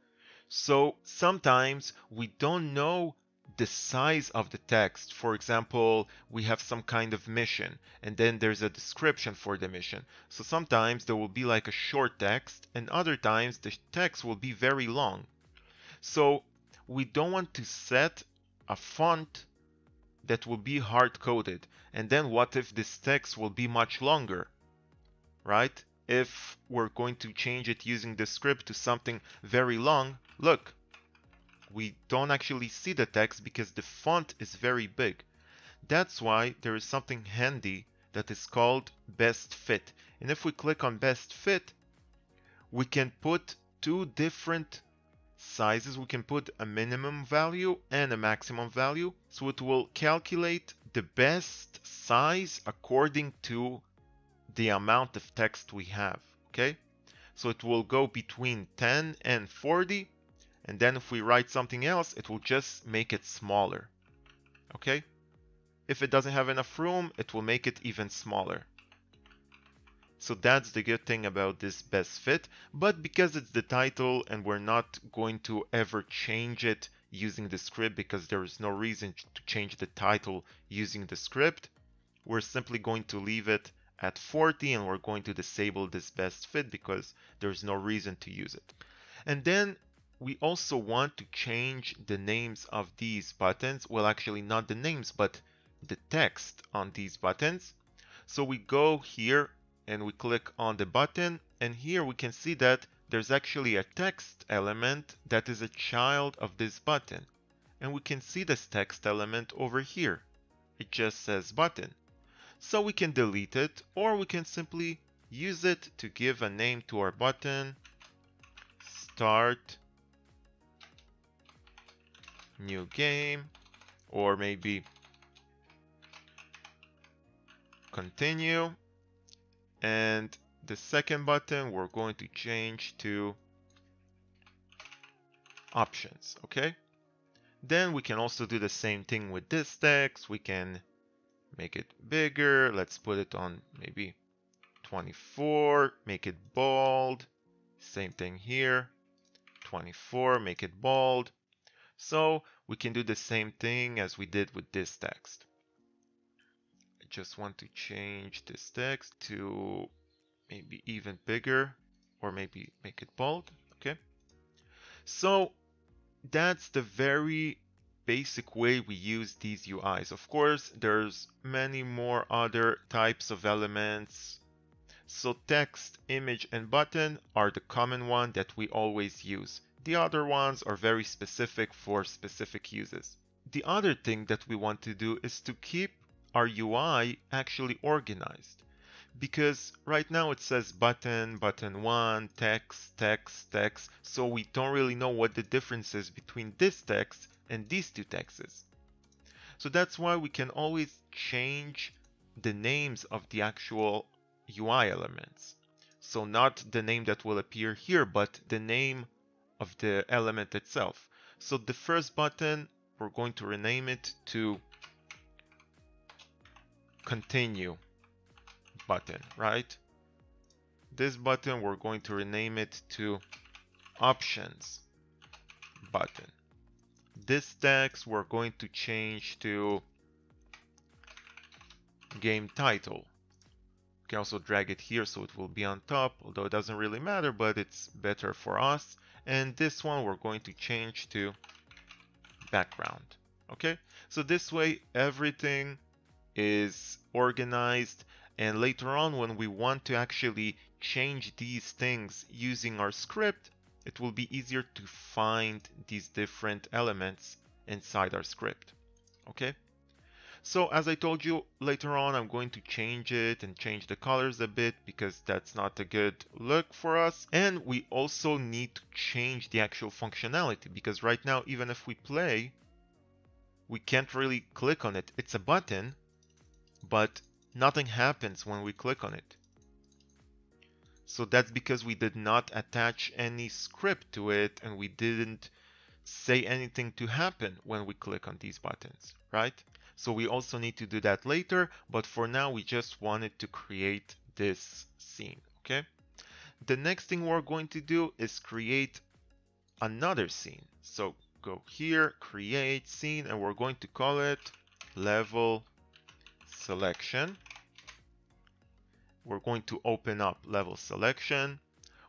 So sometimes we don't know the size of the text. For example, we have some kind of mission and then there's a description for the mission. So sometimes there will be like a short text and other times the text will be very long. So we don't want to set a font that will be hard coded. And then what if this text will be much longer? Right? If we're going to change it using the script to something very long, look, we don't actually see the text because the font is very big. That's why there is something handy that is called best fit. And if we click on best fit, we can put two different sizes. We can put a minimum value and a maximum value. So it will calculate the best size according to the amount of text we have, okay? So it will go between 10 and 40, and then if we write something else, it will just make it smaller, okay? If it doesn't have enough room, it will make it even smaller. So that's the good thing about this best fit, but because it's the title and we're not going to ever change it using the script because there is no reason to change the title using the script, we're simply going to leave it at 40 and we're going to disable this best fit because there's no reason to use it. And then we also want to change the names of these buttons. Well, actually not the names, but the text on these buttons. So we go here and we click on the button and here we can see that there's actually a text element that is a child of this button. And we can see this text element over here. It just says button. So we can delete it or we can simply use it to give a name to our button. Start. New game. Or maybe continue. And the second button we're going to change to options okay? Then we can also do the same thing with this text. We can make it bigger. Let's put it on maybe 24, make it bold. Same thing here. 24, make it bold. So we can do the same thing as we did with this text. I just want to change this text to maybe even bigger or maybe make it bold. Okay. So that's the very basic way we use these UIs. Of course, there's many more other types of elements. So text, image, and button are the common one that we always use. The other ones are very specific for specific uses. The other thing that we want to do is to keep our UI actually organized. Because right now it says button, button 1, text, text, text, so we don't really know what the difference is between this text and these two texts. So that's why we can always change the names of the actual UI elements. So not the name that will appear here, but the name of the element itself. So the first button, we're going to rename it to continue button, right? This button, we're going to rename it to options button. This text, we're going to change to game title. You can also drag it here so it will be on top, although it doesn't really matter, but it's better for us. And this one we're going to change to background. Okay, so this way everything is organized and later on when we want to actually change these things using our script, it will be easier to find these different elements inside our script. Okay, so as I told you, later on I'm going to change it and change the colors a bit because that's not a good look for us. And we also need to change the actual functionality because right now, even if we play, we can't really click on it. It's a button, but nothing happens when we click on it. So that's because we did not attach any script to it and we didn't say anything to happen when we click on these buttons, right? So we also need to do that later, but for now we just wanted to create this scene, okay? The next thing we're going to do is create another scene. So go here, create scene, and we're going to call it level selection. We're going to open up level selection.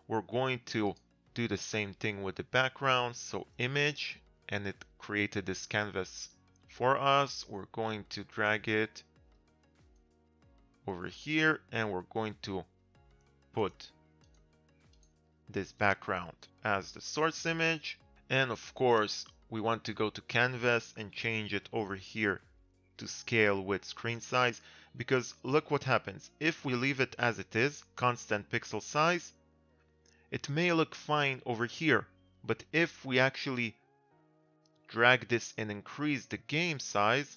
We're going to do the same thing with the background. So image, and it created this canvas for us, we're going to drag it over here and we're going to put this background as the source image. And of course, we want to go to canvas and change it over here to scale with screen size because look what happens. If we leave it as it is, constant pixel size, it may look fine over here, but if we actually drag this and increase the game size,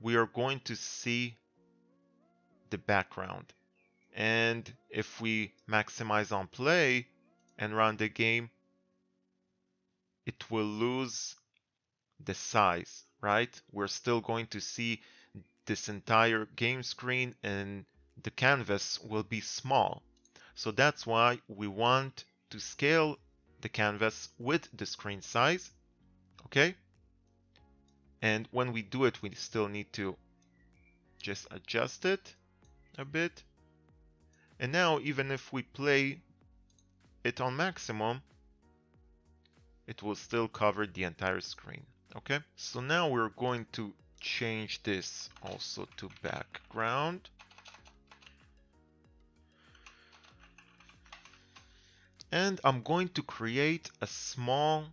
we are going to see the background. And if we maximize on play and run the game, it will lose the size, right? We're still going to see this entire game screen and the canvas will be small. So that's why we want to scale the canvas with the screen size, okay? And when we do it, we still need to just adjust it a bit. And now, even if we play it on maximum, it will still cover the entire screen, okay? So now we're going to change this also to background. and I'm going to create a small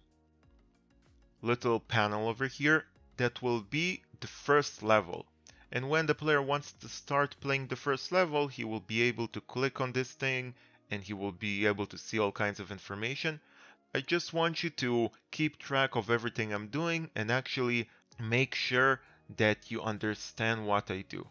little panel over here that will be the first level. And when the player wants to start playing the first level, he will be able to click on this thing and he will be able to see all kinds of information. I just want you to keep track of everything I'm doing and actually make sure that you understand what I do.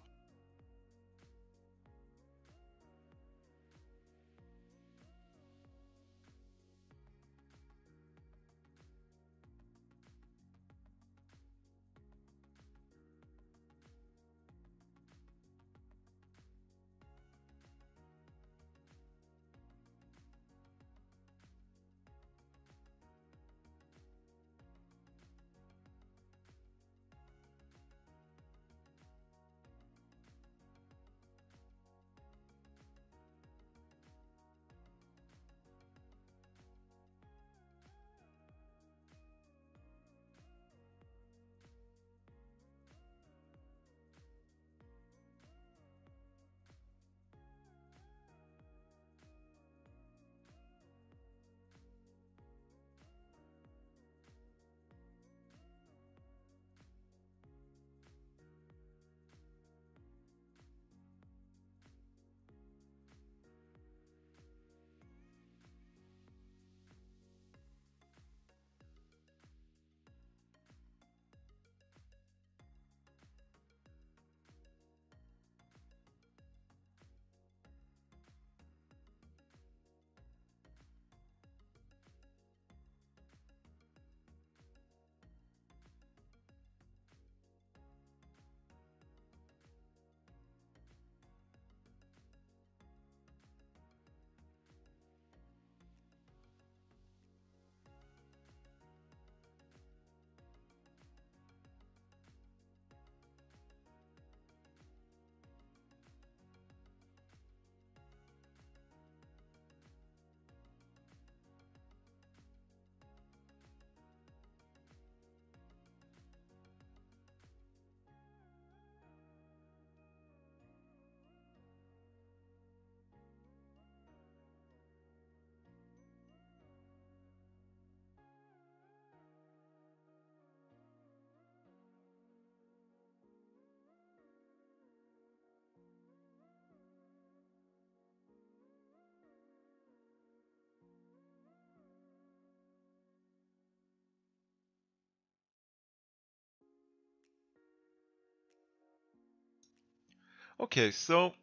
Okay, so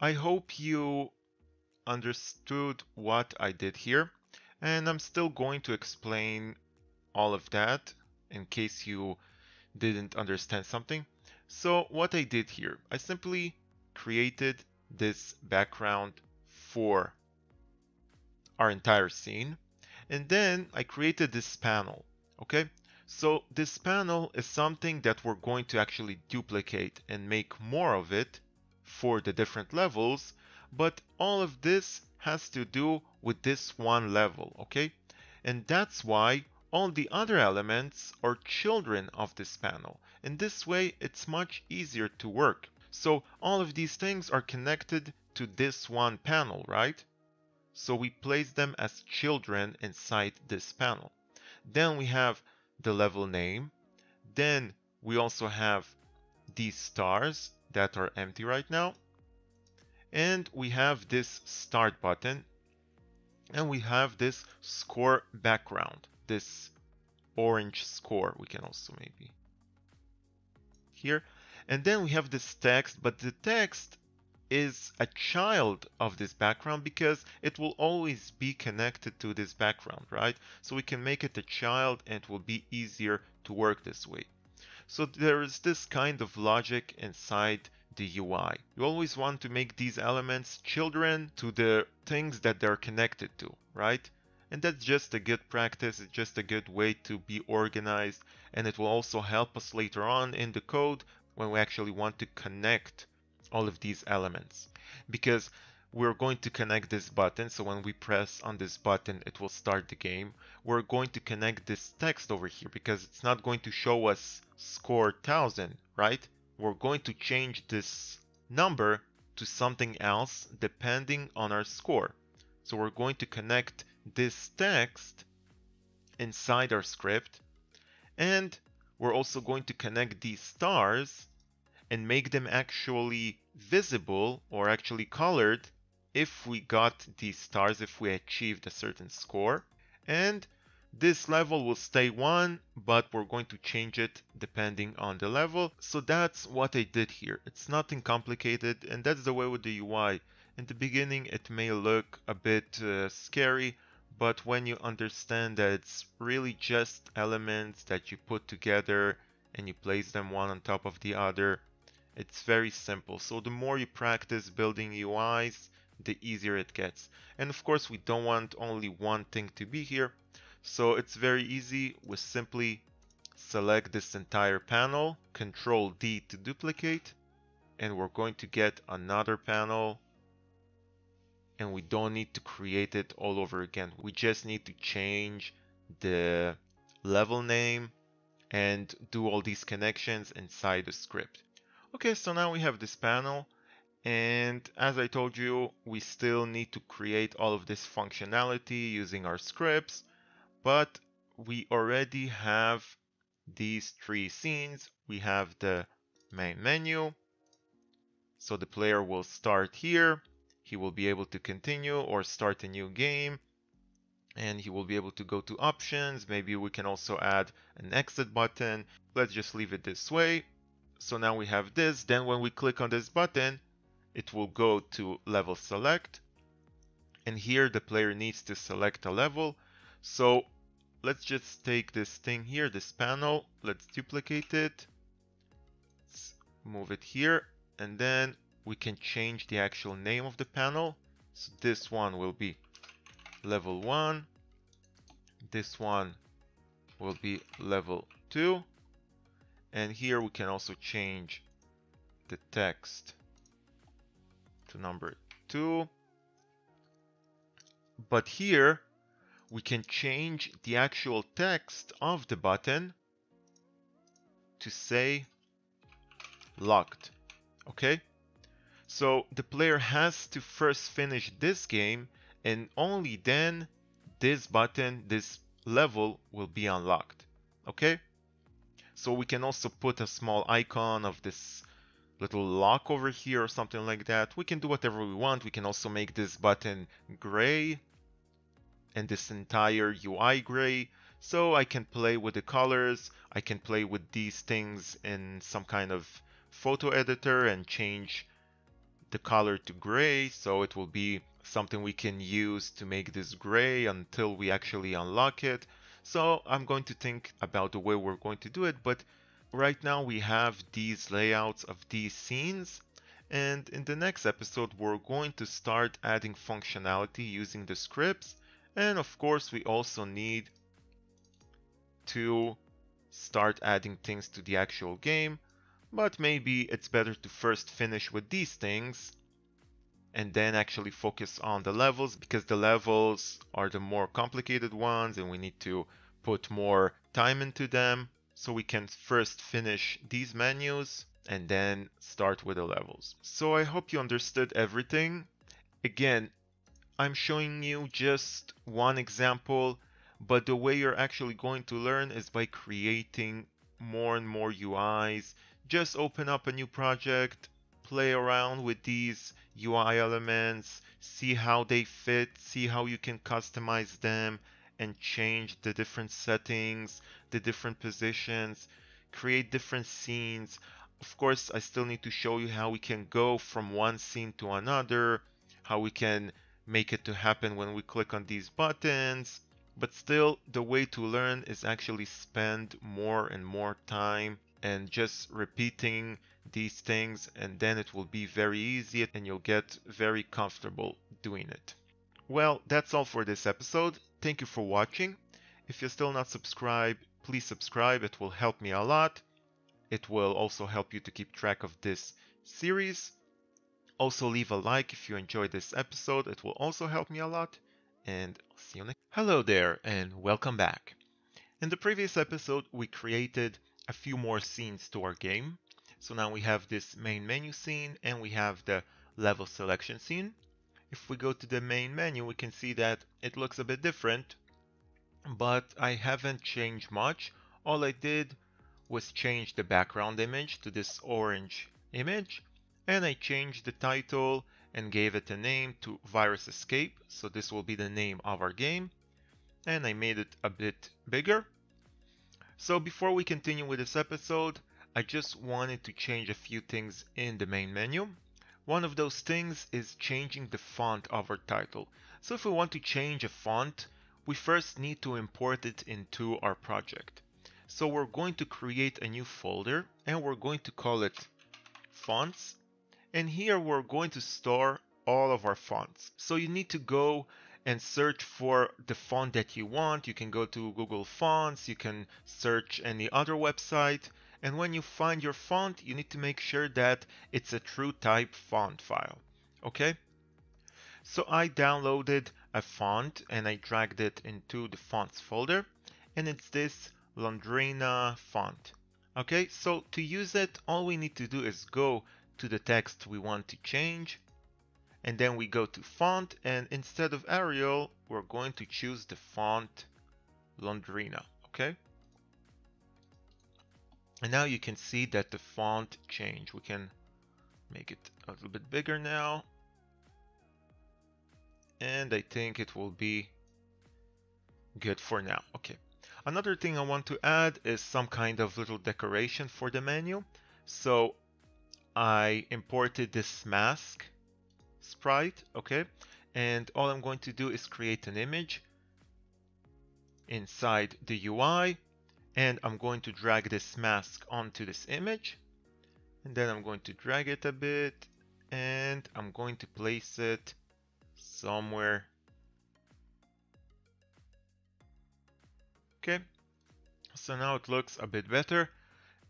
I hope you understood what I did here and I'm still going to explain all of that in case you didn't understand something. So what I did here, I simply created this background for our entire scene and then I created this panel okay so this panel is something that we're going to actually duplicate and make more of it for the different levels but all of this has to do with this one level okay? And that's why all the other elements are children of this panel. In this way it's much easier to work. So all of these things are connected to this one panel right? So we place them as children inside this panel. Then we have the level name. Then we also have these stars that are empty right now. And we have this start button. And we have this score background, this orange score. We can also maybe here. And then we have this text, but the text is a child of this background because it will always be connected to this background, right? So we can make it a child and it will be easier to work this way. So there is this kind of logic inside the UI. You always want to make these elements children to the things that they're connected to, right? And that's just a good practice, it's just a good way to be organized and it will also help us later on in the code when we actually want to connect all of these elements because we're going to connect this button so when we press on this button it will start the game we're going to connect this text over here because it's not going to show us score 1000 right we're going to change this number to something else depending on our score so we're going to connect this text inside our script and we're also going to connect these stars and make them actually visible or actually colored if we got these stars, if we achieved a certain score. And this level will stay one, but we're going to change it depending on the level. So that's what I did here. It's nothing complicated and that's the way with the UI. In the beginning it may look a bit uh, scary, but when you understand that it's really just elements that you put together and you place them one on top of the other, it's very simple. So the more you practice building UIs, the easier it gets. And of course, we don't want only one thing to be here. So it's very easy. We simply select this entire panel, Control D to duplicate, and we're going to get another panel. And we don't need to create it all over again. We just need to change the level name and do all these connections inside the script. Okay, so now we have this panel and as I told you, we still need to create all of this functionality using our scripts, but we already have these three scenes. We have the main menu. So the player will start here. He will be able to continue or start a new game. And he will be able to go to options. Maybe we can also add an exit button. Let's just leave it this way. So now we have this. Then when we click on this button, it will go to level select. And here the player needs to select a level. So let's just take this thing here, this panel. Let's duplicate it. Let's move it here. And then we can change the actual name of the panel. So this one will be level 1. This one will be level 2 and here we can also change the text to number 2 but here we can change the actual text of the button to say locked okay so the player has to first finish this game and only then this button this level will be unlocked okay so we can also put a small icon of this little lock over here or something like that. We can do whatever we want. We can also make this button gray and this entire UI gray. So I can play with the colors. I can play with these things in some kind of photo editor and change the color to gray, so it will be something we can use to make this gray until we actually unlock it. So I'm going to think about the way we're going to do it, but right now we have these layouts of these scenes and in the next episode we're going to start adding functionality using the scripts and of course we also need to start adding things to the actual game but maybe it's better to first finish with these things and then actually focus on the levels because the levels are the more complicated ones and we need to put more time into them so we can first finish these menus and then start with the levels. So I hope you understood everything. Again, I'm showing you just one example, but the way you're actually going to learn is by creating more and more UIs. Just open up a new project, play around with these UI elements, see how they fit, see how you can customize them, and change the different settings, the different positions, create different scenes. Of course, I still need to show you how we can go from one scene to another, how we can make it to happen when we click on these buttons. But still, the way to learn is actually spend more and more time and just repeating these things and then it will be very easy and you'll get very comfortable doing it. Well, that's all for this episode. Thank you for watching. If you're still not subscribed, please subscribe. It will help me a lot. It will also help you to keep track of this series. Also leave a like if you enjoyed this episode. It will also help me a lot. And I'll see you next. Hello there and welcome back. In the previous episode, we created a few more scenes to our game. So now we have this main menu scene and we have the level selection scene. If we go to the main menu, we can see that it looks a bit different, but I haven't changed much. All I did was change the background image to this orange image, and I changed the title and gave it a name to Virus Escape. So this will be the name of our game. And I made it a bit bigger. So before we continue with this episode, I just wanted to change a few things in the main menu. One of those things is changing the font of our title. So if we want to change a font, we first need to import it into our project. So we're going to create a new folder and we're going to call it fonts. And here we're going to store all of our fonts. So you need to go and search for the font that you want. You can go to Google Fonts, you can search any other website, and when you find your font, you need to make sure that it's a true type font file. Okay? So I downloaded a font and I dragged it into the fonts folder and it's this Londrina font. Okay, so to use it, all we need to do is go to the text we want to change and then we go to font and instead of Arial, we're going to choose the font Londrina. Okay. And now you can see that the font changed. We can make it a little bit bigger now. And I think it will be good for now. Okay. Another thing I want to add is some kind of little decoration for the menu. So I imported this mask sprite, okay? And all I'm going to do is create an image inside the UI and I'm going to drag this mask onto this image. And then I'm going to drag it a bit and I'm going to place it somewhere. Okay? So now it looks a bit better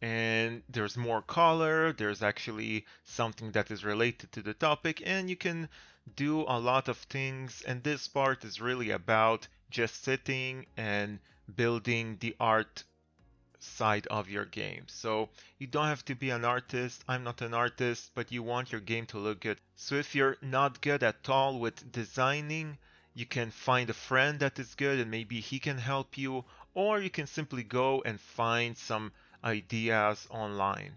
and there's more color there's actually something that is related to the topic and you can do a lot of things and this part is really about just sitting and building the art side of your game. So you don't have to be an artist. I'm not an artist, but you want your game to look good. So if you're not good at all with designing, you can find a friend that is good and maybe he can help you, or you can simply go and find some ideas online.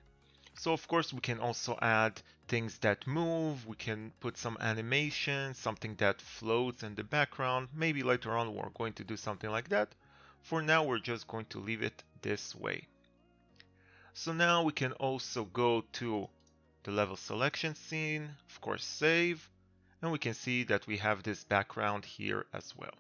So of course we can also add things that move, we can put some animation, something that floats in the background. Maybe later on we're going to do something like that. For now we're just going to leave it this way. So now we can also go to the level selection scene, of course save, and we can see that we have this background here as well.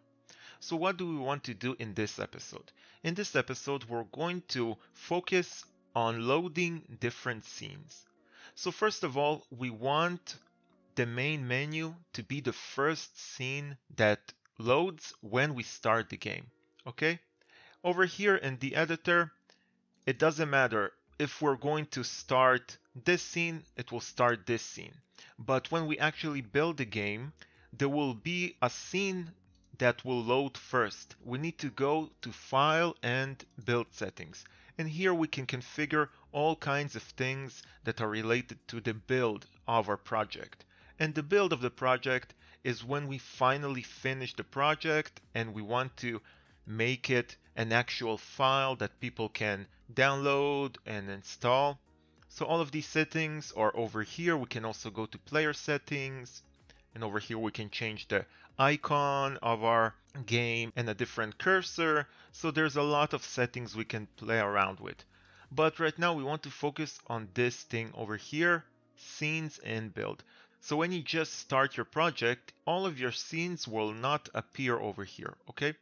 So what do we want to do in this episode? In this episode, we're going to focus on loading different scenes. So first of all, we want the main menu to be the first scene that loads when we start the game, okay? Over here in the editor, it doesn't matter if we're going to start this scene, it will start this scene. But when we actually build the game, there will be a scene that will load first. We need to go to File and Build Settings. And here we can configure all kinds of things that are related to the build of our project. And the build of the project is when we finally finish the project and we want to make it an actual file that people can download and install. So all of these settings are over here. We can also go to player settings and over here we can change the icon of our game and a different cursor. So there's a lot of settings we can play around with. But right now we want to focus on this thing over here, scenes and build. So when you just start your project, all of your scenes will not appear over here, okay?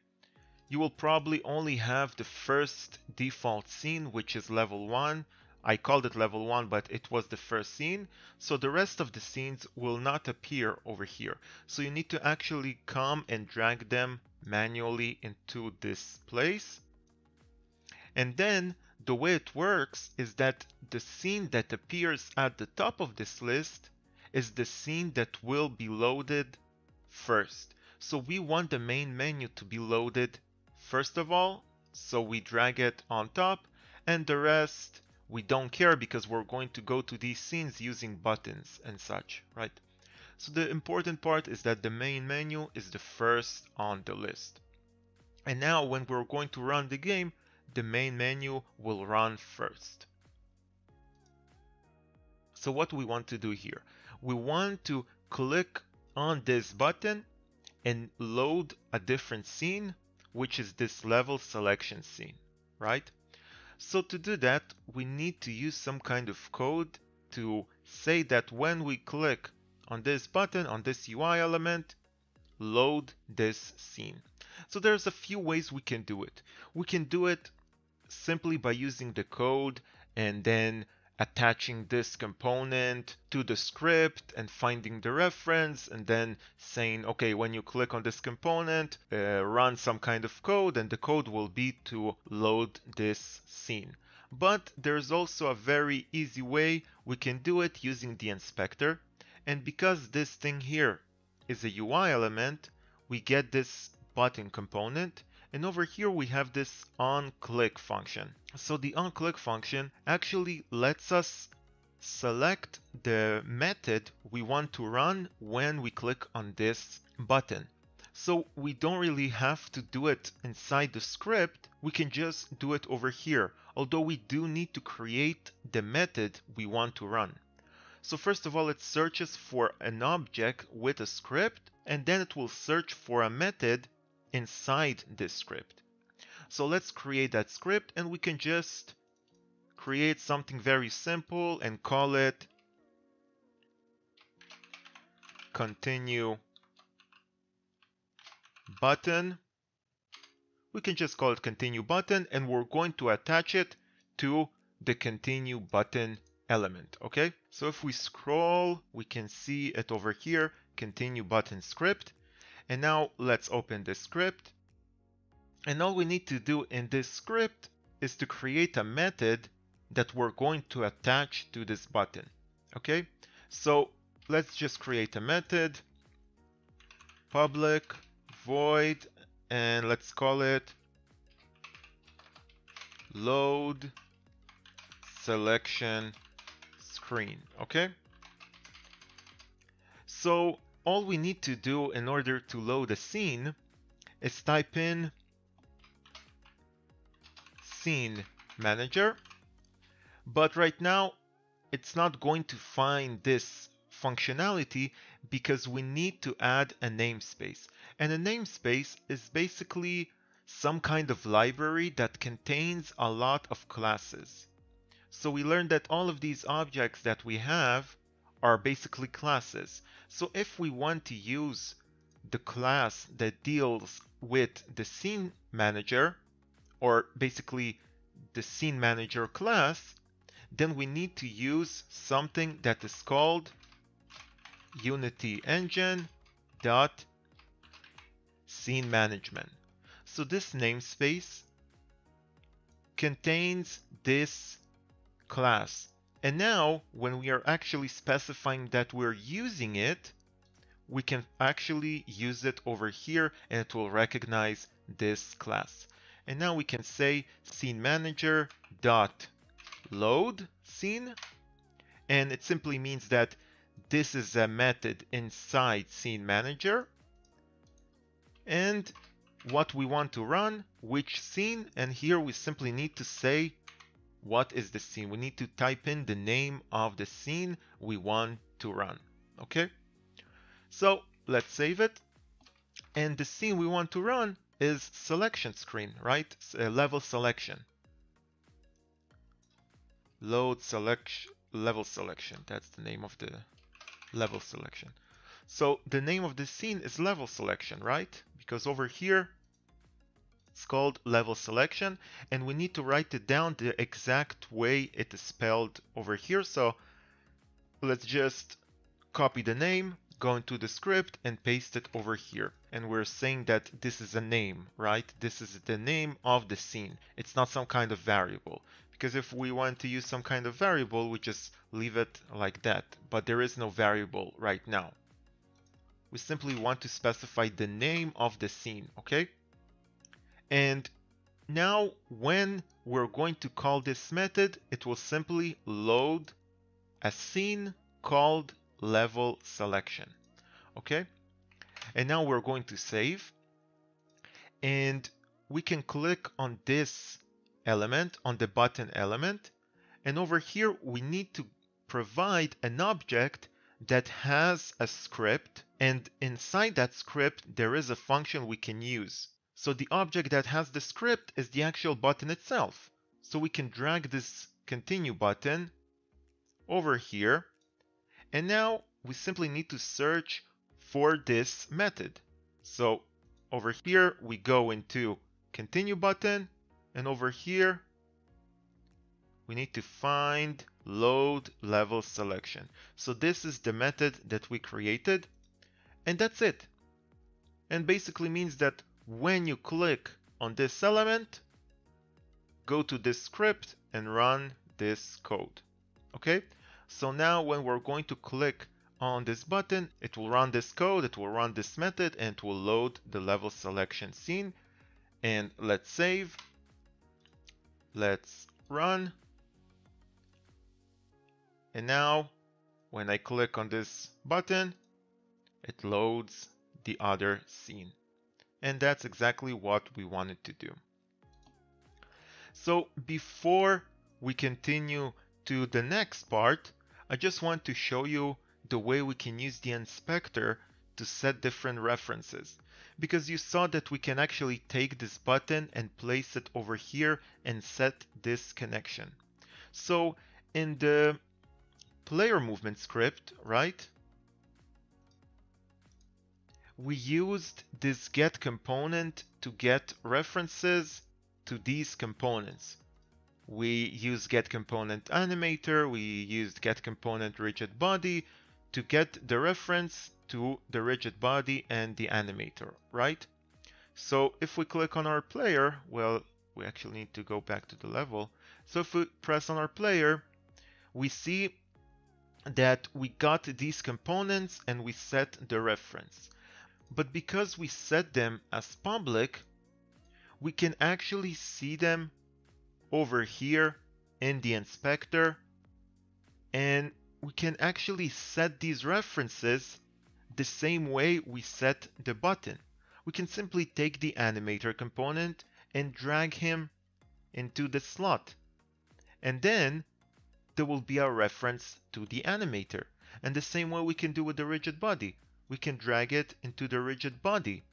You will probably only have the first default scene, which is level 1. I called it level 1, but it was the first scene. So the rest of the scenes will not appear over here. So you need to actually come and drag them manually into this place. And then the way it works is that the scene that appears at the top of this list is the scene that will be loaded first. So we want the main menu to be loaded first of all, so we drag it on top, and the rest we don't care because we're going to go to these scenes using buttons and such, right? So the important part is that the main menu is the first on the list. And now when we're going to run the game, the main menu will run first. So what we want to do here? we want to click on this button and load a different scene, which is this level selection scene, right? So to do that, we need to use some kind of code to say that when we click on this button, on this UI element, load this scene. So there's a few ways we can do it. We can do it simply by using the code and then attaching this component to the script and finding the reference and then saying, okay, when you click on this component, uh, run some kind of code and the code will be to load this scene. But there's also a very easy way we can do it using the inspector. And because this thing here is a UI element, we get this button component and over here we have this onClick function. So the onClick function actually lets us select the method we want to run when we click on this button. So we don't really have to do it inside the script, we can just do it over here, although we do need to create the method we want to run. So first of all, it searches for an object with a script, and then it will search for a method inside this script. So let's create that script and we can just create something very simple and call it continue button. We can just call it continue button and we're going to attach it to the continue button element. Okay, so if we scroll, we can see it over here, continue button script. And now let's open the script. And all we need to do in this script is to create a method that we're going to attach to this button. Okay, so let's just create a method, public void, and let's call it load selection screen. Okay, so all we need to do in order to load a scene is type in scene manager. But right now it's not going to find this functionality because we need to add a namespace. And a namespace is basically some kind of library that contains a lot of classes. So we learned that all of these objects that we have are basically classes. So if we want to use the class that deals with the scene manager, or basically the scene manager class, then we need to use something that is called Unity Engine dot scene management. So this namespace contains this class. And now when we are actually specifying that we're using it, we can actually use it over here and it will recognize this class. And now we can say scene manager dot load scene and it simply means that this is a method inside scene manager and what we want to run, which scene, and here we simply need to say what is the scene. We need to type in the name of the scene we want to run, okay? So let's save it. And the scene we want to run is selection screen, right? Uh, level selection. Load selection, level selection. That's the name of the level selection. So the name of the scene is level selection, right? Because over here, it's called level selection and we need to write it down the exact way it is spelled over here. So let's just copy the name, go into the script and paste it over here. And we're saying that this is a name, right? This is the name of the scene. It's not some kind of variable. Because if we want to use some kind of variable, we just leave it like that. But there is no variable right now. We simply want to specify the name of the scene, okay? And now when we're going to call this method, it will simply load a scene called level selection. Okay. And now we're going to save and we can click on this element on the button element. And over here, we need to provide an object that has a script. And inside that script, there is a function we can use. So the object that has the script is the actual button itself. So we can drag this continue button over here and now we simply need to search for this method. So over here, we go into continue button and over here, we need to find load level selection. So this is the method that we created and that's it. And basically means that when you click on this element, go to this script and run this code. Okay, so now when we're going to click on this button, it will run this code, it will run this method, and it will load the level selection scene. And let's save. Let's run. And now when I click on this button, it loads the other scene. And that's exactly what we wanted to do. So before we continue to the next part, I just want to show you the way we can use the inspector to set different references. Because you saw that we can actually take this button and place it over here and set this connection. So in the player movement script, right? We used this get component to get references to these components we use get component animator, we used get component rigid body to get the reference to the rigid body and the animator, right? So if we click on our player, well, we actually need to go back to the level. So if we press on our player, we see that we got these components and we set the reference. But because we set them as public, we can actually see them over here in the inspector and we can actually set these references the same way we set the button. We can simply take the animator component and drag him into the slot. And then there will be a reference to the animator. And the same way we can do with the rigid body. We can drag it into the rigid body.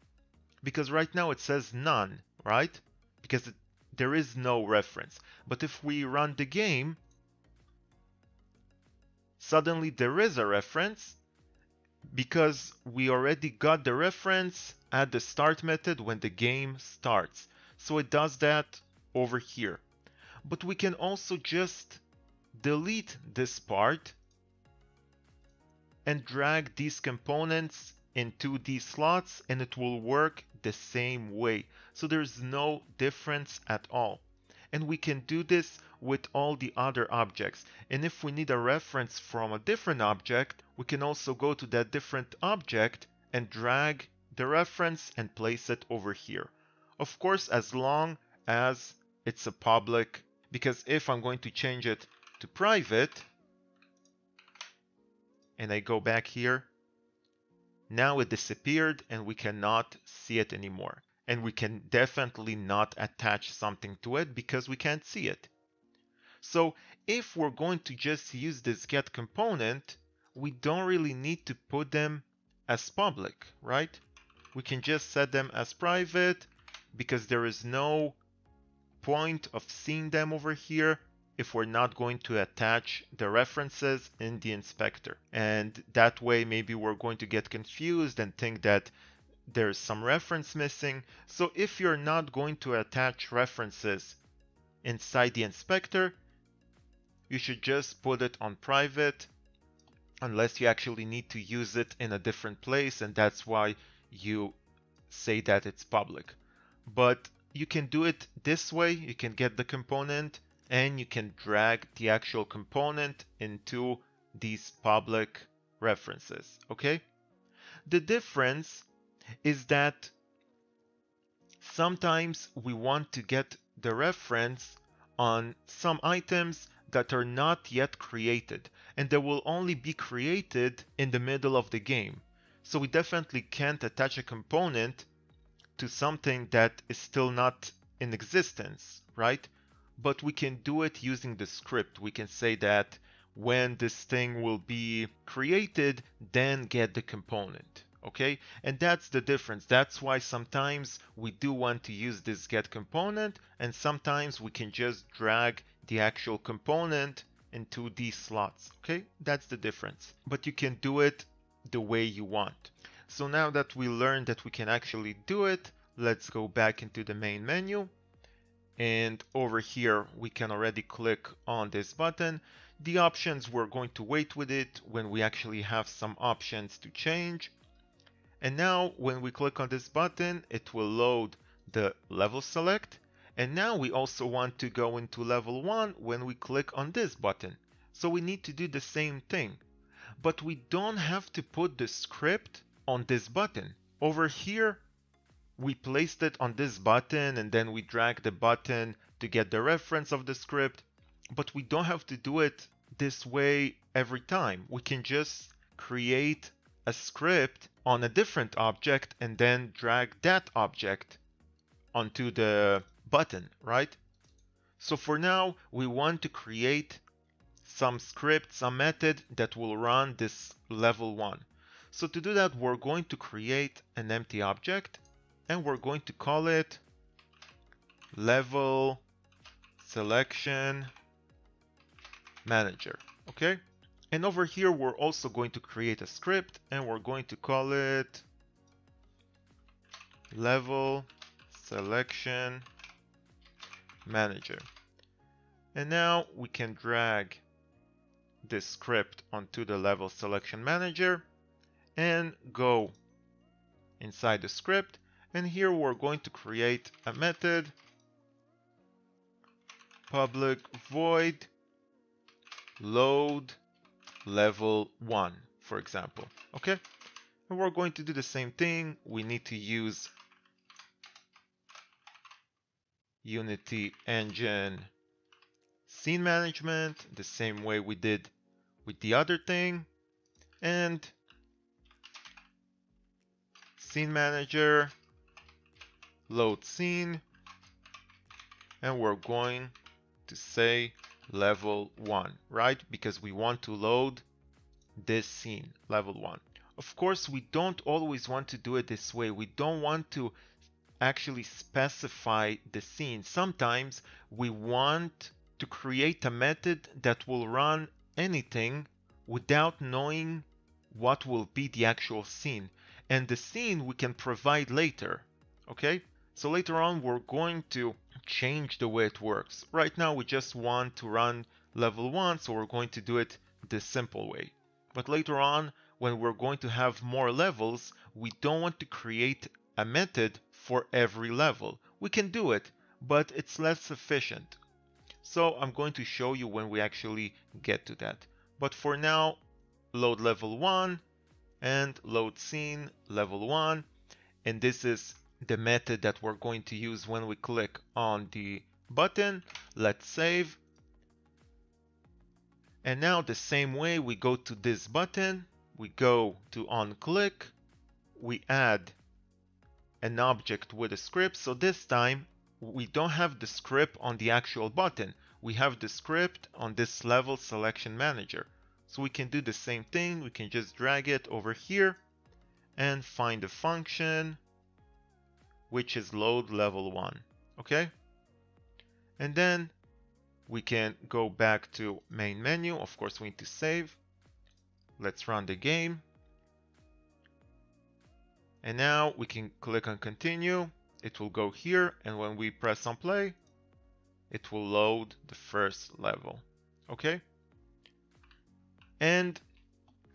Because right now it says none, right? Because it there is no reference. But if we run the game, suddenly there is a reference because we already got the reference at the start method when the game starts. So it does that over here. But we can also just delete this part and drag these components into these slots and it will work the same way. So there's no difference at all. And we can do this with all the other objects. And if we need a reference from a different object, we can also go to that different object and drag the reference and place it over here. Of course, as long as it's a public, because if I'm going to change it to private, and I go back here, now it disappeared and we cannot see it anymore. And we can definitely not attach something to it because we can't see it. So if we're going to just use this get component, we don't really need to put them as public, right? We can just set them as private because there is no point of seeing them over here if we're not going to attach the references in the inspector. And that way, maybe we're going to get confused and think that there's some reference missing. So if you're not going to attach references inside the inspector, you should just put it on private unless you actually need to use it in a different place and that's why you say that it's public. But you can do it this way, you can get the component and you can drag the actual component into these public references, okay? The difference is that sometimes we want to get the reference on some items that are not yet created and they will only be created in the middle of the game. So we definitely can't attach a component to something that is still not in existence, right? But we can do it using the script. We can say that when this thing will be created, then get the component. Okay, and that's the difference. That's why sometimes we do want to use this get component, and sometimes we can just drag the actual component into these slots. Okay, that's the difference. But you can do it the way you want. So now that we learned that we can actually do it, let's go back into the main menu and over here we can already click on this button. The options we're going to wait with it when we actually have some options to change. And now when we click on this button, it will load the level select. And now we also want to go into level 1 when we click on this button. So we need to do the same thing. But we don't have to put the script on this button. Over here, we placed it on this button and then we drag the button to get the reference of the script, but we don't have to do it this way every time. We can just create a script on a different object and then drag that object onto the button, right? So for now, we want to create some script, some method that will run this level one. So to do that, we're going to create an empty object and we're going to call it level selection manager okay? And over here we're also going to create a script and we're going to call it level selection manager. And now we can drag this script onto the level selection manager and go inside the script and here we're going to create a method public void load level 1 for example okay? And we're going to do the same thing. We need to use unity engine scene management the same way we did with the other thing. And scene manager load scene. And we're going to say level 1 right? Because we want to load this scene level 1 of course we don't always want to do it this way. We don't want to actually specify the scene. Sometimes we want to create a method that will run anything without knowing what will be the actual scene. And the scene we can provide later, okay? So later on, we're going to change the way it works. Right now, we just want to run level one, so we're going to do it the simple way. But later on, when we're going to have more levels, we don't want to create a method for every level. We can do it, but it's less efficient. So I'm going to show you when we actually get to that. But for now, load level 1 and load scene level 1. And this is the method that we're going to use when we click on the button. Let's save. And now the same way we go to this button, we go to on click, we add an object with a script. So this time we don't have the script on the actual button. We have the script on this level selection manager. So we can do the same thing. We can just drag it over here and find a function which is load level one. Okay. And then we can go back to main menu. Of course, we need to save. Let's run the game. And now we can click on continue. It will go here. And when we press on play, it will load the first level. Okay. And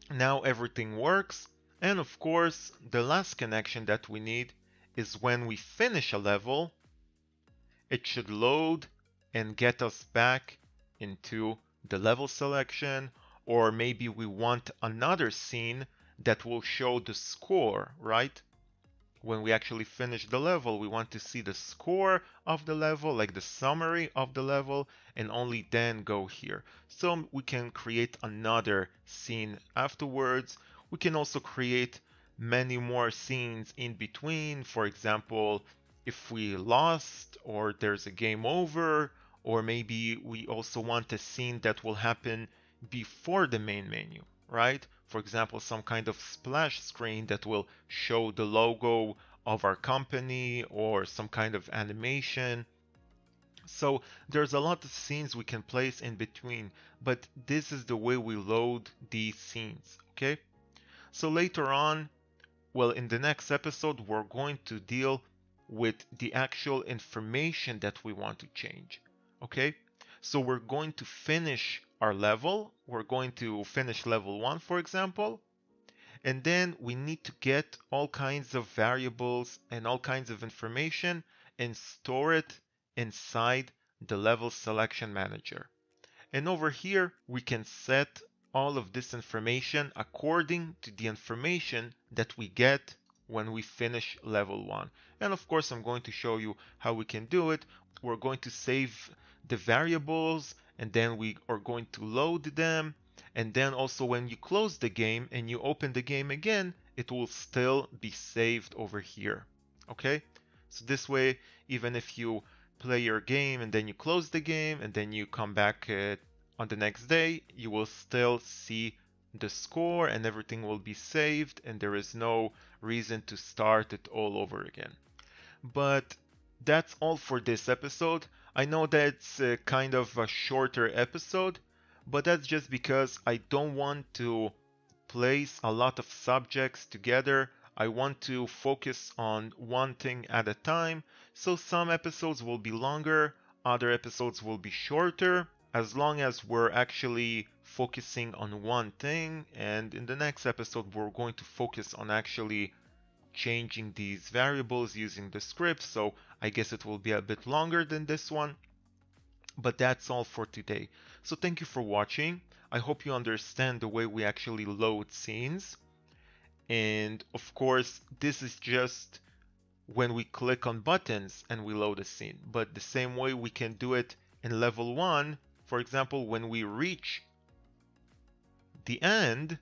now everything works. And of course, the last connection that we need is when we finish a level, it should load and get us back into the level selection or maybe we want another scene that will show the score, right? When we actually finish the level, we want to see the score of the level, like the summary of the level, and only then go here. So we can create another scene afterwards. We can also create many more scenes in between. For example, if we lost or there's a game over, or maybe we also want a scene that will happen before the main menu, right? For example, some kind of splash screen that will show the logo of our company or some kind of animation. So there's a lot of scenes we can place in between, but this is the way we load these scenes, okay? So later on, well, in the next episode, we're going to deal with the actual information that we want to change. Okay, so we're going to finish our level. We're going to finish level one, for example. And then we need to get all kinds of variables and all kinds of information and store it inside the level selection manager. And over here, we can set all of this information according to the information that we get when we finish level 1. And of course I'm going to show you how we can do it. We're going to save the variables and then we are going to load them and then also when you close the game and you open the game again it will still be saved over here okay so this way even if you play your game and then you close the game and then you come back uh, on the next day, you will still see the score and everything will be saved and there is no reason to start it all over again. But that's all for this episode. I know that's a kind of a shorter episode, but that's just because I don't want to place a lot of subjects together. I want to focus on one thing at a time. So some episodes will be longer, other episodes will be shorter as long as we're actually focusing on one thing and in the next episode we're going to focus on actually changing these variables using the script so I guess it will be a bit longer than this one. But that's all for today. So thank you for watching. I hope you understand the way we actually load scenes. And of course this is just when we click on buttons and we load a scene. But the same way we can do it in level 1 for example, when we reach the end,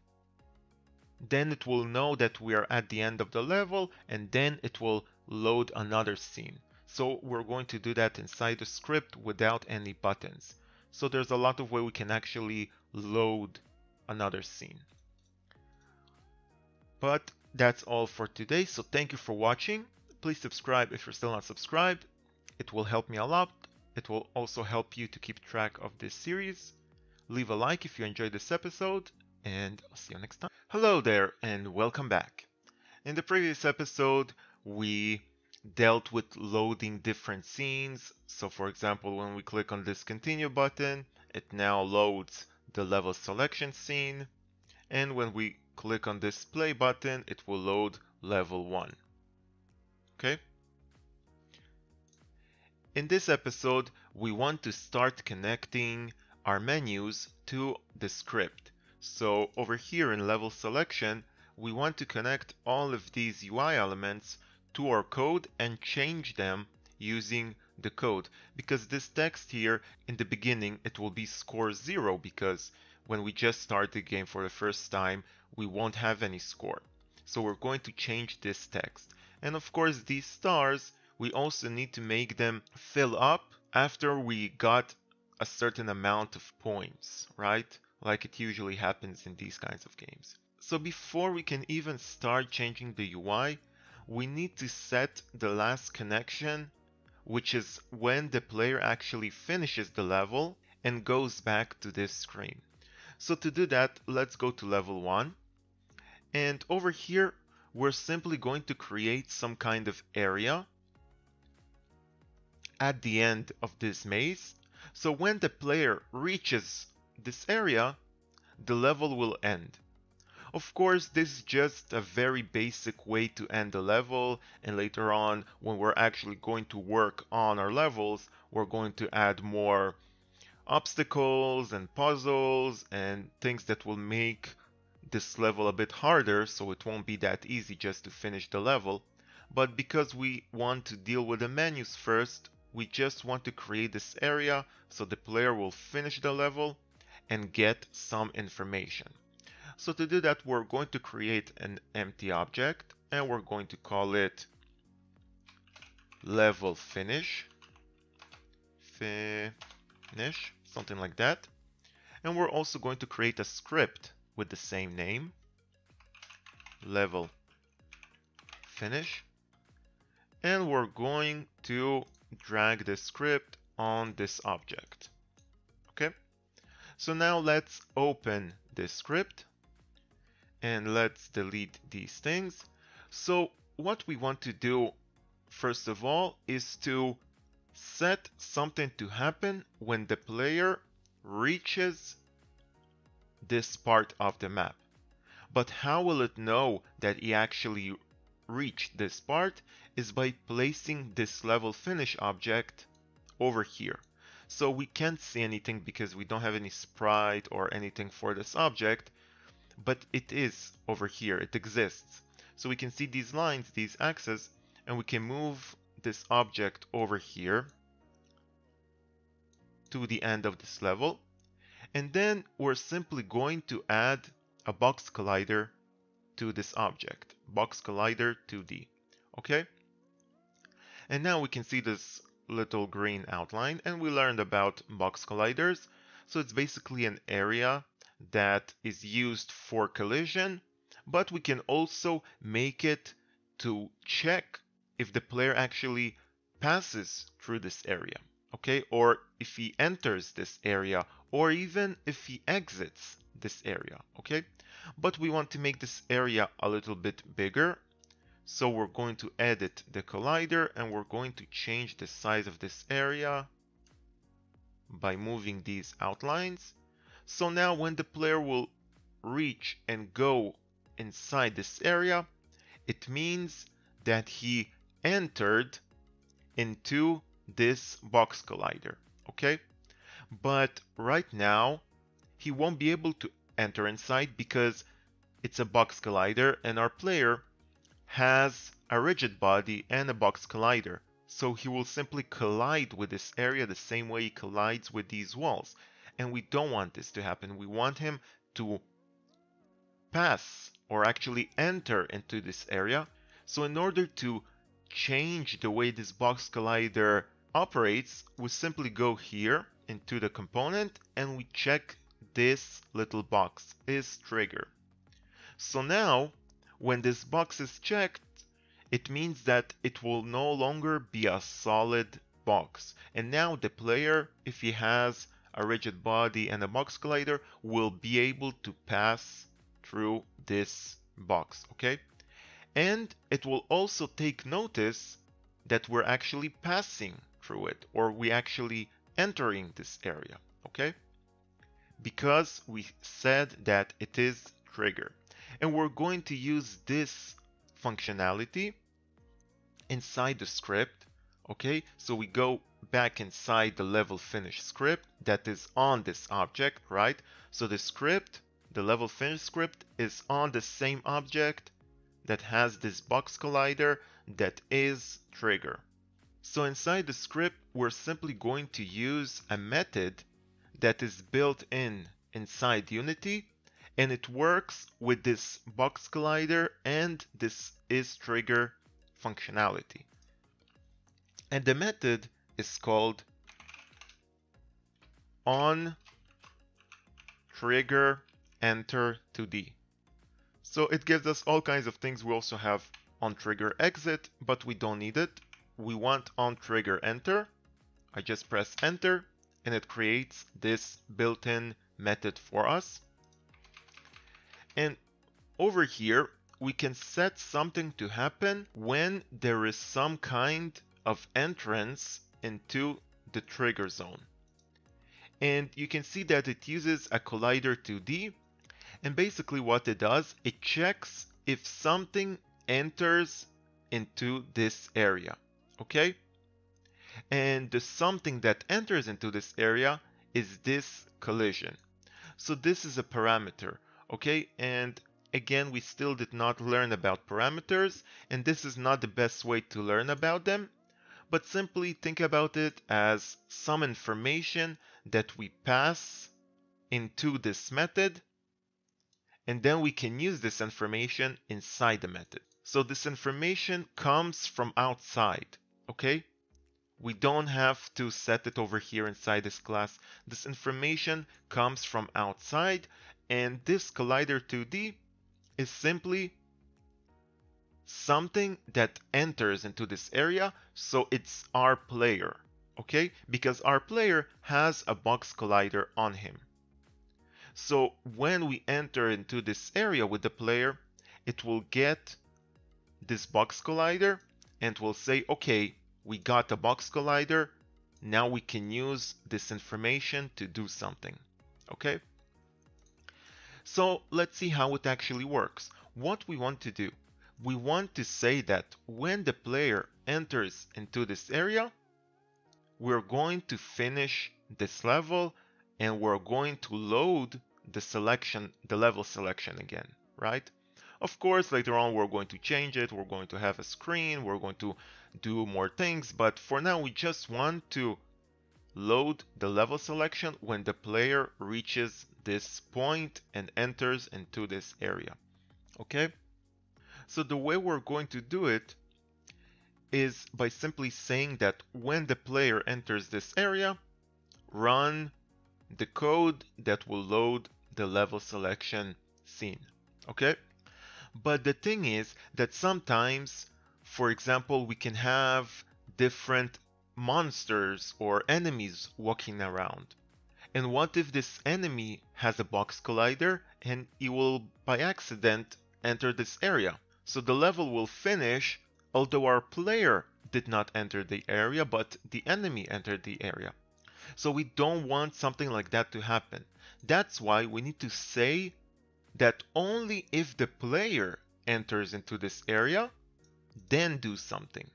then it will know that we are at the end of the level and then it will load another scene. So we're going to do that inside the script without any buttons. So there's a lot of way we can actually load another scene. But that's all for today. So thank you for watching. Please subscribe if you're still not subscribed. It will help me a lot. It will also help you to keep track of this series. Leave a like if you enjoyed this episode, and I'll see you next time. Hello there and welcome back. In the previous episode, we dealt with loading different scenes. So for example, when we click on this continue button, it now loads the level selection scene. And when we click on this play button, it will load level 1. Okay? In this episode, we want to start connecting our menus to the script. So over here in level selection, we want to connect all of these UI elements to our code and change them using the code. Because this text here in the beginning it will be score zero because when we just start the game for the first time we won't have any score. So we're going to change this text. And of course these stars we also need to make them fill up after we got a certain amount of points right like it usually happens in these kinds of games so before we can even start changing the UI we need to set the last connection, which is when the player actually finishes the level and goes back to this screen. So to do that, let's go to level 1. And over here, we're simply going to create some kind of area at the end of this maze. So when the player reaches this area, the level will end. Of course, this is just a very basic way to end the level and later on when we're actually going to work on our levels, we're going to add more obstacles and puzzles and things that will make this level a bit harder so it won't be that easy just to finish the level. But because we want to deal with the menus first, we just want to create this area so the player will finish the level and get some information. So to do that, we're going to create an empty object and we're going to call it level finish, finish, something like that. And we're also going to create a script with the same name, level finish. And we're going to drag the script on this object. Okay, so now let's open this script and let's delete these things. So what we want to do first of all is to set something to happen when the player reaches this part of the map. But how will it know that he actually reached this part is by placing this level finish object over here. So we can't see anything because we don't have any sprite or anything for this object, but it is over here, it exists. So we can see these lines, these axes, and we can move this object over here to the end of this level. And then we're simply going to add a box collider to this object, box collider 2D, okay? And now we can see this little green outline and we learned about box colliders. So it's basically an area that is used for collision, but we can also make it to check if the player actually passes through this area, okay? Or if he enters this area, or even if he exits this area, okay? But we want to make this area a little bit bigger. So we're going to edit the collider and we're going to change the size of this area by moving these outlines. So now when the player will reach and go inside this area, it means that he entered into this box collider, okay? But right now, he won't be able to enter inside because it's a box collider and our player has a rigid body and a box collider. So he will simply collide with this area the same way he collides with these walls and we don't want this to happen. We want him to pass or actually enter into this area. So in order to change the way this box collider operates, we simply go here into the component and we check this little box is trigger. So now when this box is checked, it means that it will no longer be a solid box. And now the player, if he has a rigid body and a box collider will be able to pass through this box, okay? And it will also take notice that we're actually passing through it or we actually entering this area, okay? Because we said that it is trigger. And we're going to use this functionality inside the script, okay? So we go back inside the level finish script that is on this object, right? So the script, the level finish script is on the same object that has this box collider that is trigger. So inside the script, we're simply going to use a method that is built in inside Unity and it works with this box collider and this is trigger functionality. And the method is called on trigger enter 2D. So it gives us all kinds of things. We also have on trigger exit, but we don't need it. We want on trigger enter. I just press enter and it creates this built-in method for us. And over here, we can set something to happen when there is some kind of entrance into the trigger zone. And you can see that it uses a collider 2D. And basically what it does, it checks if something enters into this area, okay? And the something that enters into this area is this collision. So this is a parameter, okay? And again, we still did not learn about parameters, and this is not the best way to learn about them but simply think about it as some information that we pass into this method and then we can use this information inside the method. So this information comes from outside, okay? We don't have to set it over here inside this class. This information comes from outside and this Collider 2D is simply something that enters into this area, so it's our player, okay? Because our player has a box collider on him. So when we enter into this area with the player, it will get this box collider and will say, okay, we got a box collider, now we can use this information to do something, okay? So let's see how it actually works. What we want to do, we want to say that when the player enters into this area, we're going to finish this level and we're going to load the selection, the level selection again, right? Of course, later on we're going to change it, we're going to have a screen, we're going to do more things, but for now we just want to load the level selection when the player reaches this point and enters into this area, okay? So the way we're going to do it is by simply saying that when the player enters this area, run the code that will load the level selection scene. Okay? But the thing is that sometimes, for example, we can have different monsters or enemies walking around. And what if this enemy has a box collider and it will by accident enter this area? So the level will finish although our player did not enter the area, but the enemy entered the area. So we don't want something like that to happen. That's why we need to say that only if the player enters into this area, then do something.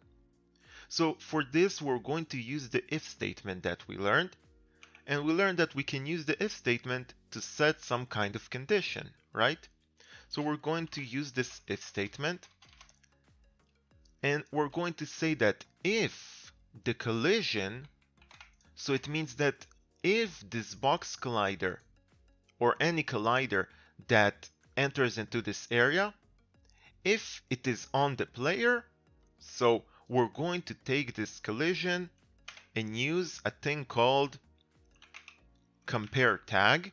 So for this, we're going to use the if statement that we learned. And we learned that we can use the if statement to set some kind of condition, right? So we're going to use this if statement and we're going to say that if the collision, so it means that if this box collider or any collider that enters into this area, if it is on the player, so we're going to take this collision and use a thing called compare tag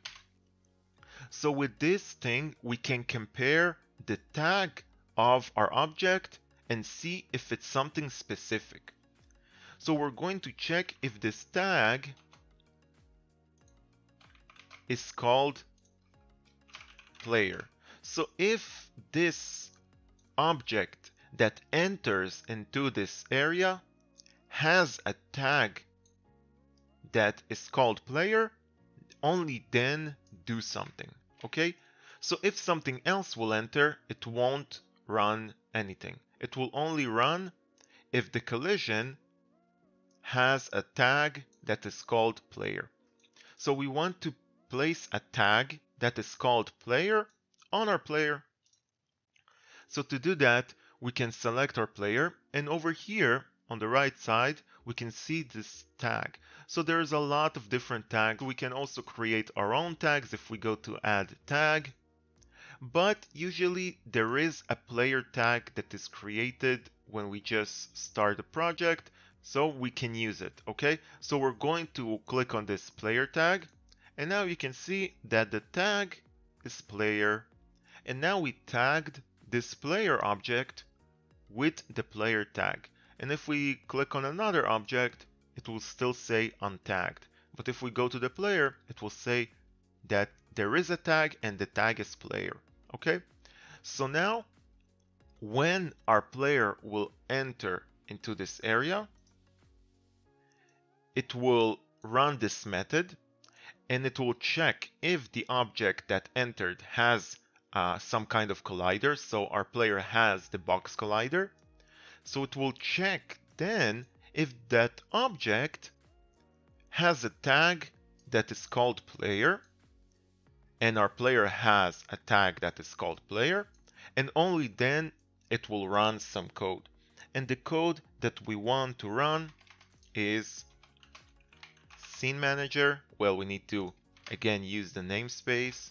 so with this thing, we can compare the tag of our object and see if it's something specific. So we're going to check if this tag is called player. So if this object that enters into this area has a tag that is called player, only then do something, okay? So if something else will enter, it won't run anything. It will only run if the collision has a tag that is called player. So we want to place a tag that is called player on our player. So to do that, we can select our player and over here on the right side, we can see this tag. So there's a lot of different tags. We can also create our own tags if we go to add tag. But usually there is a player tag that is created when we just start a project so we can use it okay so we're going to click on this player tag and now you can see that the tag is player and now we tagged this player object with the player tag. And if we click on another object it will still say untagged. But if we go to the player it will say that there is a tag and the tag is player. Okay? So now when our player will enter into this area it will run this method and it will check if the object that entered has uh, some kind of collider. So our player has the box collider. So it will check then if that object has a tag that is called player and our player has a tag that is called player and only then it will run some code. And the code that we want to run is scene manager, well, we need to again use the namespace.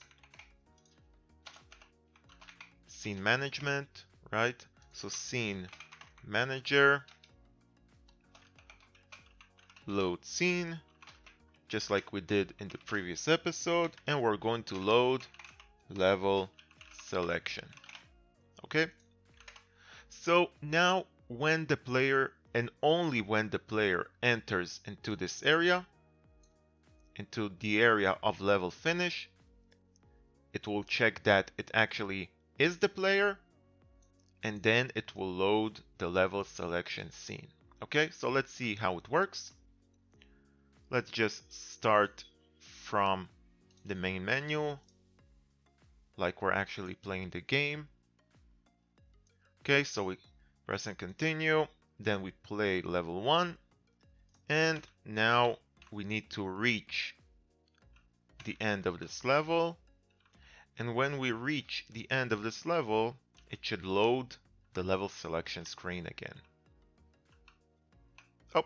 Scene management, right? So scene manager, load scene, just like we did in the previous episode, and we're going to load level selection. Okay? So now when the player and only when the player enters into this area, into the area of level finish, it will check that it actually is the player and then it will load the level selection scene. Okay, so let's see how it works. Let's just start from the main menu like we're actually playing the game. Okay, so we press and continue, then we play level 1 and now we need to reach the end of this level. And when we reach the end of this level, it should load the level selection screen again. Oh,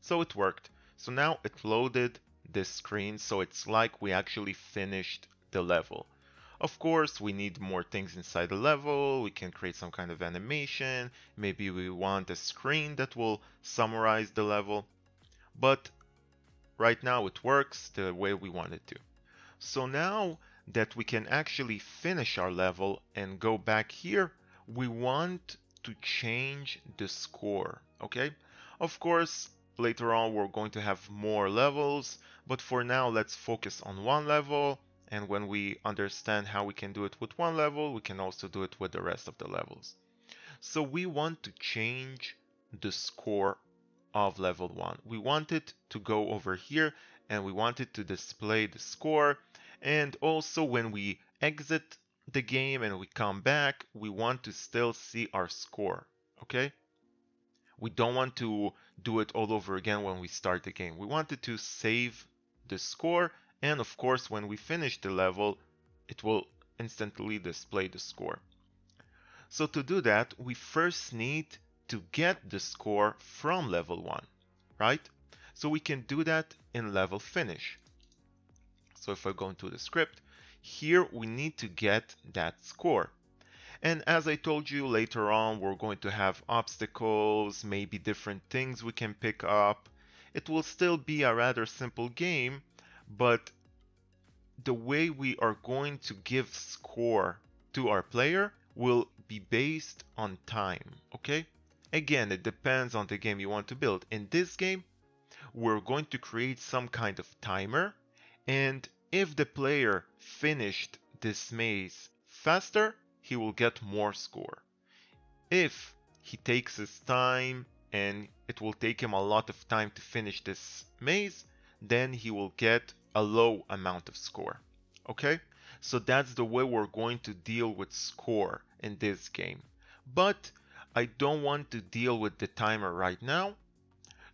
so it worked. So now it loaded this screen, so it's like we actually finished the level. Of course, we need more things inside the level. We can create some kind of animation. Maybe we want a screen that will summarize the level. But Right now it works the way we want it to. So now that we can actually finish our level and go back here, we want to change the score, okay? Of course, later on we're going to have more levels, but for now let's focus on one level and when we understand how we can do it with one level, we can also do it with the rest of the levels. So we want to change the score of level 1. We want it to go over here and we want it to display the score and also when we exit the game and we come back we want to still see our score okay we don't want to do it all over again when we start the game we wanted to save the score and of course when we finish the level it will instantly display the score so to do that we first need to get the score from level 1, right? So we can do that in level finish. So if I go into the script, here we need to get that score. And as I told you later on, we're going to have obstacles, maybe different things we can pick up. It will still be a rather simple game, but the way we are going to give score to our player will be based on time, okay? Again, it depends on the game you want to build. In this game, we're going to create some kind of timer and if the player finished this maze faster, he will get more score. If he takes his time and it will take him a lot of time to finish this maze, then he will get a low amount of score. Okay? So that's the way we're going to deal with score in this game. But I don't want to deal with the timer right now.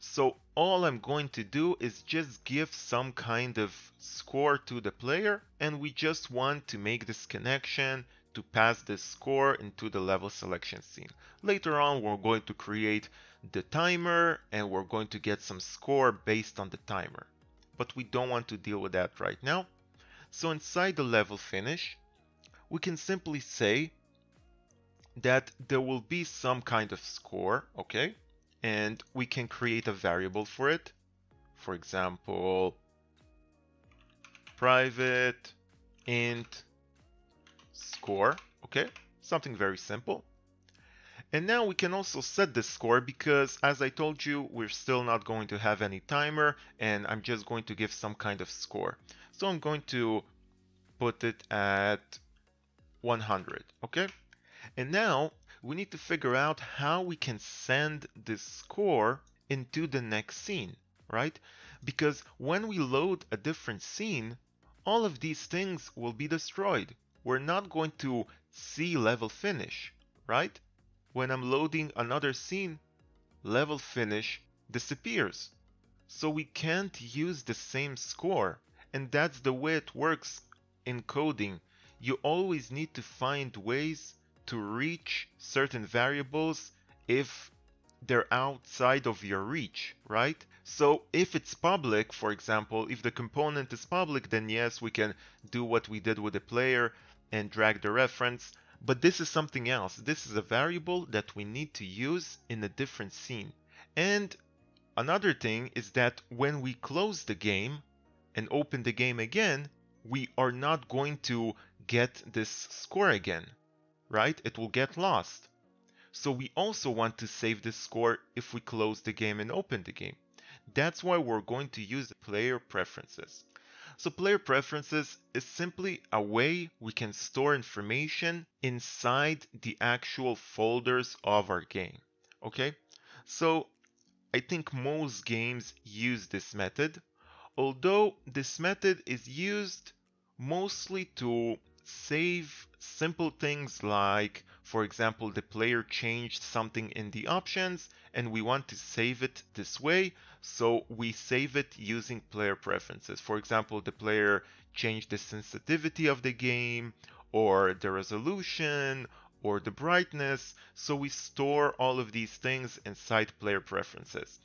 So all I'm going to do is just give some kind of score to the player and we just want to make this connection to pass this score into the level selection scene. Later on we're going to create the timer and we're going to get some score based on the timer. But we don't want to deal with that right now. So inside the level finish, we can simply say that there will be some kind of score, okay? And we can create a variable for it. For example, private int score, okay? Something very simple. And now we can also set the score because as I told you, we're still not going to have any timer and I'm just going to give some kind of score. So I'm going to put it at 100, okay? And now we need to figure out how we can send this score into the next scene, right? Because when we load a different scene, all of these things will be destroyed. We're not going to see level finish, right? when I'm loading another scene, level finish disappears. So we can't use the same score. And that's the way it works in coding. You always need to find ways to reach certain variables if they're outside of your reach, right? So if it's public, for example, if the component is public, then yes, we can do what we did with the player and drag the reference. But this is something else. This is a variable that we need to use in a different scene. And another thing is that when we close the game and open the game again, we are not going to get this score again, right? It will get lost. So we also want to save this score if we close the game and open the game. That's why we're going to use player preferences. So player preferences is simply a way we can store information inside the actual folders of our game. Okay, so I think most games use this method, although this method is used mostly to save simple things like, for example, the player changed something in the options and we want to save it this way. So we save it using player preferences. For example, the player changed the sensitivity of the game or the resolution or the brightness. So we store all of these things inside player preferences.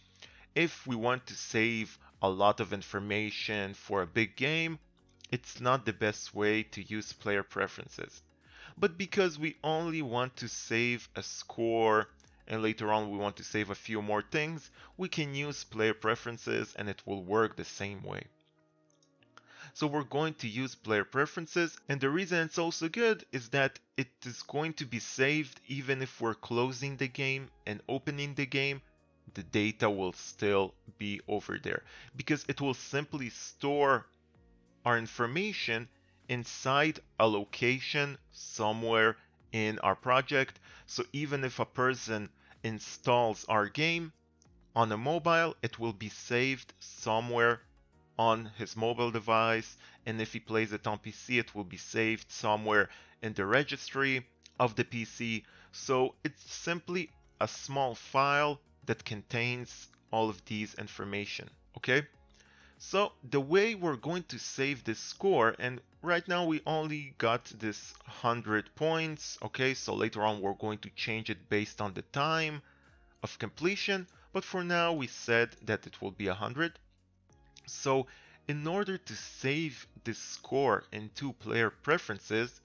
If we want to save a lot of information for a big game, it's not the best way to use player preferences. But because we only want to save a score and later on we want to save a few more things, we can use player preferences and it will work the same way. So we're going to use player preferences and the reason it's also good is that it is going to be saved even if we're closing the game and opening the game the data will still be over there because it will simply store our information inside a location somewhere in our project. So even if a person installs our game on a mobile, it will be saved somewhere on his mobile device. And if he plays it on PC, it will be saved somewhere in the registry of the PC. So it's simply a small file that contains all of these information. Okay. So the way we're going to save this score, and right now we only got this 100 points, okay, so later on we're going to change it based on the time of completion, but for now we said that it will be 100. So in order to save this score into player preferences,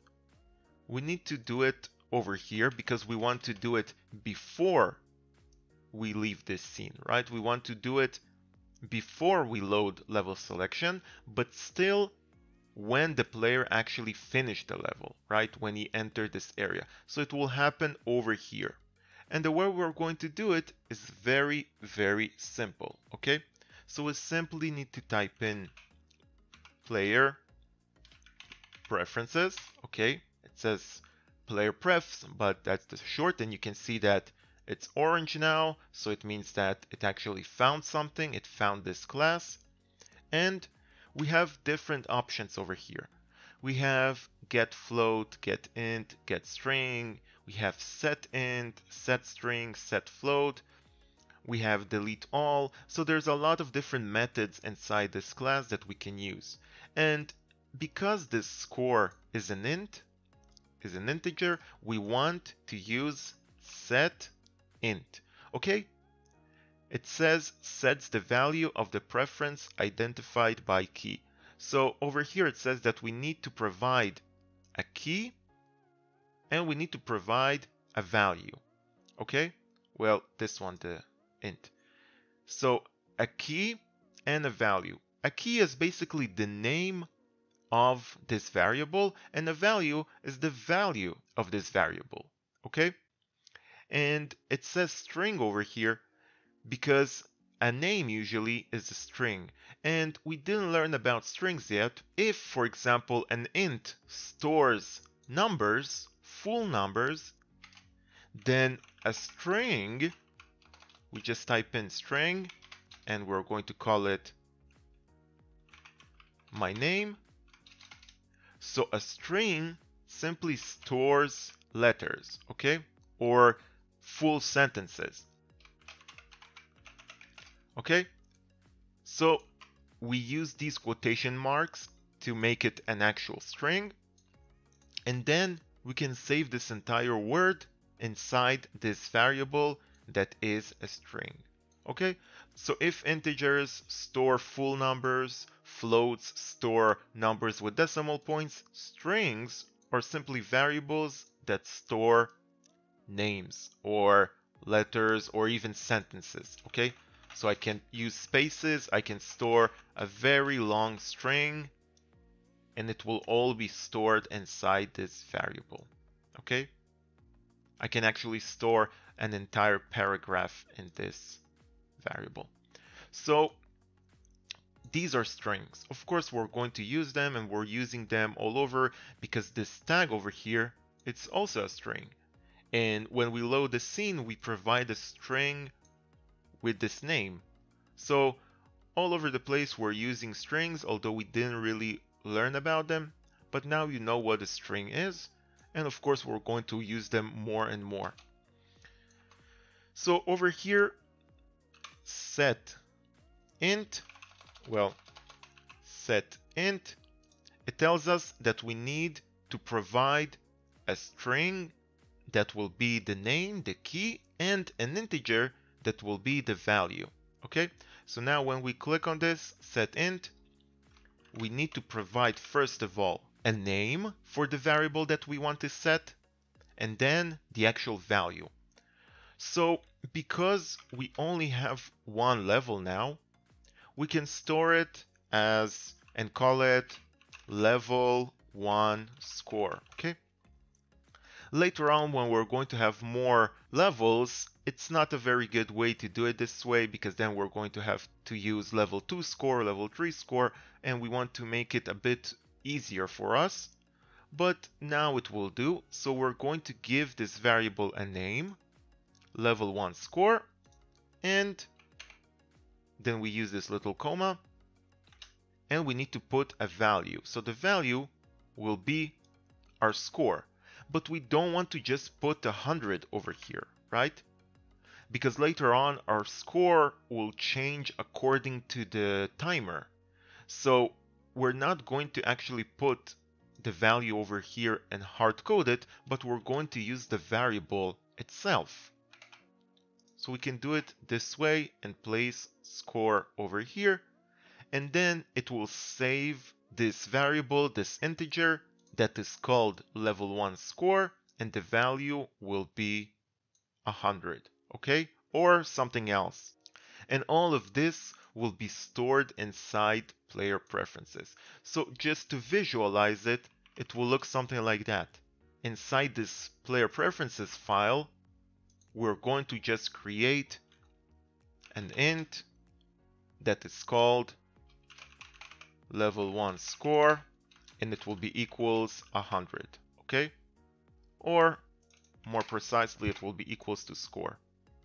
we need to do it over here because we want to do it before we leave this scene, right? We want to do it before we load level selection, but still when the player actually finished the level, right? When he entered this area. So it will happen over here. And the way we're going to do it is very, very simple, okay? So we simply need to type in player preferences. Okay, it says player prefs, but that's the short, and you can see that it's orange now, so it means that it actually found something, it found this class. And we have different options over here. We have get float, get int, get string, we have set int, set string, set float, we have delete all, so there's a lot of different methods inside this class that we can use. And because this score is an int, is an integer, we want to use set int. Okay? It says sets the value of the preference identified by key. So over here it says that we need to provide a key and we need to provide a value. Okay? Well, this one, the int. So a key and a value. A key is basically the name of this variable and a value is the value of this variable. Okay? And it says string over here because a name usually is a string. And we didn't learn about strings yet. If, for example, an int stores numbers, full numbers, then a string, we just type in string and we're going to call it my name. So a string simply stores letters, okay? Or full sentences. Okay? So we use these quotation marks to make it an actual string. And then we can save this entire word inside this variable that is a string. Okay? So if integers store full numbers, floats store numbers with decimal points, strings are simply variables that store names or letters or even sentences. Okay? So I can use spaces, I can store a very long string and it will all be stored inside this variable. Okay? I can actually store an entire paragraph in this variable. So these are strings. Of course, we're going to use them and we're using them all over because this tag over here, it's also a string. And when we load the scene, we provide a string with this name. So all over the place we're using strings, although we didn't really learn about them, but now you know what a string is, and of course we're going to use them more and more. So over here, set int, well, set int, it tells us that we need to provide a string that will be the name, the key, and an integer that will be the value. Okay, so now when we click on this set int, we need to provide first of all a name for the variable that we want to set and then the actual value. So because we only have one level now, we can store it as and call it level 1 score, okay? Later on when we're going to have more levels, it's not a very good way to do it this way because then we're going to have to use level 2 score, level 3 score, and we want to make it a bit easier for us. But now it will do, so we're going to give this variable a name, level 1 score, and then we use this little comma, and we need to put a value. So the value will be our score but we don't want to just put a 100 over here, right? Because later on our score will change according to the timer. So we're not going to actually put the value over here and hard code it, but we're going to use the variable itself. So we can do it this way and place score over here. And then it will save this variable, this integer, that is called level 1 score and the value will be 100 okay? Or something else. And all of this will be stored inside player preferences. So just to visualize it it will look something like that. Inside this player preferences file we're going to just create an int that is called level 1 score and it will be equals 100, okay? Or more precisely, it will be equals to score,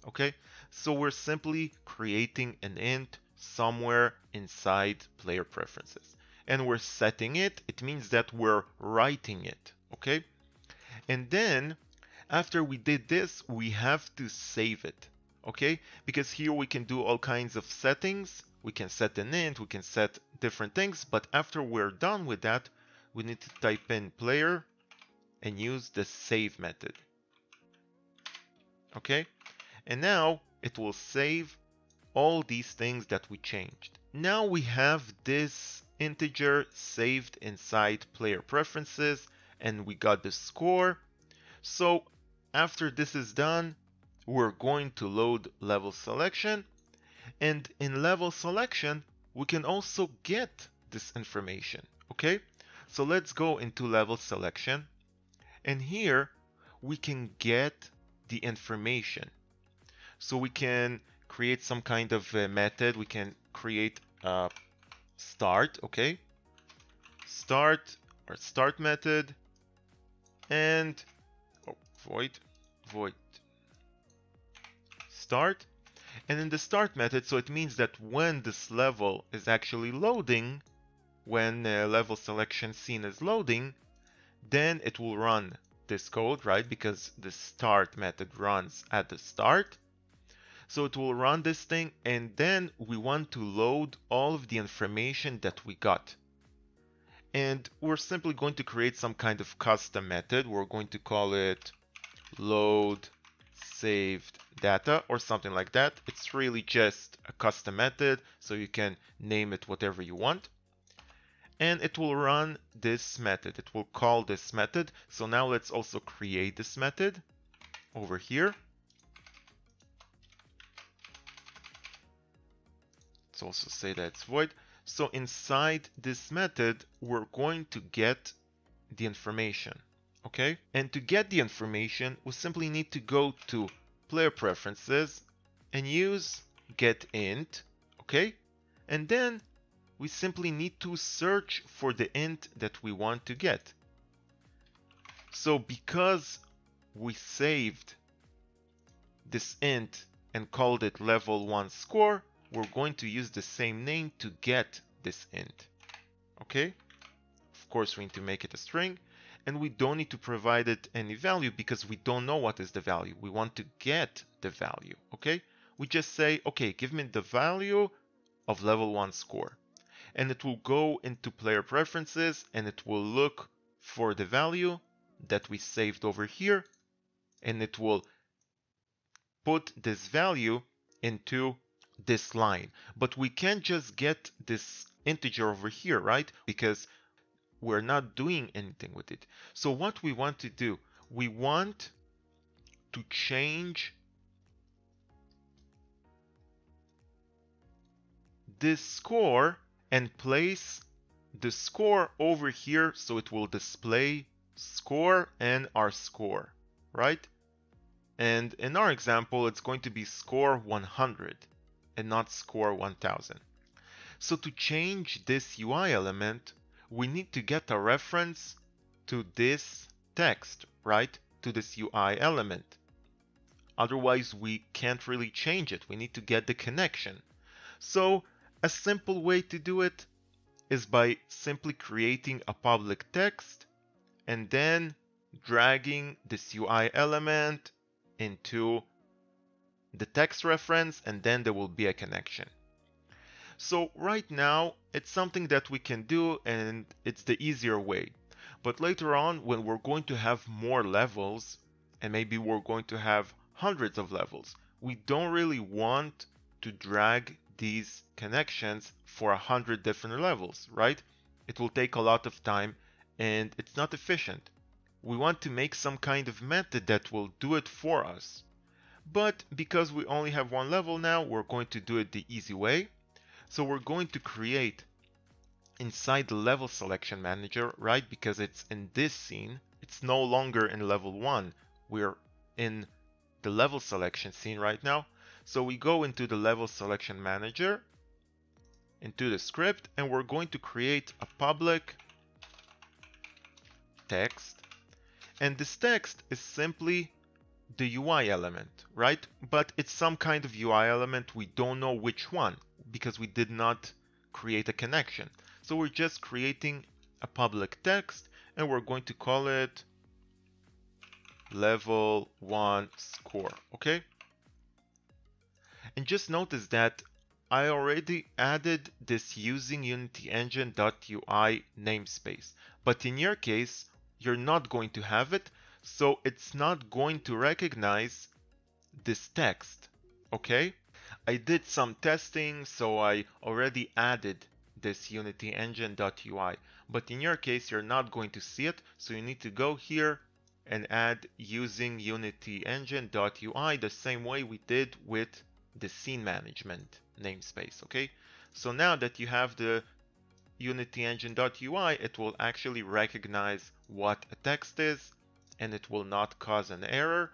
okay? So we're simply creating an int somewhere inside player preferences. And we're setting it, it means that we're writing it, okay? And then after we did this, we have to save it, okay? Because here we can do all kinds of settings. We can set an int, we can set different things, but after we're done with that, we need to type in player and use the save method. Okay, and now it will save all these things that we changed. Now we have this integer saved inside player preferences and we got the score. So after this is done, we're going to load level selection and in level selection, we can also get this information, okay? So let's go into level selection and here we can get the information. So we can create some kind of method. We can create a start, okay? Start or start method and oh, void, void start. And in the start method, so it means that when this level is actually loading, when uh, level selection scene is loading, then it will run this code, right? Because the start method runs at the start. So it will run this thing and then we want to load all of the information that we got. And we're simply going to create some kind of custom method. We're going to call it load saved data or something like that. It's really just a custom method, so you can name it whatever you want and it will run this method. It will call this method. So now let's also create this method over here. Let's also say that it's void. So inside this method, we're going to get the information, okay? And to get the information, we simply need to go to player preferences and use get int, okay? And then we simply need to search for the int that we want to get. So because we saved this int and called it level 1 score, we're going to use the same name to get this int. Okay? Of course, we need to make it a string and we don't need to provide it any value because we don't know what is the value. We want to get the value. Okay? We just say, okay, give me the value of level 1 score and it will go into player preferences and it will look for the value that we saved over here and it will put this value into this line. But we can't just get this integer over here, right? Because we're not doing anything with it. So what we want to do, we want to change this score and place the score over here so it will display score and our score, right? And in our example, it's going to be score 100 and not score 1000. So to change this UI element, we need to get a reference to this text, right? To this UI element. Otherwise, we can't really change it. We need to get the connection. So a simple way to do it is by simply creating a public text and then dragging this UI element into the text reference and then there will be a connection. So right now it's something that we can do and it's the easier way. But later on when we're going to have more levels and maybe we're going to have hundreds of levels, we don't really want to drag these connections for a hundred different levels, right? It will take a lot of time and it's not efficient. We want to make some kind of method that will do it for us. But because we only have one level now, we're going to do it the easy way. So we're going to create inside the level selection manager, right? Because it's in this scene, it's no longer in level one. We're in the level selection scene right now. So we go into the level selection manager, into the script, and we're going to create a public text. And this text is simply the UI element, right? But it's some kind of UI element. We don't know which one because we did not create a connection. So we're just creating a public text and we're going to call it level one score, okay? And just notice that I already added this using Unity Engine.ui namespace. But in your case, you're not going to have it, so it's not going to recognize this text, okay? I did some testing, so I already added this Unity Engine.ui. But in your case, you're not going to see it, so you need to go here and add using Unity Engine.ui the same way we did with the scene management namespace, okay? So now that you have the Unity Engine.ui, it will actually recognize what a text is and it will not cause an error.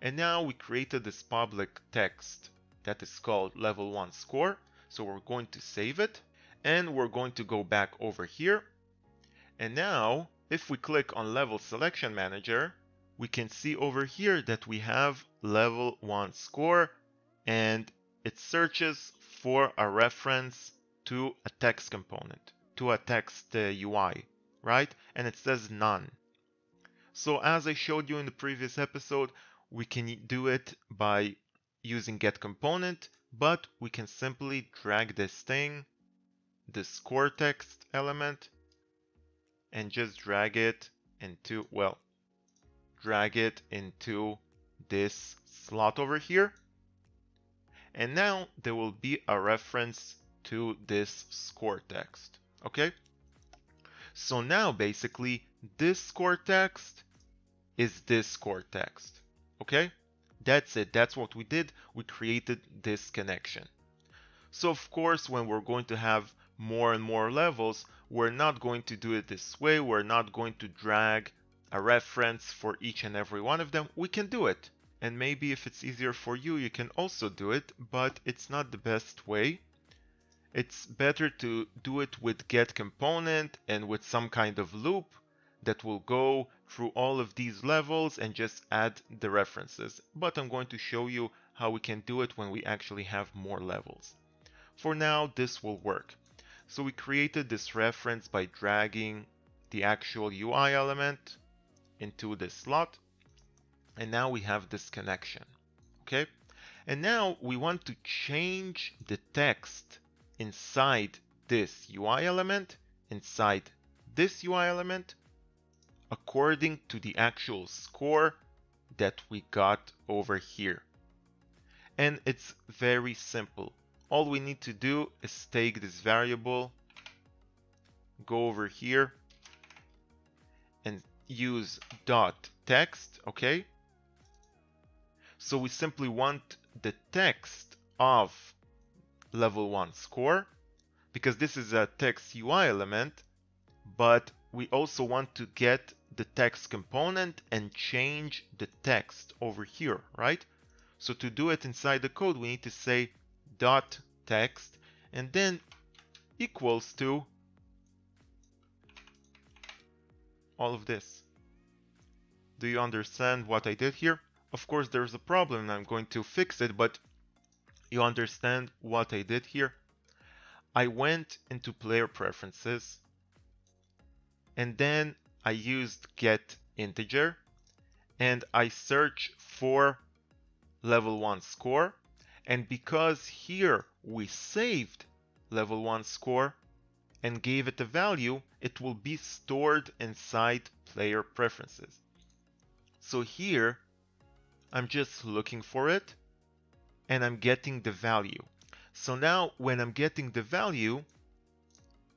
And now we created this public text that is called level 1 score. So we're going to save it and we're going to go back over here. And now if we click on level selection manager, we can see over here that we have level 1 score and it searches for a reference to a text component, to a text uh, UI, right? And it says none. So as I showed you in the previous episode, we can do it by using get component, but we can simply drag this thing, this score text element, and just drag it into, well, drag it into this slot over here. And now there will be a reference to this score text. Okay? So now basically this score text is this score text. Okay? That's it. That's what we did. We created this connection. So of course, when we're going to have more and more levels, we're not going to do it this way. We're not going to drag a reference for each and every one of them. We can do it and maybe if it's easier for you you can also do it but it's not the best way. It's better to do it with get component and with some kind of loop that will go through all of these levels and just add the references. But I'm going to show you how we can do it when we actually have more levels. For now this will work. So we created this reference by dragging the actual UI element into this slot and now we have this connection okay? And now we want to change the text inside this UI element inside this UI element according to the actual score that we got over here. And it's very simple. All we need to do is take this variable go over here and use dot text okay so we simply want the text of level 1 score because this is a text UI element, but we also want to get the text component and change the text over here, right? So to do it inside the code, we need to say dot text and then equals to all of this. Do you understand what I did here? Of course, there's a problem and I'm going to fix it, but you understand what I did here? I went into player preferences and then I used get integer and I search for level 1 score and because here we saved level 1 score and gave it a value, it will be stored inside player preferences. So here I'm just looking for it and I'm getting the value. So now when I'm getting the value,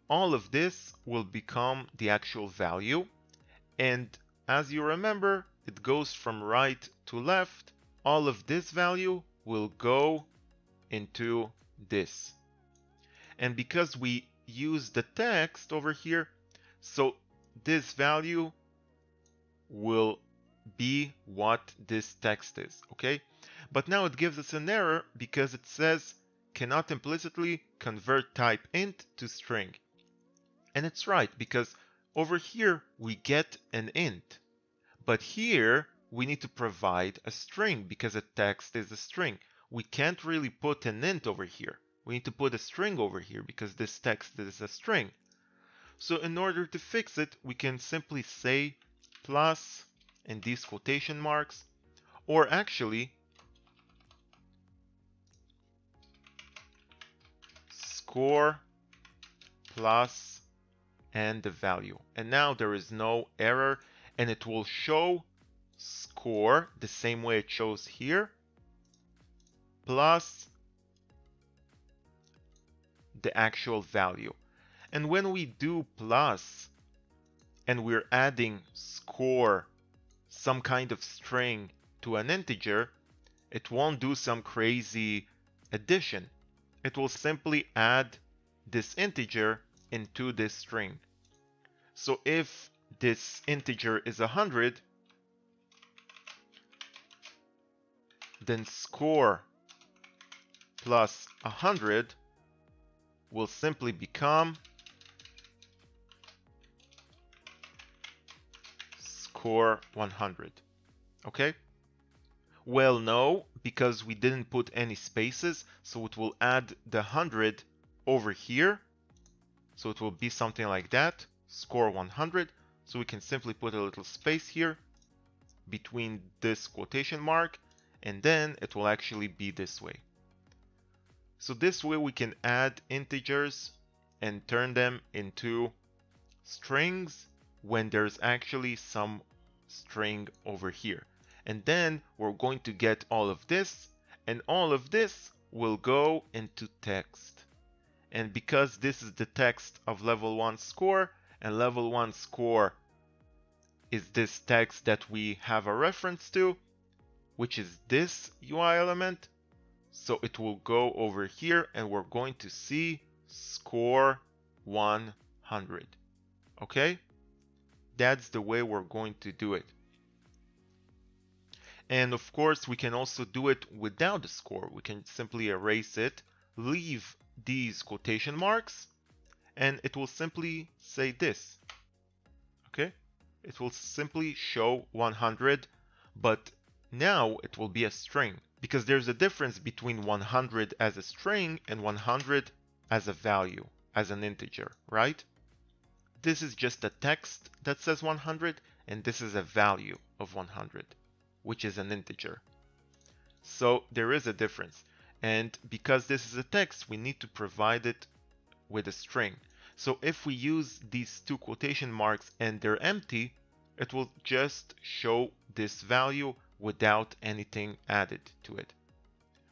all of this will become the actual value. And as you remember, it goes from right to left. All of this value will go into this. And because we use the text over here, so this value will be what this text is, okay? But now it gives us an error because it says cannot implicitly convert type int to string. And it's right because over here we get an int. But here we need to provide a string because a text is a string. We can't really put an int over here. We need to put a string over here because this text is a string. So in order to fix it, we can simply say plus and these quotation marks, or actually score plus and the value. And now there is no error and it will show score the same way it shows here plus the actual value. And when we do plus and we're adding score, some kind of string to an integer, it won't do some crazy addition. It will simply add this integer into this string. So if this integer is 100, then score plus 100 will simply become score 100. Okay? Well, no, because we didn't put any spaces, so it will add the 100 over here. So it will be something like that, score 100. So we can simply put a little space here between this quotation mark, and then it will actually be this way. So this way we can add integers and turn them into strings when there's actually some string over here. And then we're going to get all of this and all of this will go into text. And because this is the text of level 1 score and level 1 score is this text that we have a reference to, which is this UI element, so it will go over here and we're going to see score 100. Okay? That's the way we're going to do it. And of course, we can also do it without the score. We can simply erase it, leave these quotation marks, and it will simply say this. Okay? It will simply show 100, but now it will be a string because there's a difference between 100 as a string and 100 as a value, as an integer, right? This is just a text that says 100, and this is a value of 100, which is an integer. So there is a difference. And because this is a text, we need to provide it with a string. So if we use these two quotation marks and they're empty, it will just show this value without anything added to it.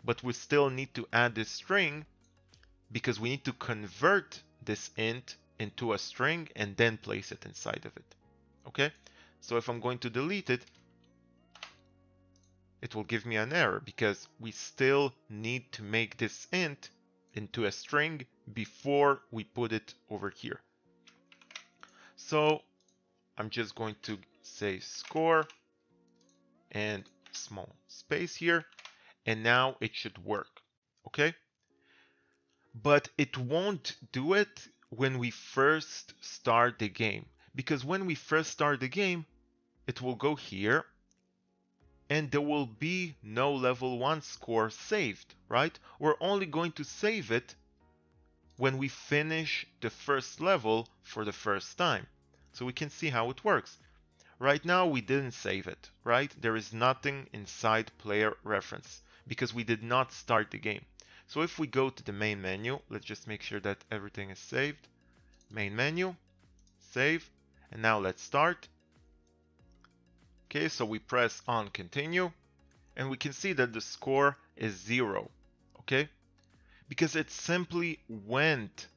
But we still need to add this string because we need to convert this int into a string and then place it inside of it. Okay, so if I'm going to delete it, it will give me an error because we still need to make this int into a string before we put it over here. So I'm just going to say score and small space here and now it should work okay but it won't do it when we first start the game because when we first start the game it will go here and there will be no level 1 score saved right we're only going to save it when we finish the first level for the first time so we can see how it works Right now we didn't save it, right? There is nothing inside player reference because we did not start the game. So if we go to the main menu, let's just make sure that everything is saved. Main menu, save, and now let's start. Okay, so we press on continue and we can see that the score is zero, okay? Because it simply went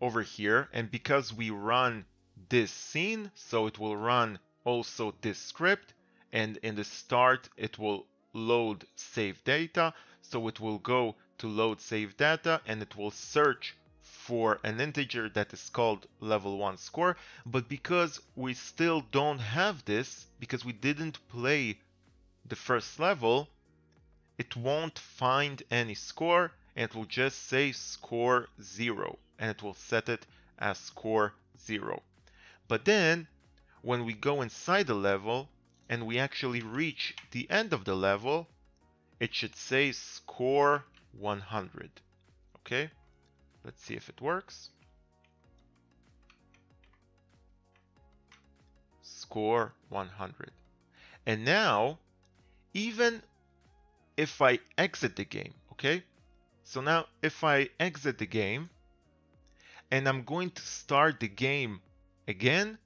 over here and because we run this scene, so it will run also this script and in the start it will load save data so it will go to load save data and it will search for an integer that is called level 1 score. But because we still don't have this because we didn't play the first level it won't find any score and it will just say score 0 and it will set it as score 0 But then when we go inside the level and we actually reach the end of the level, it should say score 100. Okay, let's see if it works. Score 100. And now, even if I exit the game, okay? So now if I exit the game and I'm going to start the game again,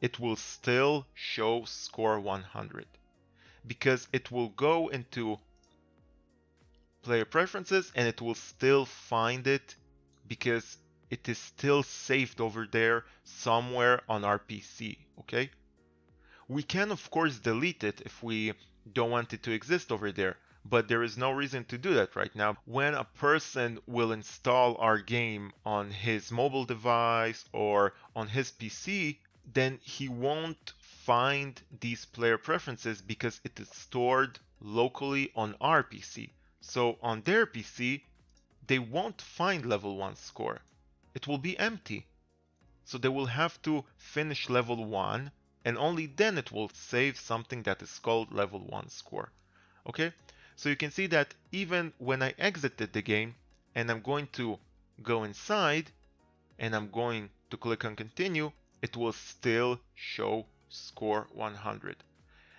it will still show score 100 because it will go into player preferences and it will still find it because it is still saved over there somewhere on our PC, okay? We can of course delete it if we don't want it to exist over there, but there is no reason to do that right now. When a person will install our game on his mobile device or on his PC, then he won't find these player preferences because it is stored locally on our PC. So on their PC, they won't find level 1 score. It will be empty. So they will have to finish level 1 and only then it will save something that is called level 1 score. Okay, so you can see that even when I exited the game and I'm going to go inside and I'm going to click on continue, it will still show score 100.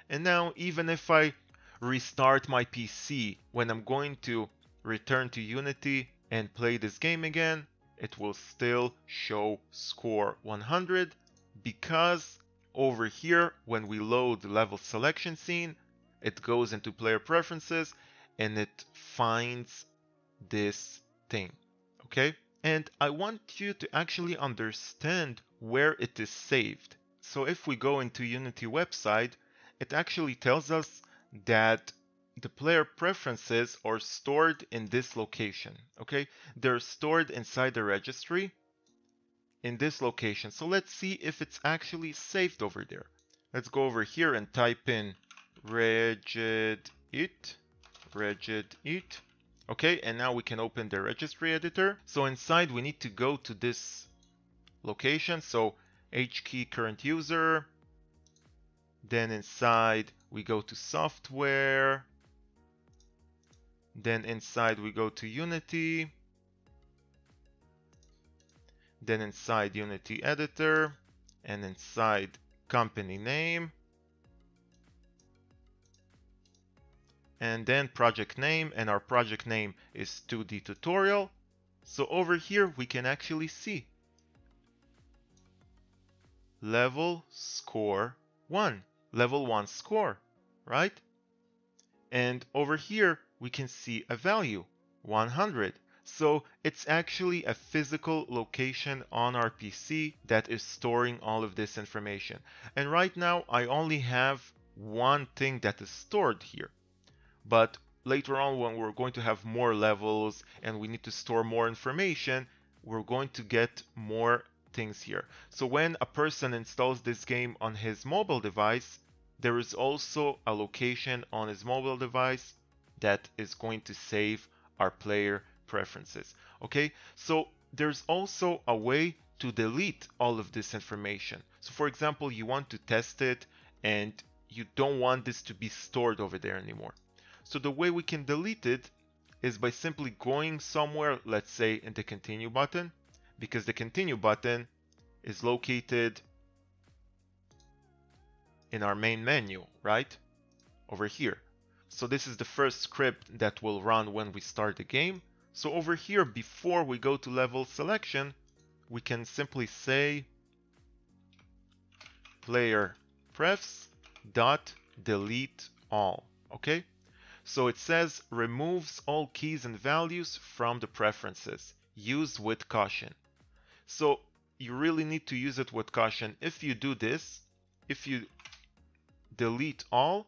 And now even if I restart my PC when I'm going to return to Unity and play this game again, it will still show score 100 because over here when we load the level selection scene it goes into player preferences and it finds this thing okay? And I want you to actually understand where it is saved. So if we go into Unity website it actually tells us that the player preferences are stored in this location okay they're stored inside the registry in this location so let's see if it's actually saved over there let's go over here and type in regedit, regedit. Okay, and now we can open the registry editor. So inside we need to go to this location. So HKey current user. Then inside we go to software. Then inside we go to Unity. Then inside Unity editor and inside company name. and then project name and our project name is 2D tutorial. So over here we can actually see level score 1, level 1 score, right? And over here we can see a value 100. So it's actually a physical location on our PC that is storing all of this information. And right now I only have one thing that is stored here but later on when we're going to have more levels and we need to store more information, we're going to get more things here. So when a person installs this game on his mobile device, there is also a location on his mobile device that is going to save our player preferences. Okay, so there's also a way to delete all of this information. So for example, you want to test it and you don't want this to be stored over there anymore. So the way we can delete it is by simply going somewhere, let's say in the continue button, because the continue button is located in our main menu, right? Over here. So this is the first script that will run when we start the game. So over here, before we go to level selection, we can simply say player prefs dot delete all, okay? So it says removes all keys and values from the preferences. Use with caution. So you really need to use it with caution. If you do this, if you delete all,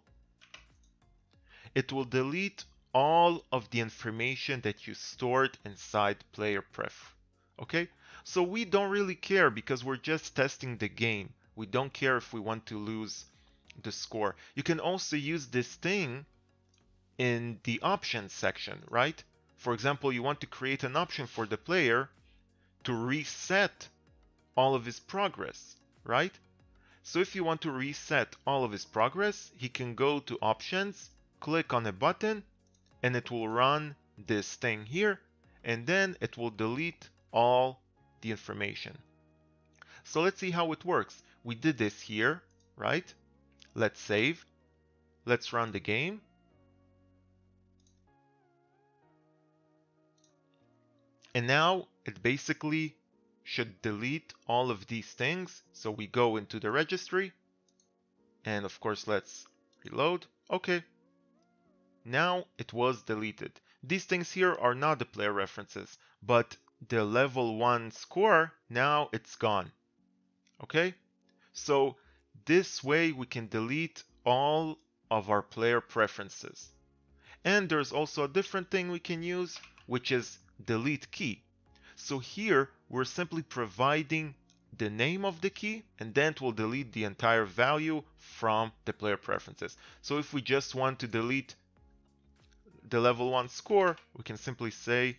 it will delete all of the information that you stored inside player pref. Okay, so we don't really care because we're just testing the game. We don't care if we want to lose the score. You can also use this thing in the options section, right? For example, you want to create an option for the player to reset all of his progress. right? So if you want to reset all of his progress, he can go to options, click on a button, and it will run this thing here, and then it will delete all the information. So let's see how it works. We did this here, right? Let's save. Let's run the game. And now it basically should delete all of these things. So we go into the registry and of course let's reload. Okay. Now it was deleted. These things here are not the player references, but the level 1 score, now it's gone. Okay? So this way we can delete all of our player preferences. And there's also a different thing we can use, which is delete key. So here we're simply providing the name of the key and then it will delete the entire value from the player preferences. So if we just want to delete the level 1 score, we can simply say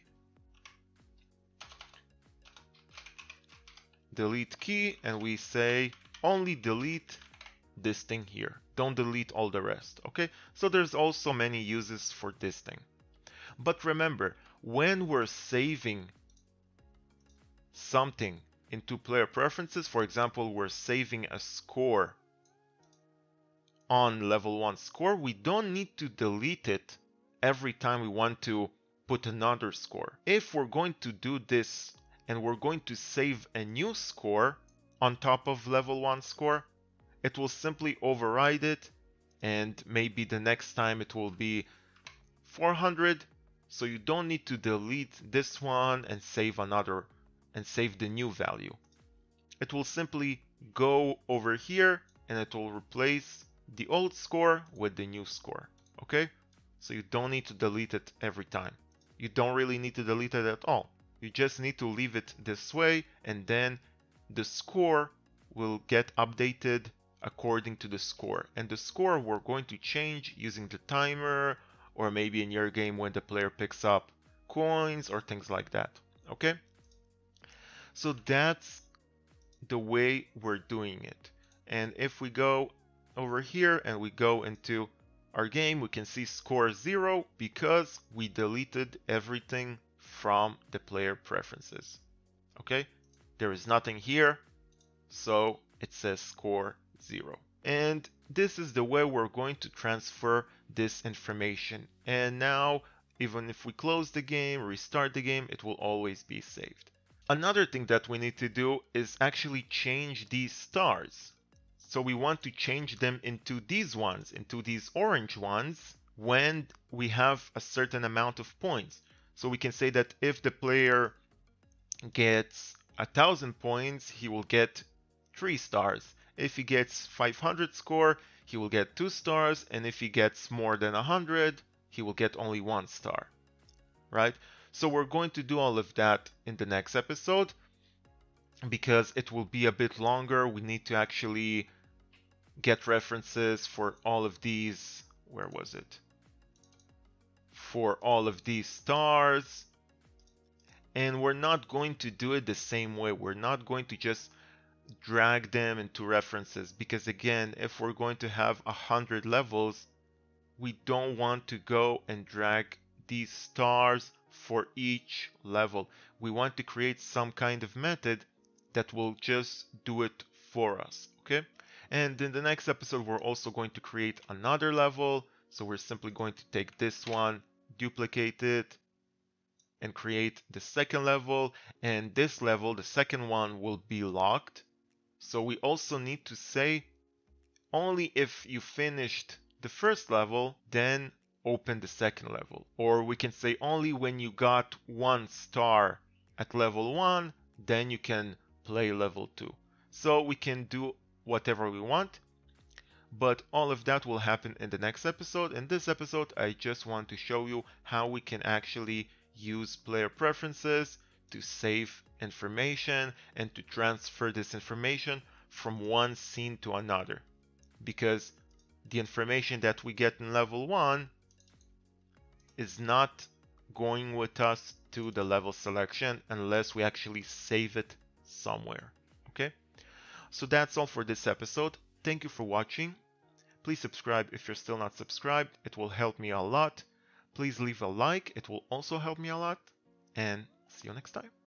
delete key and we say only delete this thing here. Don't delete all the rest, okay? So there's also many uses for this thing. But remember, when we're saving something into player preferences, for example, we're saving a score on level 1 score, we don't need to delete it every time we want to put another score. If we're going to do this and we're going to save a new score on top of level 1 score, it will simply override it and maybe the next time it will be 400 so you don't need to delete this one and save another and save the new value. It will simply go over here and it will replace the old score with the new score. Okay? So you don't need to delete it every time. You don't really need to delete it at all. You just need to leave it this way and then the score will get updated according to the score. And the score we're going to change using the timer or maybe in your game when the player picks up coins or things like that. Okay? So that's the way we're doing it. And if we go over here and we go into our game, we can see score zero because we deleted everything from the player preferences. Okay, there is nothing here, so it says score zero. And this is the way we're going to transfer this information. And now, even if we close the game, restart the game, it will always be saved. Another thing that we need to do is actually change these stars. So we want to change them into these ones, into these orange ones, when we have a certain amount of points. So we can say that if the player gets a thousand points, he will get three stars. If he gets 500 score, he will get two stars. And if he gets more than 100, he will get only one star, right? So we're going to do all of that in the next episode because it will be a bit longer. We need to actually get references for all of these. Where was it? for all of these stars. And we're not going to do it the same way. We're not going to just drag them into references because again, if we're going to have a hundred levels, we don't want to go and drag these stars for each level. We want to create some kind of method that will just do it for us, okay? And in the next episode, we're also going to create another level. So we're simply going to take this one duplicate it and create the second level and this level the second one will be locked so we also need to say only if you finished the first level then open the second level or we can say only when you got one star at level 1 then you can play level 2 so we can do whatever we want but all of that will happen in the next episode. In this episode, I just want to show you how we can actually use player preferences to save information and to transfer this information from one scene to another. Because the information that we get in level 1 is not going with us to the level selection unless we actually save it somewhere. Okay? So that's all for this episode. Thank you for watching. Please subscribe if you're still not subscribed. It will help me a lot. Please leave a like. It will also help me a lot. And see you next time.